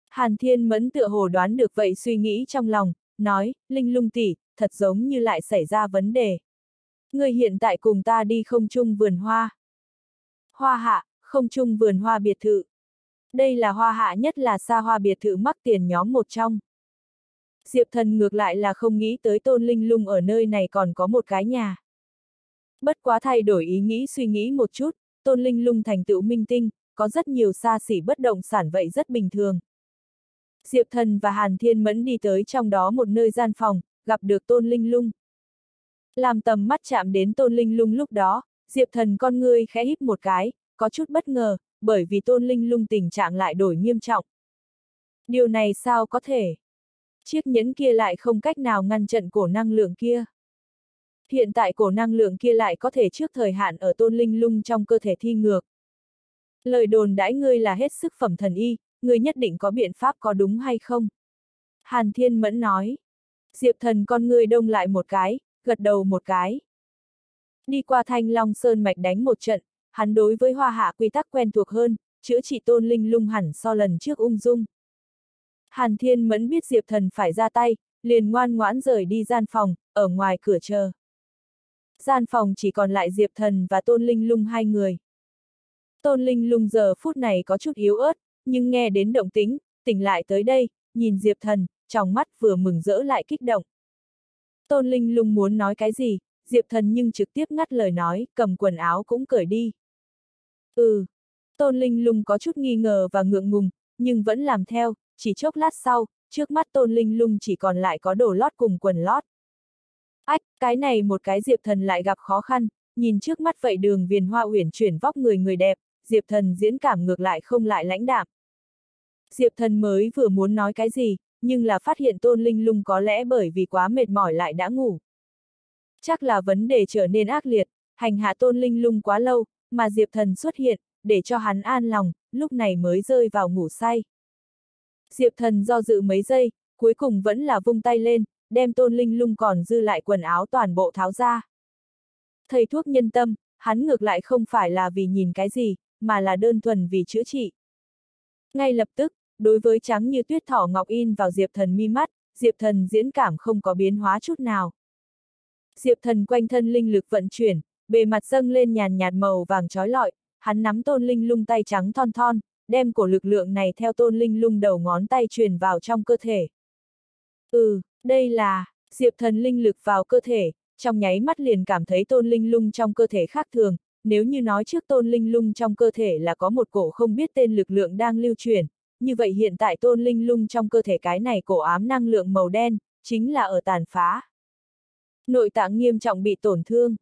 Hàn Thiên Mẫn tựa hồ đoán được vậy suy nghĩ trong lòng, nói, Linh lung tỷ, thật giống như lại xảy ra vấn đề. Người hiện tại cùng ta đi không chung vườn hoa. Hoa hạ, không chung vườn hoa biệt thự. Đây là hoa hạ nhất là xa hoa biệt thự mắc tiền nhóm một trong. Diệp thần ngược lại là không nghĩ tới tôn linh lung ở nơi này còn có một cái nhà. Bất quá thay đổi ý nghĩ suy nghĩ một chút, tôn linh lung thành tựu minh tinh, có rất nhiều xa xỉ bất động sản vậy rất bình thường. Diệp thần và Hàn Thiên Mẫn đi tới trong đó một nơi gian phòng, gặp được tôn linh lung. Làm tầm mắt chạm đến tôn linh lung lúc đó, Diệp thần con ngươi khẽ híp một cái, có chút bất ngờ, bởi vì tôn linh lung tình trạng lại đổi nghiêm trọng. Điều này sao có thể? Chiếc nhẫn kia lại không cách nào ngăn chặn cổ năng lượng kia. Hiện tại cổ năng lượng kia lại có thể trước thời hạn ở tôn linh lung trong cơ thể thi ngược. Lời đồn đãi ngươi là hết sức phẩm thần y, ngươi nhất định có biện pháp có đúng hay không? Hàn Thiên Mẫn nói. Diệp thần con ngươi đông lại một cái, gật đầu một cái. Đi qua thanh long sơn mạch đánh một trận, hắn đối với hoa hạ quy tắc quen thuộc hơn, chữa trị tôn linh lung hẳn so lần trước ung dung. Hàn Thiên Mẫn biết Diệp Thần phải ra tay, liền ngoan ngoãn rời đi gian phòng, ở ngoài cửa chờ. Gian phòng chỉ còn lại Diệp Thần và Tôn Linh Lung hai người. Tôn Linh Lung giờ phút này có chút yếu ớt, nhưng nghe đến động tính, tỉnh lại tới đây, nhìn Diệp Thần, trong mắt vừa mừng rỡ lại kích động. Tôn Linh Lung muốn nói cái gì, Diệp Thần nhưng trực tiếp ngắt lời nói, cầm quần áo cũng cởi đi. Ừ. Tôn Linh Lung có chút nghi ngờ và ngượng ngùng, nhưng vẫn làm theo, chỉ chốc lát sau, trước mắt Tôn Linh Lung chỉ còn lại có đồ lót cùng quần lót. Ách, cái này một cái Diệp Thần lại gặp khó khăn, nhìn trước mắt vậy đường viền hoa uyển chuyển vóc người người đẹp, Diệp Thần diễn cảm ngược lại không lại lãnh đạm. Diệp Thần mới vừa muốn nói cái gì, nhưng là phát hiện Tôn Linh Lung có lẽ bởi vì quá mệt mỏi lại đã ngủ. Chắc là vấn đề trở nên ác liệt, hành hạ Tôn Linh Lung quá lâu, mà Diệp Thần xuất hiện, để cho hắn an lòng, lúc này mới rơi vào ngủ say. Diệp thần do dự mấy giây, cuối cùng vẫn là vung tay lên, đem tôn linh lung còn dư lại quần áo toàn bộ tháo ra. Thầy thuốc nhân tâm, hắn ngược lại không phải là vì nhìn cái gì, mà là đơn thuần vì chữa trị. Ngay lập tức, đối với trắng như tuyết thỏ ngọc in vào Diệp thần mi mắt, Diệp thần diễn cảm không có biến hóa chút nào. Diệp thần quanh thân linh lực vận chuyển, bề mặt dâng lên nhàn nhạt màu vàng trói lọi, hắn nắm tôn linh lung tay trắng thon thon, đem cổ lực lượng này theo tôn linh lung đầu ngón tay truyền vào trong cơ thể. Ừ, đây là, diệp thần linh lực vào cơ thể, trong nháy mắt liền cảm thấy tôn linh lung trong cơ thể khác thường, nếu như nói trước tôn linh lung trong cơ thể là có một cổ không biết tên lực lượng đang lưu truyền, như vậy hiện tại tôn linh lung trong cơ thể cái này cổ ám năng lượng màu đen, chính là ở tàn phá. Nội tạng nghiêm trọng bị tổn thương.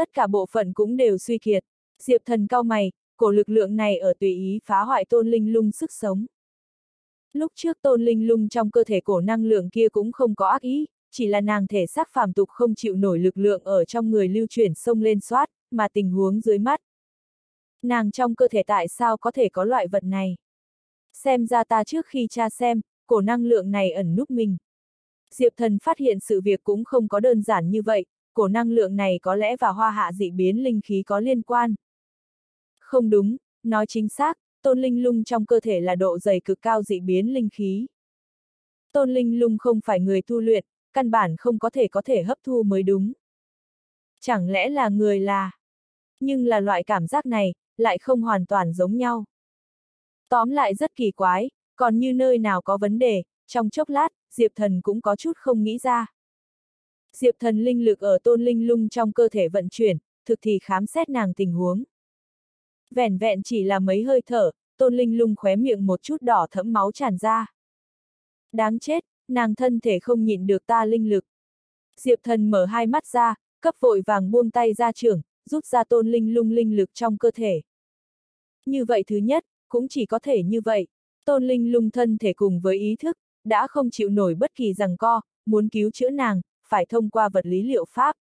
Tất cả bộ phận cũng đều suy kiệt. Diệp thần cao mày, cổ lực lượng này ở tùy ý phá hoại tôn linh lung sức sống. Lúc trước tôn linh lung trong cơ thể cổ năng lượng kia cũng không có ác ý, chỉ là nàng thể xác phàm tục không chịu nổi lực lượng ở trong người lưu chuyển sông lên soát, mà tình huống dưới mắt. Nàng trong cơ thể tại sao có thể có loại vật này? Xem ra ta trước khi tra xem, cổ năng lượng này ẩn núp mình. Diệp thần phát hiện sự việc cũng không có đơn giản như vậy, cổ năng lượng này có lẽ và hoa hạ dị biến linh khí có liên quan. Không đúng, nói chính xác, tôn linh lung trong cơ thể là độ dày cực cao dị biến linh khí. Tôn linh lung không phải người tu luyện, căn bản không có thể có thể hấp thu mới đúng. Chẳng lẽ là người là... Nhưng là loại cảm giác này, lại không hoàn toàn giống nhau. Tóm lại rất kỳ quái, còn như nơi nào có vấn đề, trong chốc lát, Diệp Thần cũng có chút không nghĩ ra. Diệp Thần linh lực ở tôn linh lung trong cơ thể vận chuyển, thực thì khám xét nàng tình huống. Vẻn vẹn chỉ là mấy hơi thở, tôn linh lung khóe miệng một chút đỏ thẫm máu tràn ra. Đáng chết, nàng thân thể không nhịn được ta linh lực. Diệp thần mở hai mắt ra, cấp vội vàng buông tay ra trưởng, rút ra tôn linh lung linh lực trong cơ thể. Như vậy thứ nhất, cũng chỉ có thể như vậy. Tôn linh lung thân thể cùng với ý thức, đã không chịu nổi bất kỳ rằng co, muốn cứu chữa nàng, phải thông qua vật lý liệu pháp.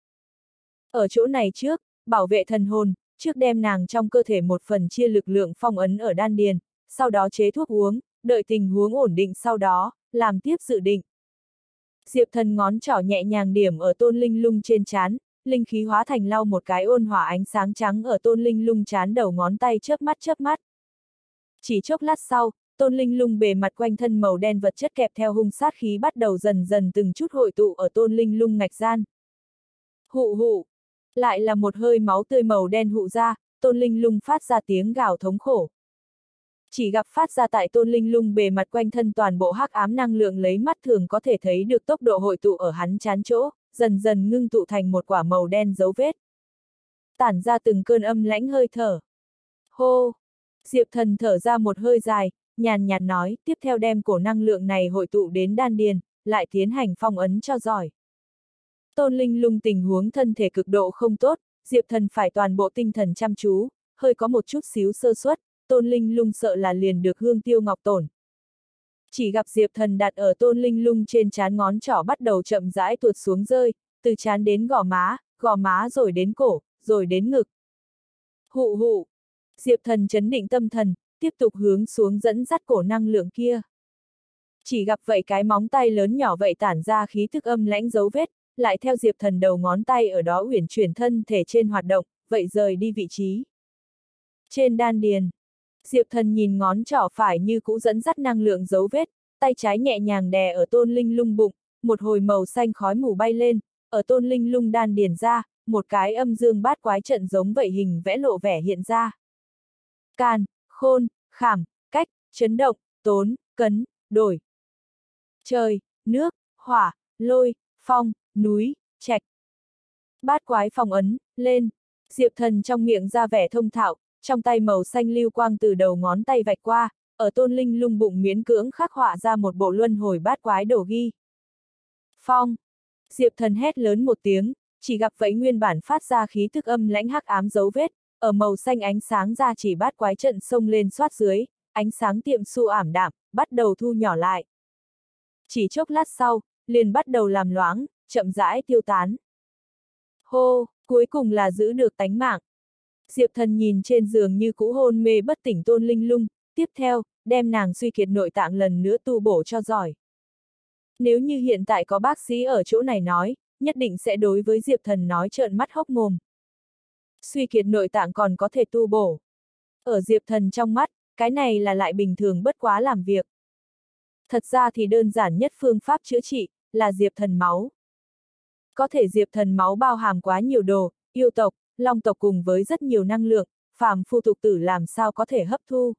Ở chỗ này trước, bảo vệ thần hồn, trước đem nàng trong cơ thể một phần chia lực lượng phong ấn ở đan điền, sau đó chế thuốc uống, đợi tình huống ổn định sau đó, làm tiếp dự định. Diệp thần ngón trỏ nhẹ nhàng điểm ở tôn linh lung trên chán, linh khí hóa thành lau một cái ôn hỏa ánh sáng trắng ở tôn linh lung chán đầu ngón tay chớp mắt chớp mắt. Chỉ chốc lát sau, tôn linh lung bề mặt quanh thân màu đen vật chất kẹp theo hung sát khí bắt đầu dần dần từng chút hội tụ ở tôn linh lung ngạch gian. Hụ hụ, lại là một hơi máu tươi màu đen hụ ra, tôn linh lung phát ra tiếng gào thống khổ. Chỉ gặp phát ra tại tôn linh lung bề mặt quanh thân toàn bộ hắc ám năng lượng lấy mắt thường có thể thấy được tốc độ hội tụ ở hắn chán chỗ, dần dần ngưng tụ thành một quả màu đen dấu vết. Tản ra từng cơn âm lãnh hơi thở. Hô! Diệp thần thở ra một hơi dài, nhàn nhạt nói, tiếp theo đem cổ năng lượng này hội tụ đến đan điền, lại tiến hành phong ấn cho giỏi. Tôn Linh lung tình huống thân thể cực độ không tốt, Diệp Thần phải toàn bộ tinh thần chăm chú, hơi có một chút xíu sơ suất, Tôn Linh lung sợ là liền được hương tiêu ngọc tổn. Chỉ gặp Diệp Thần đặt ở Tôn Linh lung trên chán ngón trỏ bắt đầu chậm rãi tuột xuống rơi, từ chán đến gò má, gò má rồi đến cổ, rồi đến ngực. Hụ hụ! Diệp Thần chấn định tâm thần, tiếp tục hướng xuống dẫn dắt cổ năng lượng kia. Chỉ gặp vậy cái móng tay lớn nhỏ vậy tản ra khí thức âm lãnh dấu vết, lại theo Diệp Thần đầu ngón tay ở đó uyển chuyển thân thể trên hoạt động, vậy rời đi vị trí. Trên đan điền, Diệp Thần nhìn ngón trỏ phải như cũ dẫn dắt năng lượng dấu vết, tay trái nhẹ nhàng đè ở tôn linh lung bụng, một hồi màu xanh khói mù bay lên, ở tôn linh lung đan điền ra, một cái âm dương bát quái trận giống vậy hình vẽ lộ vẻ hiện ra. Can, khôn, khảm, cách, chấn động, tốn, cấn, đổi. Trời, nước, hỏa, lôi, phong, núi, trạch. Bát quái phong ấn, lên. Diệp thần trong miệng ra vẻ thông thạo, trong tay màu xanh lưu quang từ đầu ngón tay vạch qua, ở tôn linh lung bụng miến cưỡng khắc họa ra một bộ luân hồi bát quái đổ ghi. Phong. Diệp thần hét lớn một tiếng, chỉ gặp vậy nguyên bản phát ra khí thức âm lãnh hắc ám dấu vết, ở màu xanh ánh sáng ra chỉ bát quái trận sông lên xoát dưới, ánh sáng tiệm su ảm đạm, bắt đầu thu nhỏ lại. Chỉ chốc lát sau, liền bắt đầu làm loáng, chậm rãi tiêu tán. Hô, cuối cùng là giữ được tánh mạng. Diệp thần nhìn trên giường như cũ hôn mê bất tỉnh tôn linh lung, tiếp theo, đem nàng suy kiệt nội tạng lần nữa tu bổ cho giỏi. Nếu như hiện tại có bác sĩ ở chỗ này nói, nhất định sẽ đối với Diệp thần nói trợn mắt hốc mồm. Suy kiệt nội tạng còn có thể tu bổ. Ở Diệp thần trong mắt, cái này là lại bình thường bất quá làm việc. Thật ra thì đơn giản nhất phương pháp chữa trị, là Diệp thần máu. Có thể Diệp thần máu bao hàm quá nhiều đồ, yêu tộc, long tộc cùng với rất nhiều năng lượng, phàm phu tục tử làm sao có thể hấp thu.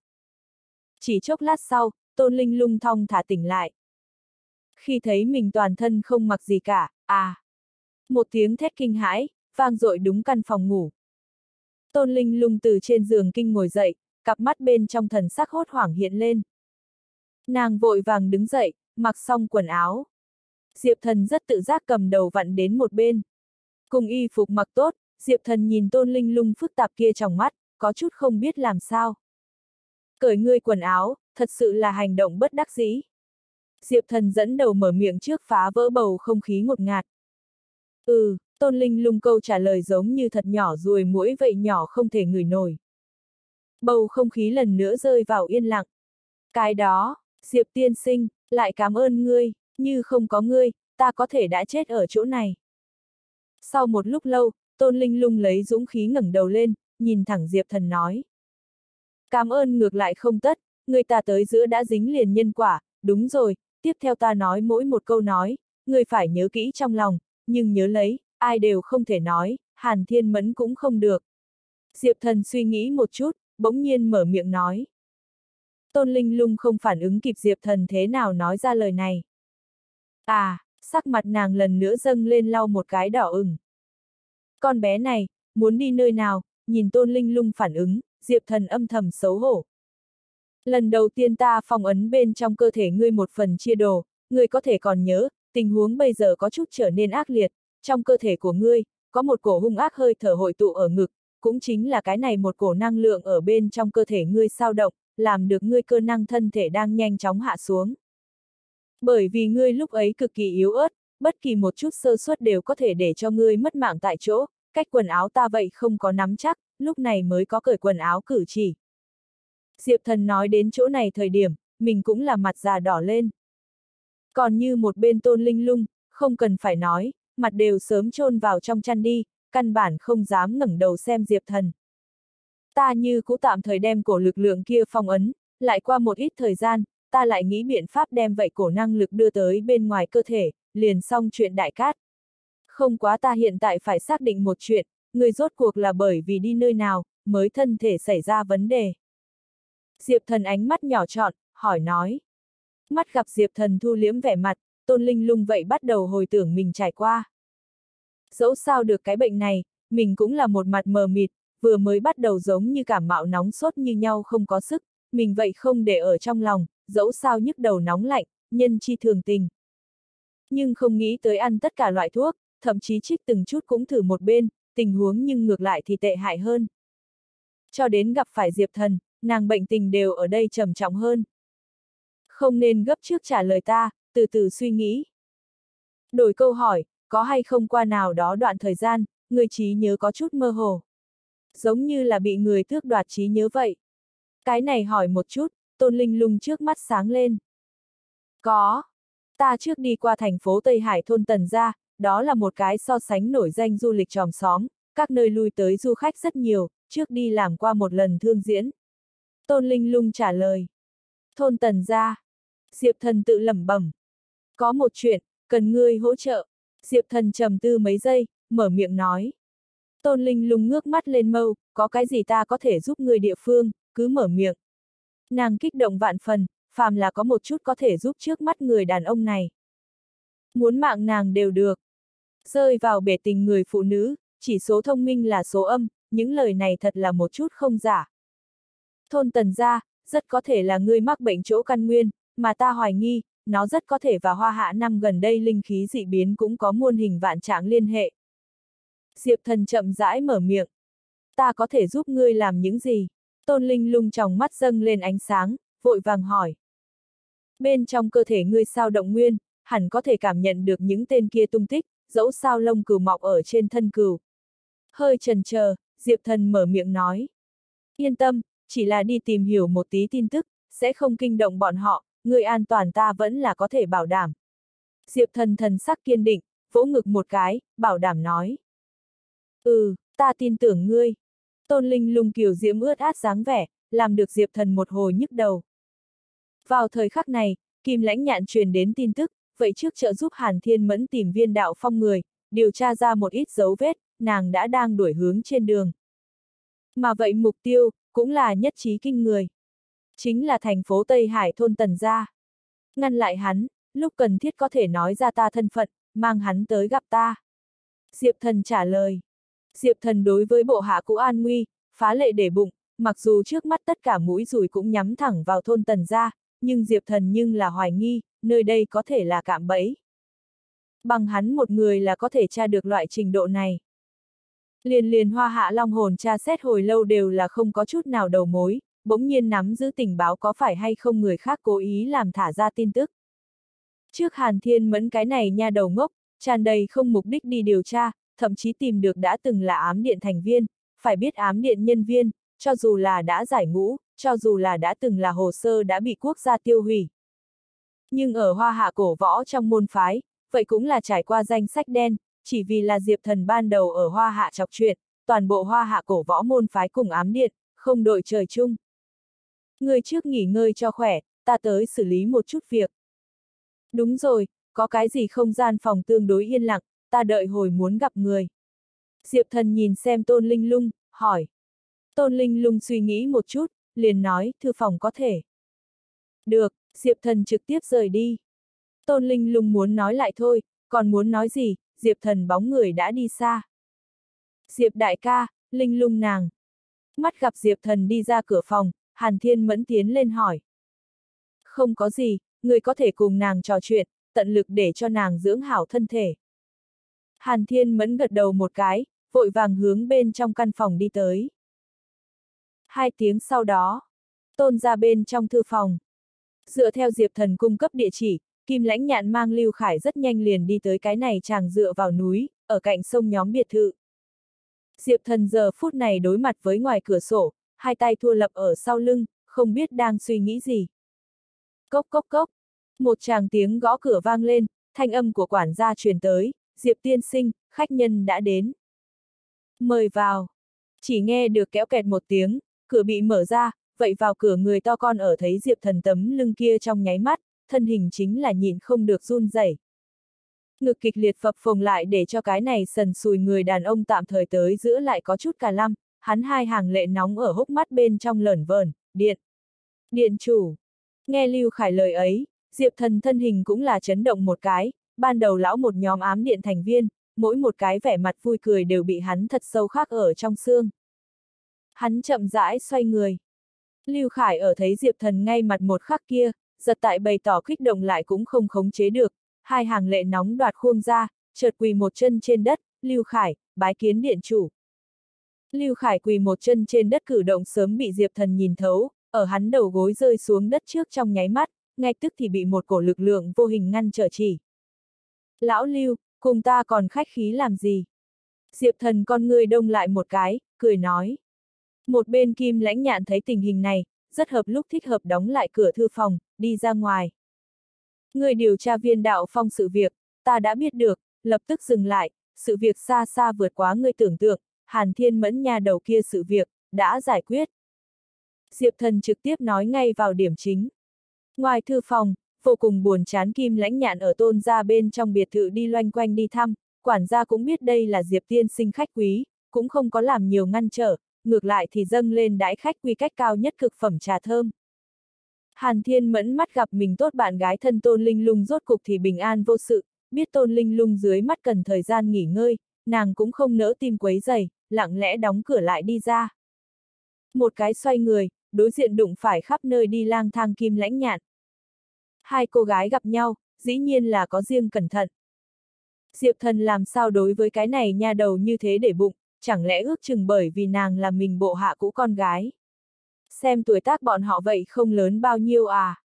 Chỉ chốc lát sau, tôn linh lung thong thả tỉnh lại. Khi thấy mình toàn thân không mặc gì cả, à! Một tiếng thét kinh hãi, vang dội đúng căn phòng ngủ. Tôn linh lung từ trên giường kinh ngồi dậy, cặp mắt bên trong thần sắc hốt hoảng hiện lên. Nàng vội vàng đứng dậy, mặc xong quần áo. Diệp thần rất tự giác cầm đầu vặn đến một bên. Cùng y phục mặc tốt, Diệp thần nhìn tôn linh lung phức tạp kia trong mắt, có chút không biết làm sao. Cởi ngươi quần áo, thật sự là hành động bất đắc dĩ. Diệp thần dẫn đầu mở miệng trước phá vỡ bầu không khí ngột ngạt. Ừ, tôn linh lung câu trả lời giống như thật nhỏ ruồi mũi vậy nhỏ không thể ngửi nổi. Bầu không khí lần nữa rơi vào yên lặng. Cái đó, Diệp tiên sinh, lại cảm ơn ngươi, như không có ngươi, ta có thể đã chết ở chỗ này. Sau một lúc lâu, Tôn Linh lung lấy dũng khí ngẩng đầu lên, nhìn thẳng Diệp Thần nói. Cảm ơn ngược lại không tất, người ta tới giữa đã dính liền nhân quả, đúng rồi, tiếp theo ta nói mỗi một câu nói, người phải nhớ kỹ trong lòng, nhưng nhớ lấy, ai đều không thể nói, Hàn Thiên Mẫn cũng không được. Diệp Thần suy nghĩ một chút, bỗng nhiên mở miệng nói. Tôn Linh lung không phản ứng kịp Diệp Thần thế nào nói ra lời này. À, sắc mặt nàng lần nữa dâng lên lau một cái đỏ ửng. Con bé này, muốn đi nơi nào, nhìn tôn linh lung phản ứng, diệp thần âm thầm xấu hổ. Lần đầu tiên ta phong ấn bên trong cơ thể ngươi một phần chia đồ, ngươi có thể còn nhớ, tình huống bây giờ có chút trở nên ác liệt, trong cơ thể của ngươi, có một cổ hung ác hơi thở hội tụ ở ngực, cũng chính là cái này một cổ năng lượng ở bên trong cơ thể ngươi sao động, làm được ngươi cơ năng thân thể đang nhanh chóng hạ xuống. Bởi vì ngươi lúc ấy cực kỳ yếu ớt, bất kỳ một chút sơ suất đều có thể để cho ngươi mất mạng tại chỗ, cách quần áo ta vậy không có nắm chắc, lúc này mới có cởi quần áo cử chỉ. Diệp thần nói đến chỗ này thời điểm, mình cũng là mặt già đỏ lên. Còn như một bên tôn linh lung, không cần phải nói, mặt đều sớm chôn vào trong chăn đi, căn bản không dám ngẩng đầu xem Diệp thần. Ta như cũ tạm thời đem cổ lực lượng kia phong ấn, lại qua một ít thời gian, ta lại nghĩ biện pháp đem vậy cổ năng lực đưa tới bên ngoài cơ thể, liền xong chuyện đại cát. Không quá ta hiện tại phải xác định một chuyện, người rốt cuộc là bởi vì đi nơi nào, mới thân thể xảy ra vấn đề. Diệp thần ánh mắt nhỏ trọn, hỏi nói. Mắt gặp Diệp thần thu liếm vẻ mặt, tôn linh lung vậy bắt đầu hồi tưởng mình trải qua. Dẫu sao được cái bệnh này, mình cũng là một mặt mờ mịt, vừa mới bắt đầu giống như cảm mạo nóng sốt như nhau không có sức, mình vậy không để ở trong lòng, dẫu sao nhức đầu nóng lạnh, nhân chi thường tình. Nhưng không nghĩ tới ăn tất cả loại thuốc, thậm chí trích từng chút cũng thử một bên, tình huống nhưng ngược lại thì tệ hại hơn. Cho đến gặp phải Diệp Thần, nàng bệnh tình đều ở đây trầm trọng hơn. Không nên gấp trước trả lời ta, từ từ suy nghĩ. Đổi câu hỏi, có hay không qua nào đó đoạn thời gian, người trí nhớ có chút mơ hồ. Giống như là bị người thước đoạt trí nhớ vậy. Cái này hỏi một chút, tôn linh lung trước mắt sáng lên. Có. Ta trước đi qua thành phố Tây Hải thôn Tần Gia, đó là một cái so sánh nổi danh du lịch tròm xóm, các nơi lui tới du khách rất nhiều, trước đi làm qua một lần thương diễn. Tôn Linh lung trả lời. Thôn Tần Gia. Diệp thần tự lẩm bẩm. Có một chuyện, cần ngươi hỗ trợ. Diệp thần trầm tư mấy giây, mở miệng nói. Tôn Linh lung ngước mắt lên mâu, có cái gì ta có thể giúp người địa phương, cứ mở miệng. Nàng kích động vạn phần, phàm là có một chút có thể giúp trước mắt người đàn ông này. Muốn mạng nàng đều được. Rơi vào bể tình người phụ nữ, chỉ số thông minh là số âm, những lời này thật là một chút không giả. Thôn tần gia, rất có thể là ngươi mắc bệnh chỗ căn nguyên, mà ta hoài nghi, nó rất có thể và hoa hạ năm gần đây linh khí dị biến cũng có muôn hình vạn trạng liên hệ. Diệp thần chậm rãi mở miệng. Ta có thể giúp ngươi làm những gì? Tôn Linh lung trong mắt dâng lên ánh sáng, vội vàng hỏi. Bên trong cơ thể ngươi sao động nguyên, hẳn có thể cảm nhận được những tên kia tung tích, dẫu sao lông cừu mọc ở trên thân cừu. Hơi trần chờ, Diệp Thần mở miệng nói. Yên tâm, chỉ là đi tìm hiểu một tí tin tức, sẽ không kinh động bọn họ, người an toàn ta vẫn là có thể bảo đảm. Diệp Thần thần sắc kiên định, vỗ ngực một cái, bảo đảm nói. Ừ, ta tin tưởng ngươi. Tôn Linh lung kiều diễm ướt át dáng vẻ, làm được Diệp Thần một hồi nhức đầu. Vào thời khắc này, Kim Lãnh Nhạn truyền đến tin tức, vậy trước trợ giúp Hàn Thiên Mẫn tìm viên đạo phong người, điều tra ra một ít dấu vết, nàng đã đang đuổi hướng trên đường. Mà vậy mục tiêu, cũng là nhất trí kinh người. Chính là thành phố Tây Hải thôn Tần Gia. Ngăn lại hắn, lúc cần thiết có thể nói ra ta thân phận, mang hắn tới gặp ta. Diệp thần trả lời. Diệp thần đối với bộ hạ cũ an nguy, phá lệ để bụng, mặc dù trước mắt tất cả mũi rùi cũng nhắm thẳng vào thôn Tần Gia, nhưng Diệp thần nhưng là hoài nghi, nơi đây có thể là cạm bẫy. Bằng hắn một người là có thể tra được loại trình độ này. Liền liền hoa hạ long hồn tra xét hồi lâu đều là không có chút nào đầu mối, bỗng nhiên nắm giữ tình báo có phải hay không người khác cố ý làm thả ra tin tức. Trước Hàn Thiên Mẫn cái này nha đầu ngốc, tràn đầy không mục đích đi điều tra, thậm chí tìm được đã từng là ám điện thành viên, phải biết ám điện nhân viên, cho dù là đã giải ngũ, cho dù là đã từng là hồ sơ đã bị quốc gia tiêu hủy. Nhưng ở hoa hạ cổ võ trong môn phái, vậy cũng là trải qua danh sách đen, chỉ vì là Diệp Thần ban đầu ở hoa hạ chọc chuyện, toàn bộ hoa hạ cổ võ môn phái cùng ám điện, không đội trời chung. Người trước nghỉ ngơi cho khỏe, ta tới xử lý một chút việc. Đúng rồi, có cái gì không gian phòng tương đối yên lặng, ta đợi hồi muốn gặp người. Diệp thần nhìn xem Tôn Linh Lung, hỏi. Tôn Linh Lung suy nghĩ một chút, liền nói, thư phòng có thể. Được, Diệp thần trực tiếp rời đi. Tôn Linh Lung muốn nói lại thôi, còn muốn nói gì, Diệp thần bóng người đã đi xa. Diệp đại ca, Linh Lung nàng. Mắt gặp Diệp thần đi ra cửa phòng, Hàn Thiên Mẫn tiến lên hỏi. Không có gì, người có thể cùng nàng trò chuyện, tận lực để cho nàng dưỡng hảo thân thể. Hàn Thiên Mẫn gật đầu một cái, vội vàng hướng bên trong căn phòng đi tới. Hai tiếng sau đó, tôn ra bên trong thư phòng. Dựa theo Diệp Thần cung cấp địa chỉ, Kim Lãnh Nhạn mang Lưu Khải rất nhanh liền đi tới cái này chàng dựa vào núi, ở cạnh sông nhóm biệt thự. Diệp Thần giờ phút này đối mặt với ngoài cửa sổ, hai tay thua lập ở sau lưng, không biết đang suy nghĩ gì. Cốc cốc cốc, một chàng tiếng gõ cửa vang lên, thanh âm của quản gia truyền tới, Diệp tiên sinh, khách nhân đã đến. Mời vào. Chỉ nghe được kéo kẹt một tiếng, cửa bị mở ra, vậy vào cửa người to con ở thấy Diệp thần tấm lưng kia trong nháy mắt, thân hình chính là nhịn không được run rẩy. Ngực kịch liệt phập phồng lại để cho cái này sần sùi người đàn ông tạm thời tới giữa lại có chút cả lăm, hắn hai hàng lệ nóng ở hốc mắt bên trong lởn vờn, điện. Điện chủ. Nghe Lưu Khải lời ấy, Diệp thần thân hình cũng là chấn động một cái, ban đầu lão một nhóm ám điện thành viên, mỗi một cái vẻ mặt vui cười đều bị hắn thật sâu khắc ở trong xương. Hắn chậm rãi xoay người. Lưu Khải ở thấy Diệp thần ngay mặt một khắc kia, giật tại bày tỏ kích động lại cũng không khống chế được, hai hàng lệ nóng đoạt khuôn ra, chợt quỳ một chân trên đất, Lưu Khải, bái kiến điện chủ. Lưu Khải quỳ một chân trên đất cử động sớm bị Diệp Thần nhìn thấu, ở hắn đầu gối rơi xuống đất trước trong nháy mắt, ngay tức thì bị một cổ lực lượng vô hình ngăn trở chỉ. Lão Lưu, cùng ta còn khách khí làm gì? Diệp Thần con người đông lại một cái, cười nói. Một bên kim lãnh nhạn thấy tình hình này, rất hợp lúc thích hợp đóng lại cửa thư phòng, đi ra ngoài. Người điều tra viên đạo phong sự việc, ta đã biết được, lập tức dừng lại, sự việc xa xa vượt quá người tưởng tượng, Hàn Thiên Mẫn nhà đầu kia sự việc, đã giải quyết. Diệp Thần trực tiếp nói ngay vào điểm chính. Ngoài thư phòng, vô cùng buồn chán kim lãnh nhạn ở tôn gia bên trong biệt thự đi loanh quanh đi thăm, quản gia cũng biết đây là Diệp tiên sinh khách quý, cũng không có làm nhiều ngăn trở, ngược lại thì dâng lên đãi khách quy cách cao nhất cực phẩm trà thơm. Hàn Thiên Mẫn mắt gặp mình tốt bạn gái thân Tôn Linh Lung rốt cục thì bình an vô sự, biết Tôn Linh Lung dưới mắt cần thời gian nghỉ ngơi, nàng cũng không nỡ tim quấy giày, lặng lẽ đóng cửa lại đi ra. Một cái xoay người, đối diện đụng phải khắp nơi đi lang thang kim lãnh nhạn. Hai cô gái gặp nhau, dĩ nhiên là có riêng cẩn thận. Diệp thần làm sao đối với cái này nha đầu như thế để bụng, chẳng lẽ ước chừng bởi vì nàng là mình bộ hạ cũ con gái. Xem tuổi tác bọn họ vậy không lớn bao nhiêu à.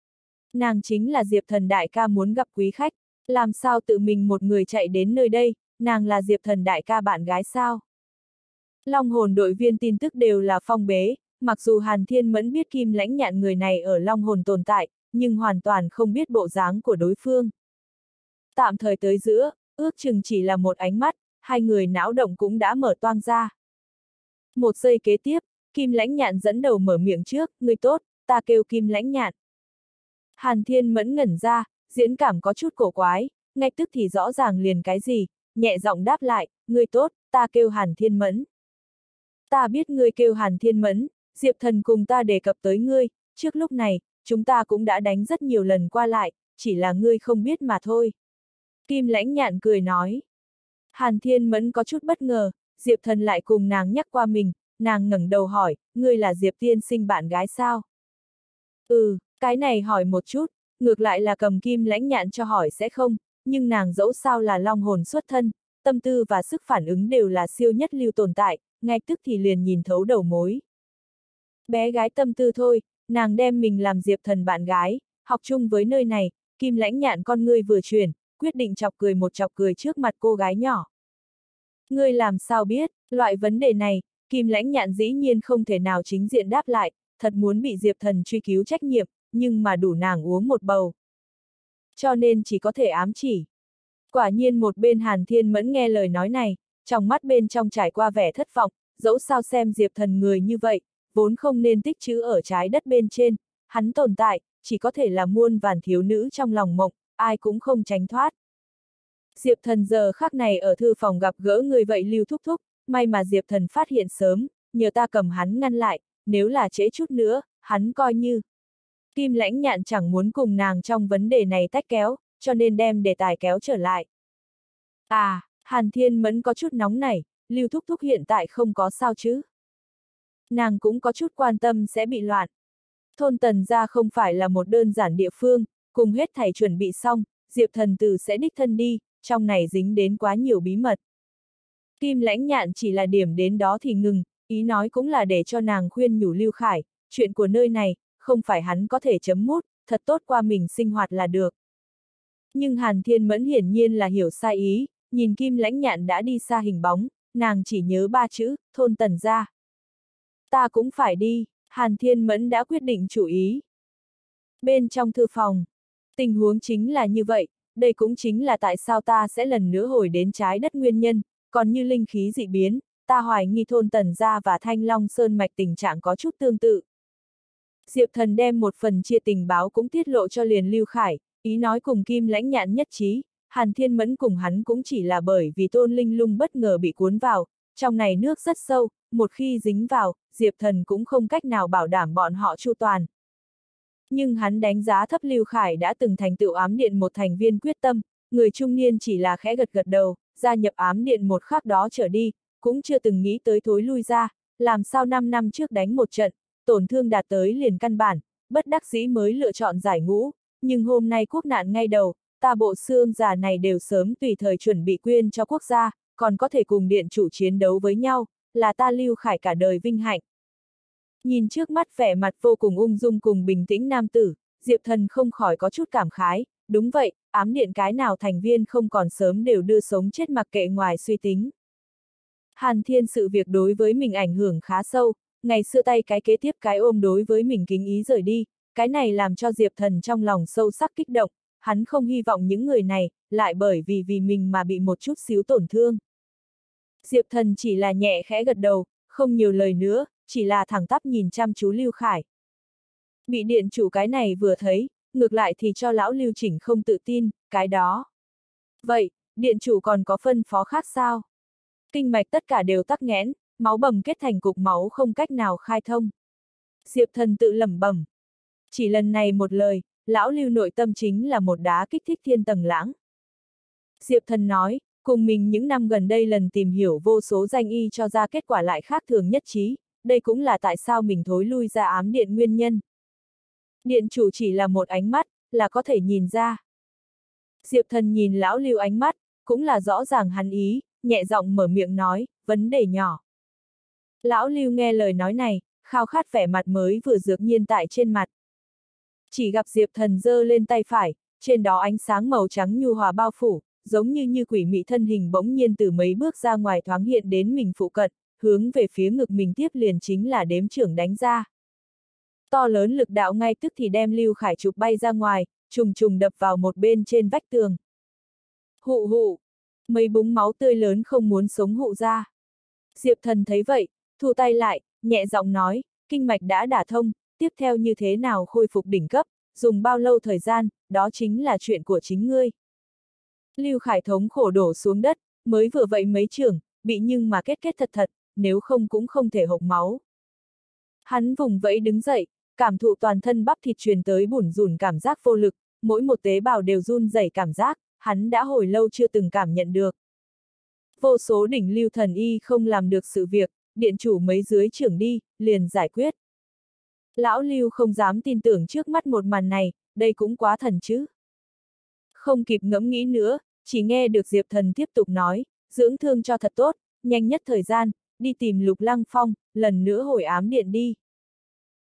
Nàng chính là Diệp thần đại ca muốn gặp quý khách, làm sao tự mình một người chạy đến nơi đây, nàng là Diệp thần đại ca bạn gái sao? Long hồn đội viên tin tức đều là phong bế, mặc dù Hàn Thiên Mẫn biết kim lãnh nhạn người này ở Long hồn tồn tại, nhưng hoàn toàn không biết bộ dáng của đối phương. Tạm thời tới giữa, ước chừng chỉ là một ánh mắt, hai người não động cũng đã mở toang ra. Một giây kế tiếp, Kim lãnh nhạn dẫn đầu mở miệng trước, người tốt, ta kêu Kim lãnh nhạn. Hàn Thiên Mẫn ngẩn ra, diễn cảm có chút cổ quái, ngay tức thì rõ ràng liền cái gì, nhẹ giọng đáp lại, người tốt, ta kêu Hàn Thiên Mẫn. Ta biết ngươi kêu Hàn Thiên Mẫn, Diệp Thần cùng ta đề cập tới ngươi, trước lúc này, chúng ta cũng đã đánh rất nhiều lần qua lại, chỉ là ngươi không biết mà thôi. Kim lãnh nhạn cười nói. Hàn Thiên Mẫn có chút bất ngờ, Diệp Thần lại cùng nàng nhắc qua mình, nàng ngẩng đầu hỏi, ngươi là Diệp Tiên sinh bạn gái sao? Ừ, cái này hỏi một chút, ngược lại là cầm kim lãnh nhạn cho hỏi sẽ không, nhưng nàng dẫu sao là long hồn xuất thân, tâm tư và sức phản ứng đều là siêu nhất lưu tồn tại, ngay tức thì liền nhìn thấu đầu mối. Bé gái tâm tư thôi, nàng đem mình làm Diệp Thần bạn gái, học chung với nơi này, kim lãnh nhạn con ngươi vừa chuyển, quyết định chọc cười một chọc cười trước mặt cô gái nhỏ. Ngươi làm sao biết, loại vấn đề này, Kim lãnh nhạn dĩ nhiên không thể nào chính diện đáp lại, thật muốn bị Diệp Thần truy cứu trách nhiệm, nhưng mà đủ nàng uống một bầu. Cho nên chỉ có thể ám chỉ. Quả nhiên một bên Hàn Thiên Mẫn nghe lời nói này, trong mắt bên trong trải qua vẻ thất vọng, dẫu sao xem Diệp Thần người như vậy, vốn không nên tích chữ ở trái đất bên trên, hắn tồn tại, chỉ có thể là muôn vàn thiếu nữ trong lòng mộng, ai cũng không tránh thoát. Diệp Thần giờ khắc này ở thư phòng gặp gỡ người vậy lưu thúc thúc, may mà Diệp Thần phát hiện sớm, nhờ ta cầm hắn ngăn lại, nếu là trễ chút nữa, hắn coi như. Kim lãnh nhạn chẳng muốn cùng nàng trong vấn đề này tách kéo, cho nên đem đề tài kéo trở lại. À, Hàn Thiên Mẫn có chút nóng nảy, Lưu Thúc Thúc hiện tại không có sao chứ. Nàng cũng có chút quan tâm sẽ bị loạn. Thôn Tần gia không phải là một đơn giản địa phương, cùng hết thầy chuẩn bị xong, Diệp Thần Tử sẽ đích thân đi, trong này dính đến quá nhiều bí mật. Kim lãnh nhạn chỉ là điểm đến đó thì ngừng, ý nói cũng là để cho nàng khuyên nhủ Lưu Khải, chuyện của nơi này, không phải hắn có thể chấm mút, thật tốt qua mình sinh hoạt là được. Nhưng Hàn Thiên Mẫn hiển nhiên là hiểu sai ý, nhìn Kim lãnh nhạn đã đi xa hình bóng, nàng chỉ nhớ ba chữ, thôn tần ra. Ta cũng phải đi, Hàn Thiên Mẫn đã quyết định chủ ý. Bên trong thư phòng, tình huống chính là như vậy, đây cũng chính là tại sao ta sẽ lần nữa hồi đến trái đất nguyên nhân, còn như linh khí dị biến, ta hoài nghi thôn Tần Gia và Thanh Long Sơn Mạch tình trạng có chút tương tự. Diệp Thần đem một phần chia tình báo cũng tiết lộ cho liền Lưu Khải, ý nói cùng Kim lãnh nhạn nhất trí, Hàn Thiên Mẫn cùng hắn cũng chỉ là bởi vì tôn linh lung bất ngờ bị cuốn vào, trong này nước rất sâu, một khi dính vào, Diệp Thần cũng không cách nào bảo đảm bọn họ chu toàn. Nhưng hắn đánh giá thấp Lưu Khải đã từng thành tựu ám điện một thành viên quyết tâm, người trung niên chỉ là khẽ gật gật đầu, gia nhập ám điện một khắc đó trở đi, cũng chưa từng nghĩ tới thối lui ra, làm sao 5 năm trước đánh một trận, tổn thương đạt tới liền căn bản, bất đắc dĩ mới lựa chọn giải ngũ, nhưng hôm nay quốc nạn ngay đầu, ta bộ xương già này đều sớm tùy thời chuẩn bị quyên cho quốc gia, còn có thể cùng điện chủ chiến đấu với nhau, là ta lưu khải cả đời vinh hạnh. Nhìn trước mắt vẻ mặt vô cùng ung dung cùng bình tĩnh nam tử, Diệp Thần không khỏi có chút cảm khái, đúng vậy, ám điện cái nào thành viên không còn sớm đều đưa sống chết mặc kệ ngoài suy tính. Hàn Thiên sự việc đối với mình ảnh hưởng khá sâu, ngày xưa tay cái kế tiếp cái ôm đối với mình kính ý rời đi, cái này làm cho Diệp Thần trong lòng sâu sắc kích động, hắn không hy vọng những người này, lại bởi vì vì mình mà bị một chút xíu tổn thương. Diệp Thần chỉ là nhẹ khẽ gật đầu, không nhiều lời nữa, chỉ là thẳng tắp nhìn chăm chú Lưu Khải. Bị điện chủ cái này vừa thấy, ngược lại thì cho lão lưu chỉnh không tự tin, cái đó. Vậy, điện chủ còn có phân phó khác sao? Kinh mạch tất cả đều tắc nghẽn, máu bầm kết thành cục máu không cách nào khai thông. Diệp thần tự lẩm bẩm. Chỉ lần này một lời, lão lưu nội tâm chính là một đá kích thích thiên tầng lãng. Diệp thần nói, cùng mình những năm gần đây lần tìm hiểu vô số danh y cho ra kết quả lại khác thường nhất trí, đây cũng là tại sao mình thối lui ra ám điện nguyên nhân. Điện chủ chỉ là một ánh mắt, là có thể nhìn ra. Diệp thần nhìn lão lưu ánh mắt, cũng là rõ ràng hắn ý, nhẹ giọng mở miệng nói, vấn đề nhỏ. Lão lưu nghe lời nói này, khao khát vẻ mặt mới vừa dược nhiên tại trên mặt. Chỉ gặp Diệp thần giơ lên tay phải, trên đó ánh sáng màu trắng nhu hòa bao phủ, giống như như quỷ mị thân hình bỗng nhiên từ mấy bước ra ngoài thoáng hiện đến mình phụ cận, hướng về phía ngực mình tiếp liền chính là đếm trưởng đánh ra. To lớn lực đạo ngay tức thì đem Lưu Khải chụp bay ra ngoài, trùng trùng đập vào một bên trên vách tường. Hụ hụ! Mấy búng máu tươi lớn không muốn sống hụ ra. Diệp thần thấy vậy, thu tay lại, nhẹ giọng nói, kinh mạch đã đả thông, tiếp theo như thế nào khôi phục đỉnh cấp, dùng bao lâu thời gian, đó chính là chuyện của chính ngươi. Lưu Khải thống khổ đổ xuống đất, mới vừa vậy mấy trưởng, bị nhưng mà kết kết thật thật, nếu không cũng không thể hộc máu. Hắn vùng vẫy đứng dậy, cảm thụ toàn thân bắp thịt truyền tới bủn rủn cảm giác vô lực, mỗi một tế bào đều run rẩy cảm giác, hắn đã hồi lâu chưa từng cảm nhận được. Vô số đỉnh lưu thần y không làm được sự việc, điện chủ mấy dưới trưởng đi, liền giải quyết. Lão lưu không dám tin tưởng trước mắt một màn này, đây cũng quá thần chứ. Không kịp ngẫm nghĩ nữa, chỉ nghe được Diệp Thần tiếp tục nói, dưỡng thương cho thật tốt, nhanh nhất thời gian, đi tìm Lục Lăng Phong, lần nữa hồi ám điện đi.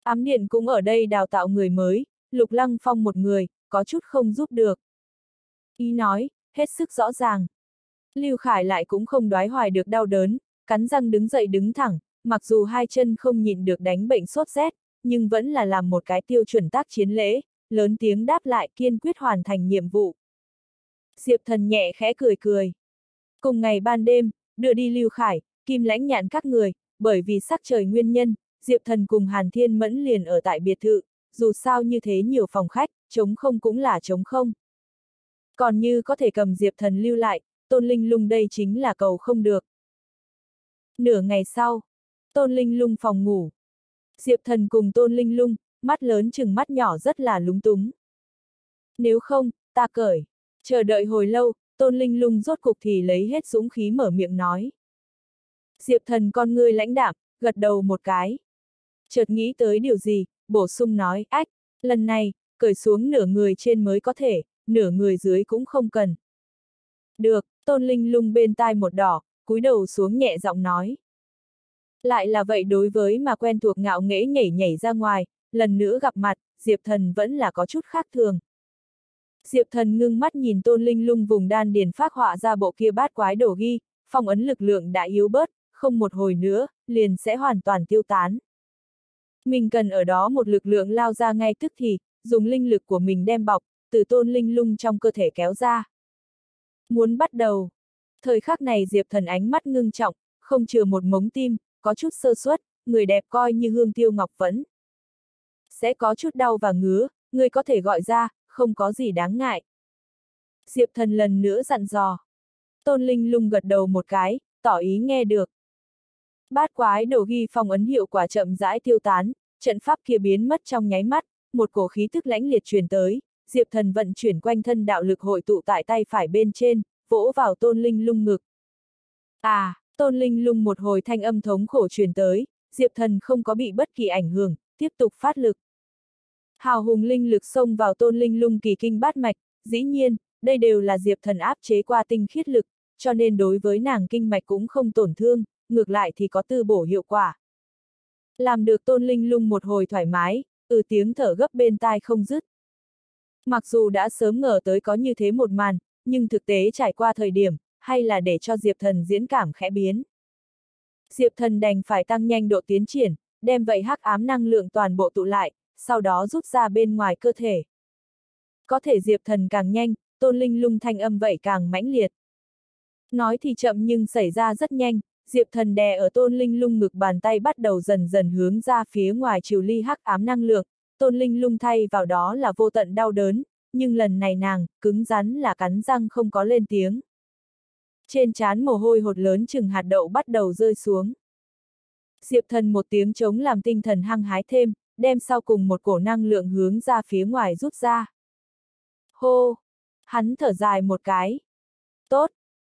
Ám điện cũng ở đây đào tạo người mới, Lục Lăng Phong một người, có chút không giúp được. Ý nói, hết sức rõ ràng. Lưu Khải lại cũng không đoái hoài được đau đớn, cắn răng đứng dậy đứng thẳng, mặc dù hai chân không nhịn được đánh bệnh sốt rét, nhưng vẫn là làm một cái tiêu chuẩn tác chiến lễ, lớn tiếng đáp lại kiên quyết hoàn thành nhiệm vụ. Diệp thần nhẹ khẽ cười cười. Cùng ngày ban đêm, đưa đi Lưu Khải, Kim lãnh nhạn các người, bởi vì sắc trời nguyên nhân, Diệp thần cùng Hàn Thiên Mẫn liền ở tại biệt thự, dù sao như thế nhiều phòng khách, chống không cũng là chống không. Còn như có thể cầm Diệp thần lưu lại, Tôn Linh lung đây chính là cầu không được. Nửa ngày sau, Tôn Linh lung phòng ngủ. Diệp thần cùng Tôn Linh lung, mắt lớn chừng mắt nhỏ rất là lúng túng. Nếu không, ta cởi. Chờ đợi hồi lâu, Tôn Linh lung rốt cục thì lấy hết dũng khí mở miệng nói. Diệp thần con ngươi lãnh đạm, gật đầu một cái. Chợt nghĩ tới điều gì, bổ sung nói, ách, lần này, cởi xuống nửa người trên mới có thể, nửa người dưới cũng không cần. Được, Tôn Linh lung bên tai một đỏ, cúi đầu xuống nhẹ giọng nói. Lại là vậy đối với mà quen thuộc ngạo nghễ nhảy nhảy ra ngoài, lần nữa gặp mặt, Diệp Thần vẫn là có chút khác thường. Diệp Thần ngưng mắt nhìn Tôn Linh lung vùng đan điền phát họa ra bộ kia bát quái đổ ghi, phong ấn lực lượng đã yếu bớt, không một hồi nữa, liền sẽ hoàn toàn tiêu tán. Mình cần ở đó một lực lượng lao ra ngay tức thì, dùng linh lực của mình đem bọc, từ tôn linh lung trong cơ thể kéo ra. Muốn bắt đầu. Thời khắc này Diệp Thần ánh mắt ngưng trọng, không chừa một mống tim, có chút sơ suất, người đẹp coi như hương tiêu ngọc vẫn. Sẽ có chút đau và ngứa, người có thể gọi ra, không có gì đáng ngại. Diệp Thần lần nữa dặn dò. Tôn Linh lung gật đầu một cái, tỏ ý nghe được. Bát quái đầu ghi phong ấn hiệu quả chậm rãi tiêu tán, trận pháp kia biến mất trong nháy mắt, một cổ khí tức lãnh liệt truyền tới, Diệp Thần vận chuyển quanh thân đạo lực hội tụ tại tay phải bên trên, vỗ vào Tôn Linh lung ngực. À, Tôn Linh lung một hồi thanh âm thống khổ truyền tới, Diệp Thần không có bị bất kỳ ảnh hưởng, tiếp tục phát lực. Hào hùng linh lực xông vào Tôn Linh lung kỳ kinh bát mạch, dĩ nhiên, đây đều là Diệp Thần áp chế qua tinh khiết lực, cho nên đối với nàng kinh mạch cũng không tổn thương, ngược lại thì có tư bổ hiệu quả. Làm được tôn linh lung một hồi thoải mái, ừ tiếng thở gấp bên tai không dứt. Mặc dù đã sớm ngờ tới có như thế một màn, nhưng thực tế trải qua thời điểm, hay là để cho Diệp Thần diễn cảm khẽ biến. Diệp Thần đành phải tăng nhanh độ tiến triển, đem vậy hắc ám năng lượng toàn bộ tụ lại, sau đó rút ra bên ngoài cơ thể. Có thể Diệp Thần càng nhanh, tôn linh lung thanh âm vậy càng mãnh liệt. Nói thì chậm nhưng xảy ra rất nhanh, Diệp thần đè ở tôn linh lung ngực bàn tay bắt đầu dần dần hướng ra phía ngoài chiều ly hắc ám năng lượng, tôn linh lung thay vào đó là vô tận đau đớn, nhưng lần này nàng, cứng rắn là cắn răng không có lên tiếng. Trên trán mồ hôi hột lớn chừng hạt đậu bắt đầu rơi xuống. Diệp thần một tiếng chống làm tinh thần hăng hái thêm, đem sau cùng một cổ năng lượng hướng ra phía ngoài rút ra. Hô! Hắn thở dài một cái. Tốt,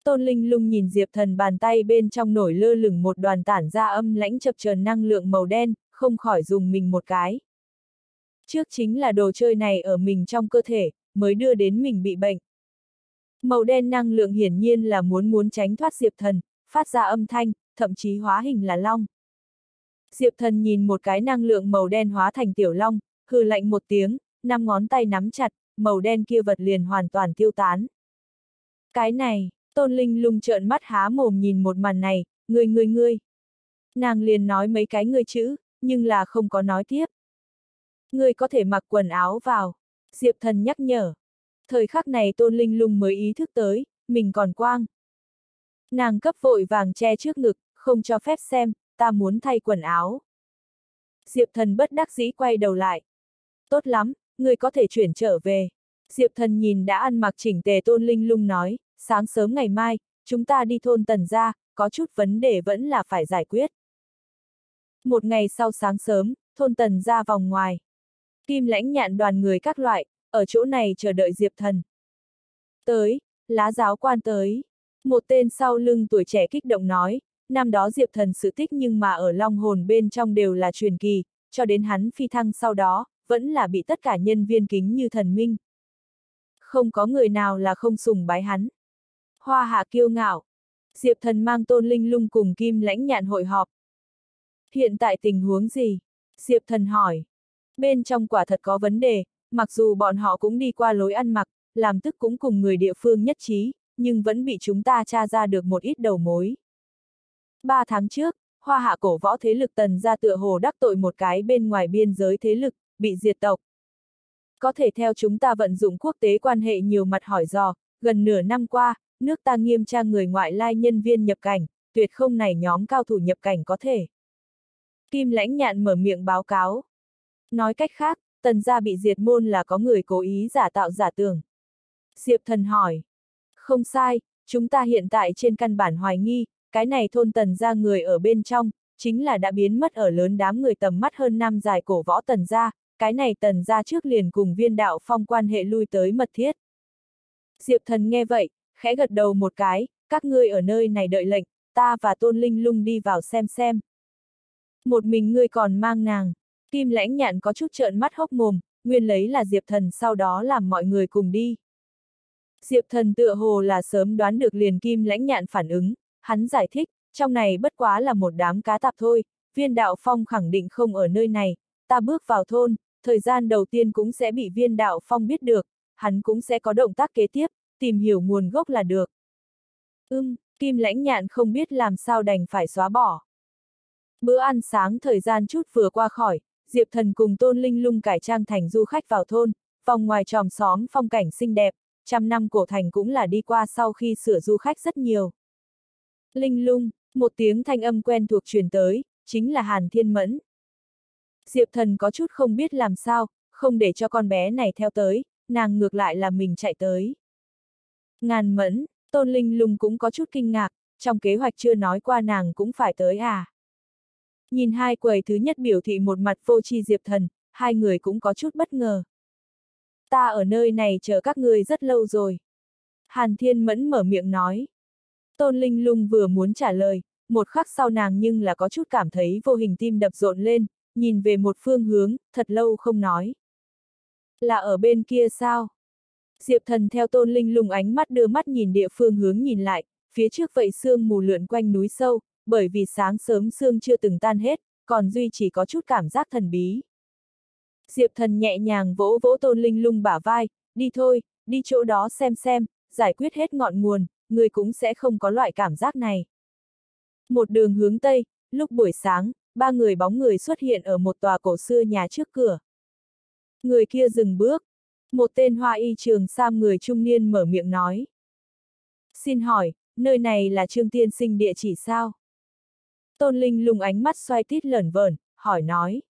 Tôn Linh lung nhìn Diệp Thần bàn tay bên trong nổi lơ lửng một đoàn tản ra âm lãnh chập chờn năng lượng màu đen, không khỏi dùng mình một cái. Trước chính là đồ chơi này ở mình trong cơ thể, mới đưa đến mình bị bệnh. Màu đen năng lượng hiển nhiên là muốn muốn tránh thoát Diệp Thần, phát ra âm thanh, thậm chí hóa hình là long. Diệp Thần nhìn một cái năng lượng màu đen hóa thành tiểu long, hừ lạnh một tiếng, năm ngón tay nắm chặt, màu đen kia vật liền hoàn toàn tiêu tán. Cái này, Tôn Linh lung trợn mắt há mồm nhìn một màn này, người người người. Nàng liền nói mấy cái ngươi chữ, nhưng là không có nói tiếp. Ngươi có thể mặc quần áo vào. Diệp thần nhắc nhở. Thời khắc này tôn linh lung mới ý thức tới, mình còn quang. Nàng cấp vội vàng che trước ngực, không cho phép xem, ta muốn thay quần áo. Diệp thần bất đắc dĩ quay đầu lại. Tốt lắm, người có thể chuyển trở về. Diệp thần nhìn đã ăn mặc chỉnh tề tôn linh lung nói, sáng sớm ngày mai, chúng ta đi thôn tần ra, có chút vấn đề vẫn là phải giải quyết. Một ngày sau sáng sớm, thôn tần ra vòng ngoài. Kim lãnh nhạn đoàn người các loại, ở chỗ này chờ đợi Diệp thần. Tới, lá giáo quan tới. Một tên sau lưng tuổi trẻ kích động nói, năm đó Diệp Thần sự tích nhưng mà ở long hồn bên trong đều là truyền kỳ, cho đến hắn phi thăng sau đó, vẫn là bị tất cả nhân viên kính như thần minh. Không có người nào là không sùng bái hắn. Hoa hạ kiêu ngạo. Diệp Thần mang tôn linh lung cùng kim lãnh nhạn hội họp. Hiện tại tình huống gì? Diệp Thần hỏi. Bên trong quả thật có vấn đề, mặc dù bọn họ cũng đi qua lối ăn mặc, làm tức cũng cùng người địa phương nhất trí, nhưng vẫn bị chúng ta tra ra được một ít đầu mối. Ba tháng trước, hoa hạ cổ võ thế lực tần ra tựa hồ đắc tội một cái bên ngoài biên giới thế lực, bị diệt tộc. Có thể theo chúng ta vận dụng quốc tế quan hệ nhiều mặt hỏi dò, gần nửa năm qua, nước ta nghiêm tra người ngoại lai nhân viên nhập cảnh, tuyệt không này nhóm cao thủ nhập cảnh có thể. Kim lãnh nhạn mở miệng báo cáo. Nói cách khác, tần gia bị diệt môn là có người cố ý giả tạo giả tưởng. Diệp thần hỏi. Không sai, chúng ta hiện tại trên căn bản hoài nghi, cái này thôn tần gia người ở bên trong, chính là đã biến mất ở lớn đám người tầm mắt hơn năm dài cổ võ tần gia, cái này tần gia trước liền cùng viên đạo phong quan hệ lui tới mật thiết. Diệp thần nghe vậy, khẽ gật đầu một cái, các ngươi ở nơi này đợi lệnh, ta và tôn linh lung đi vào xem xem. Một mình ngươi còn mang nàng, kim lãnh nhạn có chút trợn mắt hốc mồm, nguyên lấy là Diệp thần sau đó làm mọi người cùng đi. Diệp thần tựa hồ là sớm đoán được liền kim lãnh nhạn phản ứng, hắn giải thích, trong này bất quá là một đám cá tạp thôi, viên đạo phong khẳng định không ở nơi này, ta bước vào thôn, thời gian đầu tiên cũng sẽ bị viên đạo phong biết được, hắn cũng sẽ có động tác kế tiếp, tìm hiểu nguồn gốc là được. Ưm, kim lãnh nhạn không biết làm sao đành phải xóa bỏ. Bữa ăn sáng thời gian chút vừa qua khỏi, Diệp Thần cùng Tôn Linh Lung cải trang thành du khách vào thôn, vòng ngoài tròm xóm phong cảnh xinh đẹp, trăm năm cổ thành cũng là đi qua sau khi sửa du khách rất nhiều. Linh lung, một tiếng thanh âm quen thuộc truyền tới, chính là Hàn Thiên Mẫn. Diệp thần có chút không biết làm sao, không để cho con bé này theo tới, nàng ngược lại là mình chạy tới. Ngàn mẫn, tôn linh lung cũng có chút kinh ngạc, trong kế hoạch chưa nói qua nàng cũng phải tới à. Nhìn hai quầy thứ nhất biểu thị một mặt vô chi diệp thần, hai người cũng có chút bất ngờ. Ta ở nơi này chờ các người rất lâu rồi. Hàn Thiên Mẫn mở miệng nói. Tôn Linh Lung vừa muốn trả lời, một khắc sau nàng nhưng là có chút cảm thấy vô hình tim đập rộn lên, nhìn về một phương hướng, thật lâu không nói. Là ở bên kia sao? Diệp thần theo tôn linh lung ánh mắt đưa mắt nhìn địa phương hướng nhìn lại, phía trước vậy sương mù lượn quanh núi sâu, bởi vì sáng sớm sương chưa từng tan hết, còn duy chỉ có chút cảm giác thần bí. Diệp thần nhẹ nhàng vỗ vỗ tôn linh lung bả vai, đi thôi, đi chỗ đó xem xem, giải quyết hết ngọn nguồn, người cũng sẽ không có loại cảm giác này. Một đường hướng Tây, lúc buổi sáng, ba người bóng người xuất hiện ở một tòa cổ xưa nhà trước cửa. Người kia dừng bước. Một tên hoa y trường sam người trung niên mở miệng nói. Xin hỏi, nơi này là Trương Tiên Sinh địa chỉ sao? Tôn Linh lùng ánh mắt xoay tít lởn vởn, hỏi nói.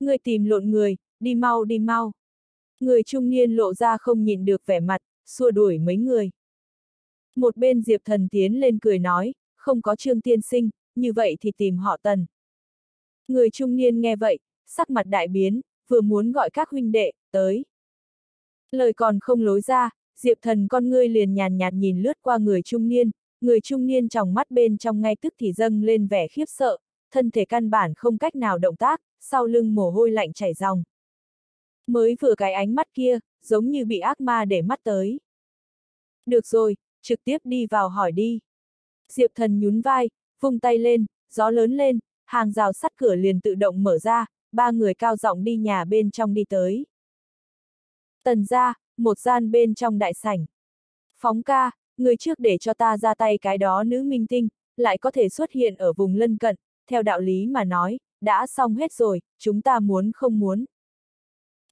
Người tìm lộn người, đi mau đi mau. Người trung niên lộ ra không nhìn được vẻ mặt, xua đuổi mấy người. Một bên Diệp Thần tiến lên cười nói, không có Trương Tiên Sinh, như vậy thì tìm họ Tần. Người trung niên nghe vậy, sắc mặt đại biến, vừa muốn gọi các huynh đệ, tới. Lời còn không lối ra, Diệp Thần con ngươi liền nhàn nhạt nhìn lướt qua người trung niên, người trung niên trong mắt bên trong ngay tức thì dâng lên vẻ khiếp sợ, thân thể căn bản không cách nào động tác, sau lưng mồ hôi lạnh chảy ròng. Mới vừa cái ánh mắt kia, giống như bị ác ma để mắt tới. Được rồi, trực tiếp đi vào hỏi đi. Diệp thần nhún vai, vung tay lên, gió lớn lên, hàng rào sắt cửa liền tự động mở ra, ba người cao giọng đi nhà bên trong đi tới. Tần ra, một gian bên trong đại sảnh. Phóng ca, người trước để cho ta ra tay cái đó nữ minh tinh, lại có thể xuất hiện ở vùng lân cận, theo đạo lý mà nói, đã xong hết rồi, chúng ta muốn không muốn.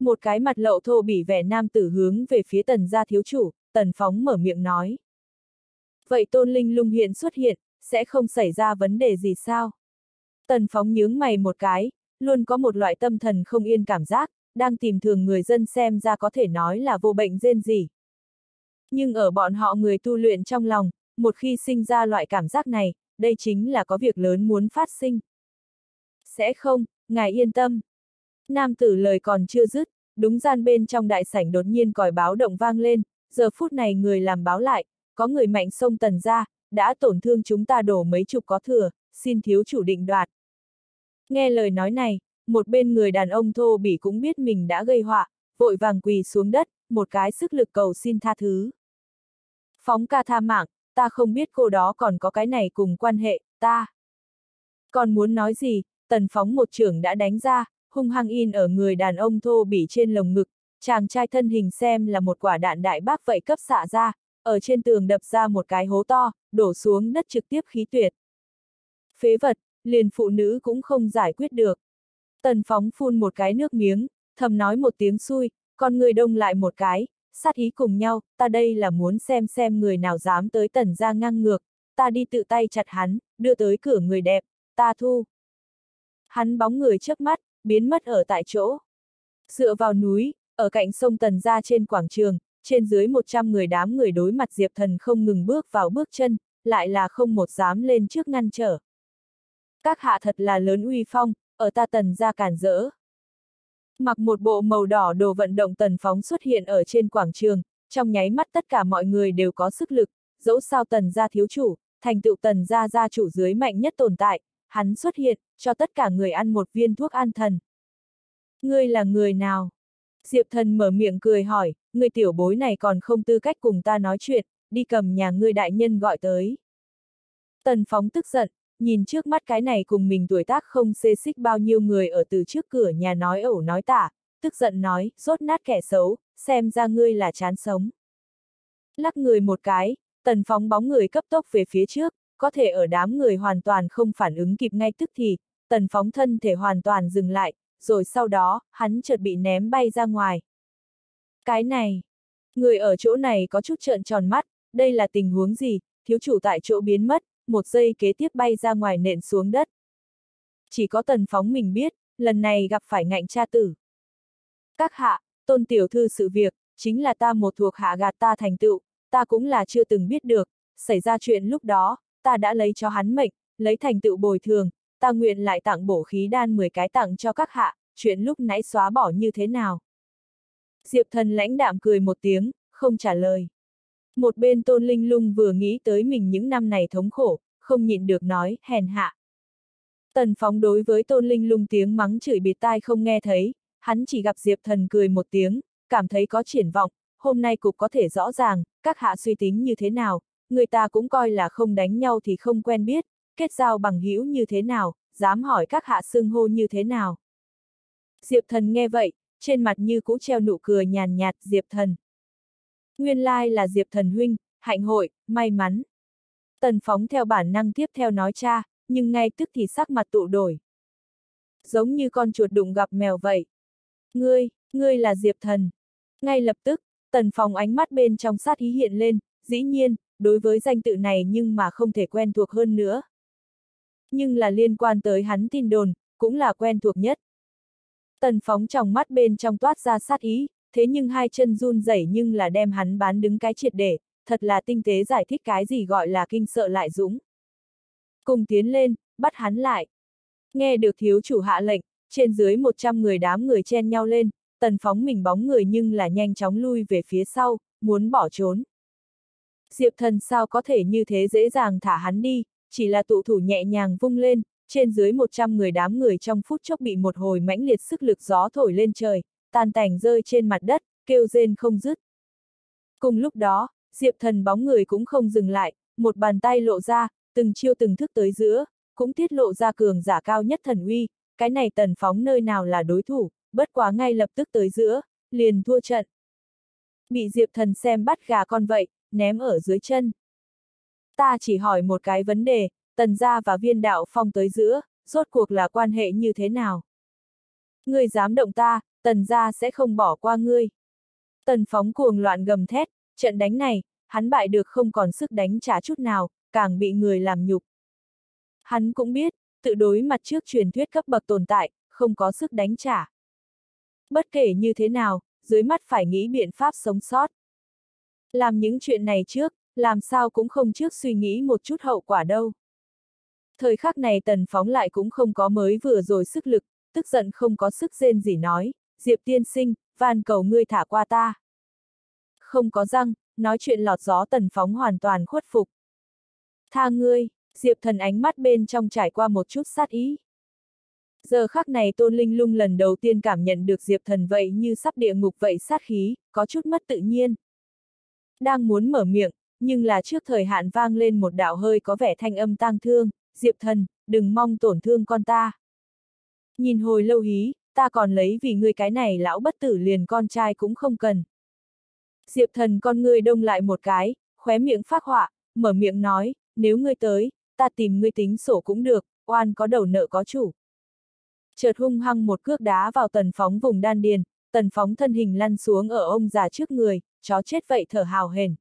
Một cái mặt lậu thô bỉ vẻ nam tử hướng về phía tần gia thiếu chủ, tần phóng mở miệng nói. Vậy tôn linh lung hiện xuất hiện, sẽ không xảy ra vấn đề gì sao? Tần phóng nhướng mày một cái, luôn có một loại tâm thần không yên cảm giác, đang tìm thường người dân xem ra có thể nói là vô bệnh rên gì. Nhưng ở bọn họ người tu luyện trong lòng, một khi sinh ra loại cảm giác này, đây chính là có việc lớn muốn phát sinh. Sẽ không, ngài yên tâm. Nam tử lời còn chưa dứt, đúng gian bên trong đại sảnh đột nhiên còi báo động vang lên, giờ phút này người làm báo lại, có người mạnh sông tần ra, đã tổn thương chúng ta đổ mấy chục có thừa, xin thiếu chủ định đoạt. Nghe lời nói này, một bên người đàn ông thô bỉ cũng biết mình đã gây họa, vội vàng quỳ xuống đất, một cái sức lực cầu xin tha thứ. Phóng ca tha mạng, ta không biết cô đó còn có cái này cùng quan hệ, ta. Còn muốn nói gì, tần phóng một trưởng đã đánh ra, hung hăng in ở người đàn ông thô bỉ trên lồng ngực, chàng trai thân hình xem là một quả đạn đại bác vậy cấp xạ ra, ở trên tường đập ra một cái hố to, đổ xuống đất trực tiếp khí tuyệt. Phế vật, liền phụ nữ cũng không giải quyết được. Tần phóng phun một cái nước miếng, thầm nói một tiếng xui, con người đông lại một cái, sát ý cùng nhau, ta đây là muốn xem xem người nào dám tới tần ra ngang ngược, ta đi tự tay chặt hắn, đưa tới cửa người đẹp, ta thu. Hắn bóng người trước mắt, biến mất ở tại chỗ. Dựa vào núi, ở cạnh sông Tần ra trên quảng trường, trên dưới 100 người đám người đối mặt Diệp Thần không ngừng bước vào bước chân, lại là không một dám lên trước ngăn trở. Các hạ thật là lớn uy phong, ở ta Tần ra cản rỡ. Mặc một bộ màu đỏ đồ vận động tần phóng xuất hiện ở trên quảng trường, trong nháy mắt tất cả mọi người đều có sức lực, dẫu sao tần gia thiếu chủ, thành tựu tần gia gia chủ dưới mạnh nhất tồn tại, hắn xuất hiện, cho tất cả người ăn một viên thuốc an thần. Ngươi là người nào? Diệp thần mở miệng cười hỏi, người tiểu bối này còn không tư cách cùng ta nói chuyện, đi cầm nhà ngươi đại nhân gọi tới. Tần phóng tức giận, nhìn trước mắt cái này cùng mình tuổi tác không xê xích bao nhiêu người ở từ trước cửa nhà nói ẩu nói tả, tức giận nói, rốt nát kẻ xấu, xem ra ngươi là chán sống. Lắc người một cái, tần phóng bóng người cấp tốc về phía trước, có thể ở đám người hoàn toàn không phản ứng kịp ngay tức thì, tần phóng thân thể hoàn toàn dừng lại, rồi sau đó, hắn chợt bị ném bay ra ngoài. Cái này, người ở chỗ này có chút trợn tròn mắt, đây là tình huống gì, thiếu chủ tại chỗ biến mất, một giây kế tiếp bay ra ngoài nện xuống đất. Chỉ có tần phóng mình biết, lần này gặp phải ngạnh cha tử. Các hạ, tôn tiểu thư sự việc, chính là ta một thuộc hạ gạt ta thành tựu, ta cũng là chưa từng biết được, xảy ra chuyện lúc đó, ta đã lấy cho hắn mệnh, lấy thành tựu bồi thường, ta nguyện lại tặng bổ khí đan 10 cái tặng cho các hạ, chuyện lúc nãy xóa bỏ như thế nào. Diệp thần lãnh đạm cười một tiếng, không trả lời. Một bên tôn linh lung vừa nghĩ tới mình những năm này thống khổ, không nhịn được nói, hèn hạ. Tần phóng đối với tôn linh lung tiếng mắng chửi bịt tai không nghe thấy, hắn chỉ gặp Diệp thần cười một tiếng, cảm thấy có triển vọng, hôm nay cục có thể rõ ràng, các hạ suy tính như thế nào, người ta cũng coi là không đánh nhau thì không quen biết, kết giao bằng hữu như thế nào, dám hỏi các hạ xưng hô như thế nào. Diệp thần nghe vậy, trên mặt như cũ treo nụ cười nhàn nhạt Diệp thần. Nguyên lai là Diệp thần huynh, hạnh hội, may mắn. Tần phóng theo bản năng tiếp theo nói cha, nhưng ngay tức thì sắc mặt tụ đổi. Giống như con chuột đụng gặp mèo vậy. Ngươi, ngươi là Diệp thần. Ngay lập tức, tần phóng ánh mắt bên trong sát ý hiện lên, dĩ nhiên, đối với danh tự này nhưng mà không thể quen thuộc hơn nữa. Nhưng là liên quan tới hắn tin đồn, cũng là quen thuộc nhất. Tần phóng trong mắt bên trong toát ra sát ý, thế nhưng hai chân run rẩy nhưng là đem hắn bán đứng cái triệt để, thật là tinh tế giải thích cái gì gọi là kinh sợ lại dũng. Cùng tiến lên, bắt hắn lại. Nghe được thiếu chủ hạ lệnh, trên dưới 100 người đám người chen nhau lên, tần phóng mình bóng người nhưng là nhanh chóng lui về phía sau, muốn bỏ trốn. Diệp thần sao có thể như thế dễ dàng thả hắn đi, chỉ là tụ thủ nhẹ nhàng vung lên, trên dưới 100 người đám người trong phút chốc bị một hồi mãnh liệt sức lực gió thổi lên trời, tan tành rơi trên mặt đất, kêu rên không dứt. Cùng lúc đó, Diệp thần bóng người cũng không dừng lại, một bàn tay lộ ra, từng chiêu từng thức tới giữa, cũng tiết lộ ra cường giả cao nhất thần uy, cái này tần phóng nơi nào là đối thủ, bất quá ngay lập tức tới giữa, liền thua trận. Bị Diệp thần xem bắt gà con vậy, ném ở dưới chân. Ta chỉ hỏi một cái vấn đề, tần gia và viên đạo phong tới giữa, rốt cuộc là quan hệ như thế nào. Ngươi dám động ta, tần gia sẽ không bỏ qua ngươi. Tần phóng cuồng loạn gầm thét, trận đánh này, hắn bại được không còn sức đánh trả chút nào, càng bị người làm nhục. Hắn cũng biết, tự đối mặt trước truyền thuyết cấp bậc tồn tại, không có sức đánh trả. Bất kể như thế nào, dưới mắt phải nghĩ biện pháp sống sót. Làm những chuyện này trước, làm sao cũng không trước suy nghĩ một chút hậu quả đâu. Thời khắc này tần phóng lại cũng không có mới vừa rồi sức lực, tức giận không có sức rên gì nói, Diệp tiên sinh, van cầu ngươi thả qua ta. Không có răng, nói chuyện lọt gió tần phóng hoàn toàn khuất phục. Tha ngươi, Diệp thần ánh mắt bên trong trải qua một chút sát ý. Giờ khắc này Tôn Linh lung lần đầu tiên cảm nhận được Diệp thần vậy như sắp địa ngục vậy sát khí, có chút mất tự nhiên. Đang muốn mở miệng, nhưng là trước thời hạn vang lên một đạo hơi có vẻ thanh âm tang thương, Diệp thần, đừng mong tổn thương con ta. Nhìn hồi lâu hí, ta còn lấy vì ngươi cái này lão bất tử liền con trai cũng không cần. Diệp thần con ngươi đông lại một cái, khóe miệng phát họa, mở miệng nói, nếu ngươi tới, ta tìm ngươi tính sổ cũng được, oan có đầu nợ có chủ. Chợt hung hăng một cước đá vào tần phóng vùng đan điền, tần phóng thân hình lăn xuống ở ông già trước người, chó chết vậy thở hào hền.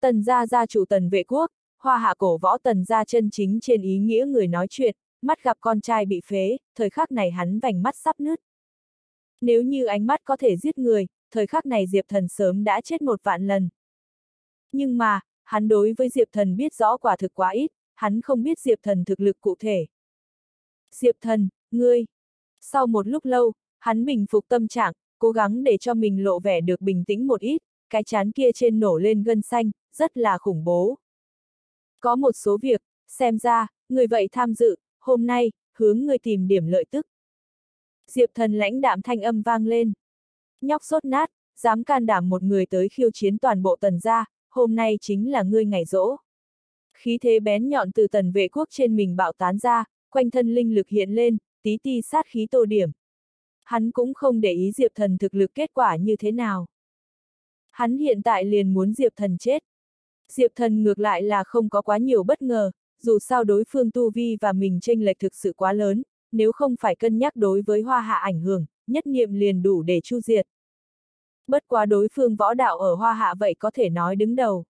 Tần gia gia chủ tần vệ quốc, hoa hạ cổ võ tần gia chân chính trên ý nghĩa người nói chuyện, mắt gặp con trai bị phế, thời khắc này hắn vành mắt sắp nứt. Nếu như ánh mắt có thể giết người, thời khắc này Diệp Thần sớm đã chết một vạn lần. Nhưng mà, hắn đối với Diệp Thần biết rõ quả thực quá ít, hắn không biết Diệp Thần thực lực cụ thể. Diệp Thần, ngươi. Sau một lúc lâu, hắn bình phục tâm trạng, cố gắng để cho mình lộ vẻ được bình tĩnh một ít, cái chán kia trên nổ lên gân xanh, rất là khủng bố. Có một số việc, xem ra, người vậy tham dự, hôm nay, hướng người tìm điểm lợi tức. Diệp thần lãnh đạm thanh âm vang lên. Nhóc sốt nát, dám can đảm một người tới khiêu chiến toàn bộ tần gia, hôm nay chính là ngươi ngày rỗ. Khí thế bén nhọn từ tần vệ quốc trên mình bạo tán ra, quanh thân linh lực hiện lên, tí ti sát khí tô điểm. Hắn cũng không để ý Diệp thần thực lực kết quả như thế nào. Hắn hiện tại liền muốn Diệp thần chết. Diệp thần ngược lại là không có quá nhiều bất ngờ, dù sao đối phương tu vi và mình tranh lệch thực sự quá lớn, nếu không phải cân nhắc đối với hoa hạ ảnh hưởng, nhất niệm liền đủ để chu diệt. Bất quá đối phương võ đạo ở hoa hạ vậy có thể nói đứng đầu.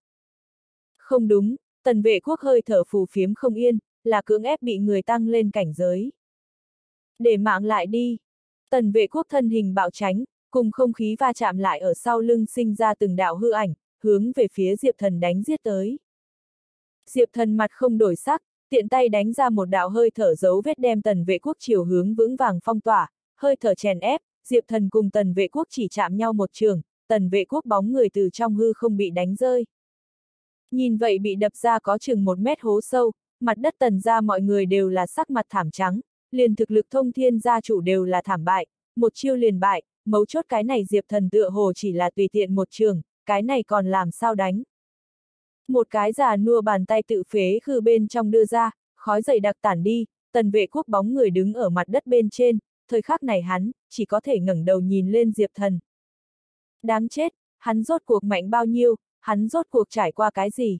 Không đúng, tần vệ quốc hơi thở phù phiếm không yên, là cưỡng ép bị người tăng lên cảnh giới. Để mạng lại đi. Tần vệ quốc thân hình bạo tránh, cùng không khí va chạm lại ở sau lưng sinh ra từng đạo hư ảnh, hướng về phía Diệp Thần đánh giết tới. Diệp Thần mặt không đổi sắc, tiện tay đánh ra một đạo hơi thở dấu vết đem tần vệ quốc chiều hướng vững vàng phong tỏa, hơi thở chèn ép, Diệp Thần cùng tần vệ quốc chỉ chạm nhau một trường, tần vệ quốc bóng người từ trong hư không bị đánh rơi. Nhìn vậy bị đập ra có chừng một mét hố sâu, mặt đất tần ra mọi người đều là sắc mặt thảm trắng, liền thực lực thông thiên gia chủ đều là thảm bại, một chiêu liền bại, mấu chốt cái này Diệp Thần tựa hồ chỉ là tùy tiện một trường, cái này còn làm sao đánh. Một cái già nua bàn tay tự phế khư bên trong đưa ra, khói dậy đặc tản đi, tần vệ quốc bóng người đứng ở mặt đất bên trên, thời khắc này hắn, chỉ có thể ngẩng đầu nhìn lên Diệp Thần. Đáng chết, hắn rốt cuộc mạnh bao nhiêu, hắn rốt cuộc trải qua cái gì?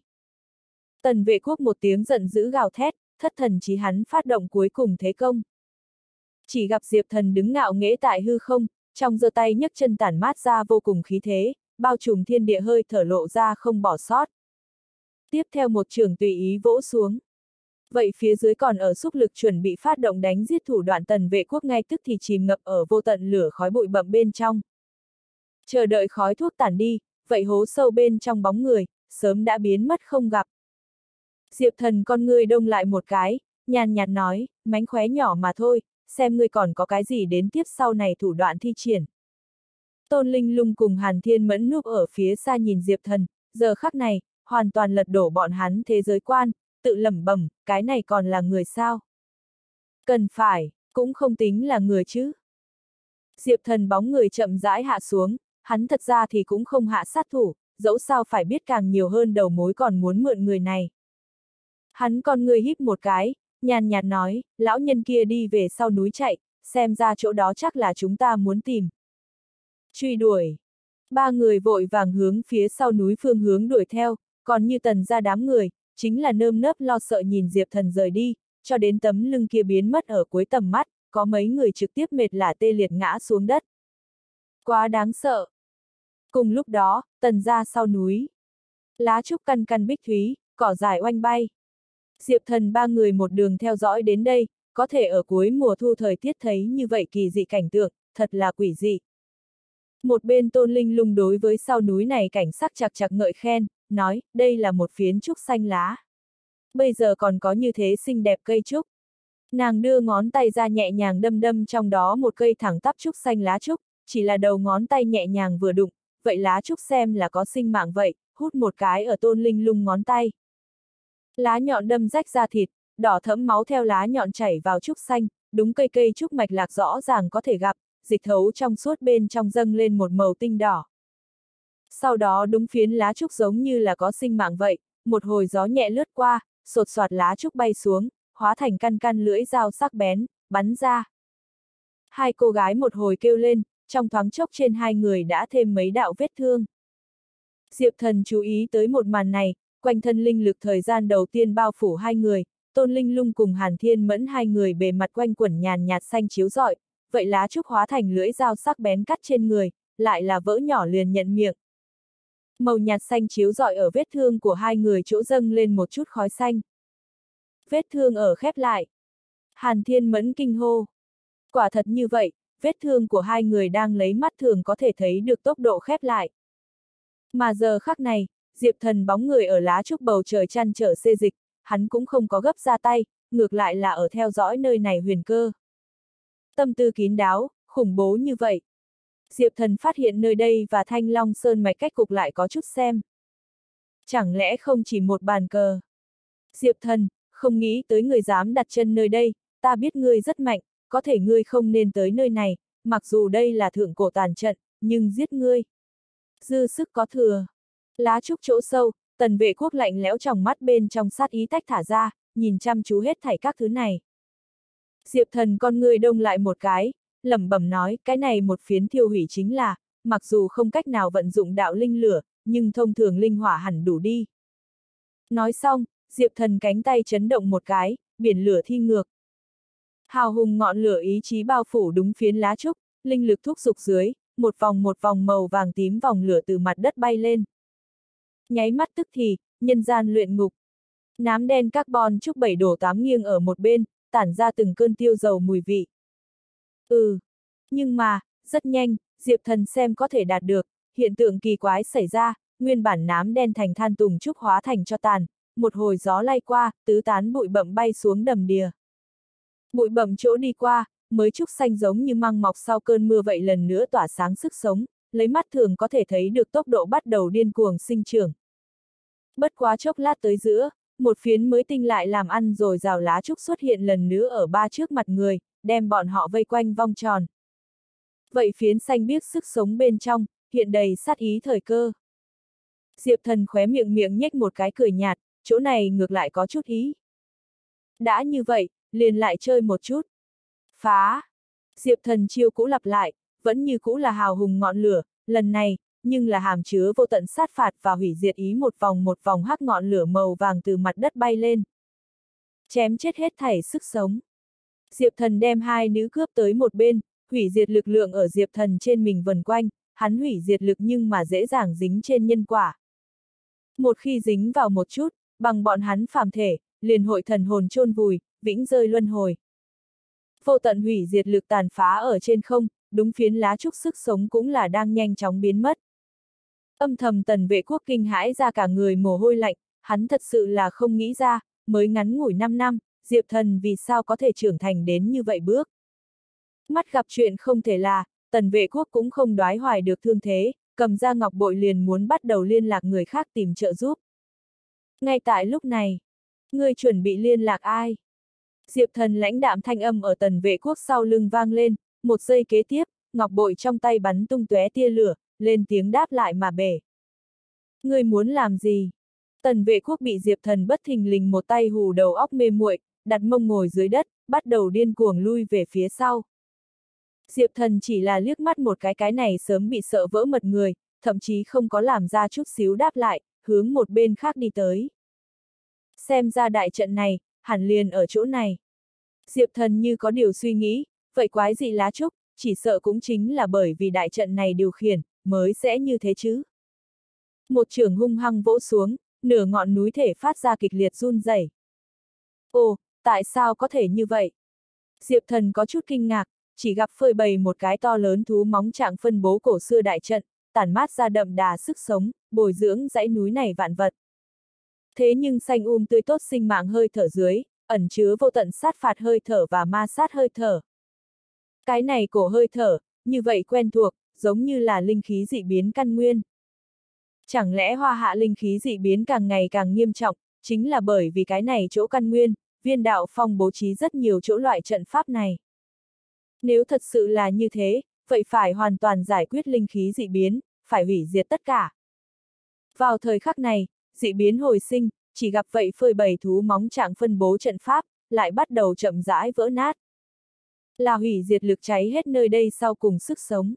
Tần vệ quốc một tiếng giận dữ gào thét, thất thần chí hắn phát động cuối cùng thế công. Chỉ gặp Diệp Thần đứng ngạo nghễ tại hư không, trong giơ tay nhấc chân tản mát ra vô cùng khí thế, bao trùm thiên địa hơi thở lộ ra không bỏ sót. Tiếp theo một trường tùy ý vỗ xuống. Vậy phía dưới còn ở xúc lực chuẩn bị phát động đánh giết thủ đoạn tần vệ quốc ngay tức thì chìm ngập ở vô tận lửa khói bụi bậm bên trong. Chờ đợi khói thuốc tản đi, vậy hố sâu bên trong bóng người, sớm đã biến mất không gặp. Diệp thần con người đông lại một cái, nhàn nhạt nói, mánh khóe nhỏ mà thôi, xem ngươi còn có cái gì đến tiếp sau này thủ đoạn thi triển. Tôn Linh lung cùng Hàn Thiên Mẫn núp ở phía xa nhìn Diệp thần, giờ khắc này, hoàn toàn lật đổ bọn hắn thế giới quan, tự lẩm bẩm, cái này còn là người sao? Cần phải, cũng không tính là người chứ. Diệp thần bóng người chậm rãi hạ xuống, hắn thật ra thì cũng không hạ sát thủ, dẫu sao phải biết càng nhiều hơn đầu mối còn muốn mượn người này. Hắn con người híp một cái, nhàn nhạt nói, lão nhân kia đi về sau núi chạy, xem ra chỗ đó chắc là chúng ta muốn tìm. Truy đuổi. Ba người vội vàng hướng phía sau núi phương hướng đuổi theo, còn như tần ra đám người, chính là nơm nớp lo sợ nhìn Diệp Thần rời đi, cho đến tấm lưng kia biến mất ở cuối tầm mắt, có mấy người trực tiếp mệt lả tê liệt ngã xuống đất. Quá đáng sợ. Cùng lúc đó, tần ra sau núi. Lá trúc căn căn bích thúy, cỏ dài oanh bay. Diệp thần ba người một đường theo dõi đến đây, có thể ở cuối mùa thu thời tiết thấy như vậy kỳ dị cảnh tượng, thật là quỷ dị. Một bên tôn linh lung đối với sau núi này cảnh sắc chặt chặt ngợi khen, nói, đây là một phiến trúc xanh lá. Bây giờ còn có như thế xinh đẹp cây trúc. Nàng đưa ngón tay ra nhẹ nhàng đâm đâm trong đó một cây thẳng tắp trúc xanh lá trúc, chỉ là đầu ngón tay nhẹ nhàng vừa đụng, vậy lá trúc xem là có sinh mạng vậy, hút một cái ở tôn linh lung ngón tay. Lá nhọn đâm rách ra thịt, đỏ thẫm máu theo lá nhọn chảy vào trúc xanh, đúng cây cây trúc mạch lạc rõ ràng có thể gặp, dịch thấu trong suốt bên trong dâng lên một màu tinh đỏ. Sau đó đúng phiến lá trúc giống như là có sinh mạng vậy, một hồi gió nhẹ lướt qua, sột soạt lá trúc bay xuống, hóa thành căn căn lưỡi dao sắc bén, bắn ra. Hai cô gái một hồi kêu lên, trong thoáng chốc trên hai người đã thêm mấy đạo vết thương. Diệp thần chú ý tới một màn này, quanh thân linh lực thời gian đầu tiên bao phủ hai người, tôn linh lung cùng hàn thiên mẫn hai người bề mặt quanh quẩn nhàn nhạt xanh chiếu rọi, vậy lá trúc hóa thành lưỡi dao sắc bén cắt trên người, lại là vỡ nhỏ liền nhận miệng. Màu nhạt xanh chiếu rọi ở vết thương của hai người chỗ dâng lên một chút khói xanh. Vết thương ở khép lại. Hàn thiên mẫn kinh hô. Quả thật như vậy, vết thương của hai người đang lấy mắt thường có thể thấy được tốc độ khép lại. Mà giờ khắc này, Diệp thần bóng người ở lá trúc bầu trời chăn trở xê dịch, hắn cũng không có gấp ra tay, ngược lại là ở theo dõi nơi này huyền cơ. Tâm tư kín đáo, khủng bố như vậy. Diệp thần phát hiện nơi đây và thanh long sơn mạch cách cục lại có chút xem. Chẳng lẽ không chỉ một bàn cờ? Diệp thần, không nghĩ tới người dám đặt chân nơi đây, ta biết ngươi rất mạnh, có thể ngươi không nên tới nơi này, mặc dù đây là thượng cổ tàn trận, nhưng giết ngươi. Dư sức có thừa. Lá trúc chỗ sâu, tần vệ quốc lạnh lẽo trong mắt bên trong sát ý tách thả ra, nhìn chăm chú hết thảy các thứ này. Diệp thần con người đông lại một cái, lẩm bẩm nói, cái này một phiến thiêu hủy chính là, mặc dù không cách nào vận dụng đạo linh lửa, nhưng thông thường linh hỏa hẳn đủ đi. Nói xong, Diệp thần cánh tay chấn động một cái, biển lửa thi ngược. Hào hùng ngọn lửa ý chí bao phủ đúng phiến lá trúc, linh lực thúc dục dưới, một vòng một vòng màu vàng tím vòng lửa từ mặt đất bay lên. Nháy mắt tức thì, nhân gian luyện ngục. Nám đen carbon trúc bảy đổ tám nghiêng ở một bên, tản ra từng cơn tiêu dầu mùi vị. Ừ. Nhưng mà, rất nhanh, Diệp Thần xem có thể đạt được, hiện tượng kỳ quái xảy ra, nguyên bản nám đen thành than tùng trúc hóa thành cho tàn, một hồi gió lay qua, tứ tán bụi bậm bay xuống đầm đìa. Bụi bậm chỗ đi qua, mới trúc xanh giống như măng mọc sau cơn mưa vậy lần nữa tỏa sáng sức sống, lấy mắt thường có thể thấy được tốc độ bắt đầu điên cuồng sinh trưởng. Bất quá chốc lát tới giữa, một phiến mới tinh lại làm ăn rồi rào lá trúc xuất hiện lần nữa ở ba trước mặt người, đem bọn họ vây quanh vòng tròn. Vậy phiến xanh biếc sức sống bên trong, hiện đầy sát ý thời cơ. Diệp thần khóe miệng miệng nhếch một cái cười nhạt, chỗ này ngược lại có chút ý. Đã như vậy, liền lại chơi một chút. Phá! Diệp thần chiêu cũ lặp lại, vẫn như cũ là hào hùng ngọn lửa, lần này, nhưng là hàm chứa vô tận sát phạt và hủy diệt ý một vòng một vòng hắc ngọn lửa màu vàng từ mặt đất bay lên. Chém chết hết thảy sức sống. Diệp thần đem hai nữ cướp tới một bên, hủy diệt lực lượng ở diệp thần trên mình vần quanh, hắn hủy diệt lực nhưng mà dễ dàng dính trên nhân quả. Một khi dính vào một chút, bằng bọn hắn phàm thể, liền hội thần hồn chôn vùi, vĩnh rơi luân hồi. Vô tận hủy diệt lực tàn phá ở trên không, đúng phiến lá trúc sức sống cũng là đang nhanh chóng biến mất. Âm thầm tần vệ quốc kinh hãi ra cả người mồ hôi lạnh, hắn thật sự là không nghĩ ra, mới ngắn ngủi 5 năm, Diệp Thần vì sao có thể trưởng thành đến như vậy bước. Mắt gặp chuyện không thể là, tần vệ quốc cũng không đoái hoài được thương thế, cầm ra ngọc bội liền muốn bắt đầu liên lạc người khác tìm trợ giúp. Ngay tại lúc này, ngươi chuẩn bị liên lạc ai? Diệp thần lãnh đạm thanh âm ở tần vệ quốc sau lưng vang lên, một giây kế tiếp, ngọc bội trong tay bắn tung tóe tia lửa, lên tiếng đáp lại mà bể. Ngươi muốn làm gì? Tần vệ quốc bị Diệp thần bất thình lình một tay hù đầu óc mê muội, đặt mông ngồi dưới đất, bắt đầu điên cuồng lui về phía sau. Diệp thần chỉ là liếc mắt một cái cái này sớm bị sợ vỡ mật người, thậm chí không có làm ra chút xíu đáp lại, hướng một bên khác đi tới. Xem ra đại trận này, hẳn liền ở chỗ này. Diệp thần như có điều suy nghĩ, vậy quái gì lá trúc, chỉ sợ cũng chính là bởi vì đại trận này điều khiển, mới sẽ như thế chứ. Một trường hung hăng vỗ xuống, nửa ngọn núi thể phát ra kịch liệt run rẩy. Ồ, tại sao có thể như vậy? Diệp thần có chút kinh ngạc, chỉ gặp phơi bày một cái to lớn thú móng trạng phân bố cổ xưa đại trận, tản mát ra đậm đà sức sống, bồi dưỡng dãy núi này vạn vật. Thế nhưng xanh um tươi tốt sinh mạng hơi thở dưới, ẩn chứa vô tận sát phạt hơi thở và ma sát hơi thở. Cái này cổ hơi thở, như vậy quen thuộc, giống như là linh khí dị biến căn nguyên. Chẳng lẽ hoa hạ linh khí dị biến càng ngày càng nghiêm trọng, chính là bởi vì cái này chỗ căn nguyên, viên đạo phong bố trí rất nhiều chỗ loại trận pháp này. Nếu thật sự là như thế, vậy phải hoàn toàn giải quyết linh khí dị biến, phải hủy diệt tất cả. Vào thời khắc này, dị biến hồi sinh, chỉ gặp vậy phơi bầy thú móng trạng phân bố trận pháp, lại bắt đầu chậm rãi vỡ nát. Là hủy diệt lực cháy hết nơi đây sau cùng sức sống.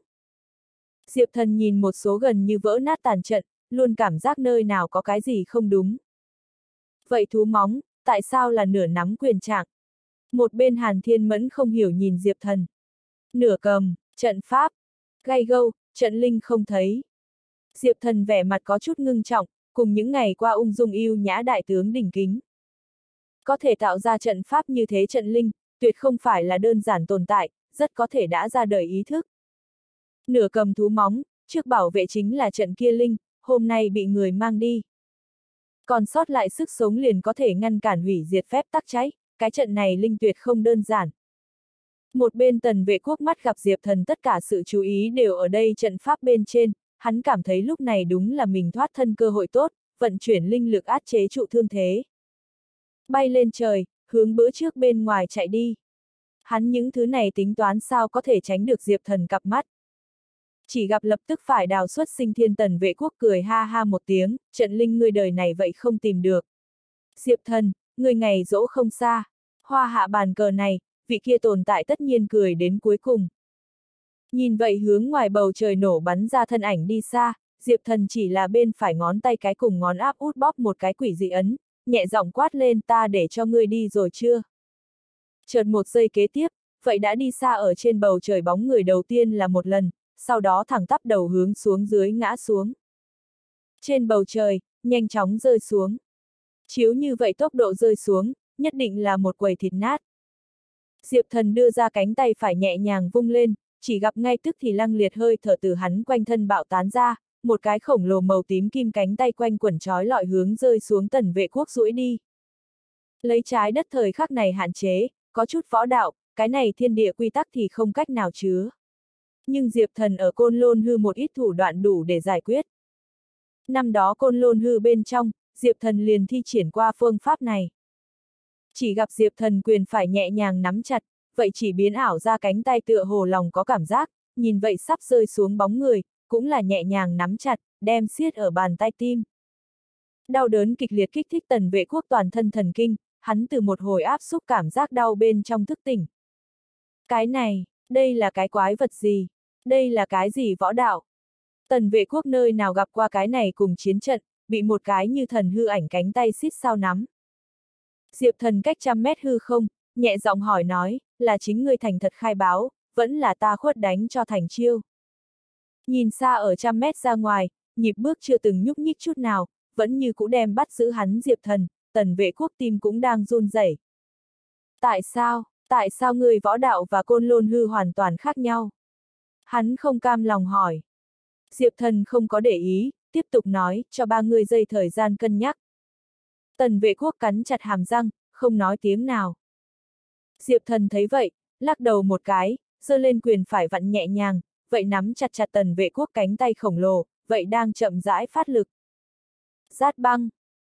Diệp thần nhìn một số gần như vỡ nát tàn trận, luôn cảm giác nơi nào có cái gì không đúng. Vậy thú móng, tại sao là nửa nắm quyền trạng? Một bên Hàn Thiên Mẫn không hiểu nhìn Diệp Thần. Nửa cầm, trận pháp, gai gâu, trận linh không thấy. Diệp Thần vẻ mặt có chút ngưng trọng, cùng những ngày qua ung dung yêu nhã đại tướng đỉnh kính. Có thể tạo ra trận pháp như thế trận linh, tuyệt không phải là đơn giản tồn tại, rất có thể đã ra đời ý thức. Nửa cầm thú móng, trước bảo vệ chính là trận kia linh, hôm nay bị người mang đi. Còn sót lại sức sống liền có thể ngăn cản hủy diệt phép tắc cháy, cái trận này linh tuyệt không đơn giản. Một bên tần vệ quốc mắt gặp Diệp Thần tất cả sự chú ý đều ở đây trận pháp bên trên, hắn cảm thấy lúc này đúng là mình thoát thân cơ hội tốt, vận chuyển linh lực át chế trụ thương thế. Bay lên trời, hướng bữa trước bên ngoài chạy đi. Hắn những thứ này tính toán sao có thể tránh được Diệp Thần cặp mắt. Chỉ gặp lập tức phải đào xuất sinh thiên tần vệ quốc cười ha ha một tiếng, trận linh người đời này vậy không tìm được. Diệp Thần, người ngày dỗ không xa. Hoa hạ bàn cờ này, vị kia tồn tại tất nhiên cười đến cuối cùng. Nhìn vậy hướng ngoài bầu trời nổ bắn ra thân ảnh đi xa, Diệp Thần chỉ là bên phải ngón tay cái cùng ngón áp út bóp một cái quỷ dị ấn, nhẹ giọng quát lên ta để cho ngươi đi rồi chưa? Chợt một giây kế tiếp, vậy đã đi xa ở trên bầu trời bóng người đầu tiên là một lần, sau đó thẳng tắp đầu hướng xuống dưới ngã xuống. Trên bầu trời, nhanh chóng rơi xuống. Chiếu như vậy tốc độ rơi xuống, nhất định là một quầy thịt nát. Diệp thần đưa ra cánh tay phải nhẹ nhàng vung lên, chỉ gặp ngay tức thì lăng liệt hơi thở từ hắn quanh thân bạo tán ra, một cái khổng lồ màu tím kim cánh tay quanh quẩn trói lọi hướng rơi xuống tần vệ quốc rũi đi. Lấy trái đất thời khắc này hạn chế, có chút võ đạo, cái này thiên địa quy tắc thì không cách nào chứa. Nhưng Diệp Thần ở Côn Lôn Hư một ít thủ đoạn đủ để giải quyết. Năm đó Côn Lôn Hư bên trong, Diệp Thần liền thi triển qua phương pháp này. Chỉ gặp Diệp Thần quyền phải nhẹ nhàng nắm chặt, vậy chỉ biến ảo ra cánh tay tựa hồ lòng có cảm giác, nhìn vậy sắp rơi xuống bóng người, cũng là nhẹ nhàng nắm chặt, đem siết ở bàn tay tim. Đau đớn kịch liệt kích thích tần vệ quốc toàn thân thần kinh, hắn từ một hồi áp xúc cảm giác đau bên trong thức tỉnh. Cái này, đây là cái quái vật gì? Đây là cái gì võ đạo? Tần vệ quốc nơi nào gặp qua cái này cùng chiến trận, bị một cái như thần hư ảnh cánh tay xít sao nắm. Diệp thần cách trăm mét hư không, nhẹ giọng hỏi nói, là chính người thành thật khai báo, vẫn là ta khuất đánh cho thành chiêu. Nhìn xa ở trăm mét ra ngoài, nhịp bước chưa từng nhúc nhích chút nào, vẫn như cũ đem bắt giữ hắn Diệp thần, tần vệ quốc tim cũng đang run rẩy. Tại sao, tại sao người võ đạo và côn lôn hư hoàn toàn khác nhau? Hắn không cam lòng hỏi. Diệp thần không có để ý, tiếp tục nói, cho ba người giây thời gian cân nhắc. Tần vệ quốc cắn chặt hàm răng, không nói tiếng nào. Diệp thần thấy vậy, lắc đầu một cái, giơ lên quyền phải vặn nhẹ nhàng, vậy nắm chặt chặt tần vệ quốc cánh tay khổng lồ, vậy đang chậm rãi phát lực. Giát băng.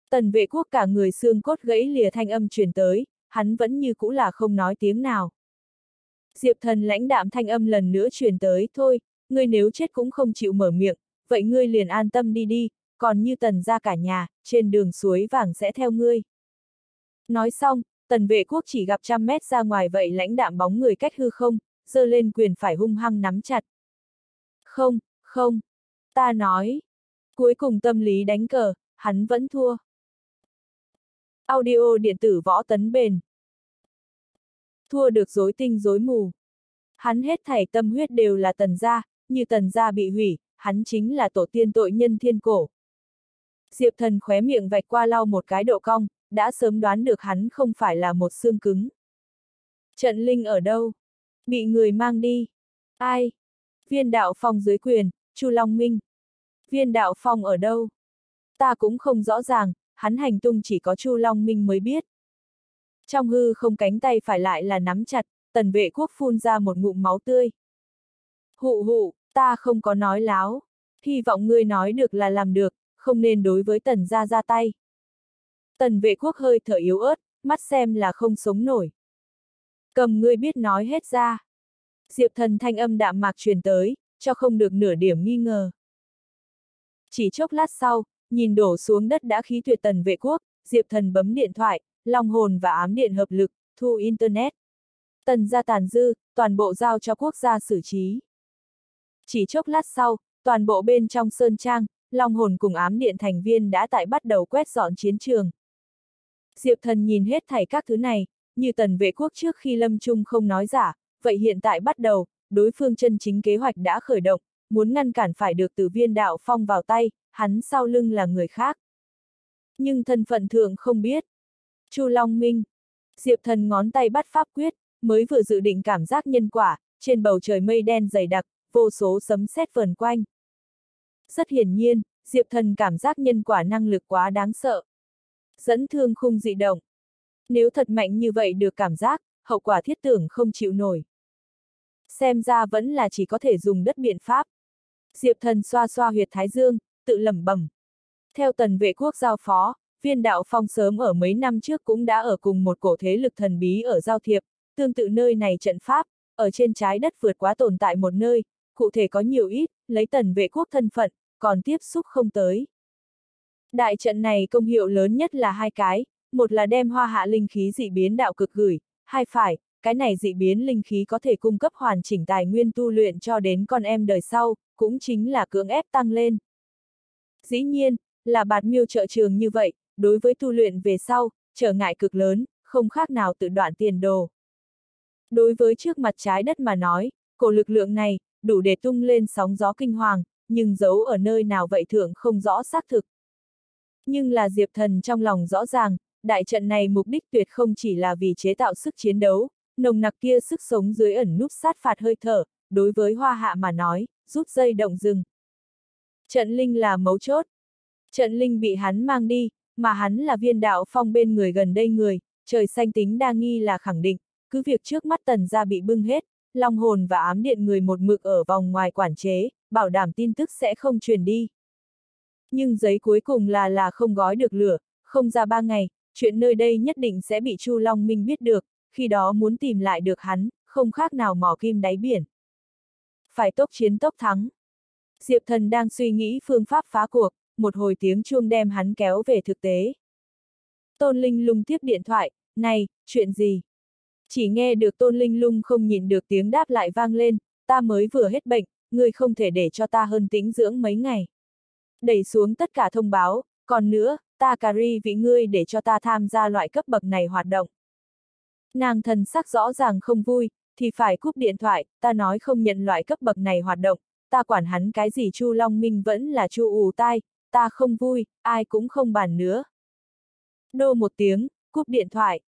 Tần vệ quốc cả người xương cốt gãy lìa thanh âm truyền tới, hắn vẫn như cũ là không nói tiếng nào. Diệp thần lãnh đạm thanh âm lần nữa truyền tới, thôi, ngươi nếu chết cũng không chịu mở miệng, vậy ngươi liền an tâm đi đi, còn như tần ra cả nhà, trên đường suối vàng sẽ theo ngươi. Nói xong, tần vệ quốc chỉ gặp trăm mét ra ngoài vậy lãnh đạm bóng người cách hư không, giơ lên quyền phải hung hăng nắm chặt. Không, không, ta nói. Cuối cùng tâm lý đánh cờ, hắn vẫn thua. Audio điện tử võ tấn bền. Thua được dối tinh dối mù. Hắn hết thảy tâm huyết đều là tần gia, như tần gia bị hủy, hắn chính là tổ tiên tội nhân thiên cổ. Diệp thần khóe miệng vạch qua lau một cái độ cong, đã sớm đoán được hắn không phải là một xương cứng. Trận linh ở đâu? Bị người mang đi. Ai? Viên đạo phong dưới quyền, Chu Long Minh. Viên đạo phong ở đâu? Ta cũng không rõ ràng, hắn hành tung chỉ có Chu Long Minh mới biết. Trong hư không cánh tay phải lại là nắm chặt, tần vệ quốc phun ra một ngụm máu tươi. Hụ hụ, ta không có nói láo. Hy vọng ngươi nói được là làm được, không nên đối với tần gia ra tay. Tần vệ quốc hơi thở yếu ớt, mắt xem là không sống nổi. Cầm ngươi biết nói hết ra. Diệp thần thanh âm đạm mạc truyền tới, cho không được nửa điểm nghi ngờ. Chỉ chốc lát sau, nhìn đổ xuống đất đã khí tuyệt tần vệ quốc, Diệp thần bấm điện thoại, long hồn và ám điện hợp lực, thu Internet. Tần gia tàn dư, toàn bộ giao cho quốc gia xử trí. Chỉ chốc lát sau, toàn bộ bên trong sơn trang, long hồn cùng ám điện thành viên đã tại bắt đầu quét dọn chiến trường. Diệp thần nhìn hết thảy các thứ này, như tần vệ quốc trước khi lâm trung không nói giả, vậy hiện tại bắt đầu, đối phương chân chính kế hoạch đã khởi động, muốn ngăn cản phải được từ viên đạo phong vào tay, hắn sau lưng là người khác. Nhưng thân phận thượng không biết. Chu Long Minh. Diệp thần ngón tay bắt pháp quyết, mới vừa dự định cảm giác nhân quả, trên bầu trời mây đen dày đặc, vô số sấm sét vờn quanh. Rất hiển nhiên, Diệp thần cảm giác nhân quả năng lực quá đáng sợ. Dẫn thương khung dị động. Nếu thật mạnh như vậy được cảm giác, hậu quả thiết tưởng không chịu nổi. Xem ra vẫn là chỉ có thể dùng đất biện pháp. Diệp thần xoa xoa huyệt thái dương, tự lẩm bẩm. Theo tần vệ quốc giao phó, viên đạo phong sớm ở mấy năm trước cũng đã ở cùng một cổ thế lực thần bí ở giao thiệp, tương tự nơi này trận pháp, ở trên trái đất vượt quá tồn tại một nơi, cụ thể có nhiều ít, lấy tần vệ quốc thân phận, còn tiếp xúc không tới. Đại trận này công hiệu lớn nhất là hai cái, một là đem hoa hạ linh khí dị biến đạo cực gửi, hai phải, cái này dị biến linh khí có thể cung cấp hoàn chỉnh tài nguyên tu luyện cho đến con em đời sau, cũng chính là cưỡng ép tăng lên. Dĩ nhiên, là bạt miêu trợ trường như vậy, đối với tu luyện về sau, trở ngại cực lớn, không khác nào tự đoạn tiền đồ. Đối với trước mặt trái đất mà nói, cổ lực lượng này, đủ để tung lên sóng gió kinh hoàng, nhưng giấu ở nơi nào vậy thượng không rõ xác thực. Nhưng là Diệp Thần trong lòng rõ ràng, đại trận này mục đích tuyệt không chỉ là vì chế tạo sức chiến đấu, nồng nặc kia sức sống dưới ẩn núp sát phạt hơi thở, đối với hoa hạ mà nói, rút dây động rừng. Trận linh là mấu chốt. Trận linh bị hắn mang đi, mà hắn là viên đạo phong bên người gần đây người, trời xanh tính đa nghi là khẳng định, cứ việc trước mắt tần ra bị bưng hết, long hồn và ám điện người một mực ở vòng ngoài quản chế, bảo đảm tin tức sẽ không truyền đi. Nhưng giấy cuối cùng là là không gói được lửa, không ra ba ngày, chuyện nơi đây nhất định sẽ bị Chu Long Minh biết được, khi đó muốn tìm lại được hắn, không khác nào mỏ kim đáy biển. Phải tốc chiến tốc thắng. Diệp thần đang suy nghĩ phương pháp phá cuộc, một hồi tiếng chuông đem hắn kéo về thực tế. Tôn Linh lung tiếp điện thoại, này, chuyện gì? Chỉ nghe được Tôn Linh lung không nhìn được tiếng đáp lại vang lên, ta mới vừa hết bệnh, người không thể để cho ta hơn tính dưỡng mấy ngày. Đẩy xuống tất cả thông báo, còn nữa, ta cà ri vị ngươi để cho ta tham gia loại cấp bậc này hoạt động. Nàng thần sắc rõ ràng không vui, thì phải cúp điện thoại, ta nói không nhận loại cấp bậc này hoạt động, ta quản hắn cái gì Chu Long Minh vẫn là Chu ù tai, ta không vui, ai cũng không bàn nữa. Nô một tiếng, cúp điện thoại.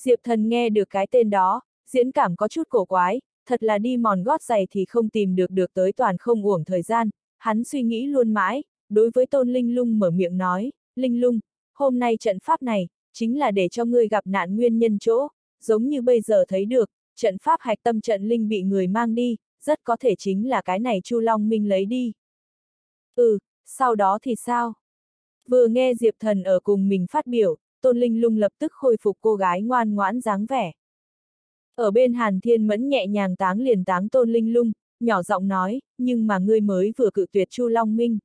Diệp thần nghe được cái tên đó, diễn cảm có chút cổ quái, thật là đi mòn gót giày thì không tìm được được tới toàn không uổng thời gian, hắn suy nghĩ luôn mãi, đối với tôn linh lung mở miệng nói, linh lung, hôm nay trận pháp này, chính là để cho ngươi gặp nạn nguyên nhân chỗ, giống như bây giờ thấy được, trận pháp hạch tâm trận linh bị người mang đi, rất có thể chính là cái này Chu Long Minh lấy đi. Ừ, sau đó thì sao? Vừa nghe Diệp Thần ở cùng mình phát biểu, Tôn Linh Lung lập tức khôi phục cô gái ngoan ngoãn dáng vẻ. Ở bên Hàn Thiên Mẫn nhẹ nhàng táng liền táng Tôn Linh Lung, nhỏ giọng nói, nhưng mà ngươi mới vừa cự tuyệt Chu Long Minh.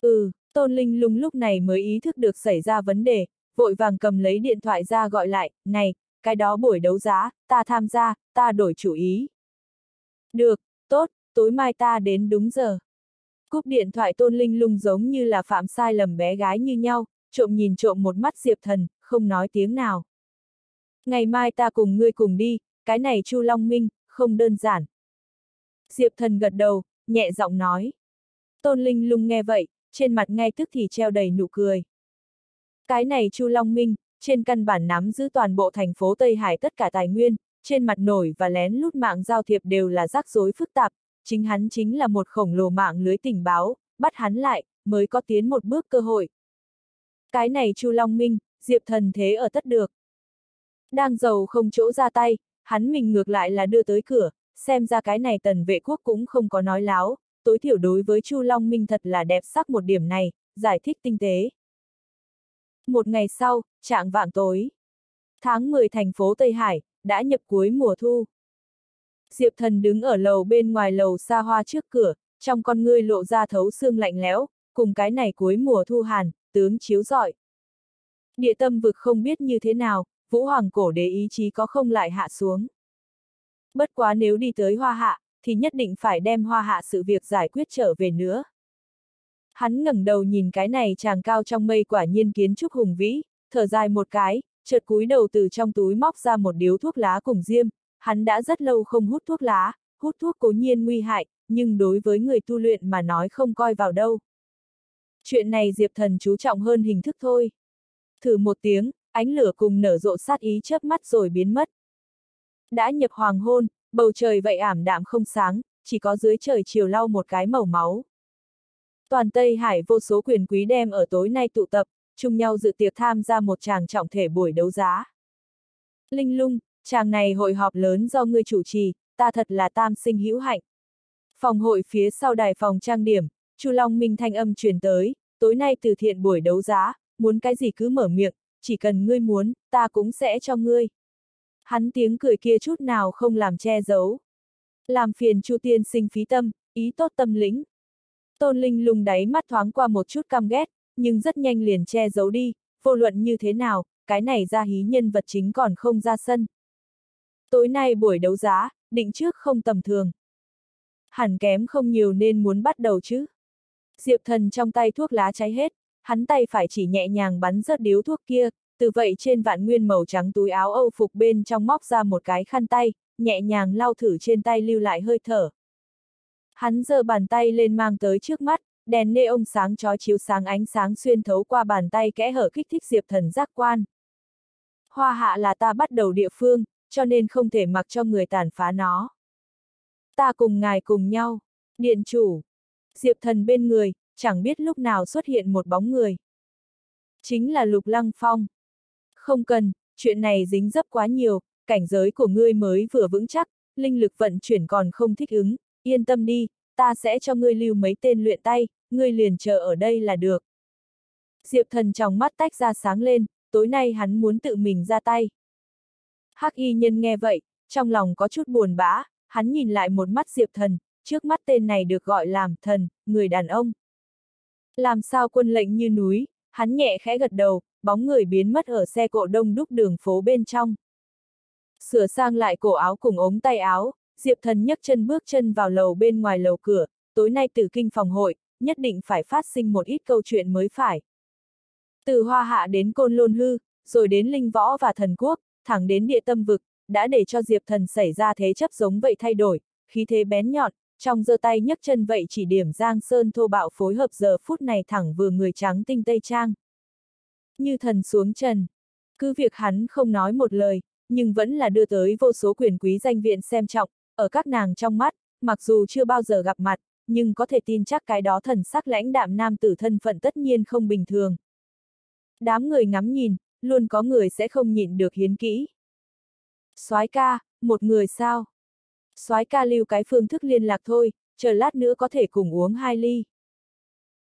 Ừ, Tôn Linh Lung lúc này mới ý thức được xảy ra vấn đề, vội vàng cầm lấy điện thoại ra gọi lại, này, cái đó buổi đấu giá, ta tham gia, ta đổi chủ ý. Được, tốt, tối mai ta đến đúng giờ. Cúp điện thoại tôn linh lung giống như là phạm sai lầm bé gái như nhau, trộm nhìn trộm một mắt Diệp Thần, không nói tiếng nào. Ngày mai ta cùng ngươi cùng đi, cái này Chu Long Minh, không đơn giản. Diệp thần gật đầu, nhẹ giọng nói. Tôn Linh lung nghe vậy, trên mặt ngay tức thì treo đầy nụ cười. Cái này Chu Long Minh, trên căn bản nắm giữ toàn bộ thành phố Tây Hải tất cả tài nguyên, trên mặt nổi và lén lút mạng giao thiệp đều là rắc rối phức tạp, chính hắn chính là một khổng lồ mạng lưới tình báo, bắt hắn lại, mới có tiến một bước cơ hội. Cái này Chu Long Minh, Diệp thần thế ở tất được. Đang giàu không chỗ ra tay, hắn mình ngược lại là đưa tới cửa, xem ra cái này tần vệ quốc cũng không có nói láo, tối thiểu đối với Chu Long Minh thật là đẹp sắc một điểm này, giải thích tinh tế. Một ngày sau, trạng vạng tối. Tháng 10 thành phố Tây Hải, đã nhập cuối mùa thu. Diệp thần đứng ở lầu bên ngoài lầu xa hoa trước cửa, trong con ngươi lộ ra thấu xương lạnh lẽo, cùng cái này cuối mùa thu hàn, tướng chiếu rọi. Địa tâm vực không biết như thế nào, Vũ Hoàng cổ đế ý chí có không lại hạ xuống. Bất quá nếu đi tới hoa hạ, thì nhất định phải đem hoa hạ sự việc giải quyết trở về nữa. Hắn ngẩng đầu nhìn cái này chàng cao trong mây quả nhiên kiến trúc hùng vĩ, thở dài một cái, chợt cúi đầu từ trong túi móc ra một điếu thuốc lá cùng diêm, hắn đã rất lâu không hút thuốc lá, hút thuốc cố nhiên nguy hại, nhưng đối với người tu luyện mà nói không coi vào đâu. Chuyện này Diệp Thần chú trọng hơn hình thức thôi. Thử một tiếng, ánh lửa cùng nở rộ sát ý chớp mắt rồi biến mất. Đã nhập hoàng hôn, bầu trời vậy ảm đạm không sáng, chỉ có dưới trời chiều lau một cái màu máu. Toàn Tây Hải vô số quyền quý đem ở tối nay tụ tập, chung nhau dự tiệc tham gia một tràng trọng thể buổi đấu giá. Linh lung, chàng này hội họp lớn do ngươi chủ trì, ta thật là tam sinh hữu hạnh. Phòng hội phía sau đài phòng trang điểm, Chu Long Minh thanh âm truyền tới, tối nay từ thiện buổi đấu giá, muốn cái gì cứ mở miệng, chỉ cần ngươi muốn, ta cũng sẽ cho ngươi. Hắn tiếng cười kia chút nào không làm che giấu. Làm phiền Chu tiên sinh phí tâm, ý tốt tâm lĩnh. Tôn Linh lùng đáy mắt thoáng qua một chút căm ghét, nhưng rất nhanh liền che giấu đi, vô luận như thế nào, cái này ra hí nhân vật chính còn không ra sân. Tối nay buổi đấu giá, định trước không tầm thường. Hẳn kém không nhiều nên muốn bắt đầu chứ. Diệp thần trong tay thuốc lá cháy hết, hắn tay phải chỉ nhẹ nhàng bắn rớt điếu thuốc kia, từ vậy trên vạn nguyên màu trắng túi áo âu phục bên trong móc ra một cái khăn tay, nhẹ nhàng lau thử trên tay lưu lại hơi thở. Hắn giơ bàn tay lên mang tới trước mắt, đèn nê ông sáng chói chiếu sáng ánh sáng xuyên thấu qua bàn tay kẽ hở kích thích Diệp Thần giác quan. Hoa hạ là ta bắt đầu địa phương, cho nên không thể mặc cho người tàn phá nó. Ta cùng ngài cùng nhau, điện chủ. Diệp Thần bên người, chẳng biết lúc nào xuất hiện một bóng người. Chính là Lục Lăng Phong. Không cần, chuyện này dính dấp quá nhiều, cảnh giới của ngươi mới vừa vững chắc, linh lực vận chuyển còn không thích ứng, yên tâm đi, ta sẽ cho ngươi lưu mấy tên luyện tay, ngươi liền chờ ở đây là được. Diệp thần trong mắt tách ra sáng lên, tối nay hắn muốn tự mình ra tay. Hắc y nhân nghe vậy, trong lòng có chút buồn bã, hắn nhìn lại một mắt Diệp thần, trước mắt tên này được gọi làm thần, người đàn ông. Làm sao quân lệnh như núi, hắn nhẹ khẽ gật đầu, bóng người biến mất ở xe cộ đông đúc đường phố bên trong. Sửa sang lại cổ áo cùng ống tay áo, Diệp Thần nhấc chân bước chân vào lầu bên ngoài lầu cửa, tối nay Tử kinh phòng hội, nhất định phải phát sinh một ít câu chuyện mới phải. Từ Hoa Hạ đến Côn Lôn Hư, rồi đến Linh Võ và Thần Quốc, thẳng đến địa tâm vực, đã để cho Diệp Thần xảy ra thế chấp giống vậy thay đổi, khí thế bén nhọn, trong giơ tay nhấc chân vậy chỉ điểm Giang Sơn thô bạo phối hợp giờ phút này thẳng vừa người trắng tinh tây trang. Như thần xuống trần. Cứ việc hắn không nói một lời, nhưng vẫn là đưa tới vô số quyền quý danh viện xem trọng, ở các nàng trong mắt, mặc dù chưa bao giờ gặp mặt, nhưng có thể tin chắc cái đó thần sắc lãnh đạm nam tử thân phận tất nhiên không bình thường. Đám người ngắm nhìn, luôn có người sẽ không nhịn được hiến kỹ. soái ca, một người sao? soái ca lưu cái phương thức liên lạc thôi, chờ lát nữa có thể cùng uống hai ly.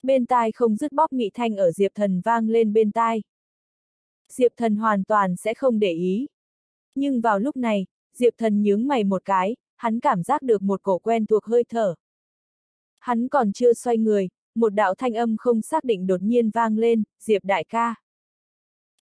Bên tai không dứt bóp mị thanh ở Diệp Thần vang lên bên tai. Diệp Thần hoàn toàn sẽ không để ý. Nhưng vào lúc này, Diệp Thần nhướng mày một cái, hắn cảm giác được một cổ quen thuộc hơi thở. Hắn còn chưa xoay người, một đạo thanh âm không xác định đột nhiên vang lên, Diệp đại ca.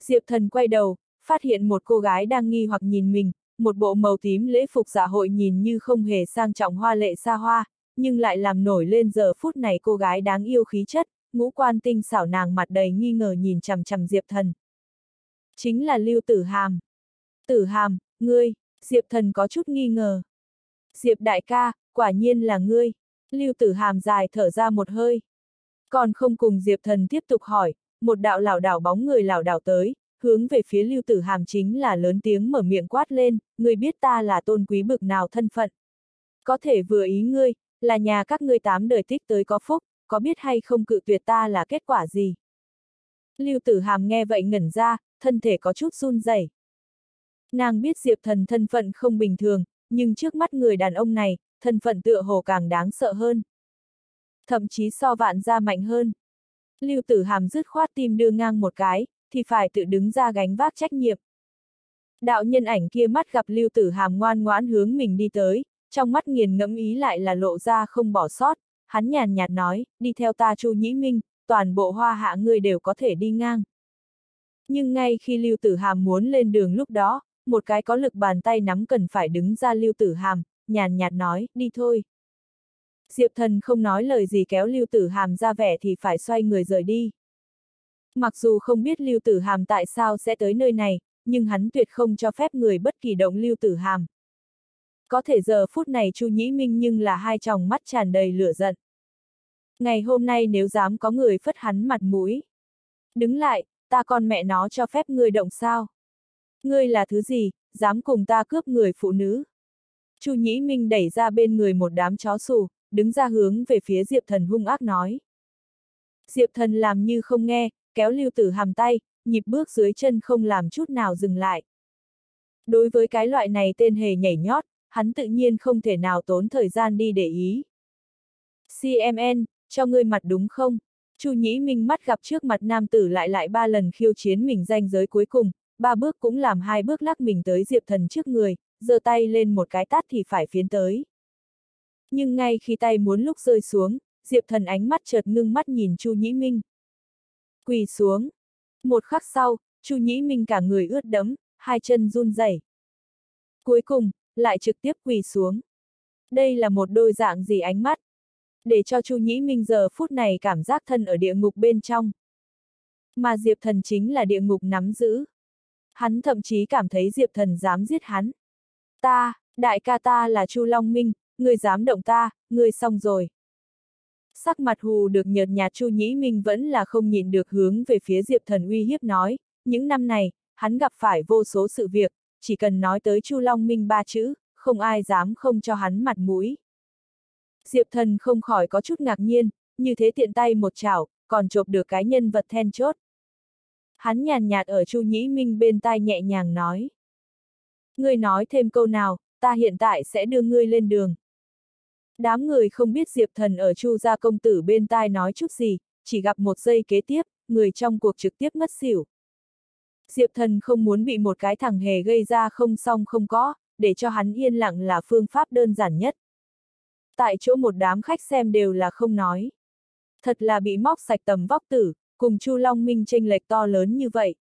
Diệp thần quay đầu, phát hiện một cô gái đang nghi hoặc nhìn mình, một bộ màu tím lễ phục giả hội nhìn như không hề sang trọng hoa lệ xa hoa, nhưng lại làm nổi lên giờ phút này cô gái đáng yêu khí chất, ngũ quan tinh xảo nàng mặt đầy nghi ngờ nhìn chằm chằm Diệp thần. Chính là Lưu Tử Hàm. Tử Hàm, ngươi, Diệp Thần có chút nghi ngờ. Diệp đại ca, quả nhiên là ngươi. Lưu Tử Hàm dài thở ra một hơi. Còn không cùng Diệp Thần tiếp tục hỏi, một đạo lảo đảo bóng người lảo đảo tới, hướng về phía Lưu Tử Hàm chính là lớn tiếng mở miệng quát lên, người biết ta là tôn quý bực nào thân phận. Có thể vừa ý ngươi, là nhà các ngươi tám đời tích tới có phúc, có biết hay không cự tuyệt ta là kết quả gì? Lưu Tử Hàm nghe vậy ngẩn ra, thân thể có chút run rẩy. Nàng biết Diệp Thần thân phận không bình thường, nhưng trước mắt người đàn ông này, thân phận tựa hồ càng đáng sợ hơn. Thậm chí so vạn gia mạnh hơn. Lưu Tử Hàm dứt khoát tim đưa ngang một cái, thì phải tự đứng ra gánh vác trách nhiệm. Đạo nhân ảnh kia mắt gặp Lưu Tử Hàm ngoan ngoãn hướng mình đi tới, trong mắt nghiền ngẫm ý lại là lộ ra không bỏ sót, hắn nhàn nhạt nói, đi theo ta Chu Nhĩ Minh, toàn bộ hoa hạ người đều có thể đi ngang. Nhưng ngay khi Lưu Tử Hàm muốn lên đường lúc đó, một cái có lực bàn tay nắm cần phải đứng ra Lưu Tử Hàm, nhàn nhạt nói, đi thôi. Diệp thần không nói lời gì kéo Lưu Tử Hàm ra vẻ thì phải xoay người rời đi. Mặc dù không biết Lưu Tử Hàm tại sao sẽ tới nơi này, nhưng hắn tuyệt không cho phép người bất kỳ động Lưu Tử Hàm. Có thể giờ phút này Chu Nhĩ Minh nhưng là hai tròng mắt tràn đầy lửa giận. Ngày hôm nay nếu dám có người phất hắn mặt mũi. Đứng lại, ta con mẹ nó cho phép ngươi động sao? Ngươi là thứ gì, dám cùng ta cướp người phụ nữ? Chu Nhĩ Minh đẩy ra bên người một đám chó sù, đứng ra hướng về phía Diệp Thần hung ác nói. Diệp Thần làm như không nghe, kéo Lưu Tử Hàm tay, nhịp bước dưới chân không làm chút nào dừng lại. Đối với cái loại này tên hề nhảy nhót, hắn tự nhiên không thể nào tốn thời gian đi để ý. CMN, cho ngươi mặt đúng không? Chu Nhĩ Minh mắt gặp trước mặt nam tử lại lại ba lần khiêu chiến mình danh giới cuối cùng, ba bước cũng làm hai bước lắc mình tới Diệp Thần trước người, giơ tay lên một cái tát thì phải phiến tới. Nhưng ngay khi tay muốn lúc rơi xuống, Diệp Thần ánh mắt chợt ngưng mắt nhìn Chu Nhĩ Minh. Quỳ xuống. Một khắc sau, Chu Nhĩ Minh cả người ướt đẫm, hai chân run rẩy. Cuối cùng, lại trực tiếp quỳ xuống. Đây là một đôi dạng gì ánh mắt? Để cho Chu Nhĩ Minh giờ phút này cảm giác thân ở địa ngục bên trong. Mà Diệp Thần chính là địa ngục nắm giữ. Hắn thậm chí cảm thấy Diệp Thần dám giết hắn. Ta, đại ca ta là Chu Long Minh, người dám động ta, người xong rồi. Sắc mặt hù được nhợt nhạt Chu Nhĩ Minh vẫn là không nhìn được hướng về phía Diệp Thần uy hiếp nói, những năm này, hắn gặp phải vô số sự việc, chỉ cần nói tới Chu Long Minh ba chữ, không ai dám không cho hắn mặt mũi. Diệp Thần không khỏi có chút ngạc nhiên, như thế tiện tay một chảo, còn chộp được cái nhân vật then chốt. Hắn nhàn nhạt ở Chu Nhĩ Minh bên tai nhẹ nhàng nói. Ngươi nói thêm câu nào, ta hiện tại sẽ đưa ngươi lên đường. Đám người không biết Diệp Thần ở Chu gia công tử bên tai nói chút gì, chỉ gặp một giây kế tiếp, người trong cuộc trực tiếp ngất xỉu. Diệp Thần không muốn bị một cái thằng hề gây ra không xong không có, để cho hắn yên lặng là phương pháp đơn giản nhất. Tại chỗ một đám khách xem đều là không nói. Thật là bị móc sạch tầm vóc tử, cùng Chu Long Minh tranh lệch to lớn như vậy.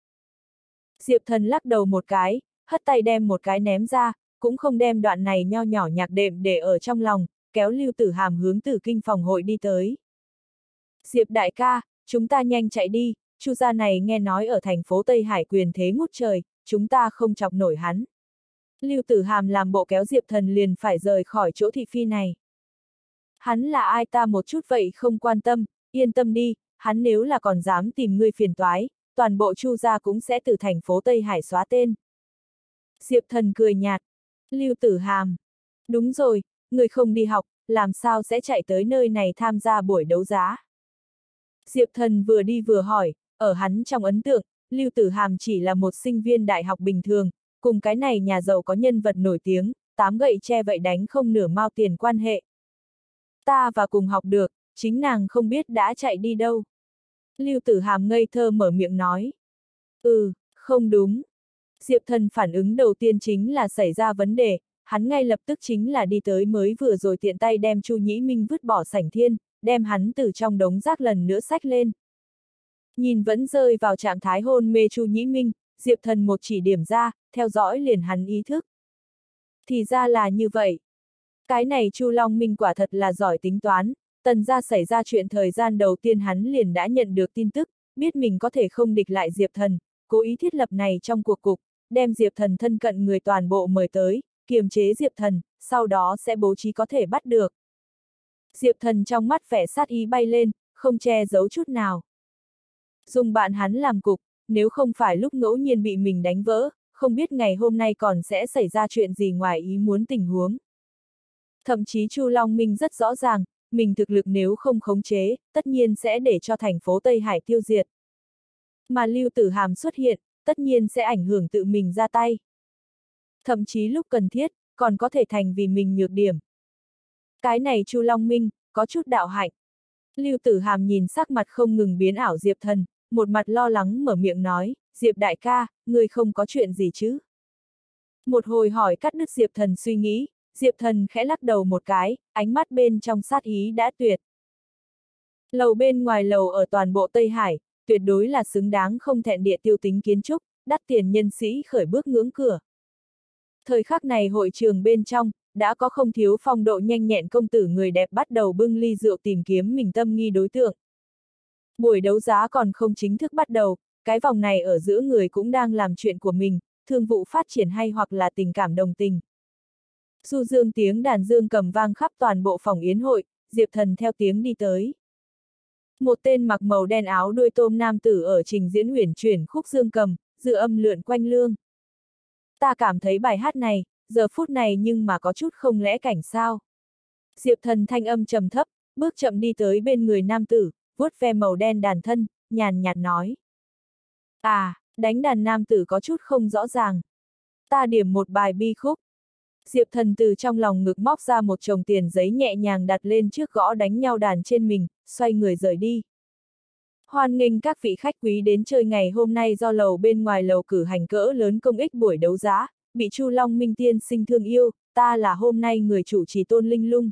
Diệp Thần lắc đầu một cái, hất tay đem một cái ném ra, cũng không đem đoạn này nho nhỏ nhạc đệm để ở trong lòng, kéo Lưu Tử Hàm hướng tử kinh phòng hội đi tới. Diệp đại ca, chúng ta nhanh chạy đi, Chu gia này nghe nói ở thành phố Tây Hải quyền thế ngút trời, chúng ta không chọc nổi hắn. Lưu Tử Hàm làm bộ kéo Diệp Thần liền phải rời khỏi chỗ thị phi này. Hắn là ai ta một chút vậy không quan tâm, yên tâm đi, hắn nếu là còn dám tìm ngươi phiền toái, toàn bộ Chu gia cũng sẽ từ thành phố Tây Hải xóa tên. Diệp Thần cười nhạt. Lưu Tử Hàm. Đúng rồi, người không đi học, làm sao sẽ chạy tới nơi này tham gia buổi đấu giá. Diệp Thần vừa đi vừa hỏi, ở hắn trong ấn tượng, Lưu Tử Hàm chỉ là một sinh viên đại học bình thường, cùng cái này nhà giàu có nhân vật nổi tiếng, tám gậy che vậy đánh không nửa mao tiền quan hệ. Ta và cùng học được, chính nàng không biết đã chạy đi đâu. Lưu Tử Hàm ngây thơ mở miệng nói. Ừ, không đúng. Diệp Thần phản ứng đầu tiên chính là xảy ra vấn đề, hắn ngay lập tức chính là đi tới mới vừa rồi tiện tay đem Chu Nhĩ Minh vứt bỏ sảnh thiên, đem hắn từ trong đống rác lần nữa sách lên. Nhìn vẫn rơi vào trạng thái hôn mê Chu Nhĩ Minh, Diệp Thần một chỉ điểm ra, theo dõi liền hắn ý thức. Thì ra là như vậy. Cái này Chu Long Minh quả thật là giỏi tính toán, tần ra xảy ra chuyện thời gian đầu tiên hắn liền đã nhận được tin tức, biết mình có thể không địch lại Diệp Thần, cố ý thiết lập này trong cuộc cục, đem Diệp Thần thân cận người toàn bộ mời tới, kiềm chế Diệp Thần, sau đó sẽ bố trí có thể bắt được. Diệp Thần trong mắt vẻ sát ý bay lên, không che giấu chút nào. Dùng bạn hắn làm cục, nếu không phải lúc ngẫu nhiên bị mình đánh vỡ, không biết ngày hôm nay còn sẽ xảy ra chuyện gì ngoài ý muốn tình huống. Thậm chí Chu Long Minh rất rõ ràng, mình thực lực nếu không khống chế, tất nhiên sẽ để cho thành phố Tây Hải tiêu diệt. Mà Lưu Tử Hàm xuất hiện, tất nhiên sẽ ảnh hưởng tự mình ra tay. Thậm chí lúc cần thiết, còn có thể thành vì mình nhược điểm. Cái này Chu Long Minh, có chút đạo hạnh. Lưu Tử Hàm nhìn sắc mặt không ngừng biến ảo Diệp Thần, một mặt lo lắng mở miệng nói, Diệp đại ca, người không có chuyện gì chứ? Một hồi hỏi cắt đứt Diệp Thần suy nghĩ, Diệp Thần khẽ lắc đầu một cái, ánh mắt bên trong sát ý đã tuyệt. Lầu bên ngoài lầu ở toàn bộ Tây Hải, tuyệt đối là xứng đáng không thẹn địa tiêu tính kiến trúc, đắt tiền nhân sĩ khởi bước ngưỡng cửa. Thời khắc này hội trường bên trong, đã có không thiếu phong độ nhanh nhẹn công tử người đẹp bắt đầu bưng ly rượu tìm kiếm mình tâm nghi đối tượng. Buổi đấu giá còn không chính thức bắt đầu, cái vòng này ở giữa người cũng đang làm chuyện của mình, thương vụ phát triển hay hoặc là tình cảm đồng tình. Du dương tiếng đàn dương cầm vang khắp toàn bộ phòng yến hội, Diệp Thần theo tiếng đi tới. Một tên mặc màu đen áo đuôi tôm nam tử ở trình diễn huyền chuyển khúc dương cầm, dự âm lượn quanh lương. Ta cảm thấy bài hát này, giờ phút này nhưng mà có chút không lẽ cảnh sao. Diệp thần thanh âm trầm thấp, bước chậm đi tới bên người nam tử, vuốt ve màu đen đàn thân, nhàn nhạt nói. À, đánh đàn nam tử có chút không rõ ràng. Ta điểm một bài bi khúc. Diệp thần từ trong lòng ngực móc ra một chồng tiền giấy nhẹ nhàng đặt lên trước gõ đánh nhau đàn trên mình, xoay người rời đi. Hoan nghênh các vị khách quý đến chơi ngày hôm nay do lầu bên ngoài lầu cử hành cỡ lớn công ích buổi đấu giá, bị Chu Long Minh Tiên sinh thương yêu, ta là hôm nay người chủ trì tôn linh lung.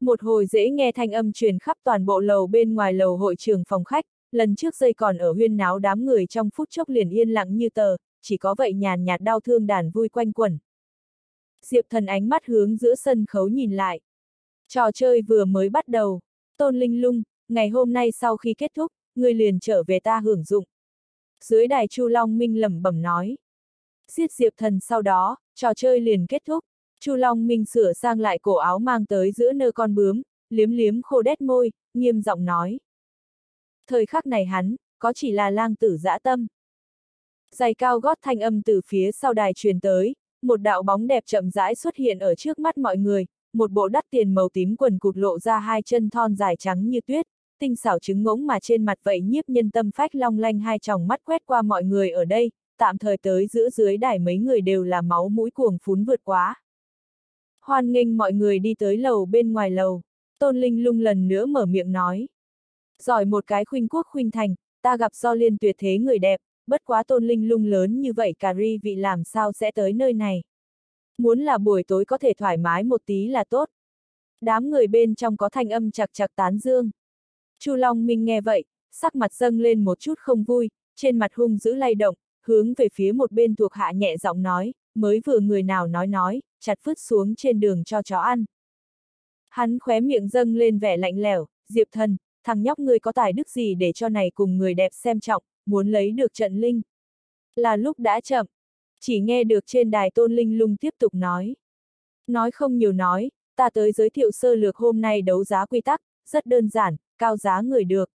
Một hồi dễ nghe thanh âm truyền khắp toàn bộ lầu bên ngoài lầu hội trường phòng khách, lần trước dây còn ở huyên náo đám người trong phút chốc liền yên lặng như tờ, chỉ có vậy nhàn nhạt đau thương đàn vui quanh quẩn. Diệp thần ánh mắt hướng giữa sân khấu nhìn lại. Trò chơi vừa mới bắt đầu, tôn linh lung, ngày hôm nay sau khi kết thúc, người liền trở về ta hưởng dụng. Dưới đài Chu Long Minh lẩm bẩm nói. Giết Diệp Thần sau đó, trò chơi liền kết thúc. Chu Long Minh sửa sang lại cổ áo mang tới giữa nơ con bướm, liếm liếm khô đét môi, nghiêm giọng nói. Thời khắc này hắn, có chỉ là lang tử dã tâm. Giày cao gót thanh âm từ phía sau đài truyền tới, một đạo bóng đẹp chậm rãi xuất hiện ở trước mắt mọi người, một bộ đắt tiền màu tím quần cụt lộ ra hai chân thon dài trắng như tuyết, tinh xảo trứng ngỗng mà trên mặt vậy nhiếp nhân tâm phách long lanh hai tròng mắt quét qua mọi người ở đây, tạm thời tới giữa dưới đài mấy người đều là máu mũi cuồng phún vượt quá. Hoan nghênh mọi người đi tới lầu bên ngoài lầu, Tôn Linh lung lần nữa mở miệng nói. Giỏi một cái khuynh quốc khuynh thành, ta gặp do liên tuyệt thế người đẹp, bất quá Tôn Linh lung lớn như vậy cà ri vị làm sao sẽ tới nơi này. Muốn là buổi tối có thể thoải mái một tí là tốt. Đám người bên trong có thanh âm chặt chặt tán dương. Chu Long Minh nghe vậy, sắc mặt dâng lên một chút không vui, trên mặt hung dữ lay động, hướng về phía một bên thuộc hạ nhẹ giọng nói, mới vừa người nào nói nói, chặt vứt xuống trên đường cho chó ăn. Hắn khóe miệng dâng lên vẻ lạnh lẽo, Diệp thần, thằng nhóc ngươi có tài đức gì để cho này cùng người đẹp xem trọng, muốn lấy được trận linh. Là lúc đã chậm, chỉ nghe được trên đài tôn linh lung tiếp tục nói. Nói không nhiều nói, ta tới giới thiệu sơ lược hôm nay đấu giá quy tắc, rất đơn giản, cao giá người được.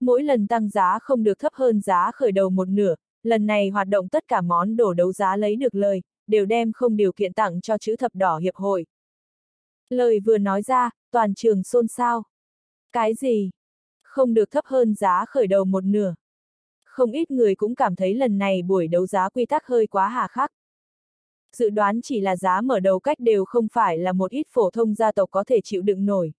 Mỗi lần tăng giá không được thấp hơn giá khởi đầu một nửa, lần này hoạt động tất cả món đồ đấu giá lấy được lời, đều đem không điều kiện tặng cho chữ thập đỏ hiệp hội. Lời vừa nói ra, toàn trường xôn xao. Cái gì? Không được thấp hơn giá khởi đầu một nửa. Không ít người cũng cảm thấy lần này buổi đấu giá quy tắc hơi quá hà khắc. Dự đoán chỉ là giá mở đầu cách đều không phải là một ít phổ thông gia tộc có thể chịu đựng nổi.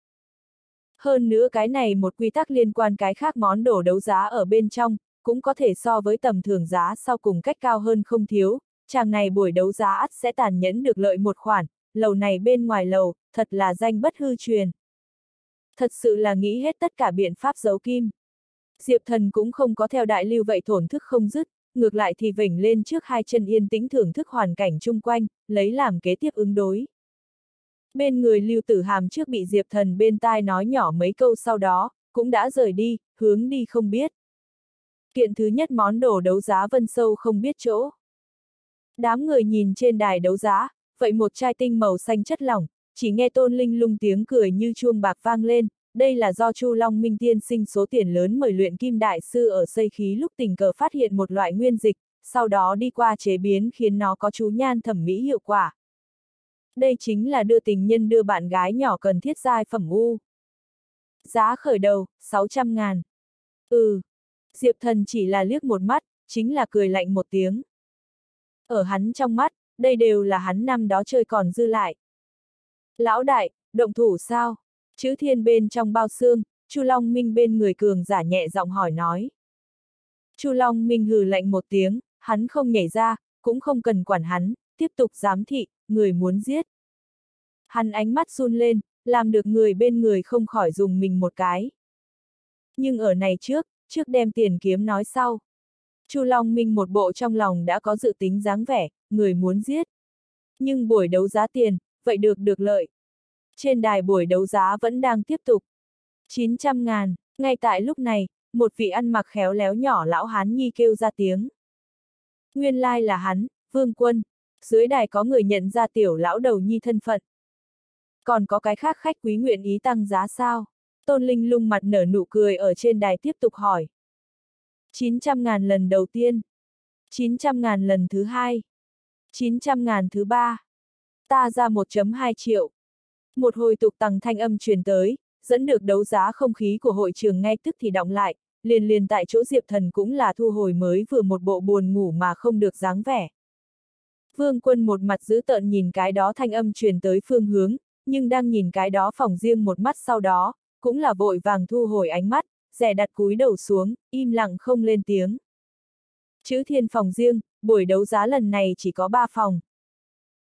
Hơn nữa cái này một quy tắc liên quan cái khác món đồ đấu giá ở bên trong, cũng có thể so với tầm thường giá sau cùng cách cao hơn không thiếu, chàng này buổi đấu giá ắt sẽ tàn nhẫn được lợi một khoản, lầu này bên ngoài lầu, thật là danh bất hư truyền. Thật sự là nghĩ hết tất cả biện pháp giấu kim. Diệp thần cũng không có theo đại lưu vậy thổn thức không dứt, ngược lại thì vểnh lên trước hai chân yên tĩnh thưởng thức hoàn cảnh chung quanh, lấy làm kế tiếp ứng đối. Bên người lưu tử hàm trước bị Diệp thần bên tai nói nhỏ mấy câu sau đó, cũng đã rời đi, hướng đi không biết. Kiện thứ nhất món đồ đấu giá vân sâu không biết chỗ. Đám người nhìn trên đài đấu giá, vậy một chai tinh màu xanh chất lỏng, chỉ nghe tôn linh lung tiếng cười như chuông bạc vang lên, đây là do Chu Long Minh Tiên sinh số tiền lớn mời luyện kim đại sư ở xây khí lúc tình cờ phát hiện một loại nguyên dịch, sau đó đi qua chế biến khiến nó có chú nhan thẩm mỹ hiệu quả. Đây chính là đưa tình nhân đưa bạn gái nhỏ cần thiết giai phẩm u. Giá khởi đầu, 600 ngàn. Ừ. Diệp thần chỉ là liếc một mắt, chính là cười lạnh một tiếng. Ở hắn trong mắt, đây đều là hắn năm đó chơi còn dư lại. Lão đại, động thủ sao? Chữ thiên bên trong bao xương, Chu Long Minh bên người cường giả nhẹ giọng hỏi nói. Chu Long Minh hừ lạnh một tiếng, hắn không nhảy ra, cũng không cần quản hắn, tiếp tục giám thị, người muốn giết. Hắn ánh mắt run lên, làm được người bên người không khỏi dùng mình một cái. Nhưng ở này trước, trước đem tiền kiếm nói sau. Chu Long Minh một bộ trong lòng đã có dự tính dáng vẻ, người muốn giết. Nhưng buổi đấu giá tiền, vậy được được lợi. Trên đài buổi đấu giá vẫn đang tiếp tục. 900 ngàn, ngay tại lúc này, một vị ăn mặc khéo léo nhỏ lão hán nhi kêu ra tiếng. Nguyên lai là hắn, vương quân. Dưới đài có người nhận ra tiểu lão đầu nhi thân phận. Còn có cái khác khách quý nguyện ý tăng giá sao? Tôn Linh lung mặt nở nụ cười ở trên đài tiếp tục hỏi. 900 ngàn lần đầu tiên. 900 ngàn lần thứ hai. 900 ngàn thứ ba. Ta ra 1.2 triệu. Một hồi tục tăng thanh âm truyền tới, dẫn được đấu giá không khí của hội trường ngay tức thì động lại, liền liền tại chỗ Diệp Thần cũng là thu hồi mới vừa một bộ buồn ngủ mà không được dáng vẻ. Vương quân một mặt giữ tợn nhìn cái đó thanh âm truyền tới phương hướng, nhưng đang nhìn cái đó phòng riêng một mắt sau đó, cũng là vội vàng thu hồi ánh mắt, rẻ đặt cúi đầu xuống, im lặng không lên tiếng. Chữ thiên phòng riêng, buổi đấu giá lần này chỉ có ba phòng.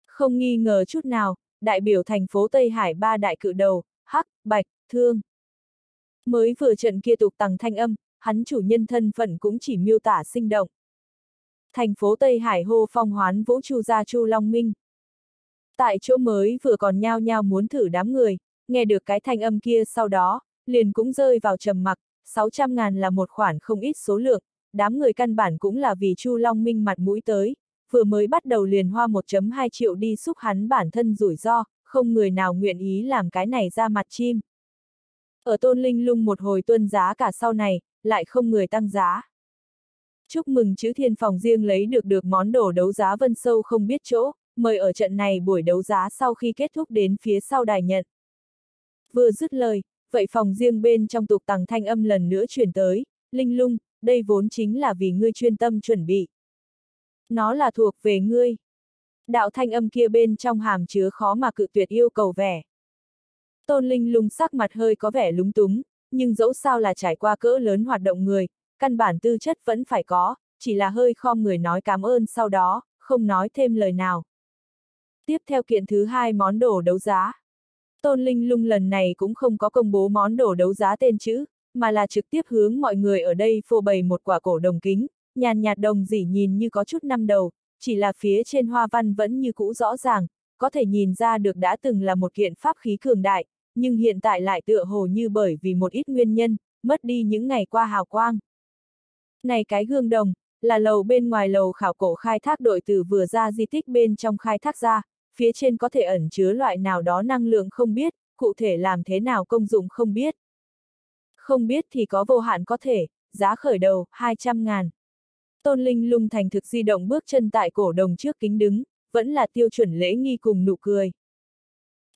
Không nghi ngờ chút nào, đại biểu thành phố Tây Hải ba đại cự đầu, Hắc, Bạch, Thương. Mới vừa trận kia tục tăng thanh âm, hắn chủ nhân thân phận cũng chỉ miêu tả sinh động. Thành phố Tây Hải hô phong hoán vũ chu gia chu Long Minh. Tại chỗ mới vừa còn nhao nhao muốn thử đám người, nghe được cái thanh âm kia sau đó, liền cũng rơi vào trầm mặc, 600 ngàn là một khoản không ít số lượng, đám người căn bản cũng là vì Chu Long Minh mặt mũi tới, vừa mới bắt đầu liền hoa 1.2 triệu đi xúc hắn bản thân rủi ro, không người nào nguyện ý làm cái này ra mặt chim. Ở tôn linh lung một hồi tuân giá cả sau này, lại không người tăng giá. Chúc mừng chữ thiên phòng riêng lấy được được món đồ đấu giá vân sâu không biết chỗ, mời ở trận này buổi đấu giá sau khi kết thúc đến phía sau đài nhận. Vừa dứt lời, vậy phòng riêng bên trong tục tàng thanh âm lần nữa truyền tới, linh lung, đây vốn chính là vì ngươi chuyên tâm chuẩn bị. Nó là thuộc về ngươi. Đạo thanh âm kia bên trong hàm chứa khó mà cự tuyệt yêu cầu vẻ. Tôn Linh lung sắc mặt hơi có vẻ lúng túng, nhưng dẫu sao là trải qua cỡ lớn hoạt động người, căn bản tư chất vẫn phải có, chỉ là hơi khom người nói cảm ơn sau đó, không nói thêm lời nào. Tiếp theo kiện thứ hai món đồ đấu giá. Tôn Linh lung lần này cũng không có công bố món đồ đấu giá tên chữ, mà là trực tiếp hướng mọi người ở đây phô bày một quả cổ đồng kính, nhàn nhạt đồng dỉ nhìn như có chút năm đầu, chỉ là phía trên hoa văn vẫn như cũ rõ ràng, có thể nhìn ra được đã từng là một kiện pháp khí cường đại, nhưng hiện tại lại tựa hồ như bởi vì một ít nguyên nhân, mất đi những ngày qua hào quang. Này cái gương đồng, là lầu bên ngoài lầu khảo cổ khai thác đội từ vừa ra di tích bên trong khai thác ra, phía trên có thể ẩn chứa loại nào đó năng lượng không biết, cụ thể làm thế nào công dụng không biết. Không biết thì có vô hạn có thể, giá khởi đầu, 200 ngàn. Tôn Linh lung thành thực di động bước chân tại cổ đồng trước kính đứng, vẫn là tiêu chuẩn lễ nghi cùng nụ cười.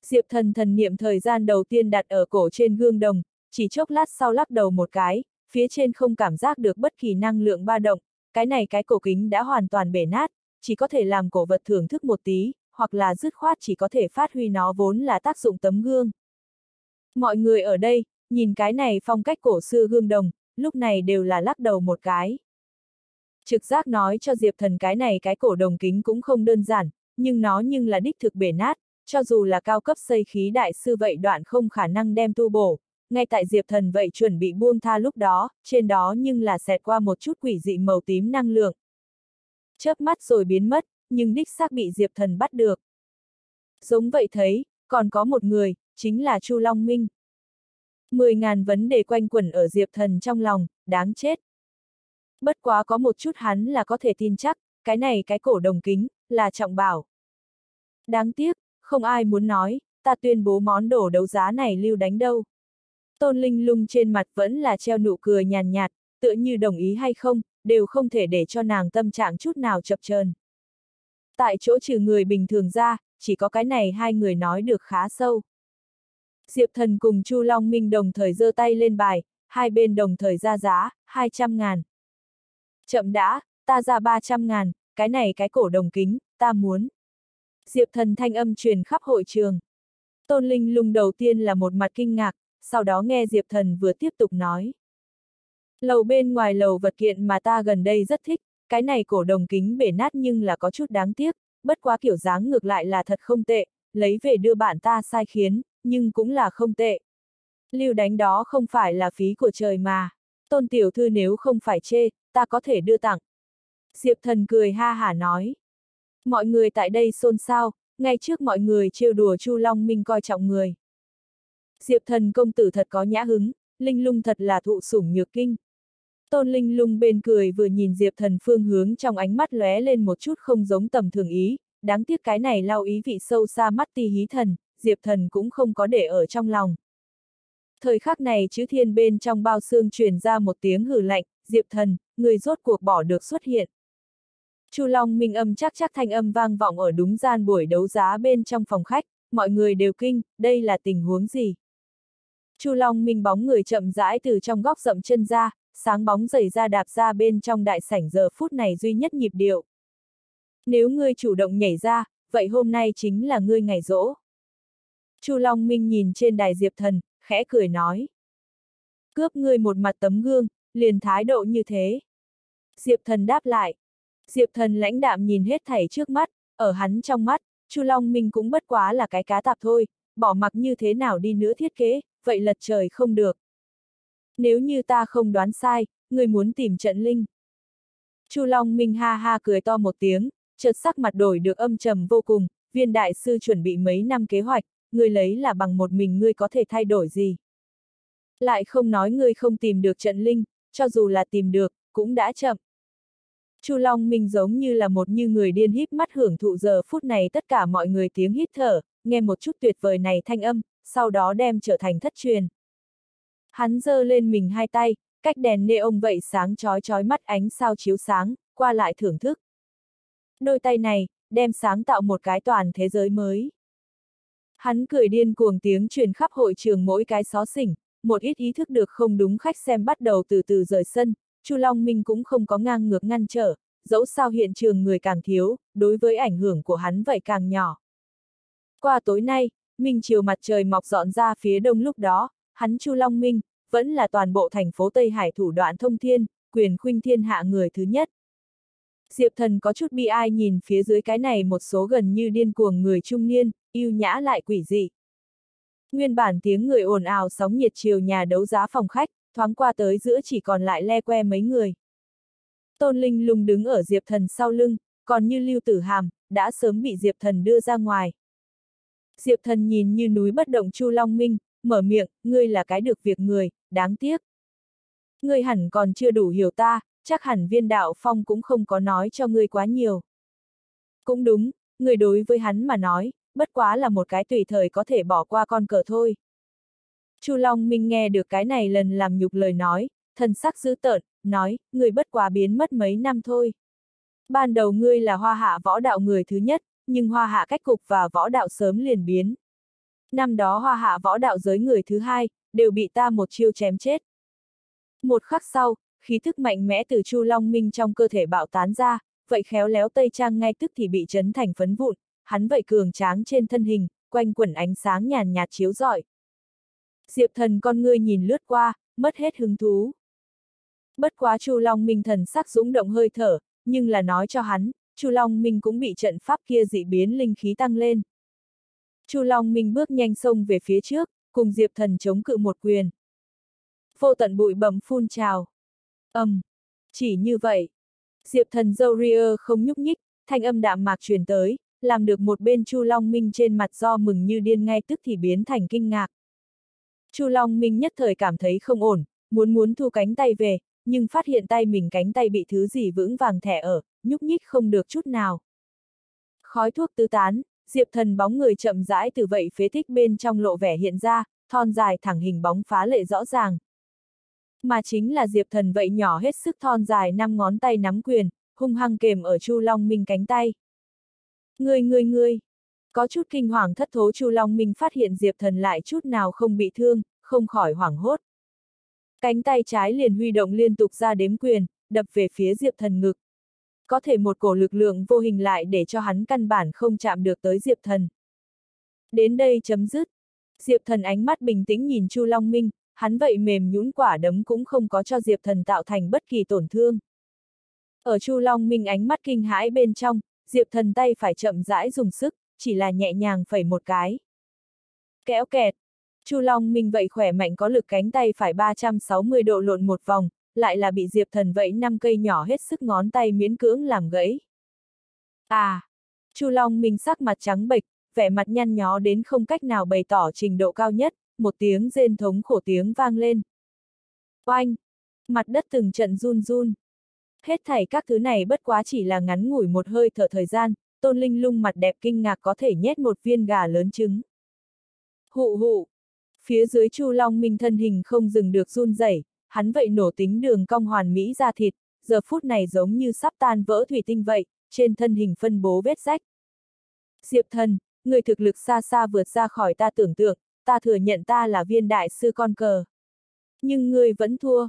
Diệp thần thần niệm thời gian đầu tiên đặt ở cổ trên gương đồng, chỉ chốc lát sau lắc đầu một cái, phía trên không cảm giác được bất kỳ năng lượng ba động, cái này cái cổ kính đã hoàn toàn bể nát, chỉ có thể làm cổ vật thưởng thức một tí, hoặc là dứt khoát chỉ có thể phát huy nó vốn là tác dụng tấm gương. Mọi người ở đây, nhìn cái này phong cách cổ xưa gương đồng, lúc này đều là lắc đầu một cái. Trực giác nói cho Diệp Thần cái này cái cổ đồng kính cũng không đơn giản, nhưng nó nhưng là đích thực bể nát, cho dù là cao cấp xây khí đại sư vậy đoạn không khả năng đem tu bổ, ngay tại Diệp Thần vậy chuẩn bị buông tha lúc đó, trên đó nhưng là xẹt qua một chút quỷ dị màu tím năng lượng. Chớp mắt rồi biến mất, nhưng đích xác bị Diệp Thần bắt được. Giống vậy thấy, còn có một người, chính là Chu Long Minh. Mười ngàn vấn đề quanh quẩn ở Diệp Thần trong lòng, đáng chết. Bất quá có một chút hắn là có thể tin chắc, cái này cái cổ đồng kính, là trọng bảo. Đáng tiếc, không ai muốn nói, ta tuyên bố món đồ đấu giá này lưu đánh đâu. Tôn Linh lung trên mặt vẫn là treo nụ cười nhàn nhạt, tựa như đồng ý hay không, đều không thể để cho nàng tâm trạng chút nào chập chờn. Tại chỗ trừ người bình thường ra, chỉ có cái này hai người nói được khá sâu. Diệp Thần cùng Chu Long Minh đồng thời giơ tay lên bài, hai bên đồng thời ra giá, 200 ngàn. Chậm đã, ta ra 300 ngàn, cái này cái cổ đồng kính, ta muốn. Diệp Thần thanh âm truyền khắp hội trường. Tôn Linh lung đầu tiên là một mặt kinh ngạc, sau đó nghe Diệp Thần vừa tiếp tục nói. Lầu bên ngoài lầu vật kiện mà ta gần đây rất thích, cái này cổ đồng kính bể nát nhưng là có chút đáng tiếc, bất quá kiểu dáng ngược lại là thật không tệ, lấy về đưa bạn ta sai khiến, nhưng cũng là không tệ. Lưu đánh đó không phải là phí của trời mà. Tôn tiểu thư nếu không phải chê, ta có thể đưa tặng. Diệp thần cười ha hả nói. Mọi người tại đây xôn xao, ngay trước mọi người trêu đùa Chu Long Minh coi trọng người. Diệp thần công tử thật có nhã hứng, linh lung thật là thụ sủng nhược kinh. Tôn Linh lung bên cười vừa nhìn Diệp thần phương hướng trong ánh mắt lóe lên một chút không giống tầm thường ý, đáng tiếc cái này lao ý vị sâu xa mắt ti hí thần, Diệp thần cũng không có để ở trong lòng. Thời khắc này chữ thiên bên trong bao xương truyền ra một tiếng hử lạnh, Diệp thần, người rốt cuộc bỏ được xuất hiện. Chu Long minh âm chắc chắc thanh âm vang vọng ở đúng gian buổi đấu giá bên trong phòng khách, mọi người đều kinh, đây là tình huống gì? Chu Long minh bóng người chậm rãi từ trong góc rậm chân ra, sáng bóng dày ra đạp ra bên trong đại sảnh giờ phút này duy nhất nhịp điệu. Nếu ngươi chủ động nhảy ra, vậy hôm nay chính là ngươi ngày rỗ. Chu Long Minh nhìn trên đài Diệp Thần, khẽ cười nói. Cướp ngươi một mặt tấm gương, liền thái độ như thế. Diệp Thần đáp lại. Diệp Thần lãnh đạm nhìn hết thảy trước mắt, ở hắn trong mắt, Chu Long Minh cũng bất quá là cái cá tạp thôi, bỏ mặc như thế nào đi nữa thiết kế, vậy lật trời không được. Nếu như ta không đoán sai, người muốn tìm trận linh. Chu Long Minh ha ha cười to một tiếng, chợt sắc mặt đổi được âm trầm vô cùng, viên đại sư chuẩn bị mấy năm kế hoạch, ngươi lấy là bằng một mình ngươi có thể thay đổi gì. Lại không nói ngươi không tìm được trận linh, cho dù là tìm được, cũng đã chậm. Chu Long Minh giống như là một như người điên híp mắt hưởng thụ giờ phút này tất cả mọi người tiếng hít thở, nghe một chút tuyệt vời này thanh âm, sau đó đem trở thành thất truyền. Hắn giơ lên mình hai tay, cách đèn nê ông vậy sáng chói chói mắt ánh sao chiếu sáng, qua lại thưởng thức. Đôi tay này, đem sáng tạo một cái toàn thế giới mới. Hắn cười điên cuồng tiếng truyền khắp hội trường mỗi cái xó xỉnh, một ít ý thức được không đúng khách xem bắt đầu từ từ rời sân, Chu Long Minh cũng không có ngang ngược ngăn trở, dẫu sao hiện trường người càng thiếu, đối với ảnh hưởng của hắn vậy càng nhỏ. Qua tối nay, Minh chiều mặt trời mọc dọn ra phía đông lúc đó, hắn Chu Long Minh, vẫn là toàn bộ thành phố Tây Hải thủ đoạn thông thiên, quyền khuynh thiên hạ người thứ nhất. Diệp thần có chút bi ai nhìn phía dưới cái này một số gần như điên cuồng người trung niên, yêu nhã lại quỷ dị. Nguyên bản tiếng người ồn ào sóng nhiệt chiều nhà đấu giá phòng khách, thoáng qua tới giữa chỉ còn lại le que mấy người. Tôn Linh lùng đứng ở Diệp Thần sau lưng, còn như Lưu Tử Hàm, đã sớm bị Diệp Thần đưa ra ngoài. Diệp Thần nhìn như núi bất động Chu Long Minh, mở miệng, ngươi là cái được việc người, đáng tiếc. Ngươi hẳn còn chưa đủ hiểu ta, chắc hẳn viên đạo phong cũng không có nói cho ngươi quá nhiều. Cũng đúng, người đối với hắn mà nói, bất quá là một cái tùy thời có thể bỏ qua con cờ thôi. Chu Long Minh nghe được cái này lần làm nhục lời nói, thần sắc dữ tợn, nói, người bất quá biến mất mấy năm thôi. Ban đầu ngươi là hoa hạ võ đạo người thứ nhất, nhưng hoa hạ cách cục và võ đạo sớm liền biến. Năm đó hoa hạ võ đạo giới người thứ hai, đều bị ta một chiêu chém chết. Một khắc sau, khí thức mạnh mẽ từ Chu Long Minh trong cơ thể bạo tán ra, vậy khéo léo Tây Trang ngay tức thì bị chấn thành phấn vụn, hắn vậy cường tráng trên thân hình, quanh quẩn ánh sáng nhàn nhạt chiếu rọi. Diệp thần con ngươi nhìn lướt qua, mất hết hứng thú. Bất quá Chu Long Minh thần sắc dũng động hơi thở, nhưng là nói cho hắn, Chu Long Minh cũng bị trận pháp kia dị biến linh khí tăng lên. Chu Long Minh bước nhanh sông về phía trước, cùng Diệp Thần chống cự một quyền. Vô tận bụi bẩm phun trào. Âm. Um, chỉ như vậy. Diệp Thần dâu ria không nhúc nhích, thanh âm đạm mạc truyền tới, làm được một bên Chu Long Minh trên mặt do mừng như điên ngay tức thì biến thành kinh ngạc. Chu Long Minh nhất thời cảm thấy không ổn, muốn muốn thu cánh tay về, nhưng phát hiện tay mình cánh tay bị thứ gì vững vàng thẻ ở, nhúc nhích không được chút nào. Khói thuốc tứ tán, Diệp Thần bóng người chậm rãi từ vậy phế tích bên trong lộ vẻ hiện ra, thon dài thẳng hình bóng phá lệ rõ ràng. Mà chính là Diệp Thần vậy nhỏ hết sức thon dài năm ngón tay nắm quyền, hung hăng kềm ở Chu Long Minh cánh tay. người người người Có chút kinh hoàng thất thố Chu Long Minh phát hiện Diệp Thần lại chút nào không bị thương, không khỏi hoảng hốt. Cánh tay trái liền huy động liên tục ra đếm quyền, đập về phía Diệp Thần ngực. Có thể một cổ lực lượng vô hình lại để cho hắn căn bản không chạm được tới Diệp Thần. Đến đây chấm dứt. Diệp Thần ánh mắt bình tĩnh nhìn Chu Long Minh, hắn vậy mềm nhũn quả đấm cũng không có cho Diệp Thần tạo thành bất kỳ tổn thương. Ở Chu Long Minh ánh mắt kinh hãi bên trong, Diệp Thần tay phải chậm rãi dùng sức, chỉ là nhẹ nhàng phẩy một cái. Kéo kẹt. Chu Long Minh vậy khỏe mạnh có lực cánh tay phải 360 độ lộn một vòng, lại là bị Diệp Thần vậy năm cây nhỏ hết sức ngón tay miễn cưỡng làm gãy. À! Chu Long Minh sắc mặt trắng bệch, vẻ mặt nhăn nhó đến không cách nào bày tỏ trình độ cao nhất, một tiếng rên thống khổ tiếng vang lên. Oanh! Mặt đất từng trận run run. Hết thảy các thứ này bất quá chỉ là ngắn ngủi một hơi thở thời gian, tôn linh lung mặt đẹp kinh ngạc có thể nhét một viên gà lớn trứng. Hụ hụ! Phía dưới Chu Long Minh thân hình không dừng được run rẩy, hắn vậy nổ tính đường cong hoàn mỹ ra thịt, giờ phút này giống như sắp tan vỡ thủy tinh vậy, trên thân hình phân bố vết rách. Diệp thần, người thực lực xa xa vượt ra khỏi ta tưởng tượng, ta thừa nhận ta là viên đại sư con cờ. Nhưng người vẫn thua.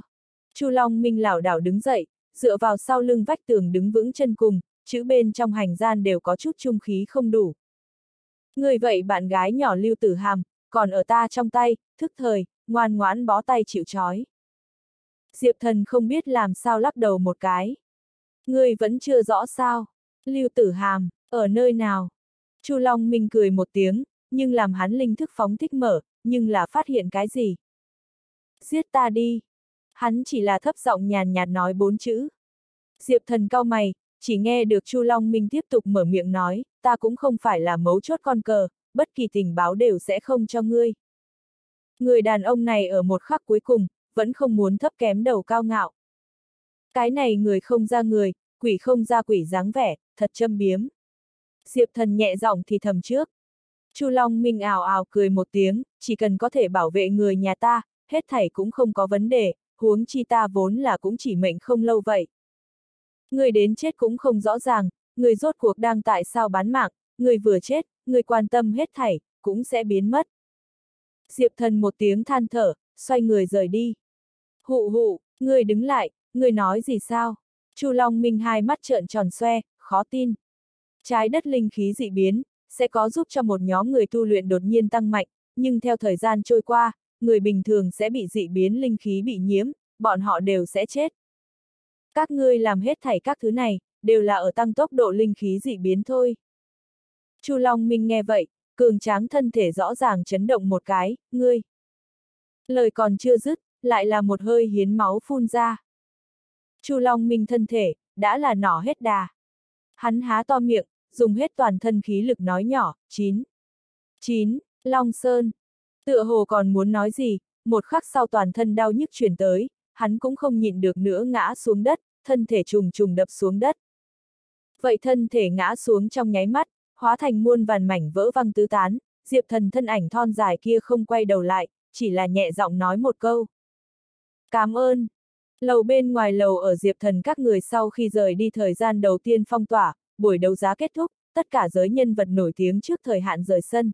Chu Long Minh lảo đảo đứng dậy, dựa vào sau lưng vách tường đứng vững chân cùng, chữ bên trong hành gian đều có chút trung khí không đủ. Người vậy bạn gái nhỏ lưu tử hàm, còn ở ta trong tay, thức thời, ngoan ngoãn bó tay chịu trói. Diệp thần không biết làm sao lắc đầu một cái. Người vẫn chưa rõ sao. Lưu tử hàm, ở nơi nào? Chu Long Minh cười một tiếng, nhưng làm hắn linh thức phóng thích mở, nhưng là phát hiện cái gì? Giết ta đi. Hắn chỉ là thấp giọng nhàn nhạt nói bốn chữ. Diệp thần cao mày, chỉ nghe được Chu Long Minh tiếp tục mở miệng nói, ta cũng không phải là mấu chốt con cờ, bất kỳ tình báo đều sẽ không cho ngươi. Người đàn ông này ở một khắc cuối cùng, vẫn không muốn thấp kém đầu cao ngạo. Cái này người không ra người, quỷ không ra quỷ dáng vẻ, thật châm biếm. Diệp thần nhẹ giọng thì thầm trước. Chu Long Minh ảo ảo cười một tiếng, chỉ cần có thể bảo vệ người nhà ta, hết thảy cũng không có vấn đề, huống chi ta vốn là cũng chỉ mệnh không lâu vậy. Người đến chết cũng không rõ ràng, người rốt cuộc đang tại sao bán mạng, người vừa chết, người quan tâm hết thảy, cũng sẽ biến mất. Diệp thần một tiếng than thở, xoay người rời đi. Hụ hụ, người đứng lại, người nói gì sao? Chu Long Minh hai mắt trợn tròn xoe, khó tin. Trái đất linh khí dị biến, sẽ có giúp cho một nhóm người tu luyện đột nhiên tăng mạnh, nhưng theo thời gian trôi qua, người bình thường sẽ bị dị biến linh khí bị nhiễm, bọn họ đều sẽ chết. Các ngươi làm hết thảy các thứ này, đều là ở tăng tốc độ linh khí dị biến thôi. Chu Long Minh nghe vậy, cường tráng thân thể rõ ràng chấn động một cái, ngươi. Lời còn chưa dứt, lại là một hơi hiến máu phun ra. Chu Long Minh thân thể, đã là nỏ hết đà. Hắn há to miệng, dùng hết toàn thân khí lực nói nhỏ, chín. Chín, Long Sơn. Tựa hồ còn muốn nói gì, một khắc sau toàn thân đau nhức chuyển tới, hắn cũng không nhịn được nữa ngã xuống đất, thân thể trùng trùng đập xuống đất. Vậy thân thể ngã xuống trong nháy mắt, hóa thành muôn vàn mảnh vỡ văng tứ tán, Diệp thần thân ảnh thon dài kia không quay đầu lại, chỉ là nhẹ giọng nói một câu. Cảm ơn. Lầu bên ngoài lầu ở Diệp thần các người sau khi rời đi thời gian đầu tiên phong tỏa, buổi đấu giá kết thúc, tất cả giới nhân vật nổi tiếng trước thời hạn rời sân.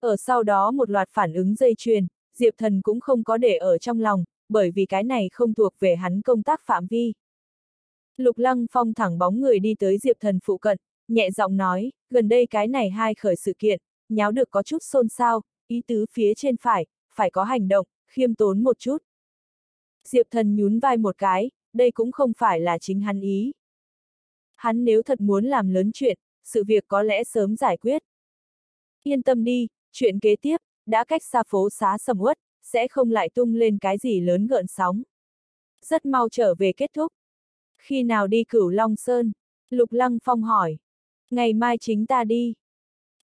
Ở sau đó một loạt phản ứng dây chuyền, Diệp thần cũng không có để ở trong lòng, bởi vì cái này không thuộc về hắn công tác phạm vi. Lục Lăng Phong thẳng bóng người đi tới Diệp Thần phụ cận, nhẹ giọng nói, gần đây cái này hai khởi sự kiện, nháo được có chút xôn xao, ý tứ phía trên phải, phải có hành động, khiêm tốn một chút. Diệp Thần nhún vai một cái, đây cũng không phải là chính hắn ý. Hắn nếu thật muốn làm lớn chuyện, sự việc có lẽ sớm giải quyết. Yên tâm đi, chuyện kế tiếp, đã cách xa phố xá sầm uất, sẽ không lại tung lên cái gì lớn gợn sóng. Rất mau trở về kết thúc. Khi nào đi cửu Long Sơn? Lục Lăng Phong hỏi. Ngày mai chính ta đi.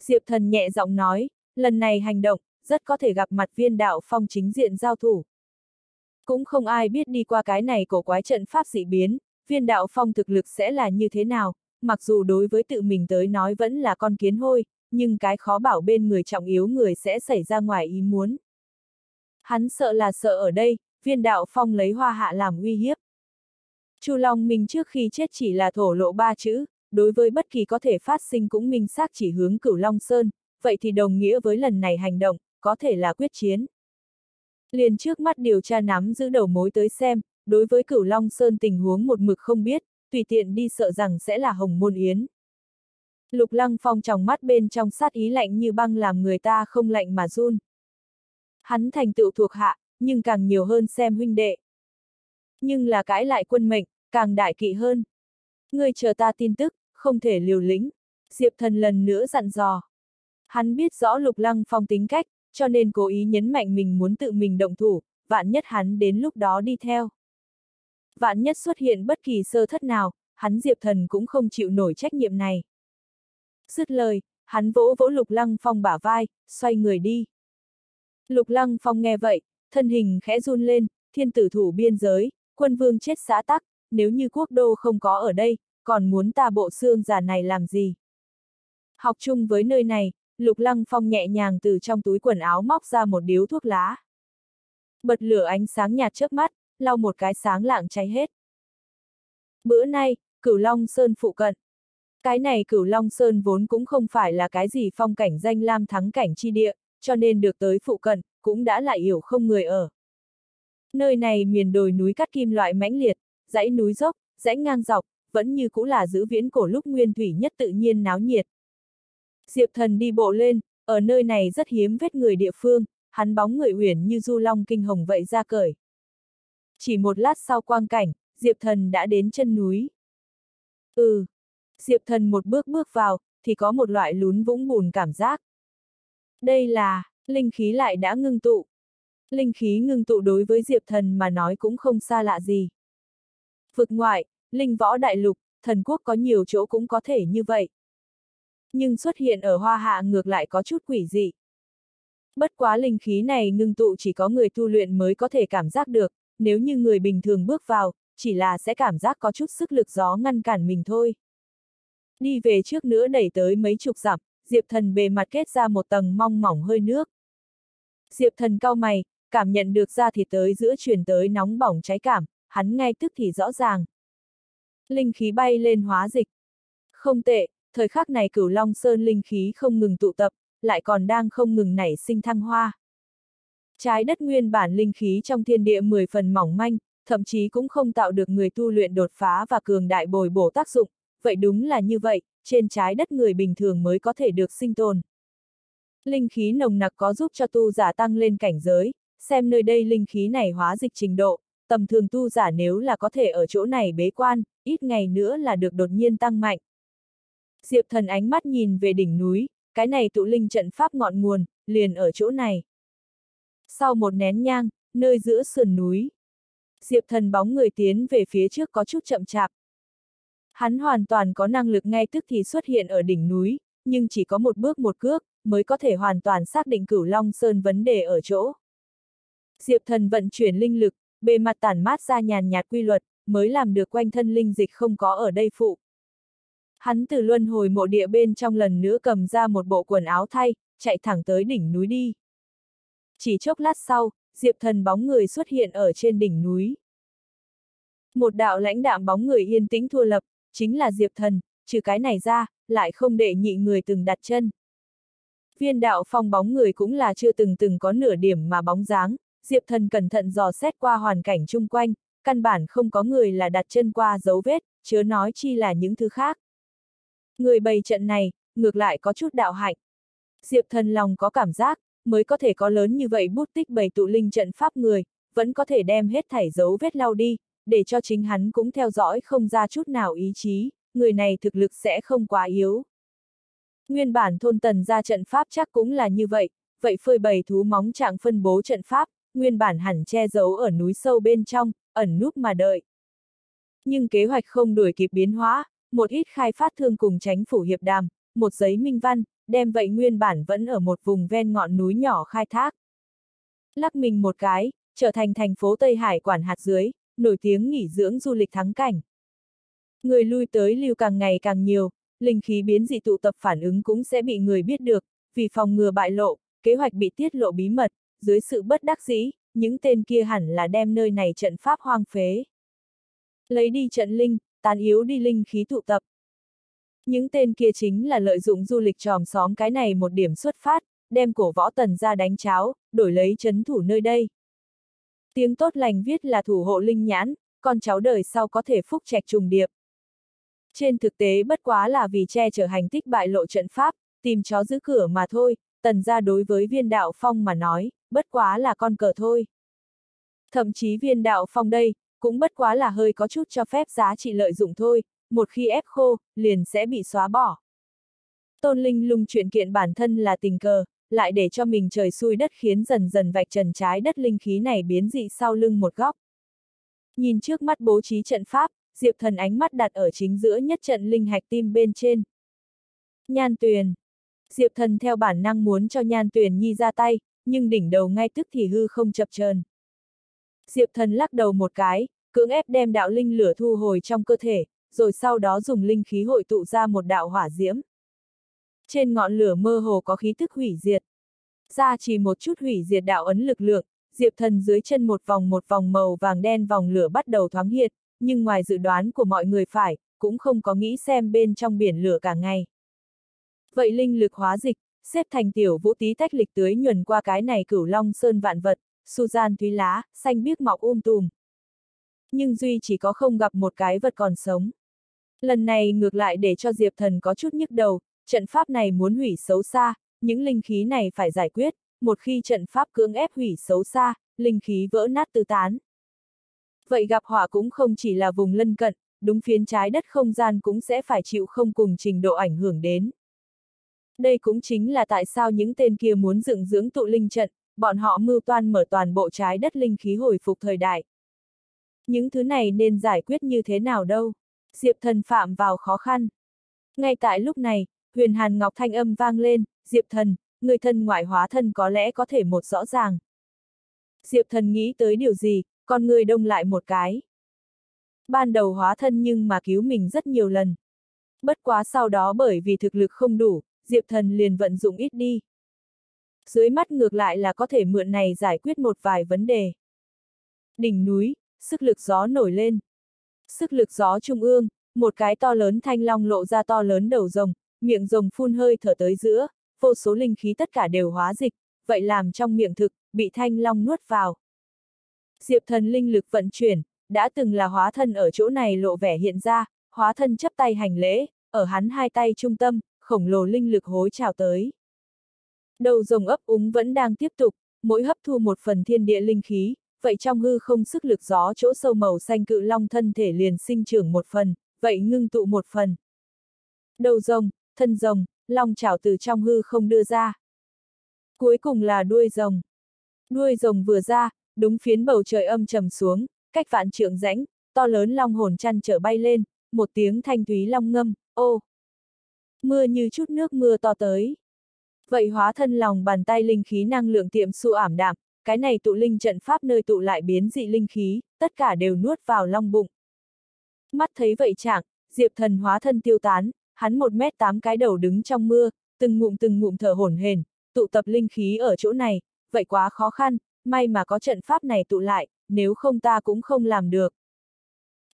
Diệp thần nhẹ giọng nói, lần này hành động, rất có thể gặp mặt viên đạo phong chính diện giao thủ. Cũng không ai biết đi qua cái này cổ quái trận pháp dị biến, viên đạo phong thực lực sẽ là như thế nào, mặc dù đối với tự mình tới nói vẫn là con kiến hôi, nhưng cái khó bảo bên người trọng yếu người sẽ xảy ra ngoài ý muốn. Hắn sợ là sợ ở đây, viên đạo phong lấy hoa hạ làm uy hiếp. Chu Long Minh trước khi chết chỉ là thổ lộ ba chữ, đối với bất kỳ có thể phát sinh cũng minh xác chỉ hướng cửu Long Sơn, vậy thì đồng nghĩa với lần này hành động, có thể là quyết chiến. Liền trước mắt điều tra nắm giữ đầu mối tới xem, đối với cửu Long Sơn tình huống một mực không biết, tùy tiện đi sợ rằng sẽ là hồng môn yến. Lục lăng phong trong mắt bên trong sát ý lạnh như băng làm người ta không lạnh mà run. Hắn thành tựu thuộc hạ, nhưng càng nhiều hơn xem huynh đệ. Nhưng là cãi lại quân mệnh, càng đại kỵ hơn. Ngươi chờ ta tin tức, không thể liều lĩnh. Diệp thần lần nữa dặn dò. Hắn biết rõ lục lăng phong tính cách, cho nên cố ý nhấn mạnh mình muốn tự mình động thủ, vạn nhất hắn đến lúc đó đi theo. Vạn nhất xuất hiện bất kỳ sơ thất nào, hắn Diệp Thần cũng không chịu nổi trách nhiệm này. Dứt lời, hắn vỗ vỗ Lục Lăng Phong bả vai, xoay người đi. Lục Lăng Phong nghe vậy, thân hình khẽ run lên, thiên tử thủ biên giới, quân vương chết xã tắc, nếu như quốc đô không có ở đây, còn muốn ta bộ xương giả này làm gì? Học chung với nơi này, Lục Lăng Phong nhẹ nhàng từ trong túi quần áo móc ra một điếu thuốc lá. Bật lửa ánh sáng nhạt trước mắt, lau một cái sáng lạng cháy hết. Bữa nay, Cửu Long Sơn phụ cận. Cái này Cửu Long Sơn vốn cũng không phải là cái gì phong cảnh danh lam thắng cảnh chi địa, cho nên được tới phụ cận, cũng đã lại hiểu không người ở. Nơi này miền đồi núi cắt kim loại mãnh liệt, dãy núi dốc, dãy ngang dọc, vẫn như cũ là giữ viễn cổ lúc nguyên thủy nhất tự nhiên náo nhiệt. Diệp thần đi bộ lên, ở nơi này rất hiếm vết người địa phương, hắn bóng người uyển như du long kinh hồng vậy ra cởi. Chỉ một lát sau quang cảnh, Diệp thần đã đến chân núi. Ừ. Diệp thần một bước bước vào, thì có một loại lún vũng bùn cảm giác. Đây là, linh khí lại đã ngưng tụ. Linh khí ngưng tụ đối với Diệp thần mà nói cũng không xa lạ gì. Vực ngoại, linh võ đại lục, thần quốc có nhiều chỗ cũng có thể như vậy. Nhưng xuất hiện ở hoa hạ ngược lại có chút quỷ dị. Bất quá linh khí này ngưng tụ chỉ có người tu luyện mới có thể cảm giác được, nếu như người bình thường bước vào, chỉ là sẽ cảm giác có chút sức lực gió ngăn cản mình thôi. Đi về trước nữa đẩy tới mấy chục dặm, Diệp Thần bề mặt kết ra một tầng mong mỏng hơi nước. Diệp Thần cau mày, cảm nhận được ra thì tới giữa truyền tới nóng bỏng cháy cảm, hắn ngay tức thì rõ ràng. Linh khí bay lên hóa dịch. Không tệ, thời khắc này cửu Long Sơn linh khí không ngừng tụ tập, lại còn đang không ngừng nảy sinh thăng hoa. Trái đất nguyên bản linh khí trong thiên địa 10 phần mỏng manh, thậm chí cũng không tạo được người tu luyện đột phá và cường đại bồi bổ tác dụng, vậy đúng là như vậy, trên trái đất người bình thường mới có thể được sinh tồn. Linh khí nồng nặc có giúp cho tu giả tăng lên cảnh giới, xem nơi đây linh khí này hóa dịch trình độ, tầm thường tu giả nếu là có thể ở chỗ này bế quan, ít ngày nữa là được đột nhiên tăng mạnh. Diệp thần ánh mắt nhìn về đỉnh núi, cái này tụ linh trận pháp ngọn nguồn, liền ở chỗ này. Sau một nén nhang, nơi giữa sườn núi, Diệp thần bóng người tiến về phía trước có chút chậm chạp. Hắn hoàn toàn có năng lực ngay tức thì xuất hiện ở đỉnh núi, nhưng chỉ có một bước một cước, mới có thể hoàn toàn xác định cửu Long Sơn vấn đề ở chỗ. Diệp thần vận chuyển linh lực, bề mặt tản mát ra nhàn nhạt quy luật, mới làm được quanh thân linh dịch không có ở đây phụ. Hắn từ luân hồi mộ địa bên trong lần nữa cầm ra một bộ quần áo thay, chạy thẳng tới đỉnh núi đi. Chỉ chốc lát sau, Diệp thần bóng người xuất hiện ở trên đỉnh núi. Một đạo lãnh đạm bóng người yên tĩnh thua lập, chính là Diệp thần, trừ cái này ra, lại không để nhị người từng đặt chân. Viên đạo phong bóng người cũng là chưa từng từng có nửa điểm mà bóng dáng, Diệp thần cẩn thận dò xét qua hoàn cảnh chung quanh, căn bản không có người là đặt chân qua dấu vết, chớ nói chi là những thứ khác. Người bày trận này, ngược lại có chút đạo hạnh. Diệp thần lòng có cảm giác, mới có thể có lớn như vậy bút tích bày tụ linh trận pháp người, vẫn có thể đem hết thảy dấu vết lau đi, để cho chính hắn cũng theo dõi không ra chút nào ý chí, người này thực lực sẽ không quá yếu. Nguyên bản thôn tần ra trận pháp chắc cũng là như vậy, vậy phơi bày thú móng trạng phân bố trận pháp, nguyên bản hẳn che giấu ở núi sâu bên trong, ẩn núp mà đợi. Nhưng kế hoạch không đuổi kịp biến hóa, một ít khai phát thương cùng tránh phủ hiệp đàm, một giấy minh văn, đem vậy nguyên bản vẫn ở một vùng ven ngọn núi nhỏ khai thác. Lắc mình một cái, trở thành thành phố Tây Hải quản hạt dưới, nổi tiếng nghỉ dưỡng du lịch thắng cảnh. Người lui tới lưu càng ngày càng nhiều, linh khí biến dị tụ tập phản ứng cũng sẽ bị người biết được, vì phòng ngừa bại lộ, kế hoạch bị tiết lộ bí mật, dưới sự bất đắc dĩ, những tên kia hẳn là đem nơi này trận pháp hoang phế. Lấy đi trận linh, tàn yếu đi linh khí tụ tập. Những tên kia chính là lợi dụng du lịch tròm xóm cái này một điểm xuất phát, đem cổ võ tần ra đánh cháo, đổi lấy chấn thủ nơi đây. Tiếng tốt lành viết là thủ hộ linh nhãn, con cháu đời sau có thể phúc trạch trùng điệp. Trên thực tế bất quá là vì che chở hành tích bại lộ trận pháp, tìm chó giữ cửa mà thôi, tần ra đối với viên đạo phong mà nói, bất quá là con cờ thôi. Thậm chí viên đạo phong đây, cũng bất quá là hơi có chút cho phép giá trị lợi dụng thôi, một khi ép khô, liền sẽ bị xóa bỏ. Tôn Linh lung chuyện kiện bản thân là tình cờ, lại để cho mình trời xui đất khiến dần dần vạch trần trái đất linh khí này biến dị sau lưng một góc. Nhìn trước mắt bố trí trận pháp, Diệp Thần ánh mắt đặt ở chính giữa nhất trận linh hạch tim bên trên. Nhan Tuyền. Diệp Thần theo bản năng muốn cho Nhan Tuyền Nhi ra tay, nhưng đỉnh đầu ngay tức thì hư không chập chờn. Diệp Thần lắc đầu một cái, cưỡng ép đem đạo linh lửa thu hồi trong cơ thể, rồi sau đó dùng linh khí hội tụ ra một đạo hỏa diễm. Trên ngọn lửa mơ hồ có khí tức hủy diệt. Ra chỉ một chút hủy diệt đạo ấn lực lượng, Diệp Thần dưới chân một vòng một vòng màu vàng đen vòng lửa bắt đầu thoáng hiện, nhưng ngoài dự đoán của mọi người phải, cũng không có nghĩ xem bên trong biển lửa cả ngày. Vậy linh lực hóa dịch, xếp thành tiểu vũ tí tách lịch tưới nhuần qua cái này cửu long sơn vạn vật, su gian thúy lá, xanh biếc mọc um tùm. Nhưng Duy chỉ có không gặp một cái vật còn sống. Lần này ngược lại để cho Diệp Thần có chút nhức đầu, trận pháp này muốn hủy xấu xa, những linh khí này phải giải quyết, một khi trận pháp cưỡng ép hủy xấu xa, linh khí vỡ nát tư tán. Vậy gặp họa cũng không chỉ là vùng lân cận, đúng phiến trái đất không gian cũng sẽ phải chịu không cùng trình độ ảnh hưởng đến. Đây cũng chính là tại sao những tên kia muốn dựng dưỡng tụ linh trận, bọn họ mưu toan mở toàn bộ trái đất linh khí hồi phục thời đại. Những thứ này nên giải quyết như thế nào đâu? Diệp thần phạm vào khó khăn. Ngay tại lúc này, huyền hàn ngọc thanh âm vang lên, Diệp thần, người thân ngoại hóa thân có lẽ có thể một rõ ràng. Diệp thần nghĩ tới điều gì, con người đông lại một cái. Ban đầu hóa thân nhưng mà cứu mình rất nhiều lần. Bất quá sau đó bởi vì thực lực không đủ, Diệp thần liền vận dụng ít đi. Dưới mắt ngược lại là có thể mượn này giải quyết một vài vấn đề. Đỉnh núi, sức lực gió nổi lên. Sức lực gió trung ương, một cái to lớn thanh long lộ ra to lớn đầu rồng, miệng rồng phun hơi thở tới giữa, vô số linh khí tất cả đều hóa dịch, vậy làm trong miệng thực, bị thanh long nuốt vào. Diệp thần linh lực vận chuyển, đã từng là hóa thân ở chỗ này lộ vẻ hiện ra, hóa thân chấp tay hành lễ, ở hắn hai tay trung tâm, khổng lồ linh lực hối trào tới. Đầu rồng ấp úng vẫn đang tiếp tục, mỗi hấp thu một phần thiên địa linh khí, vậy trong hư không sức lực gió chỗ sâu màu xanh cự long thân thể liền sinh trưởng một phần, vậy ngưng tụ một phần. Đầu rồng, thân rồng, long chảo từ trong hư không đưa ra. Cuối cùng là đuôi rồng. Đuôi rồng vừa ra, đúng phiến bầu trời âm trầm xuống, cách vạn trượng rãnh, to lớn long hồn chăn trở bay lên, một tiếng thanh thúy long ngâm, ô. Mưa như chút nước mưa to tới. Vậy hóa thân lòng bàn tay linh khí năng lượng tiệm su ảm đạm, cái này tụ linh trận pháp nơi tụ lại biến dị linh khí, tất cả đều nuốt vào long bụng. Mắt thấy vậy chẳng, Diệp thần hóa thân tiêu tán, hắn một mét tám cái đầu đứng trong mưa, từng ngụm từng ngụm thở hổn hển, tụ tập linh khí ở chỗ này, vậy quá khó khăn, may mà có trận pháp này tụ lại, nếu không ta cũng không làm được.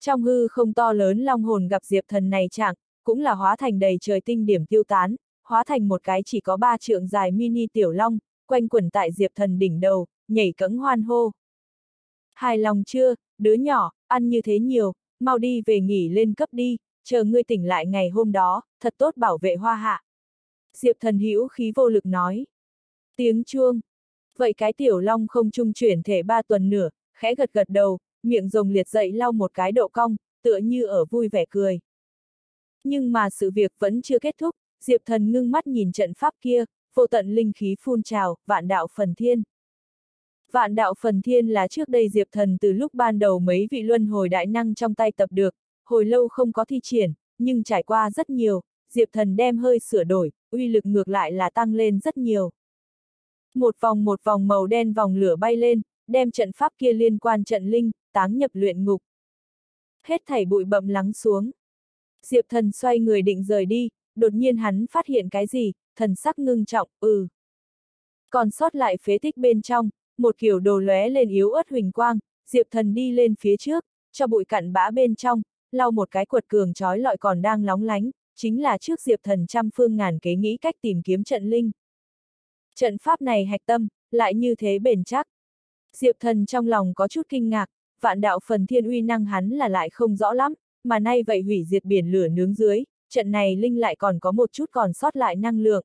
Trong hư không to lớn long hồn gặp diệp thần này chẳng, cũng là hóa thành đầy trời tinh điểm tiêu tán, hóa thành một cái chỉ có ba trượng dài mini tiểu long, quanh quẩn tại diệp thần đỉnh đầu, nhảy cẫng hoan hô. Hài lòng chưa, đứa nhỏ, ăn như thế nhiều, mau đi về nghỉ lên cấp đi, chờ ngươi tỉnh lại ngày hôm đó, thật tốt bảo vệ hoa hạ. Diệp thần hữu khí vô lực nói. Tiếng chuông. Vậy cái tiểu long không trung chuyển thể ba tuần nửa, khẽ gật gật đầu, miệng rồng liệt dậy lau một cái độ cong, tựa như ở vui vẻ cười. Nhưng mà sự việc vẫn chưa kết thúc, Diệp thần ngưng mắt nhìn trận pháp kia, vô tận linh khí phun trào, vạn đạo phần thiên. Vạn đạo phần thiên là trước đây Diệp thần từ lúc ban đầu mấy vị luân hồi đại năng trong tay tập được, hồi lâu không có thi triển, nhưng trải qua rất nhiều, Diệp thần đem hơi sửa đổi, uy lực ngược lại là tăng lên rất nhiều. Một vòng một vòng màu đen vòng lửa bay lên, đem trận pháp kia liên quan trận linh, táng nhập luyện ngục. Hết thảy bụi bậm lắng xuống. Diệp thần xoay người định rời đi, đột nhiên hắn phát hiện cái gì, thần sắc ngưng trọng, ừ. Còn sót lại phế tích bên trong, một kiểu đồ lóe lên yếu ớt huỳnh quang, Diệp thần đi lên phía trước, cho bụi cặn bã bên trong, lau một cái quật cường trói lọi còn đang lóng lánh, chính là trước Diệp thần trăm phương ngàn kế nghĩ cách tìm kiếm trận linh. Trận pháp này hạch tâm, lại như thế bền chắc. Diệp thần trong lòng có chút kinh ngạc, vạn đạo phần thiên uy năng hắn là lại không rõ lắm, mà nay vậy hủy diệt biển lửa nướng dưới, trận này linh lại còn có một chút còn sót lại năng lượng.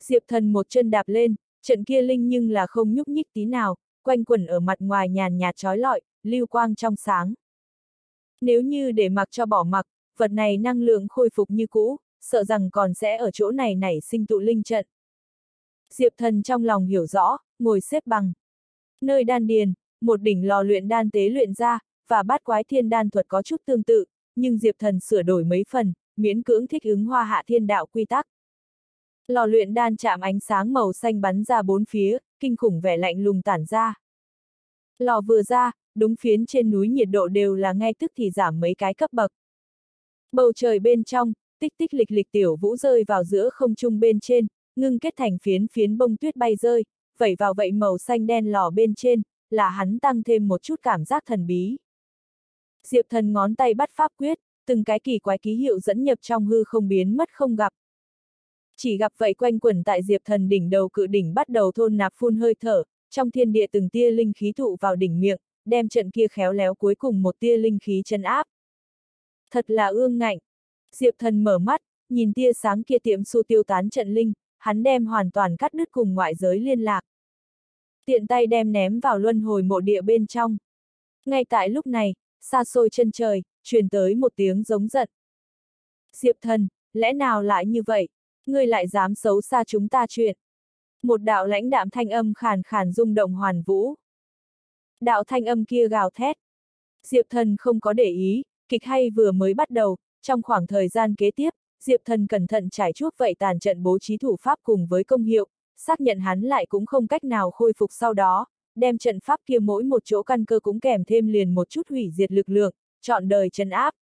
Diệp thần một chân đạp lên, trận kia linh nhưng là không nhúc nhích tí nào, quanh quẩn ở mặt ngoài nhàn nhạt trói lọi, lưu quang trong sáng. Nếu như để mặc cho bỏ mặc, vật này năng lượng khôi phục như cũ, sợ rằng còn sẽ ở chỗ này nảy sinh tụ linh trận. Diệp thần trong lòng hiểu rõ, ngồi xếp bằng. Nơi đan điền, một đỉnh lò luyện đan tế luyện ra, và bát quái thiên đan thuật có chút tương tự, nhưng Diệp thần sửa đổi mấy phần, miễn cưỡng thích ứng hoa hạ thiên đạo quy tắc. Lò luyện đan chạm ánh sáng màu xanh bắn ra bốn phía, kinh khủng vẻ lạnh lùng tản ra. Lò vừa ra, đúng phiến trên núi nhiệt độ đều là ngay tức thì giảm mấy cái cấp bậc. Bầu trời bên trong, tích tích lịch lịch tiểu vũ rơi vào giữa không trung bên trên, ngưng kết thành phiến phiến bông tuyết bay rơi, vẩy vào vậy màu xanh đen lò bên trên, là hắn tăng thêm một chút cảm giác thần bí. Diệp thần ngón tay bắt pháp quyết, từng cái kỳ quái ký hiệu dẫn nhập trong hư không biến mất không gặp. Chỉ gặp vậy quanh quẩn tại diệp thần đỉnh đầu cự đỉnh bắt đầu thôn nạp phun hơi thở, trong thiên địa từng tia linh khí thụ vào đỉnh miệng, đem trận kia khéo léo cuối cùng một tia linh khí chân áp. Thật là ương ngạnh. Diệp thần mở mắt, nhìn tia sáng kia tiệm su tiêu tán trận linh, hắn đem hoàn toàn cắt đứt cùng ngoại giới liên lạc. Tiện tay đem ném vào luân hồi mộ địa bên trong. Ngay tại lúc này, xa xôi chân trời, truyền tới một tiếng giống giận. Diệp thần, lẽ nào lại như vậy? Ngươi lại dám xấu xa chúng ta chuyện. Một đạo lãnh đạm thanh âm khàn khàn rung động hoàn vũ. Đạo thanh âm kia gào thét. Diệp thần không có để ý, kịch hay vừa mới bắt đầu, trong khoảng thời gian kế tiếp, Diệp thần cẩn thận trải chuốt vậy tàn trận bố trí thủ pháp cùng với công hiệu, xác nhận hắn lại cũng không cách nào khôi phục sau đó, đem trận pháp kia mỗi một chỗ căn cơ cũng kèm thêm liền một chút hủy diệt lực lượng, chọn đời chân áp.